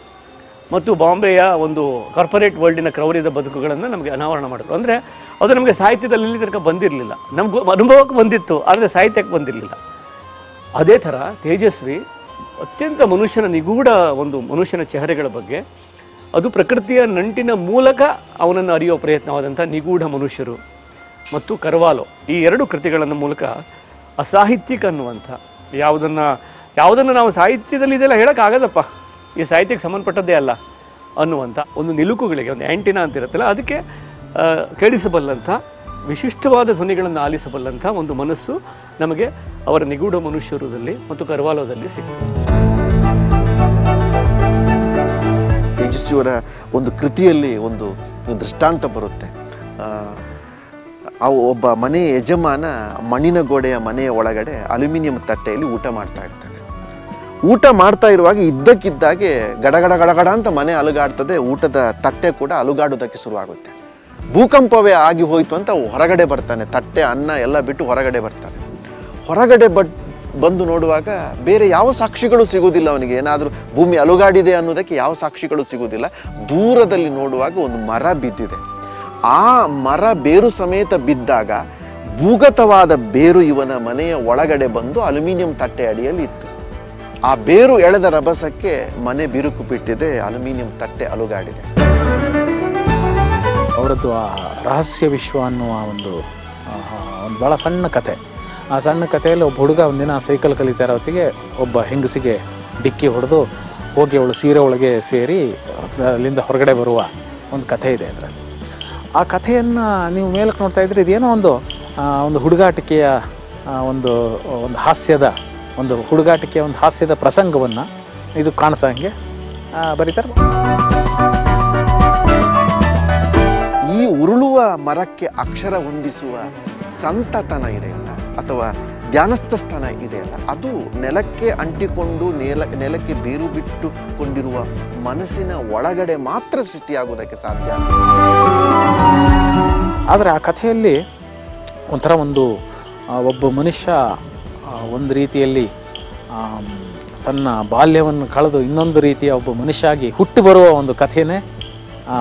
ಮತ್ತು ಬಾಂಬೆಯ ಒಂದು ಕಾರ್ಪೊರೇಟ್ ವರ್ಲ್ಡಿನ ಕ್ರೌರ್ಯದ ಬದುಕುಗಳನ್ನು ನಮಗೆ ಅನಾವರಣ ಮಾಡಿದ್ರು. ಅಂದರೆ ಅದು ನಮಗೆ ಸಾಹಿತ್ಯದಲ್ಲಿ ತನಕ ಬಂದಿರಲಿಲ್ಲ. ನಮಗೂ ಅನುಭವಕ್ಕೆ ಬಂದಿತ್ತು, ಆದರೆ ಸಾಹಿತ್ಯಕ್ಕೆ ಬಂದಿರಲಿಲ್ಲ. ಅದೇ ಥರ ತೇಜಸ್ವಿ ಅತ್ಯಂತ ಮನುಷ್ಯನ ನಿಗೂಢ ಒಂದು ಮನುಷ್ಯನ ಚೆಹರೆಗಳ ಬಗ್ಗೆ ಅದು ಪ್ರಕೃತಿಯ ನಂಟಿನ ಮೂಲಕ ಅವನನ್ನು ಅರಿಯುವ ಪ್ರಯತ್ನವಾದಂಥ ನಿಗೂಢ ಮನುಷ್ಯರು ಮತ್ತು ಕರ್ವಾಲೋ ಈ ಎರಡು ಕೃತಿಗಳನ್ನು ಮೂಲಕ ಅಸಾಹಿತ್ಯಿಕ ಅನ್ನುವಂಥ ಯಾವುದನ್ನು ಯಾವುದನ್ನು ನಾವು ಸಾಹಿತ್ಯದಲ್ಲಿ ಇದೆಲ್ಲ ಹೇಳೋಕ್ಕಾಗದಪ್ಪ? ಈ ಸಾಹಿತ್ಯಕ್ಕೆ ಸಂಬಂಧಪಟ್ಟದ್ದೇ ಅಲ್ಲ ಅನ್ನುವಂಥ ಒಂದು ನಿಲುಕುಗಳಿಗೆ, ಒಂದು ಆ್ಯಂಟಿನಾ ಅಂತಿರುತ್ತಲ್ಲ ಅದಕ್ಕೆ ಕೇಳಿಸಬಲ್ಲಂಥ, ವಿಶಿಷ್ಟವಾದ ಧ್ವನಿಗಳನ್ನು ಆಲಿಸಬಲ್ಲಂಥ ಒಂದು ಮನಸ್ಸು ನಮಗೆ ಅವರ ನಿಗೂಢ ಮನುಷ್ಯರುದಲ್ಲಿ ಮತ್ತು ಕರ್ವಾಲೋದಲ್ಲಿ ಸಿಗ್ತದೆ ತೇಜಸ್ವಿಯವರ ಒಂದು ಕೃತಿಯಲ್ಲಿ ಒಂದು ದೃಷ್ಟಾಂತ ಬರುತ್ತೆ. ಅವು ಒಬ್ಬ ಮನೆ ಯಜಮಾನ ಮಣ್ಣಿನ ಗೋಡೆಯ ಮನೆಯ ಒಳಗಡೆ ಅಲ್ಯೂಮಿನಿಯಂ ತಟ್ಟೆಯಲ್ಲಿ ಊಟ ಮಾಡ್ತಾ ಇರ್ತಾನೆ. ಊಟ ಮಾಡ್ತಾ ಇರುವಾಗ ಇದ್ದಕ್ಕಿದ್ದಾಗೆ ಗಡಗಡ ಗಡಗಡ ಅಂತ ಮನೆ ಅಲುಗಾಡ್ತದೆ, ಊಟದ ತಟ್ಟೆ ಕೂಡ ಅಲುಗಾಡೋದಕ್ಕೆ ಶುರುವಾಗುತ್ತೆ. ಭೂಕಂಪವೇ ಆಗಿ ಹೋಯಿತು ಅಂತ ಹೊರಗಡೆ ಬರ್ತಾನೆ, ತಟ್ಟೆ, ಅನ್ನ ಎಲ್ಲ ಬಿಟ್ಟು ಹೊರಗಡೆ ಬರ್ತಾನೆ. ಹೊರಗಡೆ ಬಟ್ ಬಂದು ನೋಡುವಾಗ ಬೇರೆ ಯಾವ ಸಾಕ್ಷಿಗಳು ಸಿಗುವುದಿಲ್ಲ ಅವನಿಗೆ. ಏನಾದರೂ ಭೂಮಿ ಅಲುಗಾಡಿದೆ ಅನ್ನೋದಕ್ಕೆ ಯಾವ ಸಾಕ್ಷಿಗಳು ಸಿಗುವುದಿಲ್ಲ. ದೂರದಲ್ಲಿ ನೋಡುವಾಗ ಒಂದು ಮರ ಬಿದ್ದಿದೆ. ಆ ಮರ ಬೇರು ಸಮೇತ ಬಿದ್ದಾಗ ಭೂಗತವಾದ ಬೇರು ಇವನ ಮನೆಯ ಒಳಗಡೆ ಬಂದು ಅಲ್ಯೂಮಿನಿಯಂ ತಟ್ಟೆ ಅಡಿಯಲ್ಲಿ ಇತ್ತು. ಆ ಬೇರು ಎಳೆದ ರಭಸಕ್ಕೆ ಮನೆ ಬಿರುಕು ಬಿಟ್ಟಿದೆ, ಅಲ್ಯೂಮಿನಿಯಂ ತಟ್ಟೆ ಅಲುಗಾಡಿದೆ. ಅವರದ್ದು ಆ ರಹಸ್ಯ ವಿಶ್ವ ಅನ್ನುವ ಒಂದು ಒಂದು ಭಾಳ ಸಣ್ಣ ಕತೆ. ಆ ಸಣ್ಣ ಕಥೆಯಲ್ಲಿ ಒಬ್ಬ ಹುಡುಗ ಒಂದಿನ ಸೈಕಲ್ ಕಲಿತಾ ಇರೋ ಹೊತ್ತಿಗೆ ಒಬ್ಬ ಹೆಂಗಸಿಗೆ ಡಿಕ್ಕಿ ಹೊಡೆದು ಹೋಗಿ ಅವಳು ಸೀರೆ ಒಳಗೆ ಸೇರಿ ಅಲ್ಲಿಂದ ಹೊರಗಡೆ ಬರುವ ಒಂದು ಕಥೆ ಇದೆ ಅದರಲ್ಲಿ. ಆ ಕಥೆಯನ್ನು ನೀವು ಮೇಲಕ್ಕೆ ನೋಡ್ತಾ ಇದ್ರೆ ಇದೇನೋ ಒಂದು ಒಂದು ಹುಡುಗಾಟಿಕೆಯ ಒಂದು ಒಂದು ಹಾಸ್ಯದ ಒಂದು ಹುಡುಗಾಟಿಕೆ ಒಂದು ಹಾಸ್ಯದ ಪ್ರಸಂಗವನ್ನು ಇದು ಕಾಣಿಸಂಗೆ ಬರೀತಾರೆ. ಈ ಉರುಳುವ ಮರಕ್ಕೆ ಅಕ್ಷರ ಹೊಂದಿಸುವ ಸಂತತನ ಇದೆಯಲ್ಲ ಅಥವಾ ಧ್ಯಾನಸ್ಥ ಸ್ಥಾನ ಇದೆಯಲ್ಲ ಅದು ನೆಲಕ್ಕೆ ಅಂಟಿಕೊಂಡು ನೆಲ ನೆಲಕ್ಕೆ ಬೇರು ಬಿಟ್ಟುಕೊಂಡಿರುವ ಮನಸ್ಸಿನ ಒಳಗಡೆ ಮಾತ್ರ ಸೃಷ್ಟಿಯಾಗುವುದಕ್ಕೆ ಸಾಧ್ಯ ಆದರೆ ಆ ಕಥೆಯಲ್ಲಿ ಒಂಥರ ಒಂದು ಒಬ್ಬ ಮನುಷ್ಯ ಒಂದು ರೀತಿಯಲ್ಲಿ ತನ್ನ ಬಾಲ್ಯವನ್ನು ಕಳೆದು ಇನ್ನೊಂದು ರೀತಿಯ ಒಬ್ಬ ಮನುಷ್ಯ ಆಗಿ ಹುಟ್ಟಿ ಬರುವ ಒಂದು ಅದರ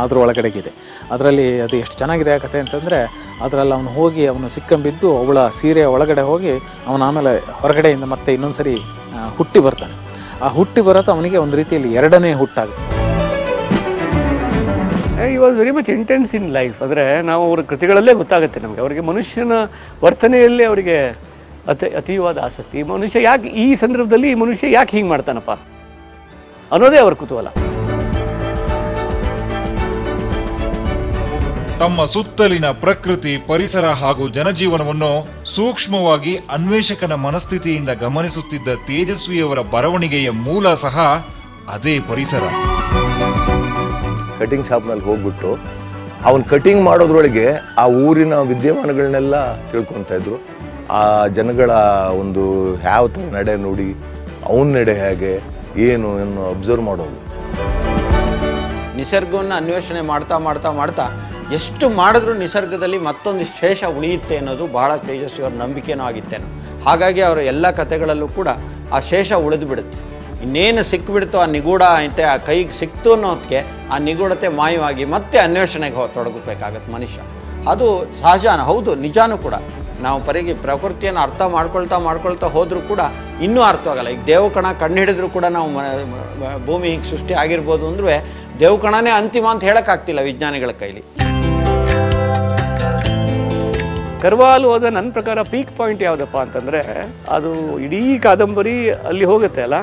ಅದ್ರ ಒಳಗಡೆಗಿದೆ. ಅದರಲ್ಲಿ ಅದು ಎಷ್ಟು ಚೆನ್ನಾಗಿದೆ ಆ ಕಥೆ ಅಂತಂದರೆ, ಅದರಲ್ಲಿ ಅವನು ಹೋಗಿ ಅವನು ಸಿಕ್ಕಂಬಿದ್ದು ಅವಳ ಸೀರೆ ಒಳಗಡೆ ಹೋಗಿ ಅವನು ಆಮೇಲೆ ಹೊರಗಡೆಯಿಂದ ಮತ್ತೆ ಇನ್ನೊಂದು ಸರಿ ಹುಟ್ಟಿ ಬರ್ತಾನೆ. ಆ ಹುಟ್ಟಿ ಬರೋದು ಅವನಿಗೆ ಒಂದು ರೀತಿಯಲ್ಲಿ ಎರಡನೇ ಹುಟ್ಟಾಗುತ್ತೆ. ಈ was very much intense in life ಅಂದರೆ ನಾವು ಅವರ ಕೃತಿಗಳಲ್ಲೇ ಗೊತ್ತಾಗುತ್ತೆ ನಮಗೆ. ಅವರಿಗೆ ಮನುಷ್ಯನ ವರ್ತನೆಯಲ್ಲಿ ಅವರಿಗೆ ಅತಿ ಅತೀವಾದ ಆಸಕ್ತಿ. ಮನುಷ್ಯ ಯಾಕೆ ಈ ಸಂದರ್ಭದಲ್ಲಿ ಈ ಮನುಷ್ಯ ಯಾಕೆ ಹಿಂಗೆ ಮಾಡ್ತಾನಪ್ಪ? ಅನ್ನೋದೇ ಅವರ ಕುತೂಹಲ. ತಮ್ಮ ಸುತ್ತಲಿನ ಪ್ರಕೃತಿ ಪರಿಸರ ಹಾಗೂ ಜನಜೀವನವನ್ನು ಸೂಕ್ಷ್ಮವಾಗಿ ಅನ್ವೇಷಕನ ಮನಸ್ಥಿತಿಯಿಂದ ಗಮನಿಸುತ್ತಿದ್ದ ತೇಜಸ್ವಿಯವರ ಬರವಣಿಗೆಯ ಮೂಲ ಸಹ ಅದೇ ಪರಿಸರ. ಕಟಿಂಗ್ ಶಾಪ್ನಲ್ಲಿ ಹೋಗ್ಬಿಟ್ಟು ಅವನು ಕಟಿಂಗ್ ಮಾಡೋದ್ರೊಳಗೆ ಆ ಊರಿನ ವಿದ್ಯಮಾನಗಳನ್ನೆಲ್ಲ ತಿಳ್ಕೊತಾ ಇದ್ರು. ಆ ಜನಗಳ ಒಂದು ಯಾವ ಥರ ನಡೆ ನೋಡಿ ಅವನ ನಡೆ ಹೇಗೆ, ಏನು ಏನು ಅಬ್ಸರ್ವ್ ಮಾಡೋದು. ನಿಸರ್ಗವನ್ನು ಅನ್ವೇಷಣೆ ಮಾಡ್ತಾ ಮಾಡ್ತಾ ಮಾಡ್ತಾ ಎಷ್ಟು ಮಾಡಿದ್ರೂ ನಿಸರ್ಗದಲ್ಲಿ ಮತ್ತೊಂದು ಶೇಷ ಉಳಿಯುತ್ತೆ ಅನ್ನೋದು ಬಹಳ ತೇಜಸ್ವಿ ಅವ್ರ ನಂಬಿಕೆನೂ ಆಗಿತ್ತೇನೋ ಹಾಗಾಗಿ ಅವರ ಎಲ್ಲ ಕಥೆಗಳಲ್ಲೂ ಕೂಡ ಆ ಶೇಷ ಉಳಿದು ಬಿಡುತ್ತೆ. ಇನ್ನೇನು ಸಿಕ್ಕಿಬಿಡ್ತು ಆ ನಿಗೂಢ ಅಂತೆ ಆ ಕೈಗೆ ಸಿಕ್ತು ಅನ್ನೋದಕ್ಕೆ ಆ ನಿಗೂಢತೆ ಮಾಯವಾಗಿ ಮತ್ತೆ ಅನ್ವೇಷಣೆಗೆ ಹೋ ತೊಡಗಬೇಕಾಗತ್ತೆ ಮನುಷ್ಯ. ಅದು ಸಹಜಾನ, ಹೌದು, ನಿಜಾನೂ ಕೂಡ. ನಾವು ಪರಿಗೆ ಪ್ರಕೃತಿಯನ್ನು ಅರ್ಥ ಮಾಡ್ಕೊಳ್ತಾ ಮಾಡ್ಕೊಳ್ತಾ ಹೋದರೂ ಕೂಡ ಇನ್ನೂ ಅರ್ಥವಾಗಲ್ಲ ಈಗ ದೇವಕಣ ಕಣ್ಣು ಹಿಡಿದ್ರೂ ಕೂಡ ನಾವು ಭೂಮಿ ಹೀಗೆ ಸೃಷ್ಟಿ ಆಗಿರ್ಬೋದು ಅಂದ್ರೆ ದೇವಕಣನೇ ಅಂತಿಮ ಅಂತ ಹೇಳೋಕ್ಕಾಗ್ತಿಲ್ಲ ವಿಜ್ಞಾನಿಗಳ ಕೈಲಿ. ಕರ್ವಾಲ್ ಹೋದ ನನ್ನ ಪ್ರಕಾರ ಪೀಕ್ ಪಾಯಿಂಟ್ ಯಾವುದಪ್ಪ ಅಂತಂದರೆ ಅದು ಇಡೀ ಕಾದಂಬರಿ ಅಲ್ಲಿ ಹೋಗುತ್ತೆ ಅಲ್ಲ?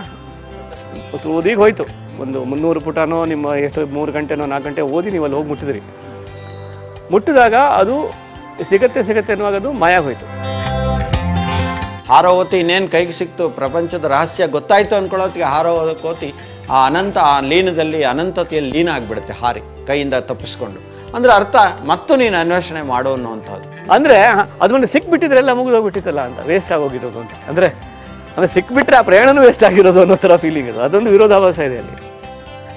ಓದಿಗೆ ಹೋಯ್ತು. ಒಂದು ಮುನ್ನೂರು ಪುಟನೋ, ನಿಮ್ಮ ಎಷ್ಟು ಮೂರು ಗಂಟೆನೋ, ನಾಲ್ಕು ಗಂಟೆ ಓದಿ ನೀವು ಅಲ್ಲಿ ಹೋಗಿ ಮುಟ್ಟಿದ್ರಿ. ಮುಟ್ಟಿದಾಗ ಅದು ಸಿಗತ್ತೆ ಸಿಗತ್ತೆ ಅನ್ನುವಾಗದು ಮಾಯ ಹೋಯ್ತು. ಹಾರೋ ಹೊತ್ತು ಇನ್ನೇನು ಕೈಗೆ ಸಿಕ್ತು? ಪ್ರಪಂಚದ ರಹಸ್ಯ ಗೊತ್ತಾಯ್ತು ಅನ್ಕೊಳ್ಳೋತ್ತಿಗೆ ಹಾರೋ ಕೋತಿ ಆ ಅನಂತ ಆ ಲೀನದಲ್ಲಿ ಅನಂತತೆಯಲ್ಲಿ ಲೀನ ಆಗಿಬಿಡುತ್ತೆ ಹಾರಿ ಕೈಯಿಂದ ತಪ್ಪಿಸ್ಕೊಂಡು. ಅಂದ್ರೆ ಅರ್ಥ ಮತ್ತು ನೀನು ಅನ್ವೇಷಣೆ ಮಾಡು ಅನ್ನುವಂಥದ್ದು. ಅಂದರೆ ಅದನ್ನು ಸಿಕ್ಬಿಟ್ಟಿದ್ರೆಲ್ಲ ಮುಗಿದೋಗ್ಬಿಟ್ಟಿತ್ತಲ್ಲ ಅಂತ ವೇಸ್ಟ್ ಆಗೋಗಿರೋದು ಅಂತ. ಅಂದರೆ ಅಂದ್ರೆ ಸಿಕ್ಬಿಟ್ರೆ ಆ ಪ್ರಯಾಣನೂ ವೇಸ್ಟ್ ಆಗಿರೋದು ಅನ್ನೋ ಥರ ಫೀಲಿಂಗ್ ಇದೆ ಅದೊಂದು ವಿರೋಧಾಭಾಸ ಇದೆ ಅಲ್ಲಿ.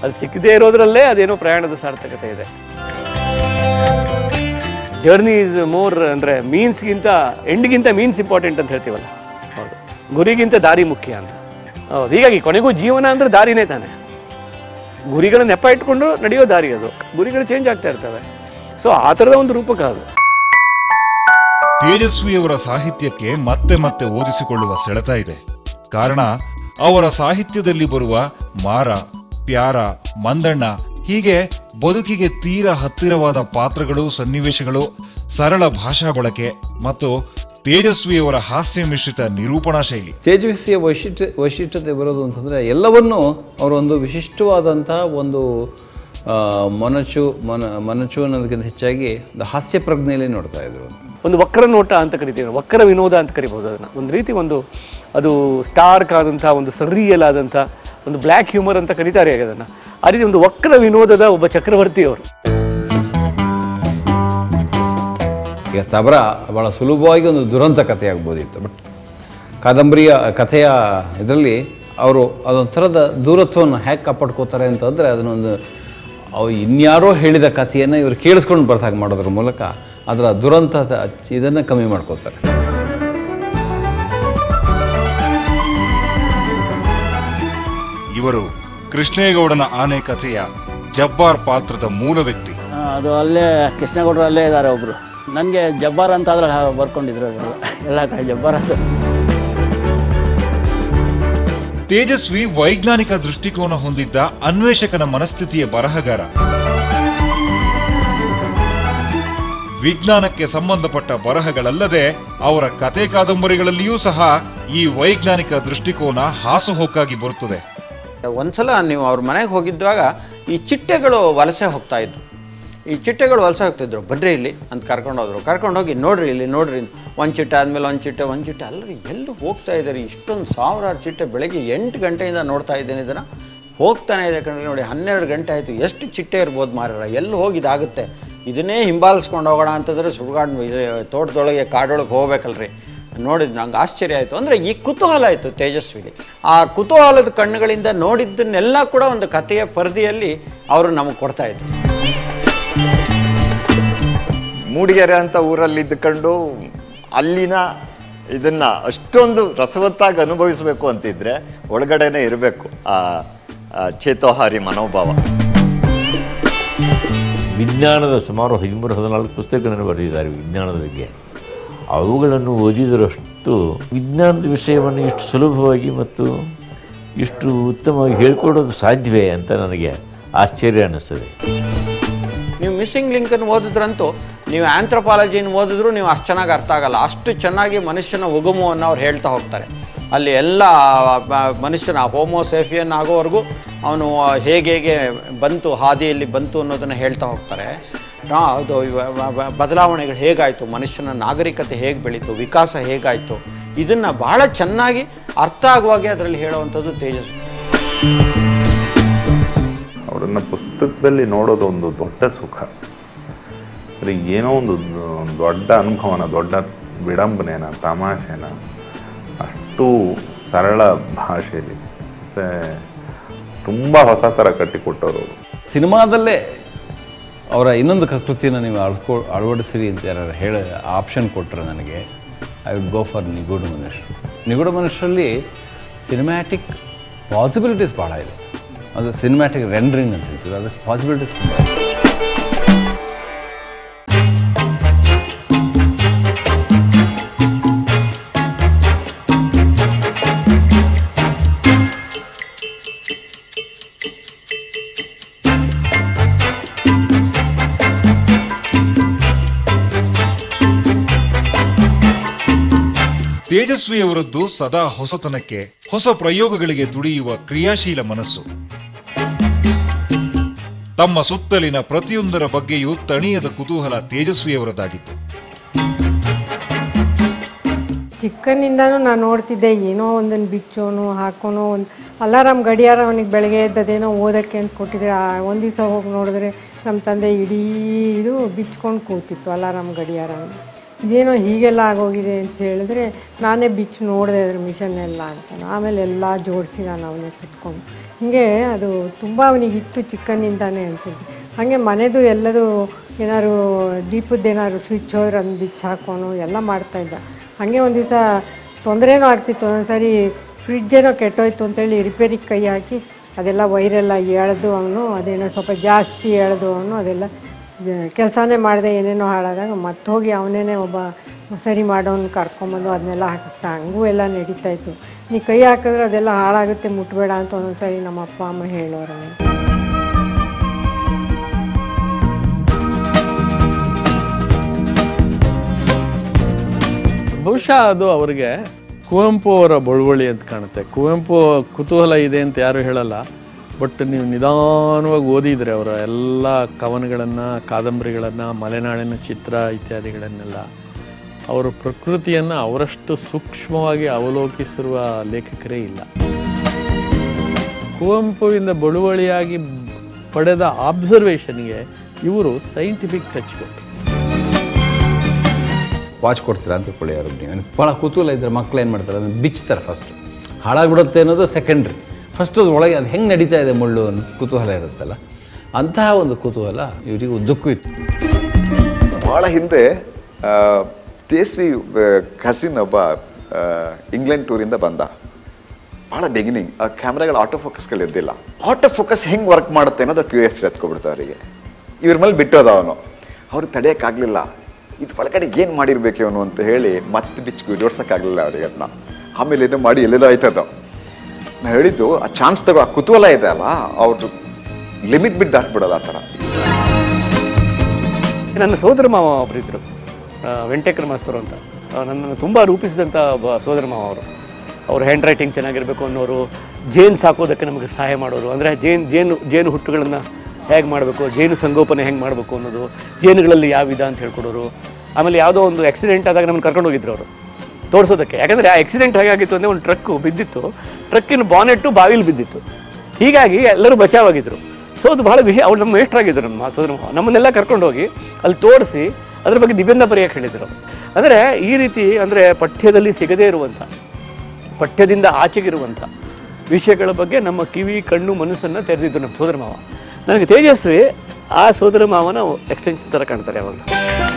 ಅದು ಸಿಕ್ಕದೇ ಇರೋದ್ರಲ್ಲೇ ಅದೇನೋ ಪ್ರಯಾಣದ ಸಾರ್ಥಕತೆ ಇದೆ. ಜರ್ನಿ ಇಸ್ ಮೋರ್ ಅಂದರೆ ಮೀನ್ಸ್ಗಿಂತ ಎಂಡ್ಗಿಂತ ಮೀನ್ಸ್ ಇಂಪಾರ್ಟೆಂಟ್ ಅಂತ ಹೇಳ್ತೀವಲ್ಲ? ಹೌದು. ಗುರಿಗಿಂತ ದಾರಿ ಮುಖ್ಯ ಅಂತ. ಹೌದು ಹೀಗಾಗಿ ಕೊನೆಗೂ ಜೀವನ ಅಂದರೆ ದಾರಿನೇ ತಾನೆ. ಗುರಿಗಳ ನೆಪ ಇಟ್ಕೊಂಡು ನಡೆಯೋ ದಾರಿ ಅದು. ಗುರಿಗಳು ಚೇಂಜ್ ಆಗ್ತಾ ಇರ್ತವೆ. ಸೊ ಆ ಥರದ ಒಂದು ರೂಪಕ ಅದು. ತೇಜಸ್ವಿಯವರ ಸಾಹಿತ್ಯಕ್ಕೆ ಮತ್ತೆ ಮತ್ತೆ ಓದಿಸಿಕೊಳ್ಳುವ ಸೆಳೆತ ಇದೆ. ಕಾರಣ ಅವರ ಸಾಹಿತ್ಯದಲ್ಲಿ ಬರುವ ಮಾರ ಪ್ಯಾರ ಮಂದಣ್ಣ ಹೀಗೆ ಬದುಕಿಗೆ ತೀರ ಹತ್ತಿರವಾದ ಪಾತ್ರಗಳು ಸನ್ನಿವೇಶಗಳು ಸರಳ ಭಾಷಾ ಬಳಕೆ ಮತ್ತು ತೇಜಸ್ವಿಯವರ ಹಾಸ್ಯ ಮಿಶ್ರಿತ ನಿರೂಪಣಾ ಶೈಲಿ. ತೇಜಸ್ವಿಯ ವೈಶಿಷ್ಟ್ಯ ವೈಶಿಷ್ಟ್ಯತೆ ಬರೋದು ಅಂತಂದರೆ ಎಲ್ಲವನ್ನೂ ಅವರೊಂದು ವಿಶಿಷ್ಟವಾದಂತಹ ಒಂದು ಮನಚು ಮೊನಚು ಮನ ಮನಚು ಅನ್ನೋದಕ್ಕಿಂತ ಹೆಚ್ಚಾಗಿ ಒಂದು ಹಾಸ್ಯ ಪ್ರಜ್ಞೆಯಲ್ಲಿ ನೋಡ್ತಾ ಇದ್ರು ಒಂದು ವಕ್ರ ನೋಟ ಅಂತ ಕರಿತೀವಿ ವಕ್ರ ವಿನೋದ ಅಂತ ಕರಿಬಹುದು ಅದನ್ನು. ಒಂದು ರೀತಿ ಒಂದು ಅದು ಸ್ಟಾರ್ಕ್ ಆದಂಥ ಒಂದು ಸರ್ರಿಯಲ್ ಆದಂಥ ಒಂದು ಬ್ಲ್ಯಾಕ್ ಹ್ಯೂಮರ್ ಅಂತ ಕರೀತಾರೆ ಅದನ್ನು. ಆ ರೀತಿ ಒಂದು ವಕ್ರ ವಿನೋದದ ಒಬ್ಬ ಚಕ್ರವರ್ತಿ ಅವರು. ಈಗ ತಬರ ಭಾಳ ಸುಲಭವಾಗಿ ಒಂದು ದುರಂತ ಕಥೆ ಆಗ್ಬೋದಿತ್ತು ಬಟ್ ಕಾದಂಬರಿಯ ಕಥೆಯ ಇದರಲ್ಲಿ ಅವರು ಅದೊಂಥರದ ದೂರತ್ವವನ್ನು ಹೇಗೆ ಕಾಪಾಡ್ಕೋತಾರೆ ಅಂತಂದರೆ ಅದನ್ನೊಂದು ಅವು ಇನ್ಯಾರೋ ಹೇಳಿದ ಕಥೆಯನ್ನು ಇವರು ಕೇಳಿಸ್ಕೊಂಡು ಬರ್ತಾಗ ಮಾಡೋದ್ರ ಮೂಲಕ ಅದರ ದುರಂತ ಇದನ್ನು ಕಮ್ಮಿ ಮಾಡ್ಕೋತಾರೆ. ಇವರು ಕೃಷ್ಣೇಗೌಡನ ಆನೆ ಕಥೆಯ ಜಬ್ಬಾರ್ ಪಾತ್ರದ ಮೂಲ ವ್ಯಕ್ತಿ. ಅದು ಅಲ್ಲೇ ಕೃಷ್ಣೇಗೌಡರು ಅಲ್ಲೇ ಇದ್ದಾರೆ ಒಬ್ಬರು ನನಗೆ ಜಬ್ಬಾರ್ ಅಂತ ಆದ್ರೆ ಬರ್ಕೊಂಡಿದ್ರು ಎಲ್ಲ ಕಡೆ ಜಬ್ಬಾರ್ ಅಂತ ತೇಜಸ್ವಿ ವೈಜ್ಞಾನಿಕ ದೃಷ್ಟಿಕೋನ ಹೊಂದಿದ್ದ ಅನ್ವೇಷಕನ ಮನಸ್ಥಿತಿಯ ಬರಹಗಾರ. ವಿಜ್ಞಾನಕ್ಕೆ ಸಂಬಂಧಪಟ್ಟ ಬರಹಗಳಲ್ಲದೆ ಅವರ ಕತೆ ಕಾದಂಬರಿಗಳಲ್ಲಿಯೂ ಸಹ ಈ ವೈಜ್ಞಾನಿಕ ದೃಷ್ಟಿಕೋನ ಹಾಸುಹೊಕ್ಕಾಗಿ ಬರುತ್ತದೆ. ಒಂದ್ಸಲ ನೀವು ಅವ್ರ ಮನೆಗೆ ಹೋಗಿದ್ದಾಗ ಈ ಚಿಟ್ಟೆಗಳು ವಲಸೆ ಹೋಗ್ತಾ ಇದ್ವು. ಈ ಚಿಟ್ಟೆಗಳು ವಲಸೆ ಹೋಗ್ತಿದ್ರು ಬರ್ರಿ ಇಲ್ಲಿ ಅಂತ ಕರ್ಕೊಂಡು ಹೋದ್ರು. ಕರ್ಕೊಂಡು ಹೋಗಿ ನೋಡ್ರಿ ಇಲ್ಲಿ, ನೋಡ್ರಿ ಒಂದು ಚಿಟ್ಟೆ ಆದಮೇಲೆ ಒಂದು ಚಿಟ್ಟೆ ಒಂದು ಚಿಟ್ಟೆ. ಅಲ್ಲರಿ ಎಲ್ಲಿ ಹೋಗ್ತಾ ಇದ್ದಾರೆ? ಇಷ್ಟೊಂದು ಸಾವಿರಾರು ಚಿಟ್ಟೆ ಬೆಳಗ್ಗೆ ಎಂಟು ಗಂಟೆಯಿಂದ ನೋಡ್ತಾ ಇದ್ದೇನೆ ಇದನ್ನು. ಹೋಗ್ತಾನೆ ಇದೆ ಕಣ್ರಿ ನೋಡಿ, ಹನ್ನೆರಡು ಗಂಟೆ ಆಯಿತು. ಎಷ್ಟು ಚಿಟ್ಟೆ ಇರ್ಬೋದು ಮಾರ್ಯಾರ ಎಲ್ಲಿ ಹೋಗಿದಾಗುತ್ತೆ ಇದನ್ನೇ ಹಿಂಬಾಲಿಸ್ಕೊಂಡು ಹೋಗೋಣ ಅಂತಂದರೆ ಸುಡ್ಗಾಡ್ ತೋಟದೊಳಗೆ ಕಾಡೊಳಗೆ ಹೋಗ್ಬೇಕಲ್ರಿ. ನೋಡಿದ್ ನಂಗೆ ಆಶ್ಚರ್ಯ ಆಯಿತು. ಅಂದರೆ ಈ ಕುತೂಹಲ ಆಯಿತು ತೇಜಸ್ವಿಗೆ. ಆ ಕುತೂಹಲದ ಕಣ್ಣುಗಳಿಂದ ನೋಡಿದ್ದನ್ನೆಲ್ಲ ಕೂಡ ಒಂದು ಕಥೆಯ ಪರದಿಯಲ್ಲಿ ಅವರು ನಮಗೆ ಕೊಡ್ತಾ ಇದ್ರು. ಮೂಡಿಗೆರೆ ಅಂತ ಊರಲ್ಲಿ ಇದ್ದುಕೊಂಡು ಅಲ್ಲಿನ ಇದನ್ನು ಅಷ್ಟೊಂದು ರಸವತ್ತಾಗಿ ಅನುಭವಿಸಬೇಕು ಅಂತಿದ್ರೆ ಒಳಗಡೆನೇ ಇರಬೇಕು ಆ ಆ ಚೇತೋಹಾರಿ ಮನೋಭಾವ. ವಿಜ್ಞಾನದ ಸುಮಾರು ಹದಿಮೂರು ಹದಿನಾಲ್ಕು ಪುಸ್ತಕಗಳನ್ನು ಬರೆದಿದ್ದಾರೆ ವಿಜ್ಞಾನದ ಬಗ್ಗೆ. ಅವುಗಳನ್ನು ಓದಿದರಷ್ಟು ವಿಜ್ಞಾನದ ವಿಷಯವನ್ನು ಇಷ್ಟು ಸುಲಭವಾಗಿ ಮತ್ತು ಇಷ್ಟು ಉತ್ತಮವಾಗಿ ಹೇಳ್ಕೊಡೋದು ಸಾಧ್ಯವೇ ಅಂತ ನನಗೆ ಆಶ್ಚರ್ಯ ಅನ್ನಿಸ್ತದೆ. ನೀವು ಮಿಸ್ಸಿಂಗ್ ಲಿಂಕನ್ನು ಓದಿದ್ರಂತೂ, ನೀವು ಆಂಥ್ರೋಪಾಲಜಿನ ಓದಿದ್ರು ನೀವು ಅಷ್ಟು ಚೆನ್ನಾಗಿ ಅರ್ಥ ಆಗಲ್ಲ. ಅಷ್ಟು ಚೆನ್ನಾಗಿ ಮನುಷ್ಯನ ಉಗಮವನ್ನು ಅವ್ರು ಹೇಳ್ತಾ ಹೋಗ್ತಾರೆ. ಅಲ್ಲಿ ಎಲ್ಲ ಮನುಷ್ಯನ ಹೋಮೋಸೇಫಿಯನ್ ಆಗೋವರೆಗೂ ಅವನು ಹೇಗೆ ಹೇಗೆ ಬಂತು, ಹಾದಿಯಲ್ಲಿ ಬಂತು ಅನ್ನೋದನ್ನು ಹೇಳ್ತಾ ಹೋಗ್ತಾರೆ. ಅದು ಬದಲಾವಣೆಗಳು ಹೇಗಾಯಿತು? ಮನುಷ್ಯನ ನಾಗರಿಕತೆ ಹೇಗೆ ಬೆಳೀತು? ವಿಕಾಸ ಹೇಗಾಯಿತು? ಇದನ್ನು ಬಹಳ ಚೆನ್ನಾಗಿ ಅರ್ಥ ಆಗುವಾಗೆ ಅದರಲ್ಲಿ ಹೇಳುವಂಥದ್ದು ತೇಜಸ್ವಿ ಅವರನ್ನು ಪುಸ್ತಕದಲ್ಲಿ ನೋಡೋದು ಒಂದು ದೊಡ್ಡ ಸುಖ. ಅವ್ರಿಗೆ ಏನೋ ಒಂದು ದೊಡ್ಡ ಅನುಭವನ ದೊಡ್ಡ ವಿಡಂಬನೆನ ತಮಾಷೆನ ಅಷ್ಟು ಸರಳ ಭಾಷೆಯಲ್ಲಿ. ಮತ್ತು ತುಂಬ ಹೊಸ ಥರ ಕಟ್ಟಿಕೊಟ್ಟವರು ಸಿನಿಮಾದಲ್ಲೇ ಅವರ ಇನ್ನೊಂದು ಕೃತಿನ ನೀವು ಅಳ್ಕೊ, ಅಳವಡಿಸಿರಿ ಅಂತ ಯಾರು ಹೇಳಿ ಆಪ್ಷನ್ ಕೊಟ್ಟರೆ ನನಗೆ. ಐ ವುಡ್ ಗೋ ಫಾರ್ ನಿಗೂಢ ಮನುಷ್ಯರು. ನಿಗೂಢ ಮನುಷ್ಯರಲ್ಲಿ ಸಿನಿಮ್ಯಾಟಿಕ್ ಪಾಸಿಬಿಲಿಟೀಸ್ ಭಾಳ ಇದೆ. ಅದು ಸಿನಿಮ್ಯಾಟಿಕ್ ರೆಂಡ್ರಿಂಗ್ ಅಂತ ಹೇಳ್ತೀವಿ. ಅದಕ್ಕೆ ಪಾಸಿಬಿಲಿಟೀಸ್ ತುಂಬ ಇದೆ. ತೇಜಸ್ವಿಯವರದ್ದು ಸದಾ ಹೊಸತನಕ್ಕೆ, ಹೊಸ ಪ್ರಯೋಗಗಳಿಗೆ ತುಡಿಯುವ ಕ್ರಿಯಾಶೀಲ ಮನಸ್ಸು. ತಮ್ಮ ಸುತ್ತಲಿನ ಪ್ರತಿಯೊಂದರ ಬಗ್ಗೆಯೂ ತಣಿಯದ ಕುತೂಹಲ ತೇಜಸ್ವಿಯವರದಾಗಿತ್ತು ಚಿಕ್ಕನಿಂದ ನಾನು ನೋಡ್ತಿದ್ದೆ, ಏನೋ ಒಂದನ್ನು ಬಿಚ್ಚೋನು, ಹಾಕೋನು, ಒಂದು ಅಲಾರಾಮ್ ಗಡಿಯಾರ ಅವನಿಗೆ ಬೆಳಗ್ಗೆ ಎದ್ದದೇನೋ ಓದೋಕ್ಕೆ ಅಂತ ಕೊಟ್ಟಿದ್ರೆ ಒಂದು ದಿವಸ ಹೋಗಿ ನೋಡಿದ್ರೆ ನಮ್ಮ ತಂದೆ ಇಡೀ ಇದು ಬಿಚ್ಕೊಂಡು ಕೂತಿತ್ತು ಅಲಾರಾಮ್ ಗಡಿಯಾರ ಇದೇನೋ ಹೀಗೆಲ್ಲ ಆಗೋಗಿದೆ ಅಂತ ಹೇಳಿದ್ರೆ ನಾನೇ ಬಿಚ್ಚು ನೋಡಿದೆ ಅದ್ರ ಮಿಷನ್ ಎಲ್ಲ ಅಂತ. ಆಮೇಲೆ ಎಲ್ಲ ಜೋಡಿಸಿ ನಾನು ಅವನೇ ಕಿಟ್ಕೊಂಡು ಹೀಗೆ ಅದು ತುಂಬ ಅವನಿಗಿತ್ತು ಚಿಕ್ಕನಿಂದಾನೇ ಅನಿಸುತ್ತೆ. ಹಾಗೆ ಮನೆದು ಎಲ್ಲದು ಏನಾದ್ರು ದೀಪದ್ದೇನಾದ್ರು ಸ್ವಿಚ್ ಹೋದ್ರೆ ಅದನ್ನ ಬಿಚ್ಚಿ ಹಾಕೋನು ಎಲ್ಲ ಮಾಡ್ತಾಯಿದ್ದ ಹಾಗೆ ಒಂದು ದಿವಸ ತೊಂದರೆನೂ ಆಗ್ತಿತ್ತು. ಒಂದೊಂದು ಸಾರಿ ಫ್ರಿಡ್ಜೇನೋ ಕೆಟ್ಟೋಯ್ತು ಅಂತೇಳಿ ರಿಪೇರಿಗೆ ಕೈ ಹಾಕಿ ಅದೆಲ್ಲ ವೈರೆಲ್ಲ ಎಳೆದು ಅವನು, ಅದೇನೋ ಸ್ವಲ್ಪ ಜಾಸ್ತಿ ಎಳೆದು ಅವನು, ಅದೆಲ್ಲ ಕೆಲಸನೇ ಮಾಡಿದೆ ಏನೇನೋ ಹಾಳಾದಾಗ ಮತ್ತೆ ಹೋಗಿ ಅವನೇನೆ ಒಬ್ಬ ಸರಿ ಮಾಡೋನು ಕರ್ಕೊಂಬಂದು ಅದನ್ನೆಲ್ಲ ಹಾಕಿಸ್ತಾ, ಹಂಗೂ ಎಲ್ಲ ನಡೀತಾ ಇತ್ತು. ನೀ ಕೈ ಹಾಕಿದ್ರೆ ಅದೆಲ್ಲ ಹಾಳಾಗುತ್ತೆ, ಮುಟ್ಬೇಡ ಅಂತ ಒಂದೊಂದು ಸಾರಿ ನಮ್ಮ ಅಪ್ಪ ಅಮ್ಮ ಹೇಳೋರು ಬಹುಶಃ ಅದು ಅವರಿಗೆ ಕುವೆಂಪು ಅವರ ಬಳುವಳಿ ಅಂತ ಕಾಣುತ್ತೆ. ಕುವೆಂಪು ಕುತೂಹಲ ಇದೆ ಅಂತ ಯಾರು ಹೇಳಲ್ಲ. ಬಟ್ ನೀವು ನಿಧಾನವಾಗಿ ಓದಿದರೆ ಅವರ ಎಲ್ಲ ಕವನಗಳನ್ನು, ಕಾದಂಬರಿಗಳನ್ನು, ಮಲೆನಾಡಿನ ಚಿತ್ರ ಇತ್ಯಾದಿಗಳನ್ನೆಲ್ಲ, ಅವರು ಪ್ರಕೃತಿಯನ್ನು ಅವರಷ್ಟು ಸೂಕ್ಷ್ಮವಾಗಿ ಅವಲೋಕಿಸಿರುವ ಲೇಖಕರೇ ಇಲ್ಲ. ಕುವೆಂಪುವಿಂದ ಬಳುವಳಿಯಾಗಿ ಪಡೆದ ಆಬ್ಸರ್ವೇಷನ್ಗೆ ಇವರು ಸೈಂಟಿಫಿಕ್ ಟಚ್ ಕೊಟ್ಟರು ವಾಚ್ ಕೊಡ್ತೀರಾ ಅಂತ ತಿಳ್ಕೊಳ್ಳಿ ಯಾರು ಭಾಳ ಕುತೂಹಲ ಇದ್ದರೆ ಮಕ್ಕಳು ಏನು ಮಾಡ್ತಾರೆ? ಅದನ್ನು ಬಿಚ್ತಾರೆ ಫಸ್ಟ್ ಹಾಳಾಗ್ಬಿಡುತ್ತೆ ಅನ್ನೋದು ಸೆಕೆಂಡ್ರಿ ಫಸ್ಟ್ ಒಳಗೆ ಅದು ಹೆಂಗೆ ನಡೀತಾ ಇದೆ ಮುಳ್ಳು ಅನ್ನೋ ಕುತೂಹಲ ಇರುತ್ತಲ್ಲ, ಅಂತಹ ಒಂದು ಕುತೂಹಲ ಇವರಿಗೆ ಉದ್ದಕ್ಕೂ ಇತ್ತು. ಭಾಳ ಹಿಂದೆ ತೇಸ್ವಿ ಕಸಿನ್ ಒಬ್ಬ ಇಂಗ್ಲೆಂಡ್ ಟೂರಿಂದ ಬಂದ. ಭಾಳ ಬಿಗಿನಿಂಗ್ ಆ ಕ್ಯಾಮ್ರಾಗಳು ಆಟೋ ಫೋಕಸ್ಗಳು ಇದ್ದಿಲ್ಲ ಆಟೋ ಫೋಕಸ್ ಹೆಂಗೆ ವರ್ಕ್ ಮಾಡುತ್ತೆ ಅನ್ನೋದು ಕ್ಯೂರಿಯಸ್ ಎತ್ಕೊಬಿಡ್ತು ಅವರಿಗೆ. ಇವ್ರ ಮೇಲೆ ಬಿಟ್ಟೋದ ಅವನು. ಅವ್ರು ತಡೆಯೋಕ್ಕಾಗಲಿಲ್ಲ. ಇದು ಒಳಗಡೆ ಏನು ಮಾಡಿರ್ಬೇಕು ಇವನು ಅಂತ ಹೇಳಿ ಮತ್ತೆ ಬಿಚ್ಚು ಜೋಡ್ಸೋಕ್ಕಾಗಲಿಲ್ಲ ಅವರಿಗೆ ಅದನ್ನ. ಆಮೇಲೆ ಏನೋ ಮಾಡಿ ಎಲ್ಲೆಲ್ಲೋ ಆಯ್ತದ. ನಾ ಹೇಳಿದ್ದು, ಆ ಚಾನ್ಸ್ ತಗೋ, ಆ ಕುತೂಹಲ ಇದೆ ಅಲ್ಲ ಅವ್ರದ್ದು ಲಿಮಿಟ್ ಬಿಟ್ಟು ದಾಟ್ಬಿಡೋದು ಆ ಥರ. ನನ್ನ ಸೋದರ ಮಾವ ಒಬ್ಬರು ಇದ್ದರು ವೆಂಕಟೇಕರ ಮಾಸ್ತರು ಅಂತ. ನನ್ನನ್ನು ತುಂಬ ರೂಪಿಸಿದಂಥ ಒಬ್ಬ ಸೋದರ ಮಾವ ಅವರು. ಅವ್ರ ಹ್ಯಾಂಡ್ ರೈಟಿಂಗ್ ಚೆನ್ನಾಗಿರಬೇಕು ಅನ್ನೋರು, ಜೇನು ಸಾಕೋದಕ್ಕೆ ನಮಗೆ ಸಹಾಯ ಮಾಡೋರು. ಅಂದರೆ ಜೇನು ಜೇನು ಜೇನು ಹುಟ್ಟುಗಳನ್ನು ಹೇಗೆ ಮಾಡಬೇಕು, ಜೇನು ಸಂಗೋಪನೆ ಹೆಂಗೆ ಮಾಡಬೇಕು ಅನ್ನೋದು, ಜೇನುಗಳಲ್ಲಿ ಯಾವ ವಿಧ ಅಂತ ಹೇಳ್ಕೊಡೋರು. ಆಮೇಲೆ ಯಾವುದೋ ಒಂದು ಆಕ್ಸಿಡೆಂಟ್ ಆದಾಗ ನಮ್ಮನ್ನು ಕರ್ಕೊಂಡು ಹೋಗಿದ್ರು ಅವರು. ತೋರಿಸೋದಕ್ಕೆ. ಯಾಕಂದರೆ ಆ ಆಕ್ಸಿಡೆಂಟ್ ಹೇಗಾಗಿತ್ತು ಅಂದರೆ ಒಂದು ಟ್ರಕ್ಕು ಬಿದ್ದಿತ್ತು. ಟ್ರಕ್ಕಿನ ಬಾನೆಟ್ಟು ಬಾವಿಲಿ ಬಿದ್ದಿತ್ತು. ಹೀಗಾಗಿ ಎಲ್ಲರೂ ಬಚಾವಾಗಿದ್ದರು ಸೊ ಅದು ಬಹಳ ವಿಷಯ ಅವ್ರು ನಮ್ಮ ಮೇಷ್ಟ್ರಾಗಿದ್ದರು ನಮ್ಮ ಸೋದರ ನಮ್ಮನ್ನೆಲ್ಲ ಕರ್ಕೊಂಡು ಹೋಗಿ ಅಲ್ಲಿ ತೋರಿಸಿ ಅದ್ರ ಬಗ್ಗೆ ನಿಬಂಧ ಬರೆಯಕ್ಕೆ ಹೇಳಿದರು. ಅಂದರೆ ಈ ರೀತಿ ಅಂದರೆ ಪಠ್ಯದಲ್ಲಿ ಸಿಗದೇ ಇರುವಂಥ ಪಠ್ಯದಿಂದ ಆಚೆಗಿರುವಂಥ ವಿಷಯಗಳ ಬಗ್ಗೆ ನಮ್ಮ ಕಿವಿ, ಕಣ್ಣು, ಮನಸ್ಸನ್ನು ತೆರೆದಿದ್ದು ನಮ್ಮ ಸೋದರ ಮಾವ. ನನಗೆ ತೇಜಸ್ವಿ, ಆ ಸೋದರ ಮಾವನ ಎಕ್ಸ್ಟೆನ್ಷನ್ ಥರ ಕಾಣ್ತಾರೆ ಯಾವಾಗಲೂ.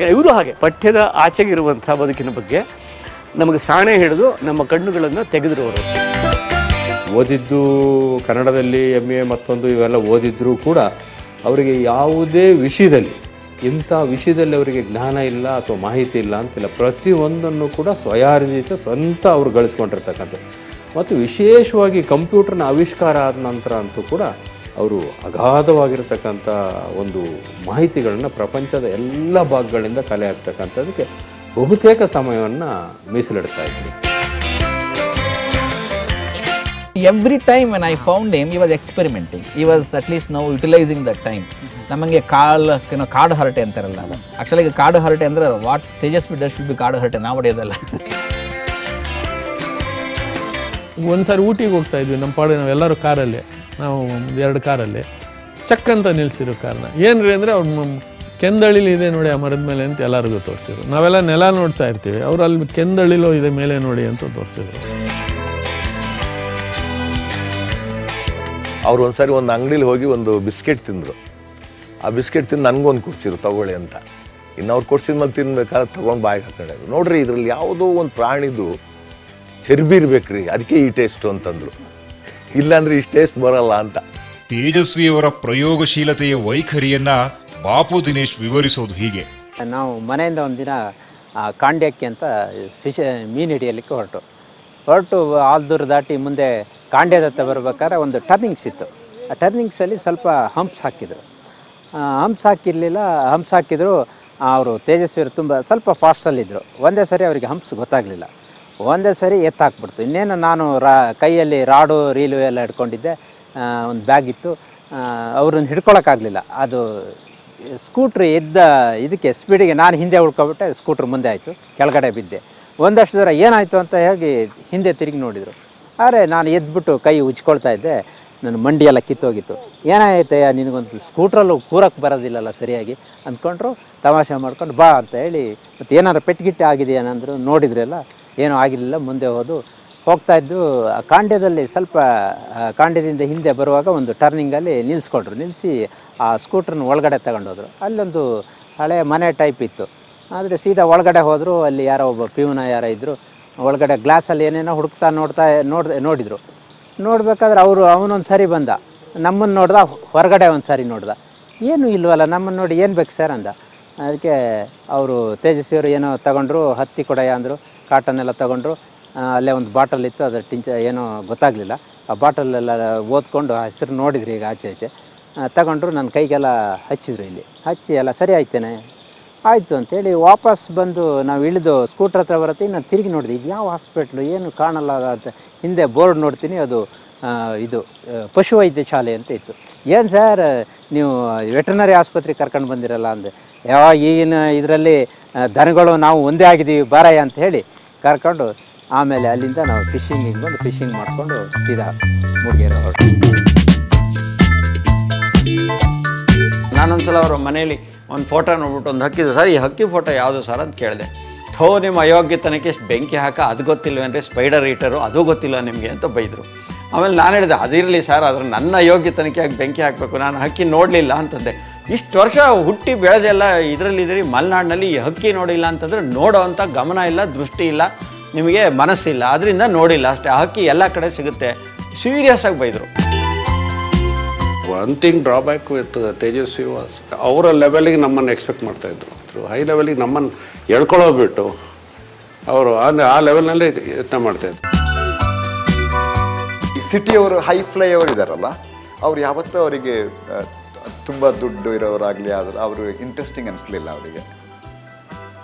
ಯಾಕಂದರೆ ಇವರು ಹಾಗೆ. ಪಠ್ಯದ ಆಚೆಗೆ ಇರುವಂಥ ಬದುಕಿನ ಬಗ್ಗೆ ನಮಗೆ ಸಾಣೆ ಹಿಡಿದು ನಮ್ಮ ಕಣ್ಣುಗಳನ್ನು ತೆಗೆದಿರುವರು ಓದಿದ್ದು ಕನ್ನಡದಲ್ಲಿ ಎಂ ಎ ಮತ್ತೊಂದು ಇವೆಲ್ಲ ಓದಿದ್ರೂ ಕೂಡ ಅವರಿಗೆ ಯಾವುದೇ ವಿಷಯದಲ್ಲಿ, ಇಂಥ ವಿಷಯದಲ್ಲಿ ಅವರಿಗೆ ಜ್ಞಾನ ಇಲ್ಲ ಅಥವಾ ಮಾಹಿತಿ ಇಲ್ಲ ಅಂತಿಲ್ಲ, ಪ್ರತಿಯೊಂದನ್ನು ಕೂಡ ಸ್ವಯಾರ್ಜಿತ ಸ್ವಂತ ಅವರು ಗಳಿಸ್ಕೊಂಡಿರ್ತಕ್ಕಂಥದ್ದು. ಮತ್ತು ವಿಶೇಷವಾಗಿ ಕಂಪ್ಯೂಟರ್ನ ಆವಿಷ್ಕಾರ ಆದ ನಂತರ ಅಂತೂ ಕೂಡ ಅವರು ಅಗಾಧವಾಗಿರ್ತಕ್ಕಂಥ ಒಂದು ಮಾಹಿತಿಗಳನ್ನು ಪ್ರಪಂಚದ ಎಲ್ಲ ಭಾಗಗಳಿಂದ ಕಲೆ ಆಗ್ತಕ್ಕಂಥದ್ದಕ್ಕೆ ಬಹುತೇಕ ಸಮಯವನ್ನು ಮೀಸಲಿಡ್ತಾ ಇದ್ರು. Every time when I found him he was experimenting he was at least ನಾವು ಯುಟಿಲೈಸಿಂಗ್ ದಟ್ ಟೈಮ್ ನಮಗೆ ಕಾಲ್ ಏನೋ ಕಾಡು ಹರಟೆ ಅಂತಾರಲ್ಲ ಆಕ್ಚುಲಿ ಈಗ ಕಾಡು ಹರಟೆ ಅಂದ್ರೆ what Tejaswi does should be ಕಾಡು ಹರಟೆ. ನಾವು ಹೊಡೆಯೋದಲ್ಲ. ಒಂದು ಸಾರಿ ಊಟಿಗೆ ಹೋಗ್ತಾ ಇದ್ವಿ ನಮ್ಮ ಪಾಡಿ ನಾವೆಲ್ಲರೂ ಕಾರಲ್ಲಿ. ನಾವು ಎರಡು ಕಾರಲ್ಲಿ ಚಕ್ ಅಂತ ನಿಲ್ಸಿರೋ ಏನು ರೀ ಅಂದರೆ ಅವ್ರು ಕೆಂದಳಿಲಿ ಇದೆ ನೋಡಿ ಆ ಮರದ ಮೇಲೆ ಅಂತ ಎಲ್ಲರಿಗೂ ತೋರಿಸಿದ್ರು. ನಾವೆಲ್ಲ ನೆಲ ನೋಡ್ತಾ ಇರ್ತೀವಿ. ಅವ್ರು ಅಲ್ಲಿ ಕೆಂದಳಿಲೋ ಇದೆ ಮೇಲೆ ನೋಡಿ ಅಂತ ತೋರಿಸಿದ್ರು. ಅವ್ರು ಒಂದ್ಸರಿ ಒಂದು ಅಂಗಡಿಲಿ ಹೋಗಿ ಒಂದು ಬಿಸ್ಕೆಟ್ ತಿಂದರು. ಆ ಬಿಸ್ಕೆಟ್ ತಿಂದು ನನಗೊಂದು ಕೊಡ್ಸಿದ್ರು, ತಗೊಳ್ಳಿ ಅಂತ. ಇನ್ನು ಅವ್ರು ಕೊಡ್ಸಿದ ಮತ್ತೆ ತಿನ್ಬೇಕಾದ್ರೆ ತೊಗೊಂಡು ಬಾಯಿಗೆ ಹಾಕೊಂಡೆ ನೋಡ್ರಿ ಇದ್ರಲ್ಲಿ ಯಾವುದೋ ಒಂದು ಪ್ರಾಣಿದು ಚರ್ಬಿ ಇರ್ಬೇಕ್ರಿ. ಅದಕ್ಕೆ ಈ ಟೇಸ್ಟು ಅಂತಂದ್ರು. ಇಲ್ಲಾಂದ್ರೆ ಈ ಟೇಸ್ಟ್ ಬರಲ್ಲ ಅಂತ. ತೇಜಸ್ವಿಯವರ ಪ್ರಯೋಗಶೀಲತೆಯ ವೈಖರಿಯನ್ನ ಬಾಪು ದಿನೇಶ್ ವಿವರಿಸೋದು ಹೀಗೆ. ನಾವು ಮನೆಯಿಂದ ಒಂದಿನ ಆ, ಕಾಂಡ್ಯಕ್ಕೆ ಅಂತ ಫಿಶ್ ಮೀನು ಹಿಡಿಯಲಿಕ್ಕೆ ಹೊರಟು. ಹೊರಟು ಆಲ್ದೂರು ದಾಟಿ ಮುಂದೆ ಕಾಂಡ್ಯದತ್ತ ಬರಬೇಕಾದ್ರೆ ಬರ್ಬೇಕಾದ್ರೆ ಒಂದು ಟರ್ನಿಂಗ್ಸ್ ಇತ್ತು ಆ ಟರ್ನಿಂಗ್ಸಲ್ಲಿ ಸ್ವಲ್ಪ ಹಂಪ್ಸ್ ಹಾಕಿದರು. ಹಂಪ್ಸ್ ಹಾಕಿರಲಿಲ್ಲ ಹಂಪ್ಸ್ ಹಾಕಿದ್ರು ಅವರು ತೇಜಸ್ವಿಯರು ತುಂಬ ಸ್ವಲ್ಪ ಫಾಸ್ಟಲ್ಲಿದ್ದರು ಒಂದೇ ಸರಿ ಅವರಿಗೆ ಹಂಪ್ಸ್ ಗೊತ್ತಾಗಲಿಲ್ಲ. ಒಂದೇ ಸರಿ ಎತ್ತಾಕ್ಬಿಡ್ತು. ಇನ್ನೇನು ನಾನು ರಾ, ಕೈಯಲ್ಲಿ ರಾಡು, ರೀಲು ಎಲ್ಲ ಹಿಡ್ಕೊಂಡಿದ್ದೆ. ಒಂದು ಬ್ಯಾಗ್ ಇತ್ತು. ಅವ್ರನ್ನ ಹಿಡ್ಕೊಳಕ್ಕಾಗಲಿಲ್ಲ. ಅದು ಸ್ಕೂಟ್ರ್ ಎದ್ದ ಇದಕ್ಕೆ ಸ್ಪೀಡಿಗೆ ನಾನು ಹಿಂದೆ ಉಳ್ಕೊಬಿಟ್ಟೆ ಸ್ಕೂಟ್ರ್ ಮುಂದೆ ಆಯಿತು. ಕೆಳಗಡೆ ಬಿದ್ದೆ. ಒಂದಷ್ಟು ದೂರ ಏನಾಯಿತು ಅಂತ ಹೇಳಿ ಹಿಂದೆ ತಿರುಗಿ ನೋಡಿದರು. ಆದರೆ ನಾನು ಎದ್ಬಿಟ್ಟು ಕೈ ಉಜ್ಕೊಳ್ತಾ ಇದ್ದೆ. ನನ್ನ ಮಂಡಿ ಎಲ್ಲ ಕಿತ್ತೋಗಿತ್ತು ಏನಾಯ್ತಯ್ಯ, ನಿನಗೊಂದು ಸ್ಕೂಟ್ರಲ್ಲೂ ಕೂರಕ್ಕೆ ಬರೋದಿಲ್ಲಲ್ಲ ಸರಿಯಾಗಿ? ಅಂದ್ಕೊಂಡ್ರು, ತಮಾಷೆ ಮಾಡ್ಕೊಂಡು ಬಾ ಅಂತ ಹೇಳಿ, ಮತ್ತು ಏನಾರು ಆಗಿದೆ ಏನಂದ್ರು ನೋಡಿದ್ರಲ್ಲ, ಏನೂ ಆಗಿರಲಿಲ್ಲ, ಮುಂದೆ ಹೋದು. ಹೋಗ್ತಾ ಇದ್ದು, ಆ ಕಾಂಡ್ಯದಲ್ಲಿ ಸ್ವಲ್ಪ ಕಾಂಡ್ಯದಿಂದ ಹಿಂದೆ ಬರುವಾಗ ಒಂದು ಟರ್ನಿಂಗಲ್ಲಿ ನಿಲ್ಲಿಸ್ಕೊಂಡ್ರು ನಿಲ್ಲಿಸಿ ಆ ಸ್ಕೂಟ್ರನ್ನ ಒಳಗಡೆ ತಗೊಂಡೋದ್ರು. ಅಲ್ಲೊಂದು ಹಳೆ ಮನೆ ಟೈಪ್ ಇತ್ತು. ಆದರೆ ಸೀದಾ ಒಳಗಡೆ ಹೋದರು, ಅಲ್ಲಿ ಯಾರೋ ಒಬ್ಬ ಪ್ಯೂನ ಯಾರೋ ಇದ್ದರು ಒಳಗಡೆ ಗ್ಲಾಸಲ್ಲಿ ಏನೇನೋ ಹುಡುಕ್ತಾ ನೋಡ್ತಾ ನೋಡಿದರು. ನೋಡ್ಬೇಕಾದ್ರೆ ಅವರು ಅವನೊಂದು ಸಾರಿ ಬಂದ. ನಮ್ಮನ್ನು ನೋಡ್ದ, ಹೊರಗಡೆ ಒಂದು ಸಾರಿ ನೋಡ್ದ. ಏನು ಇಲ್ವಲ್ಲ ನಮ್ಮನ್ನು ನೋಡಿ ಏನು ಬೇಕು ಸರ್ ಅಂದ. ಅದಕ್ಕೆ ಅವರು ತೇಜಸ್ವಿಯವರು ಏನೋ ತಗೊಂಡ್ರು, ಹತ್ತಿ ಕೊಡಯ್ಯ ಅಂದರು ಕಾಟನ್ ಎಲ್ಲ ತಗೊಂಡ್ರು. ಅಲ್ಲೇ ಒಂದು ಬಾಟಲ್ ಇತ್ತು, ಅದರ ಟಿಂಚ ಏನೋ ಗೊತ್ತಾಗಲಿಲ್ಲ. ಆ ಬಾಟಲೆಲ್ಲ ಓದ್ಕೊಂಡು ಹಸಿರು ನೋಡಿದ್ರಿ ಈಗ ಆಚೆ ಆಚೆ ತಗೊಂಡ್ರು ನನ್ನ ಕೈಗೆಲ್ಲ ಹಚ್ಚಿದ್ರು ಇಲ್ಲಿ. ಹಚ್ಚಿ ಎಲ್ಲ ಸರಿ ಆಯ್ತೇನೆ ಆಯಿತು ಅಂತೇಳಿ ವಾಪಸ್ ಬಂದು ನಾವು ಇಳಿದು ಸ್ಕೂಟ್ರ್ ಹತ್ರ ಬರುತ್ತೆ ನಾನು ತಿರುಗಿ ನೋಡಿದೆ. ಇದು ಯಾವ ಹಾಸ್ಪಿಟ್ಲು? ಏನು ಕಾಣಲ್ಲ ಅಂತ ಹಿಂದೆ ಬೋರ್ಡ್ ನೋಡ್ತೀನಿ, ಅದು ಇದು ಪಶುವೈದ್ಯ ಶಾಲೆ ಅಂತ ಇತ್ತು. ಏನು ಸರ್, ನೀವು ವೆಟರ್ನರಿ ಆಸ್ಪತ್ರೆಗೆ ಕರ್ಕೊಂಡು ಬಂದಿರಲ್ಲ ಅಂದೆ. ಯಾವಾಗ ಈಗಿನ ಇದರಲ್ಲಿ ದನಗಳು ನಾವು ಒಂದೇ ಆಗಿದ್ದೀವಿ, ಬಾರಯ್ಯ ಅಂತ ಹೇಳಿ ಕರ್ಕೊಂಡು ಆಮೇಲೆ ಅಲ್ಲಿಂದ ನಾವು ಫಿಶಿಂಗಿಗೆ ಬಂದು ಫಿಶಿಂಗ್ ಮಾಡಿಕೊಂಡು ಸೀದಾ ಮೂಡಿಗೆರೆ ಹೊರಟು. ನಾನೊಂದ್ಸಲ ಅವರ ಮನೇಲಿ ಒಂದು ಫೋಟೋ ನೋಡ್ಬಿಟ್ಟು ಒಂದು ಹಕ್ಕಿದ್ದು, ಸರ್, ಈ ಹಕ್ಕಿ ಫೋಟೋ ಯಾವುದು ಸರ್? ಅಂತ ಕೇಳಿದೆ. ಥೋ, ನಿಮ್ಮ ಅಯೋಗ್ಯತನಕ್ಕೆ ಬೆಂಕಿ ಹಾಕ, ಅದು ಗೊತ್ತಿಲ್ಲವೇನ್ರಿ ಸ್ಪೈಡರ್ ಈಟರು, ಅದು ಗೊತ್ತಿಲ್ಲ ನಿಮಗೆ ಅಂತ ಬೈದರು. ಆಮೇಲೆ ನಾನು ಹೇಳಿದೆ ಅದಿರಲಿ ಸರ್, ಆದರೆ ನನ್ನ ಅಯೋಗ್ಯತನಕ್ಕೆ ಯಾಕೆ ಬೆಂಕಿ ಹಾಕಬೇಕು? ನಾನು ಹಕ್ಕಿ ನೋಡಲಿಲ್ಲ ಅಂತಂದೆ. ಇಷ್ಟು ವರ್ಷ ಹುಟ್ಟಿ ಬೆಳೆದೆಲ್ಲ ಇದರಲ್ಲಿದ್ದೀರಿ, ಮಲೆನಾಡಿನಲ್ಲಿ ಈ ಹಕ್ಕಿ ನೋಡಿಲ್ಲ ಅಂತಂದರೆ ನೋಡೋ ಅಂಥ ಗಮನ ಇಲ್ಲ, ದೃಷ್ಟಿ ಇಲ್ಲ, ನಿಮಗೆ ಮನಸ್ಸಿಲ್ಲ. ಅದರಿಂದ ನೋಡಿಲ್ಲ ಅಷ್ಟೇ, ಆ ಹಕ್ಕಿ ಎಲ್ಲ ಕಡೆ ಸಿಗುತ್ತೆ. ಸೀರಿಯಸ್ ಆಗಿ ಬೈದರು. One thing drawback with Tejaswi was. ಅವರ ಲೆವೆಲಿಗೆ ನಮ್ಮನ್ನು ಎಕ್ಸ್ಪೆಕ್ಟ್ ಮಾಡ್ತಾಯಿದ್ರು ಹೈ ಲೆವೆಲಿಗೆ ನಮ್ಮನ್ನು ಎಳ್ಕೊಳ್ಳೋಗ್ಬಿಟ್ಟು ಅವರು ಅಂದರೆ ಆ ಲೆವೆಲ್ನಲ್ಲೇ ಯತ್ನ ಮಾಡ್ತಾಯಿದ್ರು ಈ ಸಿಟಿಯವರು ಹೈ ಫ್ಲೈ ಅವರು ಇದ್ದಾರಲ್ಲ ಅವ್ರು ಯಾವತ್ತೂ ಅವರಿಗೆ ತುಂಬ ದುಡ್ಡು ಇರೋರಾಗಲಿ, ಆದ್ರೆ ಅವರು ಇಂಟ್ರೆಸ್ಟಿಂಗ್ ಅನಿಸ್ಲಿಲ್ಲ ಅವರಿಗೆ.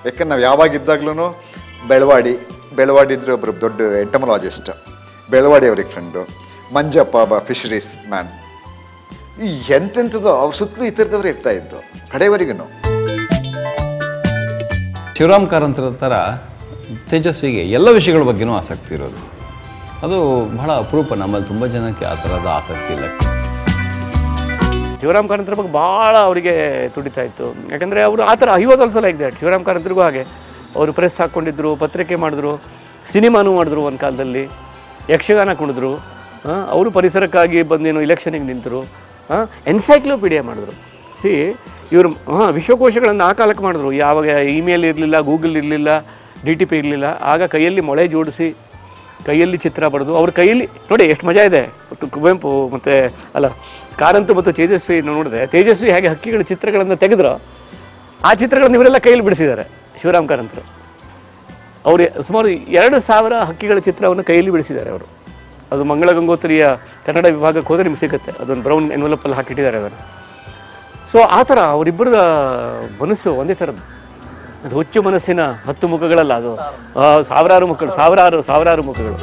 ಯಾಕಂದ್ರೆ ನಾವು ಯಾವಾಗಿದ್ದಾಗ್ಲೂ ಬೆಳವಾಡಿ ಬೆಳವಾಡಿ ಇದ್ರೆ ಒಬ್ಬರು ದೊಡ್ಡ ಎಂಟಮಲಾಜಿಸ್ಟ್ ಬೆಳವಾಡಿ ಅವ್ರಿಗೆ ಫ್ರೆಂಡು ಮಂಜಪ್ಪ ಫಿಶರೀಸ್ ಮ್ಯಾನ್ ಈ ಎಂತೆಂಥದ್ದು ಅವ್ರ ಸುತ್ತಲೂ ಈ ಥರದವ್ರು ಇರ್ತಾ ಇದ್ದು ಕಡೆಯವರೆಗೂ ಶಿವರಾಮ್ ಕಾರಂತರ ಥರ ತೇಜಸ್ವಿಗೆ ಎಲ್ಲ ವಿಷಯಗಳ ಬಗ್ಗೆನೂ ಆಸಕ್ತಿ ಇರೋದು. ಅದು ಬಹಳ ಅಪರೂಪ ನಮ್ಮಲ್ಲಿ ತುಂಬ ಜನಕ್ಕೆ ಆ ಥರದ ಆಸಕ್ತಿ ಇಲ್ಲ. ಶಿವರಾಮ್ ಕಾರಂತರ ಬಗ್ಗೆ ಭಾಳ ಅವರಿಗೆ ತುಡಿತಾ ಇತ್ತು. ಯಾಕಂದರೆ ಅವರು ಆ ಥರ ಐವತ್ತು ಆಲ್ಸೋ ಲೈಕ್ ದ್ಯಾಟ್ ಶಿವರಾಮ್ ಕಾರಂತರಿಗೂ ಹಾಗೆ. ಅವರು ಪ್ರೆಸ್ ಹಾಕ್ಕೊಂಡಿದ್ರು ಪತ್ರಿಕೆ ಮಾಡಿದ್ರು ಸಿನಿಮಾನೂ ಮಾಡಿದ್ರು ಒಂದು ಕಾಲದಲ್ಲಿ. ಯಕ್ಷಗಾನ ಕುಣಿದ್ರು. ಅವರು ಪರಿಸರಕ್ಕಾಗಿ ಬಂದೇನು ಇಲೆಕ್ಷನಿಗೆ ನಿಂತರು. ಎನ್ಸೈಕ್ಲೋಪೀಡಿಯಾ ಮಾಡಿದ್ರು. ಸಿ ಇವರು, ಹಾಂ, ವಿಶ್ವಕೋಶಗಳನ್ನು ಆ ಕಾಲಕ್ಕೆ ಮಾಡಿದ್ರು. ಯಾವಾಗ ಇಮೇಲ್ ಇರಲಿಲ್ಲ ಗೂಗಲ್ ಇರಲಿಲ್ಲ ಡಿ ಟಿ ಪಿ ಇರಲಿಲ್ಲ, ಆಗ ಕೈಯಲ್ಲಿ ಮೊಳೆ ಜೋಡಿಸಿ ಕೈಯಲ್ಲಿ ಚಿತ್ರ ಬರೆದು ಅವ್ರ ಕೈಯಲ್ಲಿ, ನೋಡಿ, ಎಷ್ಟು ಮಜಾ ಇದೆ. ಮತ್ತು ಕುವೆಂಪು ಮತ್ತು, ಅಲ್ಲ, ಕಾರಂತು ಮತ್ತು ತೇಜಸ್ವಿ ನೋಡಿದ್ರೆ, ತೇಜಸ್ವಿ ಹೇಗೆ ಹಕ್ಕಿಗಳ ಚಿತ್ರಗಳನ್ನು ತೆಗೆದ್ರು, ಆ ಚಿತ್ರಗಳನ್ನು ಇವರೆಲ್ಲ ಕೈಯಲ್ಲಿ ಬಿಡಿಸಿದ್ದಾರೆ, ಶಿವರಾಮ್ ಕಾರಂತರು. ಅವರು ಸುಮಾರು ಎರಡು ಸಾವಿರ ಹಕ್ಕಿಗಳ ಚಿತ್ರವನ್ನು ಕೈಯಲ್ಲಿ ಬಿಡಿಸಿದ್ದಾರೆ ಅವರು. ಅದು ಮಂಗಳ ಗಂಗೋತ್ರಿಯ ಕನ್ನಡ ವಿಭಾಗಕ್ಕೆ ಹೋದರೆ ನಿಮ್ಗೆ ಸಿಗುತ್ತೆ. ಅದೊಂದು ಬ್ರೌನ್ ಎನ್ವಲಪ್ಪಲ್ಲಿ ಹಾಕಿಟ್ಟಿದ್ದಾರೆ ಅದನ್ನು. ಸೊ ಆ ಥರ ಅವರಿಬ್ಬರ ಮನಸ್ಸು ಒಂದೇ ಥರದ್ದು. ಅದು ಹುಚ್ಚು ಮನಸ್ಸಿನ ಹತ್ತು ಮುಖಗಳಲ್ಲ, ಅದು ಸಾವಿರಾರು ಮುಖಗಳು, ಸಾವಿರಾರು ಸಾವಿರಾರು ಮುಖಗಳು.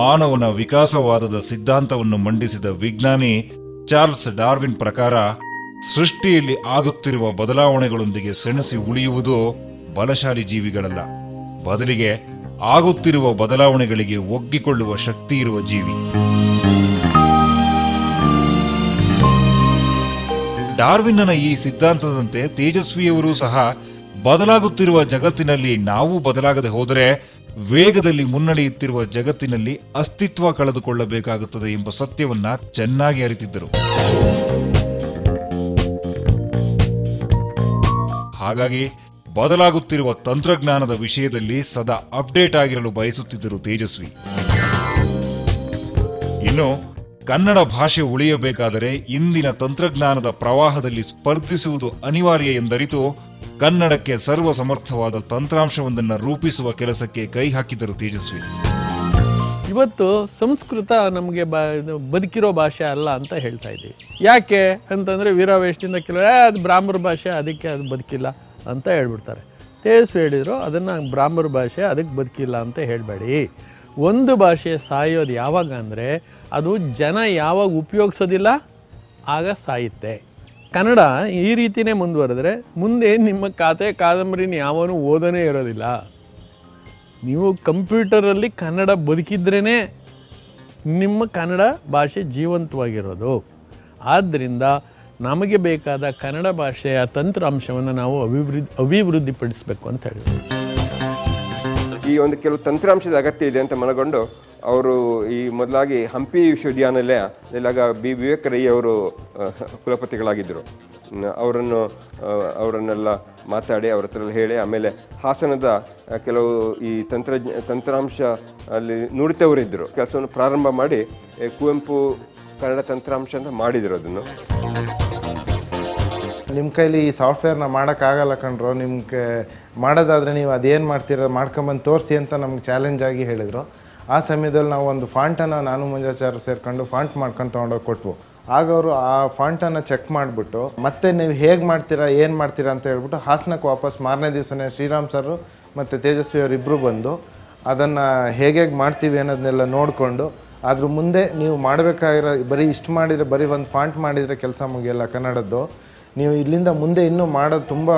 ಮಾನವನ ವಿಕಾಸವಾದದ ಸಿದ್ಧಾಂತವನ್ನು ಮಂಡಿಸಿದ ವಿಜ್ಞಾನಿ ಚಾರ್ಲ್ಸ್ ಡಾರ್ವಿನ್ ಪ್ರಕಾರ, ಸೃಷ್ಟಿಯಲ್ಲಿ ಆಗುತ್ತಿರುವ ಬದಲಾವಣೆಗಳೊಂದಿಗೆ ಸೆಣಸಿ ಉಳಿಯುವುದು ಬಲಶಾಲಿ ಜೀವಿಗಳಲ್ಲ. ಬದಲಿಗೆ ಆಗುತ್ತಿರುವ ಬದಲಾವಣೆಗಳಿಗೆ ಒಗ್ಗಿಕೊಳ್ಳುವ ಶಕ್ತಿ ಇರುವ ಜೀವಿ. ಡಾರ್ವಿನ್ನನ ಈ ಸಿದ್ಧಾಂತದಂತೆ ತೇಜಸ್ವಿಯವರು ಸಹ ಬದಲಾಗುತ್ತಿರುವ ಜಗತ್ತಿನಲ್ಲಿ ನಾವು ಬದಲಾಗದೆ ಹೋದರೆ ವೇಗದಲ್ಲಿ ಮುನ್ನಡೆಯುತ್ತಿರುವ ಜಗತ್ತಿನಲ್ಲಿ ಅಸ್ತಿತ್ವ ಕಳೆದುಕೊಳ್ಳಬೇಕಾಗುತ್ತದೆ ಎಂಬ ಸತ್ಯವನ್ನ ಚೆನ್ನಾಗಿ ಅರಿತಿದ್ದರು. ಹಾಗಾಗಿ ಬದಲಾಗುತ್ತಿರುವ ತಂತ್ರಜ್ಞಾನದ ವಿಷಯದಲ್ಲಿ ಸದಾ ಅಪ್ಡೇಟ್ ಆಗಿರಲು ಬಯಸುತ್ತಿದ್ದರು ತೇಜಸ್ವಿ. ಇನ್ನು ಕನ್ನಡ ಭಾಷೆ ಉಳಿಯಬೇಕಾದರೆ ಇಂದಿನ ತಂತ್ರಜ್ಞಾನದ ಪ್ರವಾಹದಲ್ಲಿ ಸ್ಪರ್ಧಿಸುವುದು ಅನಿವಾರ್ಯ ಎಂದರಿತು ಕನ್ನಡಕ್ಕೆ ಸರ್ವ ಸಮರ್ಥವಾದ ತಂತ್ರಾಂಶವೊಂದನ್ನು ರೂಪಿಸುವ ಕೆಲಸಕ್ಕೆ ಕೈ ಹಾಕಿದರು ತೇಜಸ್ವಿ. ಇವತ್ತು ಸಂಸ್ಕೃತ ನಮಗೆ ಬ ಬದುಕಿರೋ ಭಾಷೆ ಅಲ್ಲ ಅಂತ ಹೇಳ್ತಾ ಇದ್ದೀವಿ. ಯಾಕೆ ಅಂತಂದರೆ ವೀರಾವೇಶದಿಂದ ಕೆಲವು "ಏ, ಅದು ಬ್ರಾಹ್ಮರ ಭಾಷೆ ಅದಕ್ಕೆ ಅದು ಬದುಕಿಲ್ಲ ಅಂತ ಹೇಳ್ಬಿಡ್ತಾರೆ. ತೇಜಸ್ವಿ ಹೇಳಿದರು ಅದನ್ನು ಬ್ರಾಹ್ಮರ ಭಾಷೆ ಅದಕ್ಕೆ ಬದುಕಿಲ್ಲ ಅಂತ ಹೇಳಬೇಡಿ. ಒಂದು ಭಾಷೆ ಸಾಯೋದು ಯಾವಾಗ ಅಂದರೆ ಅದು ಜನ ಯಾವಾಗ ಉಪಯೋಗಿಸೋದಿಲ್ಲ ಆಗ ಸಾಯುತ್ತೆ. ಕನ್ನಡ ಈ ರೀತಿಯೇ ಮುಂದುವರೆದ್ರೆ ಮುಂದೆ ನಿಮ್ಮ ಖಾತೆ ಕಾದಂಬರಿನ ಯಾವನು ಓದನೇ ಇರೋದಿಲ್ಲ. ನೀವು ಕಂಪ್ಯೂಟರಲ್ಲಿ ಕನ್ನಡ ಬದುಕಿದ್ರೇ ನಿಮ್ಮ ಕನ್ನಡ ಭಾಷೆ ಜೀವಂತವಾಗಿರೋದು. ಆದ್ದರಿಂದ ನಮಗೆ ಬೇಕಾದ ಕನ್ನಡ ಭಾಷೆಯ ತಂತ್ರಾಂಶವನ್ನು ನಾವು ಅಭಿವೃದ್ಧಿ ಅಭಿವೃದ್ಧಿಪಡಿಸಬೇಕು ಅಂತ ಹೇಳಿದ್ರು ಈ ಒಂದು ಕೆಲವು ತಂತ್ರಾಂಶದ ಅಗತ್ಯ ಇದೆ ಅಂತ ಮನಗೊಂಡು ಅವರು ಈ ಮೊದಲಾಗಿ ಹಂಪಿ ವಿಶ್ವವಿದ್ಯಾನಿಲಯ, ಇಲ್ಲಾಗ ಬಿ ವಿವೇಕ ರೈ ಅವರು ಕುಲಪತಿಗಳಾಗಿದ್ದರು. ಅವರನ್ನು ಅವರನ್ನೆಲ್ಲ ಮಾತಾಡಿ ಅವ್ರ ಹತ್ರ ಹೇಳಿ ಆಮೇಲೆ ಹಾಸನದ ಕೆಲವು ಈ ತಂತ್ರಜ್ಞ ತಂತ್ರಾಂಶ ಅಲ್ಲಿ ನುರಿತವರಿದ್ದರು ಕೆಲಸವನ್ನು ಪ್ರಾರಂಭ ಮಾಡಿ ಕುವೆಂಪು ಕನ್ನಡ ತಂತ್ರಾಂಶ ಅಂತ ಮಾಡಿದರು ಅದನ್ನು. ನಿಮ್ಮ ಕೈಲಿ ಈ ಸಾಫ್ಟ್ವೇರ್ನ ಮಾಡೋಕ್ಕಾಗಲ್ಲ ಕಣ್ರು. ನಿಮಗೆ ಮಾಡೋದಾದರೆ ನೀವು ಅದೇನು ಮಾಡ್ತೀರ, ಮಾಡ್ಕೊಂಬಂದು ತೋರಿಸಿ ಅಂತ ನಮ್ಗೆ ಚಾಲೆಂಜ್ ಆಗಿ ಹೇಳಿದರು. ಆ ಸಮಯದಲ್ಲಿ ನಾವು ಒಂದು ಫಾಂಟನ್ನು ನಾನು ಮುಂಜಾಚಾರ ಸೇರ್ಕೊಂಡು ಫಾಂಟ್ ಮಾಡ್ಕೊಂಡು ತೊಗೊಂಡೋಗಿ ಕೊಟ್ವು. ಆಗ ಅವರು ಆ ಫಾಂಟನ್ನು ಚೆಕ್ ಮಾಡಿಬಿಟ್ಟು, ಮತ್ತೆ ನೀವು ಹೇಗೆ ಮಾಡ್ತೀರಾ, ಏನು ಮಾಡ್ತೀರಾ ಅಂತ ಹೇಳ್ಬಿಟ್ಟು ಹಾಸನಕ್ಕೆ ವಾಪಸ್ ಮಾರನೇ ದಿವಸನೇ ಶ್ರೀರಾಮ್ ಸರ್ ಮತ್ತು ತೇಜಸ್ವಿ ಅವರಿಬ್ಬರು ಬಂದು ಅದನ್ನು ಹೇಗೆ ಮಾಡ್ತೀವಿ ಅನ್ನೋದನ್ನೆಲ್ಲ ನೋಡಿಕೊಂಡು, ಅದ್ರ ಮುಂದೆ ನೀವು ಮಾಡಬೇಕಾಗಿರೋ ಬರೀ ಇಷ್ಟು ಮಾಡಿದರೆ ಬರೀ ಒಂದು ಫಾಂಟ್ ಮಾಡಿದರೆ ಕೆಲಸ ಮುಗಿಯಲ್ಲ ಕನ್ನಡದ್ದು. ನೀವು ಇಲ್ಲಿಂದ ಮುಂದೆ ಇನ್ನೂ ಮಾಡೋದು ತುಂಬ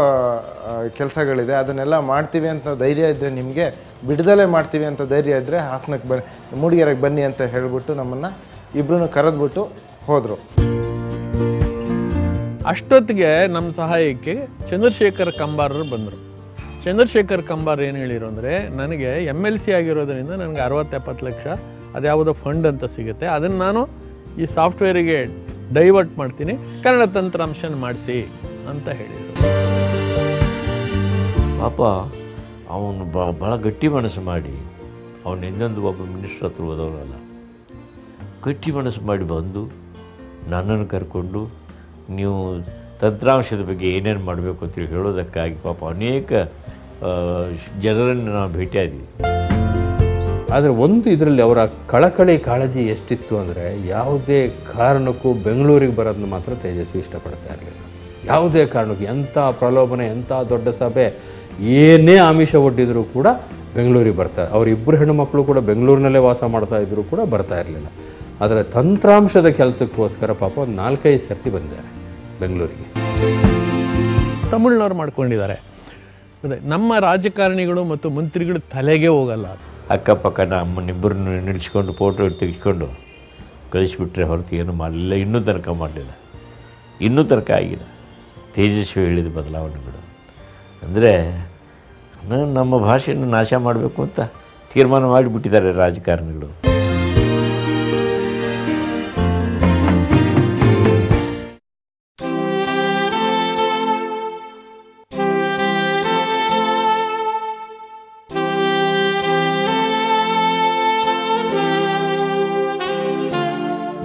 ಕೆಲಸಗಳಿದೆ. ಅದನ್ನೆಲ್ಲ ಮಾಡ್ತೀವಿ ಅಂತ ಧೈರ್ಯ ಇದ್ದರೆ ನಿಮಗೆ, ಬಿಡದಲೇ ಮಾಡ್ತೀವಿ ಅಂತ ಧೈರ್ಯ ಇದ್ದರೆ ಹಾಸನಕ್ಕೆ ಬನ್ನಿ, ಮೂಡಿಗೆರೆಗೆ ಬನ್ನಿ ಅಂತ ಹೇಳಿಬಿಟ್ಟು ನಮ್ಮನ್ನು ಇಬ್ಬರೂ ಕರೆದ್ಬಿಟ್ಟು ಹೋದರು. ಅಷ್ಟೊತ್ತಿಗೆ ನಮ್ಮ ಸಹಾಯಕ್ಕೆ ಚಂದ್ರಶೇಖರ್ ಕಂಬಾರರು ಬಂದರು. ಚಂದ್ರಶೇಖರ್ ಕಂಬಾರ್ ಏನು ಹೇಳಿರು ಅಂದರೆ, ನನಗೆ ಎಂ ಎಲ್ ಸಿ ಆಗಿರೋದರಿಂದ ನನಗೆ ಅರವತ್ತು ಎಪ್ಪತ್ತು ಲಕ್ಷ, ಅದ್ಯಾವುದೋ ಫಂಡ್ ಅಂತ ಸಿಗುತ್ತೆ. ಅದನ್ನು ನಾನು ಈ ಸಾಫ್ಟ್ವೇರಿಗೆ ಡೈವರ್ಟ್ ಮಾಡ್ತೀನಿ. ಕನ್ನಡ ತಂತ್ರಾಂಶನ ಮಾಡಿಸಿ ಅಂತ ಹೇಳಿದರು. ಪಾಪ, ಅವನು ಬ ಭಾಳ ಗಟ್ಟಿ ಮನಸ್ಸು ಮಾಡಿ, ಅವನು ಎಂದೊಂದು ಒಬ್ಬ ಮಿನಿಸ್ಟ್ರ್ ಹತ್ರ ಹೋದವನಲ್ಲ ಗಟ್ಟಿ ಮನಸ್ಸು ಮಾಡಿ ಬಂದು, ನನ್ನನ್ನು ಕರ್ಕೊಂಡು, ನೀವು ತಂತ್ರಾಂಶದ ಬಗ್ಗೆ ಏನೇನು ಮಾಡಬೇಕು ಅಂತೇಳಿ ಹೇಳೋದಕ್ಕಾಗಿ ಪಾಪ ಅನೇಕ ಜನರನ್ನು ನಾವು ಭೇಟಿಯಾದ್ವಿ. ಆದರೆ ಒಂದು ಇದರಲ್ಲಿ ಅವರ ಕಳಕಳಿ ಕಾಳಜಿ ಎಷ್ಟಿತ್ತು ಅಂದರೆ ಯಾವುದೇ ಕಾರಣಕ್ಕೂ ಬೆಂಗಳೂರಿಗೆ ಬರೋದನ್ನ ಮಾತ್ರ ತೇಜಸ್ವಿ ಇಷ್ಟಪಡ್ತಾ ಇರಲಿಲ್ಲ. ಯಾವುದೇ ಕಾರಣಕ್ಕೂ ಎಂಥ ಪ್ರಲೋಭನೆ, ಎಂಥ ದೊಡ್ಡ ಸಭೆ, ಏನೇ ಆಮಿಷ ಒಡ್ಡಿದರೂ ಕೂಡ ಬೆಂಗಳೂರಿಗೆ ಬರ್ತಾರೆ ಅವರಿಬ್ಬರು ಹೆಣ್ಣುಮಕ್ಕಳು ಕೂಡ ಬೆಂಗಳೂರಿನಲ್ಲೇ ವಾಸ ಮಾಡ್ತಾ ಇದ್ದರೂ ಕೂಡ ಬರ್ತಾ ಇರಲಿಲ್ಲ. ಆದರೆ ತಂತ್ರಾಂಶದ ಕೆಲಸಕ್ಕೋಸ್ಕರ ಪಾಪ ಒಂದು ನಾಲ್ಕೈದು ಸರ್ತಿ ಬಂದಿದ್ದಾರೆ ಬೆಂಗಳೂರಿಗೆ. ತಮಿಳ್ನವ್ರು ಮಾಡ್ಕೊಂಡಿದ್ದಾರೆ. ಅದೇ, ನಮ್ಮ ರಾಜಕಾರಣಿಗಳು ಮತ್ತು ಮಂತ್ರಿಗಳು ತಲೆಗೆ ಹೋಗಲ್ಲ. ಅಕ್ಕಪಕ್ಕ ಅಮ್ಮನಿಬ್ಬರನ್ನು ನಿಲ್ಲಿಸ್ಕೊಂಡು ಫೋಟೋ ತೆಗೆಸ್ಕೊಂಡು ಕಳಿಸಿಬಿಟ್ರೆ ಹೊರತು ಏನು ಮಾಡಲಿಲ್ಲ ಇನ್ನೂ ತನಕ ಮಾಡಲಿಲ್ಲ. ಇನ್ನೂ ತನಕ ಆಗಿಲ್ಲ. ತೇಜಸ್ವಿ ಹೇಳಿದ ಬದಲಾವಣೆಗಳು ಅಂದರೆ ನಮ್ಮ ಭಾಷೆಯನ್ನು ನಾಶ ಮಾಡಬೇಕು ಅಂತ ತೀರ್ಮಾನ ಮಾಡಿಬಿಟ್ಟಿದ್ದಾರೆ ರಾಜಕಾರಣಿಗಳು.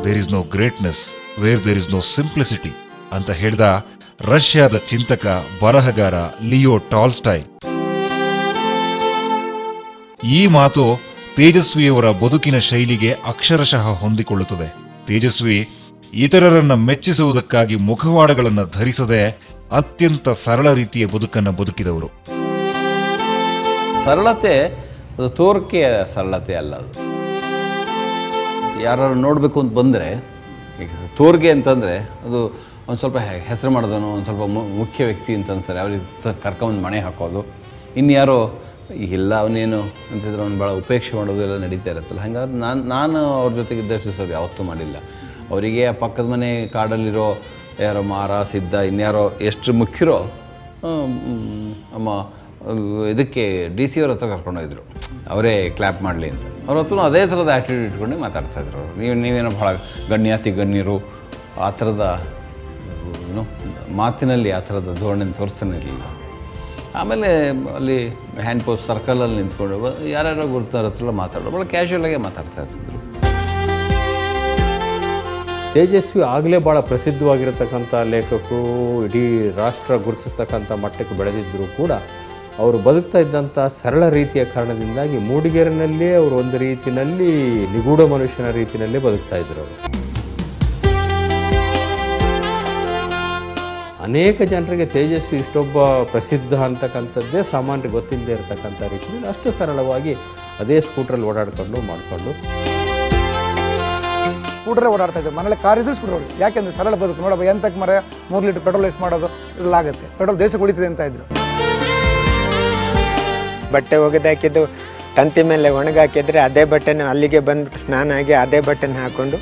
There is no greatness where there is no simplicity ಅಂತ ಹೇಳ್ದ ರಷ್ಯಾದ ಚಿಂತಕ, ಬರಹಗಾರ ಲಿಯೋ ಟಾಲ್ಸ್ಟಾಯ್. ಈ ಮಾತು ತೇಜಸ್ವಿಯವರ ಬದುಕಿನ ಶೈಲಿಗೆ ಅಕ್ಷರಶಃ ಹೊಂದಿಕೊಳ್ಳುತ್ತದೆ. ತೇಜಸ್ವಿ ಇತರರನ್ನ ಮೆಚ್ಚಿಸುವುದಕ್ಕಾಗಿ ಮುಖವಾಡಗಳನ್ನು ಧರಿಸದೆ ಅತ್ಯಂತ ಸರಳ ರೀತಿಯ ಬದುಕನ್ನು ಬದುಕಿದವರು. ಸರಳತೆ ಅದು ತೋರಿಕೆಯ ಸರಳತೆ ಅಲ್ಲ ಅದು. ಯಾರು ನೋಡಬೇಕು ಅಂತ ಬಂದರೆ ತೋರ್ಗೆ ಅಂತಂದರೆ ಅದು ಒಂದು ಸ್ವಲ್ಪ ಹೆಸರು ಮಾಡಿದನು ಒಂದು ಸ್ವಲ್ಪ ಮುಖ್ಯ ವ್ಯಕ್ತಿ ಅಂತ ಅನ್ಸರೆ ಅವ್ರಿಗೆ ಕರ್ಕೊಂಡು ಮಣೆ ಹಾಕೋದು. ಇನ್ಯಾರೋ ಇಲ್ಲ ಅವನೇನು ಅಂತಿದ್ರೆ ಅವ್ನು ಭಾಳ ಉಪೇಕ್ಷೆ ಮಾಡೋದು ಎಲ್ಲ ನಡೀತಾ ಇರುತ್ತಲ್ಲ. ಹಂಗಾದ್ರೆ ನಾನು ನಾನು ಅವ್ರ ಜೊತೆಗೆ ದರ್ಶಿಸೋದು ಯಾವತ್ತೂ ಮಾಡಿಲ್ಲ. ಅವರಿಗೆ ಆ ಪಕ್ಕದ ಮನೆ ಕಾಡಲ್ಲಿರೋ ಯಾರೋ ಮಾರ ಸಿದ್ಧ ಇನ್ಯಾರೋ ಎಷ್ಟು ಮುಖ್ಯರೋ ಅಹ್, ಇದಕ್ಕೆ ಡಿ ಸಿ ಅವ್ರ ಹತ್ರ ಕರ್ಕೊಂಡೋಗಿದ್ರು ಅವರೇ ಕ್ಲ್ಯಾಪ್ ಮಾಡಲಿ ಅಂತ. ಅವ್ರ ಹತ್ರ ಅದೇ ಥರದ ಆ್ಯಟಿಟ್ಯೂಡ್ ಇಟ್ಕೊಂಡು ಮಾತಾಡ್ತಾಯಿದ್ರು ನೀವು, ನೀವೇನೋ ಭಾಳ ಗಣ್ಯಾತಿ ಗಣ್ಯರು, ಆ ಥರದ ಏನು, ಮಾತಿನಲ್ಲಿ ಆ ಥರದ ಧೋರಣೆ ತೋರಿಸ್ತಾನೆ ಇರಲಿಲ್ಲ. ಆಮೇಲೆ ಅಲ್ಲಿ ಹ್ಯಾಂಡ್ ಪೋಸ್ಟ್ ಸರ್ಕಲಲ್ಲಿ ನಿಂತ್ಕೊಂಡು ಯಾರ್ಯಾರೋ ಗುರುತಾರ ಹತ್ರ ಮಾತಾಡೋ ಭಾಳ ಕ್ಯಾಶುವಲಾಗೆ ಮಾತಾಡ್ತಾ ಇರ್ತಿದ್ರು ತೇಜಸ್ವಿ ಆಗಲೇ ಭಾಳ ಪ್ರಸಿದ್ಧವಾಗಿರತಕ್ಕಂಥ ಲೇಖಕರು, ಇಡೀ ರಾಷ್ಟ್ರ ಗುರುತಿಸ್ತಕ್ಕಂಥ ಮಟ್ಟಕ್ಕೆ ಬೆಳೆದಿದ್ದರೂ ಕೂಡ ಅವರು ಬದುಕ್ತಾ ಇದ್ದಂಥ ಸರಳ ರೀತಿಯ ಕಾರಣದಿಂದಾಗಿ ಮೂಡಿಗೆರೆನಲ್ಲೇ ಅವರು ಒಂದು ರೀತಿಯಲ್ಲಿ ನಿಗೂಢ ಮನುಷ್ಯನ ರೀತಿಯಲ್ಲೇ ಬದುಕ್ತಾ ಇದ್ರು ಅವರು. ಅನೇಕ ಜನರಿಗೆ ತೇಜಸ್ವಿ ಇಷ್ಟೊಬ್ಬ ಪ್ರಸಿದ್ಧ ಅಂತಕ್ಕಂಥದ್ದೇ ಸಾಮಾನ್ಯ ಗೊತ್ತಿಲ್ಲದೆ ಇರತಕ್ಕಂಥ ರೀತಿಯಲ್ಲಿ ಅಷ್ಟು ಸರಳವಾಗಿ ಅದೇ ಸ್ಕೂಟ್ರಲ್ಲಿ ಓಡಾಡಿಕೊಂಡು ಮಾಡಿಕೊಂಡು. ಸ್ಕೂಟ್ರಲ್ಲಿ ಓಡಾಡ್ತಾ ಇದ್ದಾರೆ ಮನೇಲಿ ಕಾರ್ ಇದ್ರೂ ಸ್ಕೂಟರ್ ಯಾಕೆಂದ್ರೆ ಸರಳ ಬದುಕು. ನೋಡಪ್ಪ ಎಂತಕ್ಕೆ ಮರ ಮೂರು ಲೀಟರ್ ಪೆಟ್ರೋಲ್ ವೇಸ್ಟ್ ಮಾಡೋದು? ಆಗುತ್ತೆ ಪೆಟ್ರೋಲ್ ದೇಶಕ್ಕೆ ಉಳಿತದೆ ಅಂತ ಇದ್ರು. ಬಟ್ಟೆ ಒಗೆದಾಕಿದ್ದು ತಂತಿ ಮೇಲೆ ಒಣಗಾಕಿದ್ರೆ ಅದೇ ಬಟ್ಟೆನ ಅಲ್ಲಿಗೆ ಬಂದ್ಬಿಟ್ಟು ಸ್ನಾನ ಆಗಿ ಅದೇ ಬಟ್ಟೆನ ಹಾಕೊಂಡು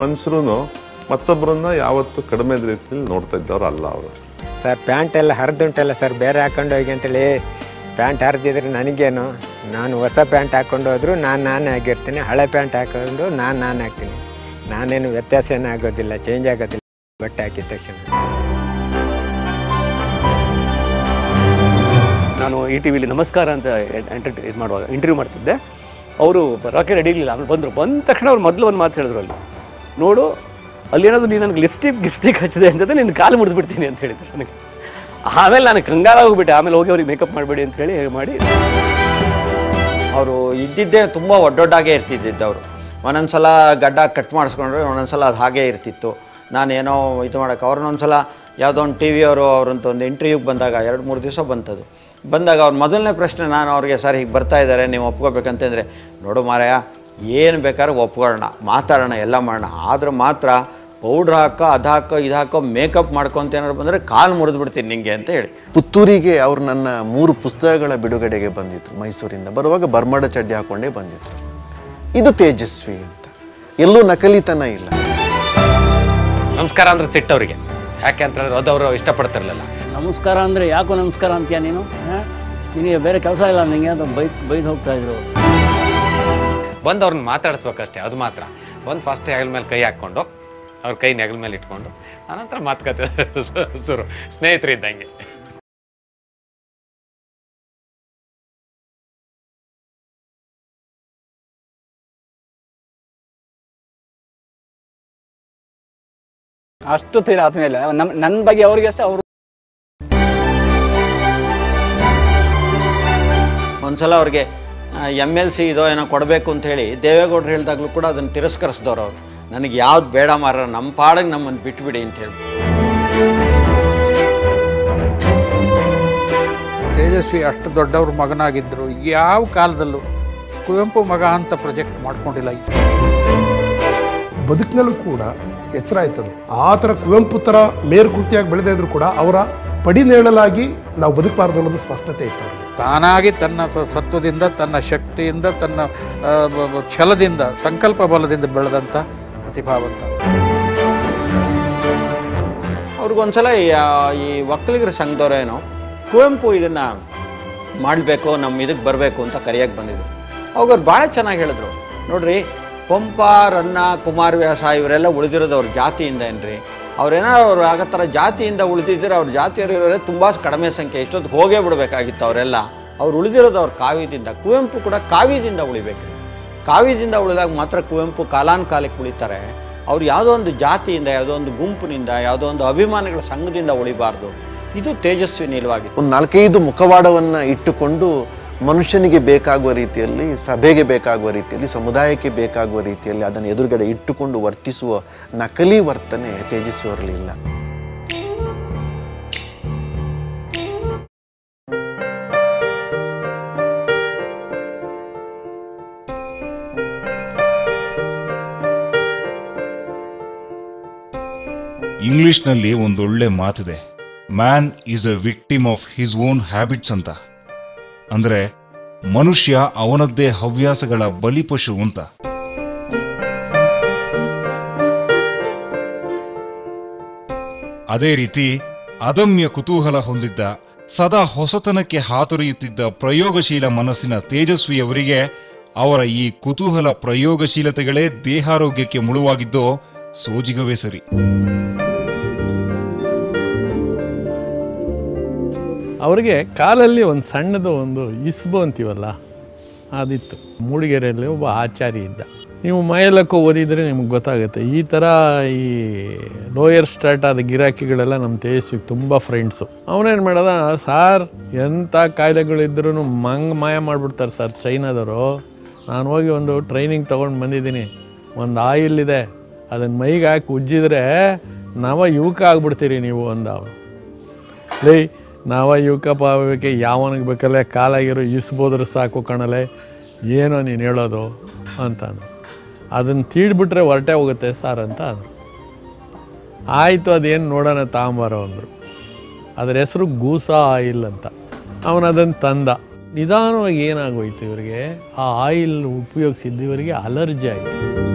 ಮನುಷ್ಯರು ಮತ್ತೊಬ್ಬರನ್ನ ಯಾವತ್ತು ಕಡಿಮೆ ರೀತಿಯಲ್ಲಿ ನೋಡ್ತಾ ಇದ್ದವ್ರು ಅಲ್ಲ ಅವರು. ಸರ್ ಪ್ಯಾಂಟ್ ಎಲ್ಲ ಹರಿದುಂಟಲ್ಲ ಸರ್ ಬೇರೆ ಹಾಕೊಂಡು ಹೋಗಿ ಅಂತೇಳಿ. ಪ್ಯಾಂಟ್ ಹರಿದಿದ್ರೆ ನನಗೇನು? ನಾನು ಹೊಸ ಪ್ಯಾಂಟ್ ಹಾಕ್ಕೊಂಡು ಹೋದರೂ ನಾನು ನಾನೇ ಆಗಿರ್ತೀನಿ. ಹಳೆ ಪ್ಯಾಂಟ್ ಹಾಕೊಂಡು ನಾನು ನಾನು ಹಾಕ್ತೀನಿ ನಾನೇನು ವ್ಯತ್ಯಾಸ ಏನೂ ಆಗೋದಿಲ್ಲ. ಚೇಂಜ್ ಆಗೋದಿಲ್ಲ. ಬಟ್ಟೆ ಹಾಕಿದ ತಕ್ಷಣ. ನಾನು ಈ ಟಿ ವಿಲಿ ನಮಸ್ಕಾರ ಅಂತ ಎಂಟರ್ಟ್ ಇದು ಮಾಡುವಾಗ ಇಂಟರ್ವ್ಯೂ ಮಾಡ್ತಿದ್ದೆ. ಅವರು ರಾಕೆ ರೆಡಿ ಇರಲಿಲ್ಲ. ಆಮೇಲೆ ಬಂದರು. ಬಂದ ತಕ್ಷಣ ಅವ್ರು ಮೊದಲು ಒಂದು ಮಾತು ಹೇಳಿದ್ರು ಅಲ್ಲಿ. ನೋಡು, ಅಲ್ಲಿ ಏನಾದರೂ ನೀನು ನನಗೆ ಲಿಪ್ಸ್ಟಿಕ್ ಗಿಪ್ಸ್ಟಿಕ್ ಹಚ್ಚಿದೆ ಅಂತಂದರೆ ನಿನ್ನ ಕಾಲು ಮುರಿದು ಬಿಡ್ತೀನಿ ಅಂತ ಹೇಳಿದ್ರು ನನಗೆ. ಆಮೇಲೆ ನಾನು ಕಂಗಾಲ ಹೋಗ್ಬಿಟ್ಟೆ. ಆಮೇಲೆ ಹೋಗಿ ಅವ್ರಿಗೆ ಮೇಕಪ್ ಮಾಡಬೇಡಿ ಅಂತ ಹೇಳಿ ಮಾಡಿ. ಅವರು ಇದ್ದಿದ್ದೇ ತುಂಬ ಒಡ್ಡೊಡ್ಡಾಗೆ ಇರ್ತಿದ್ದಿದ್ದು ಅವರು. ಒಂದೊಂದ್ಸಲ ಗಡ್ಡ ಕಟ್ ಮಾಡಿಸ್ಕೊಂಡ್ರೆ, ಒಂದೊಂದ್ಸಲ ಅದು ಹಾಗೆ ಇರ್ತಿತ್ತು. ನಾನೇನೋ ಇದು ಮಾಡೋಕೆ ಅವ್ರನ್ನೊಂದ್ಸಲ ಯಾವುದೋ ಒಂದು ಟಿ ವಿಯವರು ಅವ್ರಂತ ಒಂದು ಇಂಟರ್ವ್ಯೂಗೆ ಬಂದಾಗ, ಎರಡು, ಮೂರು ದಿವಸ ಬಂತದು. ಬಂದಾಗ ಅವ್ರ ಮೊದಲನೇ ಪ್ರಶ್ನೆ ನಾನು ಅವ್ರಿಗೆ, ಸರ್, ಹೀಗೆ ಬರ್ತಾ ಇದ್ದಾರೆ ನೀವು ಒಪ್ಕೋಬೇಕಂತಂದರೆ, ನೋಡು ಮಾರಾಯ, ಏನು ಬೇಕಾದ್ರೂ ಒಪ್ಕೊಳ್ಳೋಣ, ಮಾತಾಡೋಣ, ಎಲ್ಲ ಮಾಡೋಣ. ಆದರೂ ಮಾತ್ರ ಪೌಡ್ರ್ ಹಾಕೋ ಅದು ಹಾಕೋ ಇದು ಹಾಕೋ ಮೇಕಪ್ ಮಾಡ್ಕೊಂತ ಏನಾದ್ರು ಬಂದರೆ ಕಾಲು ಮುರಿದು ಬಿಡ್ತೀನಿ ನಿಂಗೆ ಅಂತ ಹೇಳಿ. ಪುತ್ತೂರಿಗೆ ಅವರು ನನ್ನ ಮೂರು ಪುಸ್ತಕಗಳ ಬಿಡುಗಡೆಗೆ ಬಂದಿದ್ರು ಮೈಸೂರಿಂದ. ಬರುವಾಗ ಬರ್ಮಡ ಚಡ್ಡಿ ಹಾಕೊಂಡೇ ಬಂದಿದ್ರು. ಇದು ತೇಜಸ್ವಿ ಅಂತ. ಎಲ್ಲೂ ನಕಲಿತನ ಇಲ್ಲ. ನಮಸ್ಕಾರ ಅಂದ್ರೆ ಸಿಟ್ಟವರಿಗೆ ಯಾಕೆ ಅಂತ ಹೇಳಿದ್ರೆ ಅದವರು ಇಷ್ಟಪಡ್ತಿರ್ಲಿಲ್ಲ. ನಮಸ್ಕಾರ ಅಂದರೆ ಯಾಕೋ ನಮಸ್ಕಾರ ಅಂತೀಯ ನೀನು? ನಿನಗೆ ಬೇರೆ ಕೆಲಸ ಇಲ್ಲ ನಿನಗೆ ಅದು ಬೈ ಬೈದು ಹೋಗ್ತಾ ಇದ್ರು ಬಂದು ಅವ್ರನ್ನ ಮಾತಾಡಿಸ್ಬೇಕಷ್ಟೇ ಅದು ಮಾತ್ರ. ಬಂದು ಫಸ್ಟ್ ಹೆಗಲ ಮೇಲೆ ಕೈ ಹಾಕ್ಕೊಂಡು ಅವ್ರ ಕೈ ನೆಗಲ ಮೇಲೆ ಇಟ್ಕೊಂಡು ಆನಂತರ ಮಾತುಕತೆ ಶುರು. ಸ್ನೇಹಿತರಿದ್ದಂಗೆ ಅಷ್ಟು ತೀರ ಆದ್ಮೇಲೆ ನಮ್ಮ ನನ್ನ ಬಗ್ಗೆ ಅವ್ರಿಗೆ ಅಷ್ಟೇ ಅವರು ಒಂದ್ಸಲ ಅವ್ರಿಗೆ ಎಂ ಎಲ್ ಸಿ ಇದೋ ಏನೋ ಕೊಡಬೇಕು ಅಂತ ಹೇಳಿ ದೇವೇಗೌಡರು ಹೇಳಿದಾಗ್ಲೂ ಕೂಡ ಅದನ್ನು ತಿರಸ್ಕರಿಸಿದವ್ರು ಅವರು. ನನಗೆ ಯಾವ್ದು ಬೇಡ ಮಾರ ನಮ್ಮ ಪಾಡಿಗೆ ನಮ್ಮನ್ನು ಬಿಟ್ಬಿಡಿ ಅಂತ ಹೇಳಿ. ತೇಜಸ್ವಿ ಅಷ್ಟು ದೊಡ್ಡವ್ರ ಮಗನಾಗಿದ್ದರು. ಯಾವ ಕಾಲದಲ್ಲೂ ಕುವೆಂಪು ಮಗ ಅಂತ ಪ್ರೊಜೆಕ್ಟ್ ಮಾಡ್ಕೊಂಡಿಲ್ಲ. ಬದುಕಿನಲ್ಲೂ ಕೂಡ ಎಚ್ಚರ ಆಯ್ತದ ಆ ಥರ ಕುವೆಂಪು ಥರ ಮೇರುಕೃತಿಯಾಗಿ ಬೆಳೆದೇ ಇದ್ರು ಕೂಡ ಅವರ ಪಡಿನೇಳಲಾಗಿ ನಾವು ಬದುಕಬಾರ್ದು ಅನ್ನೋದು ಸ್ಪಷ್ಟತೆ ಇತ್ತು. ತಾನಾಗಿ ತನ್ನ ಸತ್ವದಿಂದ ತನ್ನ ಶಕ್ತಿಯಿಂದ ತನ್ನ ಛಲದಿಂದ ಸಂಕಲ್ಪ ಬಲದಿಂದ ಬೆಳೆದಂಥ ಪ್ರತಿಭಾವಂತ ಅವ್ರಿಗೊಂದ್ಸಲ ಈ ಒಕ್ಕಲಿಗರ ಸಂಘದವರೇನು ಕುವೆಂಪು ಇದನ್ನು ಮಾಡಬೇಕು, ನಮ್ಮ ಇದಕ್ಕೆ ಬರಬೇಕು ಅಂತ ಕರೆಯಕ್ಕೆ ಬಂದಿದ್ರು. ಅವಾಗ ಅವ್ರು ಭಾಳ ಚೆನ್ನಾಗಿ ಹೇಳಿದ್ರು. ನೋಡ್ರಿ, ಪಂಪ, ರನ್ನ ಕುಮಾರವ್ಯಾಸ ಇವರೆಲ್ಲ ಉಳಿದಿರೋದು ಅವ್ರ ಜಾತಿಯಿಂದ ಏನ್ರಿ? ಅವ್ರೇನಾರು ಅವ್ರು ಆಗೋ ಥರ ಜಾತಿಯಿಂದ ಉಳಿದಿದ್ದರೆ ಅವ್ರ ಜಾತಿಯವರು ತುಂಬ ಕಡಿಮೆ ಸಂಖ್ಯೆ, ಇಷ್ಟೊತ್ತು ಹೋಗೇ ಬಿಡಬೇಕಾಗಿತ್ತು ಅವರೆಲ್ಲ. ಅವ್ರು ಉಳಿದಿರೋದು ಅವ್ರ ಕಾವ್ಯದಿಂದ, ಕುವೆಂಪು ಕೂಡ ಕಾವ್ಯದಿಂದ ಉಳಿಬೇಕ್ರಿ. ಕಾವ್ಯದಿಂದ ಉಳಿದಾಗ ಮಾತ್ರ ಕುವೆಂಪು ಕಾಲಾನುಕಾಲಕ್ಕೆ ಉಳಿತಾರೆ. ಅವ್ರು ಯಾವುದೋ ಒಂದು ಜಾತಿಯಿಂದ, ಯಾವುದೋ ಒಂದು ಗುಂಪಿನಿಂದ, ಯಾವುದೋ ಒಂದು ಅಭಿಮಾನಿಗಳ ಸಂಘದಿಂದ ಉಳಿಬಾರ್ದು. ಇದು ತೇಜಸ್ವಿ ನಿಲುವಾಗಿ. ಒಂದು ನಾಲ್ಕೈದು ಮುಖವಾಡವನ್ನು ಇಟ್ಟುಕೊಂಡು ಮನುಷ್ಯನಿಗೆ ಬೇಕಾಗುವ ರೀತಿಯಲ್ಲಿ, ಸಭೆಗೆ ಬೇಕಾಗುವ ರೀತಿಯಲ್ಲಿ, ಸಮುದಾಯಕ್ಕೆ ಬೇಕಾಗುವ ರೀತಿಯಲ್ಲಿ ಅದನ್ನು ಎದುರುಗಡೆ ಇಟ್ಟುಕೊಂಡು ವರ್ತಿಸುವ ನಕಲಿ ವರ್ತನೆ ತೇಜಸ್ವಿ ಅವರಲ್ಲಿ ಇಲ್ಲ. ಇಂಗ್ಲಿಷ್ನಲ್ಲಿ ಒಂದೊಳ್ಳೆ ಮಾತಿದೆ. Man is a victim of his own habits ಅಂತ. ಅಂದ್ರೆ, ಮನುಷ್ಯ ಅವನದ್ದೇ ಹವ್ಯಾಸಗಳ ಬಲಿಪಶು ಅಂತ. ಅದೇ ರೀತಿ, ಅದಮ್ಯ ಕುತೂಹಲ ಹೊಂದಿದ್ದ, ಸದಾ ಹೊಸತನಕ್ಕೆ ಹಾತೊರೆಯುತ್ತಿದ್ದ ಪ್ರಯೋಗಶೀಲ ಮನಸ್ಸಿನ ತೇಜಸ್ವಿಯವರಿಗೆ, ಅವರ ಈ ಕುತೂಹಲ ಪ್ರಯೋಗಶೀಲತೆಗಳೇ ದೇಹಾರೋಗ್ಯಕ್ಕೆ ಮುಳುವಾಗಿದ್ದೋ, ಸೋಜಿಗವೇ ಸರಿ. ಅವ್ರಿಗೆ ಕಾಲಲ್ಲಿ ಒಂದು ಸಣ್ಣದು ಒಂದು ಇಸ್ಬು ಅಂತೀವಲ್ಲ, ಅದಿತ್ತು. ಮೂಡಿಗೆರೆಯಲ್ಲಿ ಒಬ್ಬ ಆಚಾರಿ ಇದ್ದ. ನೀವು ಮೈಲಕ್ಕೂ ಓದಿದರೆ ನಿಮ್ಗೆ ಗೊತ್ತಾಗುತ್ತೆ. ಈ ಥರ ಈ ಲೋಯರ್ ಸ್ಟಾರ್ಟ್ ಆದ ಗಿರಾಕಿಗಳೆಲ್ಲ ನಮ್ಮ ತೇಜಸ್ವಿಗೆ ತುಂಬ ಫ್ರೆಂಡ್ಸು ಅವನೇನು ಮಾಡೋದ, ಸಾರ್ ಎಂಥ ಕಾಯಿಲೆಗಳಿದ್ರೂ ಮಂಗ್ ಮಾಯ ಮಾಡಿಬಿಡ್ತಾರೆ ಸರ್ ಚೈನಾದವರು. ನಾನು ಹೋಗಿ ಒಂದು ಟ್ರೈನಿಂಗ್ ತೊಗೊಂಡು ಬಂದಿದ್ದೀನಿ. ಒಂದು ಆಯಿಲ್ ಇದೆ. ಅದನ್ನು ಮೈಗೆ ಹಾಕಿ ಉಜ್ಜಿದ್ರೆ ನವ ಯುವಕ ಆಗ್ಬಿಡ್ತೀರಿ ನೀವು ಅಂದ ಅವನು. ಲೇ ನಾವ ಯುವಕ ಪಾವಕ್ಕೆ ಯಾವನಿಗೆ ಬೇಕಲ್ಲೇ ಕಾಲಾಗಿರೋ ಇಸ್ಬೋದ್ರೆ ಸಾಕು ಕಣಲೆ, ಏನೋ ನೀನು ಹೇಳೋದು ಅಂತ. ಅದನ್ನು ತೀಡ್ಬಿಟ್ರೆ ಹೊರಟೆ ಹೋಗುತ್ತೆ ಸರ್ ಅಂತ ಅದು. ಆಯಿತು, ಅದೇನು ನೋಡೋಣ ತಾಂಬಾರೋ ಅಂದರು. ಅದರ ಹೆಸರು ಗೂಸಾ ಆಯಿಲ್ ಅಂತ. ಅವನು ಅದನ್ನು ತಂದ. ನಿಧಾನವಾಗಿ ಏನಾಗೋಯ್ತು ಇವರಿಗೆ? ಆ ಆಯಿಲ್ ಉಪಯೋಗಿಸಿದ್ದು ಇವರಿಗೆ ಅಲರ್ಜಿ ಆಯಿತು.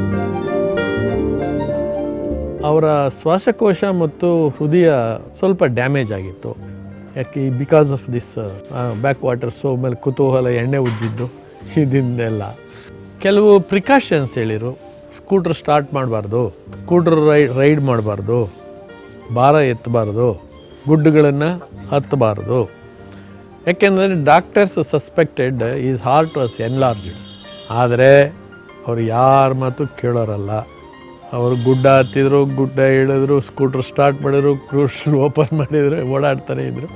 ಅವರ ಶ್ವಾಸಕೋಶ ಮತ್ತು ಹೃದಯ ಸ್ವಲ್ಪ ಡ್ಯಾಮೇಜ್ ಆಗಿತ್ತು. ಯಾಕೆ because of this back waters ಆಮೇಲೆ ಕುತೂಹಲ, ಎಣ್ಣೆ ಉಜ್ಜಿದ್ದು ಇದನ್ನೆಲ್ಲ ಕೆಲವು ಪ್ರಿಕಾಷನ್ಸ್ ಹೇಳಿರು. ಸ್ಕೂಟ್ರ್ ಸ್ಟಾರ್ಟ್ ಮಾಡಬಾರ್ದು. ಸ್ಕೂಟ್ರ್ ರೈಡ್ ರೈಡ್ ಮಾಡಬಾರ್ದು. ಭಾರ ಎತ್ತಬಾರ್ದು. ಗುಡ್ಡುಗಳನ್ನು ಹತ್ತಬಾರ್ದು. ಯಾಕೆಂದರೆ doctors suspected is heart was enlarged ಆದರೆ, ಅವ್ರು ಯಾರ ಮಾತು ಕೇಳೋರಲ್ಲ. ಅವರು ಗುಡ್ಡ ಹತ್ತಿದ್ರು ಗುಡ್ಡ ಇಳಿದ್ರು ಸ್ಕೂಟ್ರ್ ಸ್ಟಾರ್ಟ್ ಮಾಡಿದ್ರು ಕ್ರೂಸ್ ಓಪನ್ ಮಾಡಿದ್ರು ಓಡಾಡ್ತಾನೆ ಇದ್ರು.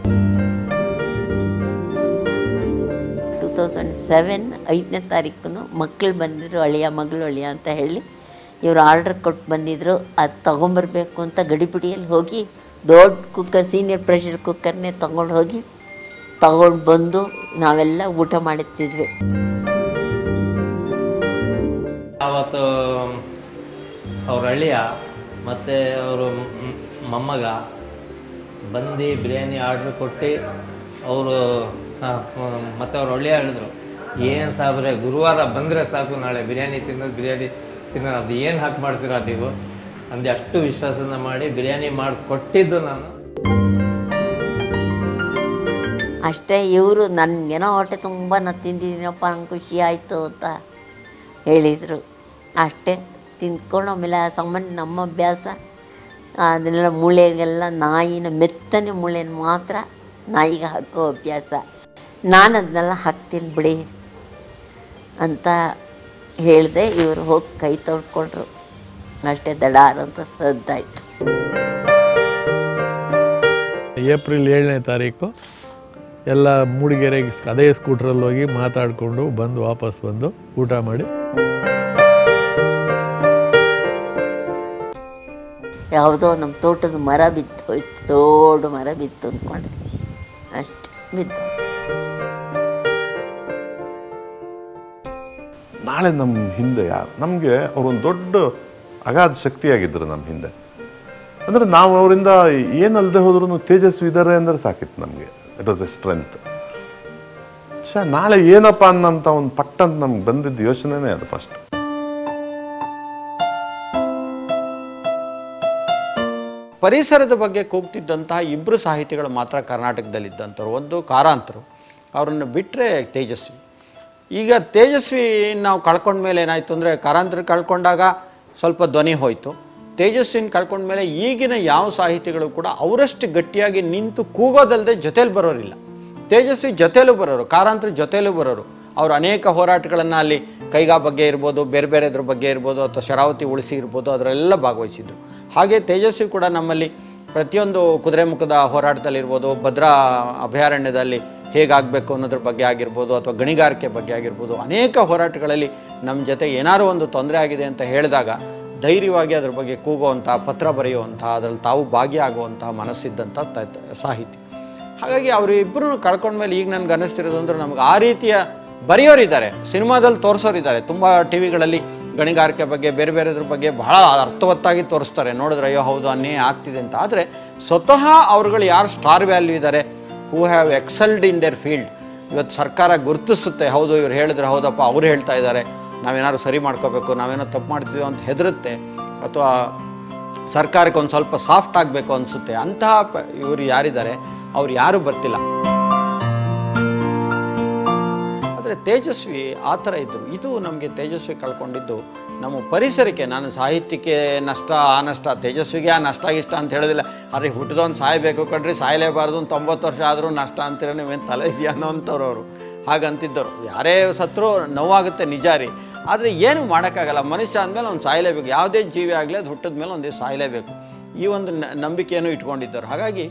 ಟೂ ತೌಸಂಡ್ ಸೆವೆನ್ ಐದನೇ ತಾರೀಕು ಮಕ್ಕಳು ಬಂದಿದ್ರು ಅಳಿಯ ಮಗಳು ಅಳಿಯ ಅಂತ ಹೇಳಿ. ಇವರು ಆರ್ಡರ್ ಕೊಟ್ಟು ಬಂದಿದ್ರು ಅದು ತೊಗೊಂಬರ್ಬೇಕು ಅಂತ ಗಡಿಬಿಡಿಯಲ್ಲಿ ಹೋಗಿ ದೊಡ್ಡ ಕುಕ್ಕರ್ ಸೀನಿಯರ್ ಪ್ರೆಷರ್ ಕುಕ್ಕರ್ನೇ ತೊಗೊಂಡು ಹೋಗಿ ತಗೊಂಡು ಬಂದು ನಾವೆಲ್ಲ ಊಟ ಮಾಡುತ್ತಿದ್ವಿ. ಆವತ್ತು ಅವ್ರ ಅಳಿಯ ಮತ್ತು ಅವರು ಮೊಮ್ಮಗ ಬಂದು ಬಿರಿಯಾನಿ ಆರ್ಡ್ರ್ ಕೊಟ್ಟು ಅವರು ಮತ್ತು ಅವ್ರ ಅಳಿಯ ಹೇಳಿದ್ರು, ಏನು ಸಾಬ್ರೆ, ಗುರುವಾರ ಬಂದರೆ ಸಾಕು ನಾಳೆ ಬಿರಿಯಾನಿ ತಿನ್ನೋದು ಬಿರಿಯಾನಿ ತಿನ್ನೋದು ಅದು ಏನು ಹಾಕಿ ಮಾಡ್ತೀರಾ ನೀವು? ಅಂದು ಅಷ್ಟು ವಿಶ್ವಾಸನ ಮಾಡಿ ಬಿರಿಯಾನಿ ಮಾಡಿ ಕೊಟ್ಟಿದ್ದು ನಾನು. ಅಷ್ಟೇ ಇವರು ನನಗೇನೋ ಹೊಟ್ಟೆ ತುಂಬ ನಾನು ತಿಂದಿದ್ದೀನಪ್ಪ ನಂಗೆ ಖುಷಿ ಆಯಿತು ಅಂತ ಹೇಳಿದರು. ಅಷ್ಟೇ. ತಿಂದ್ಕೊಂಡು ಆಮೇಲೆ ಆ ನಮ್ಮ ಅಭ್ಯಾಸ, ಅದನ್ನೆಲ್ಲ ಮೂಳೆಗೆಲ್ಲ ನಾಯಿನ ಮೆತ್ತನೆ ಮೂಳೆನ ಮಾತ್ರ ನಾಯಿಗೆ ಹಾಕೋ ಅಭ್ಯಾಸ. ನಾನು ಅದನ್ನೆಲ್ಲ ಹಾಕ್ತೀನಿ ಬಿಡಿ ಅಂತ ಹೇಳಿದೆ, ಇವರು ಹೋಗಿ ಕೈ ತೊಳ್ಕೊಂಡ್ರು. ಅಷ್ಟೇ ದಡಾರ ಅಂತ ಸದ್ದಾಯ್ತು. ಏಪ್ರಿಲ್ ಏಳನೇ ತಾರೀಕು ಎಲ್ಲ ಮೂಡಿಗೆರೆಗೆ, ಅದೇ ಸ್ಕೂಟ್ರಲ್ಲಿ ಹೋಗಿ ಮಾತಾಡಿಕೊಂಡು ಬಂದು ವಾಪಸ್ ಬಂದು ಊಟ ಮಾಡಿ. ಯಾವುದೋ ನಮ್ಮ ತೋಟದ ಮರ ಬಿತ್ತು ಹೋಯ್ತು, ದೊಡ್ಡ ಮರ ಬಿತ್ತು ಅಂದ್ಕೊಂಡೆ ಅಷ್ಟು ಬಿದ್ದು ನಾಳೆ ನಮ್ಮ ಹಿಂದೆ ಯಾರು? ನಮಗೆ ಅವರೊಂದು ದೊಡ್ಡ ಅಗಾಧ ಶಕ್ತಿಯಾಗಿದ್ದರು ನಮ್ಮ ಹಿಂದೆ. ಅಂದರೆ ನಾವು ಅವರಿಂದ ಏನಲ್ಲದೆ ಹೋದ್ರೂ ತೇಜಸ್ವಿ ಇದ್ದಾರೆ ಅಂದರೆ ಸಾಕಿತ್ತು ನಮಗೆ. ಇಟ್ ವಾಸ್ ಎ ಸ್ಟ್ರೆಂತ್ ಶ ನಾಳೆ ಏನಪ್ಪ ಅನ್ನೋಂಥ ಒಂದು ಪಟ್ಟಂತ ನಮ್ಗೆ ಬಂದಿದ್ದ ಯೋಚನೆನೇ ಅದು ಫಸ್ಟ್ ಪರಿಸರದ ಬಗ್ಗೆ ಕೂಗ್ತಿದ್ದಂತಹ ಇಬ್ಬರು ಸಾಹಿತಿಗಳು ಮಾತ್ರ ಕರ್ನಾಟಕದಲ್ಲಿದ್ದಂಥವ್ರು. ಒಂದು ಕಾರಾಂತರು, ಅವರನ್ನು ಬಿಟ್ಟರೆ ತೇಜಸ್ವಿ. ಈಗ ತೇಜಸ್ವಿ ನಾವು ಕಳ್ಕೊಂಡ ಮೇಲೆ ಏನಾಯಿತು ಅಂದರೆ, ಕಾರಾಂತರ ಕಳ್ಕೊಂಡಾಗ ಸ್ವಲ್ಪ ಧ್ವನಿ ಹೋಯಿತು. ತೇಜಸ್ವಿನ ಕಳ್ಕೊಂಡ್ಮೇಲೆ ಈಗಿನ ಯಾವ ಸಾಹಿತಿಗಳು ಕೂಡ ಅವರಷ್ಟು ಗಟ್ಟಿಯಾಗಿ ನಿಂತು ಕೂಗೋದಲ್ಲದೆ ಜೊತೇಲಿ ಬರೋರಿಲ್ಲ. ತೇಜಸ್ವಿ ಜೊತೆಲೂ ಬರೋರು, ಕಾರಾಂತರ ಜೊತೆಲೂ ಬರೋರು. ಅವರು ಅನೇಕ ಹೋರಾಟಗಳನ್ನು ಅಲ್ಲಿ ಕೈಗಾ ಬಗ್ಗೆ ಇರ್ಬೋದು, ಬೇರೆ ಬೇರೆದ್ರ ಬಗ್ಗೆ ಇರ್ಬೋದು, ಅಥವಾ ಶರಾವತಿ ಉಳಿಸಿ ಇರ್ಬೋದು, ಅದರಲ್ಲೆಲ್ಲ ಭಾಗವಹಿಸಿದ್ರು. ಹಾಗೆ ತೇಜಸ್ವಿ ಕೂಡ ನಮ್ಮಲ್ಲಿ ಪ್ರತಿಯೊಂದು ಕುದುರೆಮುಖದ ಹೋರಾಟದಲ್ಲಿರ್ಬೋದು, ಭದ್ರಾ ಅಭಯಾರಣ್ಯದಲ್ಲಿ ಹೇಗಾಗಬೇಕು ಅನ್ನೋದ್ರ ಬಗ್ಗೆ ಆಗಿರ್ಬೋದು ಅಥವಾ ಗಣಿಗಾರಿಕೆ ಬಗ್ಗೆ ಆಗಿರ್ಬೋದು, ಅನೇಕ ಹೋರಾಟಗಳಲ್ಲಿ ನಮ್ಮ ಜೊತೆ ಏನಾದರೂ ಒಂದು ತೊಂದರೆ ಆಗಿದೆ ಅಂತ ಹೇಳಿದಾಗ ಧೈರ್ಯವಾಗಿ ಅದ್ರ ಬಗ್ಗೆ ಕೂಗುವಂಥ, ಪತ್ರ ಬರೆಯುವಂಥ, ಅದರಲ್ಲಿ ತಾವು ಭಾಗಿಯಾಗುವಂಥ ಮನಸ್ಸಿದ್ದಂಥ ಸಾಹಿತಿ. ಹಾಗಾಗಿ ಕಳ್ಕೊಂಡ ಕಳ್ಕೊಂಡ್ಮೇಲೆ ಈಗ ನನಗೆ ಅನ್ನಿಸ್ತಿರೋದು ಅಂದರೆ ನಮ್ಗೆ ಆ ರೀತಿಯ ಬರೆಯೋರಿದ್ದಾರೆ, ಸಿನಿಮಾದಲ್ಲಿ ತೋರಿಸೋರಿದ್ದಾರೆ. ತುಂಬ ಟಿ ವಿಗಳಲ್ಲಿ ಗಣಿಗಾರಿಕೆ ಬಗ್ಗೆ, ಬೇರೆ ಬೇರೆದ್ರ ಬಗ್ಗೆ ಬಹಳ ಅರ್ಥವತ್ತಾಗಿ ತೋರಿಸ್ತಾರೆ. ನೋಡಿದ್ರೆ, ಅಯ್ಯೋ, ಹೌದು, ಅನ್ನೇ ಆಗ್ತಿದೆ ಅಂತ. ಆದರೆ, ಸ್ವತಃ ಅವ್ರುಗಳು ಯಾರು ಸ್ಟಾರ್ ವ್ಯಾಲ್ಯೂ ಇದ್ದಾರೆ who have excelled in their field ಇವತ್ತು ಸರ್ಕಾರ ಗುರುತಿಸುತ್ತೆ. ಹೌದು, ಇವ್ರು ಹೇಳಿದ್ರೆ ಹೌದಪ್ಪ, ಅವರು ಹೇಳ್ತಾ ಇದ್ದಾರೆ. ನಾವೇನಾದ್ರು ಸರಿ ಮಾಡ್ಕೋಬೇಕು, ನಾವೇನೋ ತಪ್ಪು ಮಾಡ್ತೀವಿ ಅಂತ ಹೆದರುತ್ತೆ. ಅಥವಾ ಸರ್ಕಾರಕ್ಕೆ ಒಂದು ಸ್ವಲ್ಪ ಸಾಫ್ಟ್ ಆಗಬೇಕು ಅನಿಸುತ್ತೆ. ಅಂತಹ ಇವರು ಯಾರಿದ್ದಾರೆ? ಅವ್ರು ಯಾರೂ ಬರ್ತಿಲ್ಲ? ಆದರೆ ತೇಜಸ್ವಿ ಆ ಥರ ಇದ್ದರು. ಇದು ನಮಗೆ ತೇಜಸ್ವಿ ಕಳ್ಕೊಂಡಿದ್ದು. ನಮ್ಮ ಪರಿಸರಕ್ಕೆ ನಾನು ಸಾಹಿತ್ಯಕ್ಕೆ ನಷ್ಟ, ಆ ನಷ್ಟ, ತೇಜಸ್ವಿಗೆ ಆ ನಷ್ಟ, ಇಷ್ಟ ಅಂತ ಹೇಳೋದಿಲ್ಲ. ಅರೆ ಹುಟ್ಟಿದೊಂದು ಸಾಯಬೇಕು ಕಣ್ರಿ, ಸಾಯಲೇಬಾರ್ದು, ಒಂದು ತೊಂಬತ್ತು ವರ್ಷ ಆದರೂ ನಷ್ಟ ಅಂತೀರ ನೀವೇನು ತಲೆ ಇದೆಯಾ ಅನ್ನೋಂಥವ್ರು ಅವರು. ಹಾಗಂತಿದ್ದರು ಯಾರೇ ಸತ್ರು, ನೋವಾಗುತ್ತೆ ನಿಜ ರೀ. ಆದರೆ ಏನು ಮಾಡೋಕ್ಕಾಗಲ್ಲ. ಮನುಷ್ಯ ಅಂದಮೇಲೆ ಅವ್ನು ಸಾಯಲೇಬೇಕು. ಯಾವುದೇ ಜೀವಿ ಆಗಲಿ ಅದು ಹುಟ್ಟಿದ ಮೇಲೆ ಒಂದು ಸಾಯಲೇಬೇಕು. ಈ ಒಂದು ನಂಬಿಕೆಯನ್ನು ಇಟ್ಕೊಂಡಿದ್ದರು ಹಾಗಾಗಿ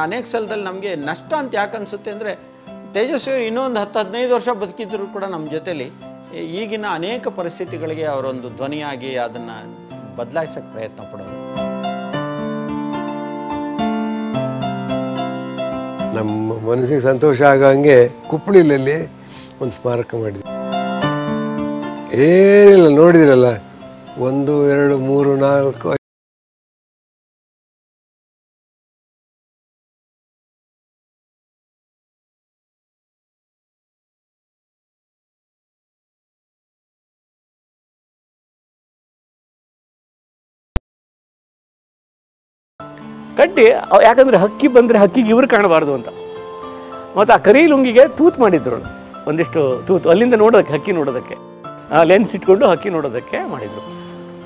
ಅನೇಕ ಸಲದಲ್ಲಿ ನಮಗೆ ನಷ್ಟ ಅಂತ ಯಾಕೆ ಅನಿಸುತ್ತೆ ಅಂದರೆ ತೇಜಸ್ವಿ ಇನ್ನೊಂದು ಹತ್ತು ಹದಿನೈದು ವರ್ಷ ಬದುಕಿದ್ರು ಕೂಡ ನಮ್ಮ ಜೊತೆಯಲ್ಲಿ ಈಗಿನ ಅನೇಕ ಪರಿಸ್ಥಿತಿಗಳಿಗೆ ಅವರೊಂದು ಧ್ವನಿಯಾಗಿ ಅದನ್ನು ಬದಲಾಯಿಸೋಕ್ಕೆ ಪ್ರಯತ್ನ ಪಡೋರು. ನಮ್ಮ ಮನಸ್ಸಿಗೆ ಸಂತೋಷ ಆಗಂಗೆ ಕುಪ್ಪಳಿಲಲ್ಲಿ ಒಂದು ಸ್ಮಾರಕ ಮಾಡಿದ್ವಿ. ಏನಿಲ್ಲ, ನೋಡಿದಿರಲ್ಲ, ಒಂದು, ಎರಡು, ಮೂರು, ನಾಲ್ಕು ಕಟ್ಟಿ ಯಾಕಂದ್ರೆ ಹಕ್ಕಿ ಬಂದರೆ ಹಕ್ಕಿಗೆ ಇವರು ಕಾಣಬಾರ್ದು ಅಂತ. ಮತ್ತು ಆ ಕರಿ ಲುಂಗಿಗೆ ತೂತು ಮಾಡಿದ್ರು ಒಂದಿಷ್ಟು ತೂತು, ಅಲ್ಲಿಂದ ನೋಡೋದಕ್ಕೆ, ಹಕ್ಕಿ ನೋಡೋದಕ್ಕೆ. ಆ ಲೆನ್ಸ್ ಇಟ್ಕೊಂಡು ಹಕ್ಕಿ ನೋಡೋದಕ್ಕೆ ಮಾಡಿದರು.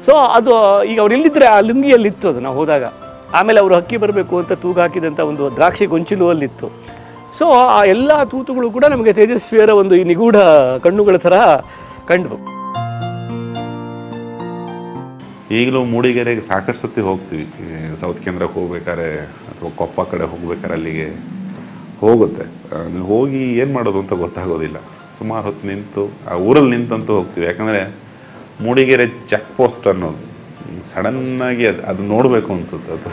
ಸೊ ಅದು, ಈಗ ಅವ್ರು ಇಲ್ಲಿದ್ರೆ ಆ ಲುಂಗಿಯಲ್ಲಿತ್ತು ಅದು ನಾವು ಹೋದಾಗ. ಆಮೇಲೆ ಅವರು ಹಕ್ಕಿ ಬರಬೇಕು ಅಂತ ತೂಗು ಹಾಕಿದಂಥ ಒಂದು ದ್ರಾಕ್ಷಿ ಗೊಂಚಿಲು ಅಲ್ಲಿತ್ತು. ಸೊ ಆ ಎಲ್ಲ ತೂತುಗಳು ಕೂಡ ನಮಗೆ ತೇಜಸ್ವಿಯರ ಒಂದು ಈ ನಿಗೂಢ ಕಣ್ಣುಗಳ ಥರ ಕಂಡು ಈಗಲೂ ಮೂಡಿಗೆರೆಗೆ ಸಾಕಷ್ಟು ಸತಿ ಹೋಗ್ತೀವಿ. ಸೌತ್ ಕೇಂದ್ರಕ್ಕೆ ಹೋಗ್ಬೇಕಾದ್ರೆ ಅಥವಾ ಕೊಪ್ಪ ಕಡೆ ಹೋಗ್ಬೇಕಾದ್ರೆ ಅಲ್ಲಿಗೆ ಹೋಗುತ್ತೆ. ಅಲ್ಲಿ ಹೋಗಿ ಏನು ಮಾಡೋದು ಅಂತ ಗೊತ್ತಾಗೋದಿಲ್ಲ. ಸುಮಾರು ಹೊತ್ತು ನಿಂತು, ಆ ಊರಲ್ಲಿ ನಿಂತಂತೂ ಹೋಗ್ತೀವಿ. ಯಾಕಂದರೆ ಮೂಡಿಗೆರೆ ಚೆಕ್ ಪೋಸ್ಟ್ ಅನ್ನೋದು, ಸಡನ್ನಾಗಿ ಅದು ಅದು ನೋಡಬೇಕು ಅನಿಸುತ್ತೆ. ಅದು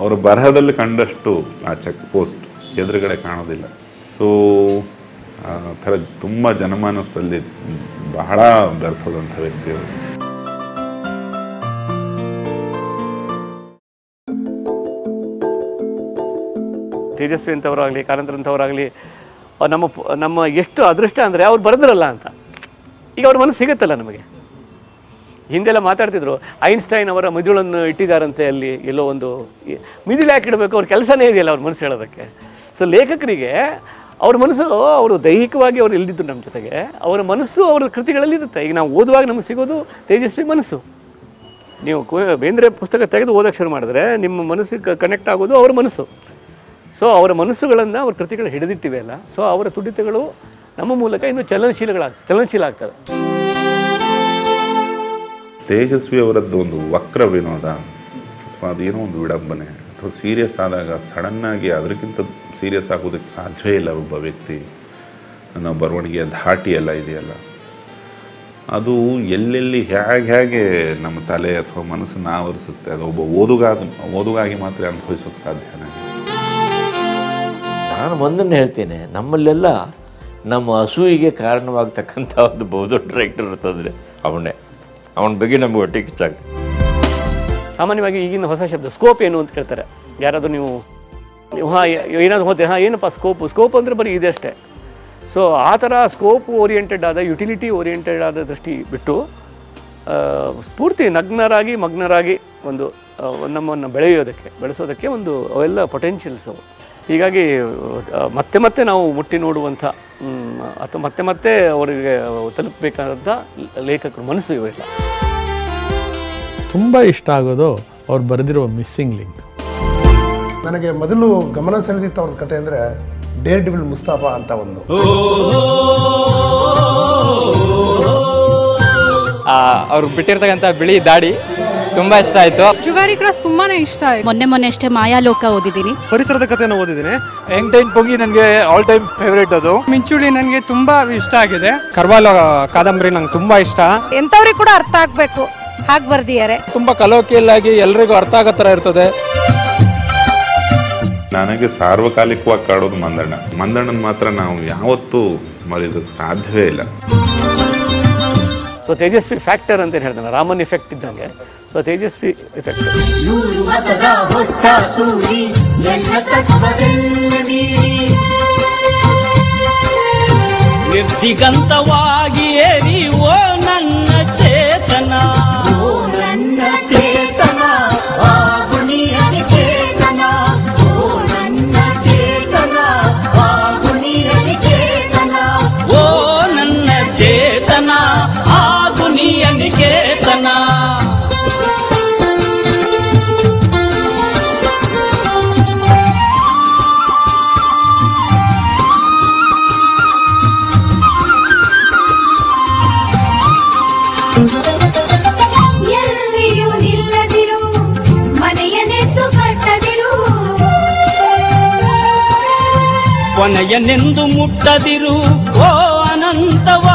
ಅವರ ಬರಹದಲ್ಲಿ ಕಂಡಷ್ಟು ಆ ಚೆಕ್ ಪೋಸ್ಟ್ ಎದುರುಗಡೆ ಕಾಣೋದಿಲ್ಲ. ಸೊ ಆ ಥರ ತುಂಬ ಜನಮಾನಸದಲ್ಲಿ ಬಹಳ ಬೆರ್ತದಂಥ ವ್ಯಕ್ತಿಯವರು. ತೇಜಸ್ವಿ ಅಂತವರಾಗಲಿ ಆಗಲಿ ನಮ್ಮ ನಮ್ಮ ಎಷ್ಟು ಅದೃಷ್ಟ ಅಂದರೆ ಅವ್ರು ಬರೆದ್ರಲ್ಲ ಅಂತ. ಈಗ ಅವ್ರ ಮನಸ್ಸು ಸಿಗುತ್ತಲ್ಲ ನಮಗೆ. ಹಿಂದೆಲ್ಲ ಮಾತಾಡ್ತಿದ್ರು, ಐನ್ಸ್ಟೈನ್ ಅವರ ಮಿದುಳನ್ನು ಇಟ್ಟಿದ್ದಾರಂತೆ ಅಲ್ಲಿ ಎಲ್ಲೋ ಒಂದು ಮಿದುಳು ಯಾಕೆ ಇಡಬೇಕು? ಅವ್ರ ಕೆಲಸನೇ ಇದೆಯಲ್ಲ ಅವ್ರ ಮನಸ್ಸು ಹೇಳೋದಕ್ಕೆ. ಸೊ ಲೇಖಕರಿಗೆ ಅವ್ರ ಮನಸ್ಸು, ಅವರು ದೈಹಿಕವಾಗಿ ಅವ್ರು ಇಲ್ದಿದ್ದು ನಮ್ಮ ಜೊತೆಗೆ, ಅವರ ಮನಸ್ಸು ಅವರ ಕೃತಿಗಳಲ್ಲಿ ಇರುತ್ತೆ. ಈಗ ನಾವು ಓದುವಾಗ ನಮಗೆ ಸಿಗೋದು ತೇಜಸ್ವಿ ಮನಸ್ಸು. ನೀವು ಬೇಂದ್ರೆ ಪುಸ್ತಕ ತೆಗೆದು ಓದಕ್ಕೆ ಶುರು ಮಾಡಿದ್ರೆ ನಿಮ್ಮ ಮನಸ್ಸಿಗೆ ಕನೆಕ್ಟ್ ಆಗೋದು ಅವ್ರ ಮನಸ್ಸು. ಸೊ ಅವರ ಮನಸ್ಸುಗಳನ್ನು ಅವ್ರ ಕೃತಿಗಳು ಹಿಡಿದಿಟ್ಟಿವೆ ಅಲ್ಲ ಸೊ ಅವರ ತುಡಿತಗಳು ನಮ್ಮ ಮೂಲಕ ಇನ್ನು ಚಲನಶೀಲಗಳಾಗ ಚಲನಶೀಲ ಆಗ್ತವೆ ತೇಜಸ್ವಿ ಅವರದ್ದು ಒಂದು ವಕ್ರ ವಿನೋದ ಅಥವಾ ಅದೇನೋ ಒಂದು ವಿಡಂಬನೆ ಅಥವಾ ಸೀರಿಯಸ್ ಆದಾಗ ಸಡನ್ನಾಗಿ ಅದಕ್ಕಿಂತ ಸೀರಿಯಸ್ ಆಗೋದಕ್ಕೆ ಸಾಧ್ಯವೇ ಇಲ್ಲ ಒಬ್ಬ ವ್ಯಕ್ತಿ ಅನ್ನೋ ಬರವಣಿಗೆಯ ಧಾಟಿ ಎಲ್ಲ ಇದೆಯಲ್ಲ ಅದು ಎಲ್ಲೆಲ್ಲಿ ಹೇಗೆ ಹೇಗೆ ನಮ್ಮ ತಲೆ ಅಥವಾ ಮನಸ್ಸನ್ನು ಆವರಿಸುತ್ತೆ ಅದು ಒಬ್ಬ ಓದುಗಾದ ಓದುಗಾಗಿ ಮಾತ್ರ ಅನುಭವಿಸೋಕೆ ಸಾಧ್ಯ ನನಗೆ ನಾನು ಒಂದನ್ನು ಹೇಳ್ತೇನೆ, ನಮ್ಮಲ್ಲೆಲ್ಲ ನಮ್ಮ ಹಸುವಿಗೆ ಕಾರಣವಾಗ್ತಕ್ಕಂಥ ಒಂದು ಬಹುದೊಡ್ಡ ಡೈರೆಕ್ಟರ್ ಅಂತಂದರೆ ಅವನೇ. ಅವನ ಬಗ್ಗೆ ನಮಗೆ ಒಟ್ಟಿಗೆ ಕಿಚ್ಚಾಗ್ತದೆ ಸಾಮಾನ್ಯವಾಗಿ ಈಗಿನ ಹೊಸ ಶಬ್ದ ಸ್ಕೋಪ್ ಏನು ಅಂತ ಹೇಳ್ತಾರೆ ಯಾರಾದರೂ ನೀವು ಹಾಂ, ಏನಾದರೂ ಹೋದೆ ಹಾಂ, ಏನಪ್ಪ ಸ್ಕೋಪು? ಸ್ಕೋಪ್ ಅಂದರೆ ಬರೀ ಇದೆ ಅಷ್ಟೇ. ಸೊ ಆ ಥರ ಸ್ಕೋಪ್ ಓರಿಯೆಂಟೆಡ್ ಆದ ಯುಟಿಲಿಟಿ ಓರಿಯೆಂಟೆಡ್ ಆದ ದೃಷ್ಟಿ ಬಿಟ್ಟು ಸ್ಫೂರ್ತಿ ನಗ್ನರಾಗಿ, ಮಗ್ನರಾಗಿ ಒಂದು ನಮ್ಮನ್ನು ಬೆಳೆಯೋದಕ್ಕೆ, ಬೆಳೆಸೋದಕ್ಕೆ ಒಂದು ಅವೆಲ್ಲ ಪೊಟೆನ್ಷಿಯಲ್ಸ್ ಅವು. ಹೀಗಾಗಿ ಮತ್ತೆ ಮತ್ತೆ ನಾವು ಮುಟ್ಟಿ ನೋಡುವಂಥ ಅಥವಾ ಮತ್ತೆ ಮತ್ತೆ ಅವರಿಗೆ ತಲುಪಬೇಕಾದಂಥ ಲೇಖಕರು ಮನಸ್ಸು ಇವೆಲ್ಲ. ತುಂಬ ಇಷ್ಟ ಆಗೋದು ಅವ್ರು ಬರೆದಿರುವ ಮಿಸ್ಸಿಂಗ್ ಲಿಂಕ್. ನನಗೆ ಮೊದಲು ಗಮನ ಸೆಳೆದಿತ್ತು ಅವ್ರ ಕತೆ ಅಂದರೆ ಡೇರ್ ಡಿವಿಲ್ ಮುಸ್ತಾಫಾ ಅಂತ ಒಂದು. ಅವ್ರು ಬಿಟ್ಟಿರ್ತಕ್ಕಂಥ ಬಿಳಿ ದಾಡಿ ತುಂಬಾ ಇಷ್ಟ ಆಯ್ತು. ಜುಗಾರಿ ಕ್ರಾಸ್ ತುಂಬಾನೇ ಇಷ್ಟ ಆಯ್ತು. ಮೊನ್ನೆ ಮೊನ್ನೆ ಅಷ್ಟೇ ಮಾಯಾಲೋಕ ಓದಿದ್ದೀನಿ. ಪರಿಸರದ ಕಥೆಯನ್ನು ಓದಿದ್ದೀನಿ. ಟೈನ್ ಪೊಂಗಿ ನನಗೆ ಆಲ್ ಟೈಮ್ ಫೇವರೇಟ್ ಅದು. ಮಿಂಚುಳಿ ನನಗೆ ತುಂಬಾ ಇಷ್ಟ ಆಗಿದೆ. ಕರ್ವಾಲ ಕಾದಂಬರಿ ನಂಗೆ ತುಂಬಾ ಇಷ್ಟ. ಎಂತವ್ರಿಗೆ ಕೂಡ ಅರ್ಥ ಆಗ್ಬೇಕು. ಹಾಗ್ ಬರ್ದಿದ್ದಾರೆ. ತುಂಬಾ ಕಲೋಕಿಯಲ್ ಆಗಿ ಎಲ್ರಿಗೂ ಅರ್ಥ ಆಗೋ ತರ ಇರ್ತದೆ. ನನಗೆ ಸಾರ್ವಕಾಲಿಕವಾಗಿ ಕಾಡೋದು ಮಂದಣ್ಣ. ಮಂದಣ್ಣನ ಮಾತ್ರ ನಾವು ಯಾವತ್ತೂ ಮರೆಯೋದಕ್ಕೆ ಸಾಧ್ಯವೇ ಇಲ್ಲ. ಸೊ ತೇಜಸ್ವಿ ಫ್ಯಾಕ್ಟರ್ ಅಂತ ಹೇಳ್ತಾನೆ ರಾಮನ್ ಇಫೆಕ್ಟ್ ಇದ್ದಂಗೆ. సో తేజస్వి ఎఫెక్ట్ ನಿರ್ದಿಗಂತವಾಗಿ ಏರಿ ಓ ನನ್ನ ಚೇತನ ಓ ನನ್ನ ಚೇತನ ಕೊನೆಯನೆಂದು ಮುಟ್ಟದಿರು. ಓ ಅನಂತವಾ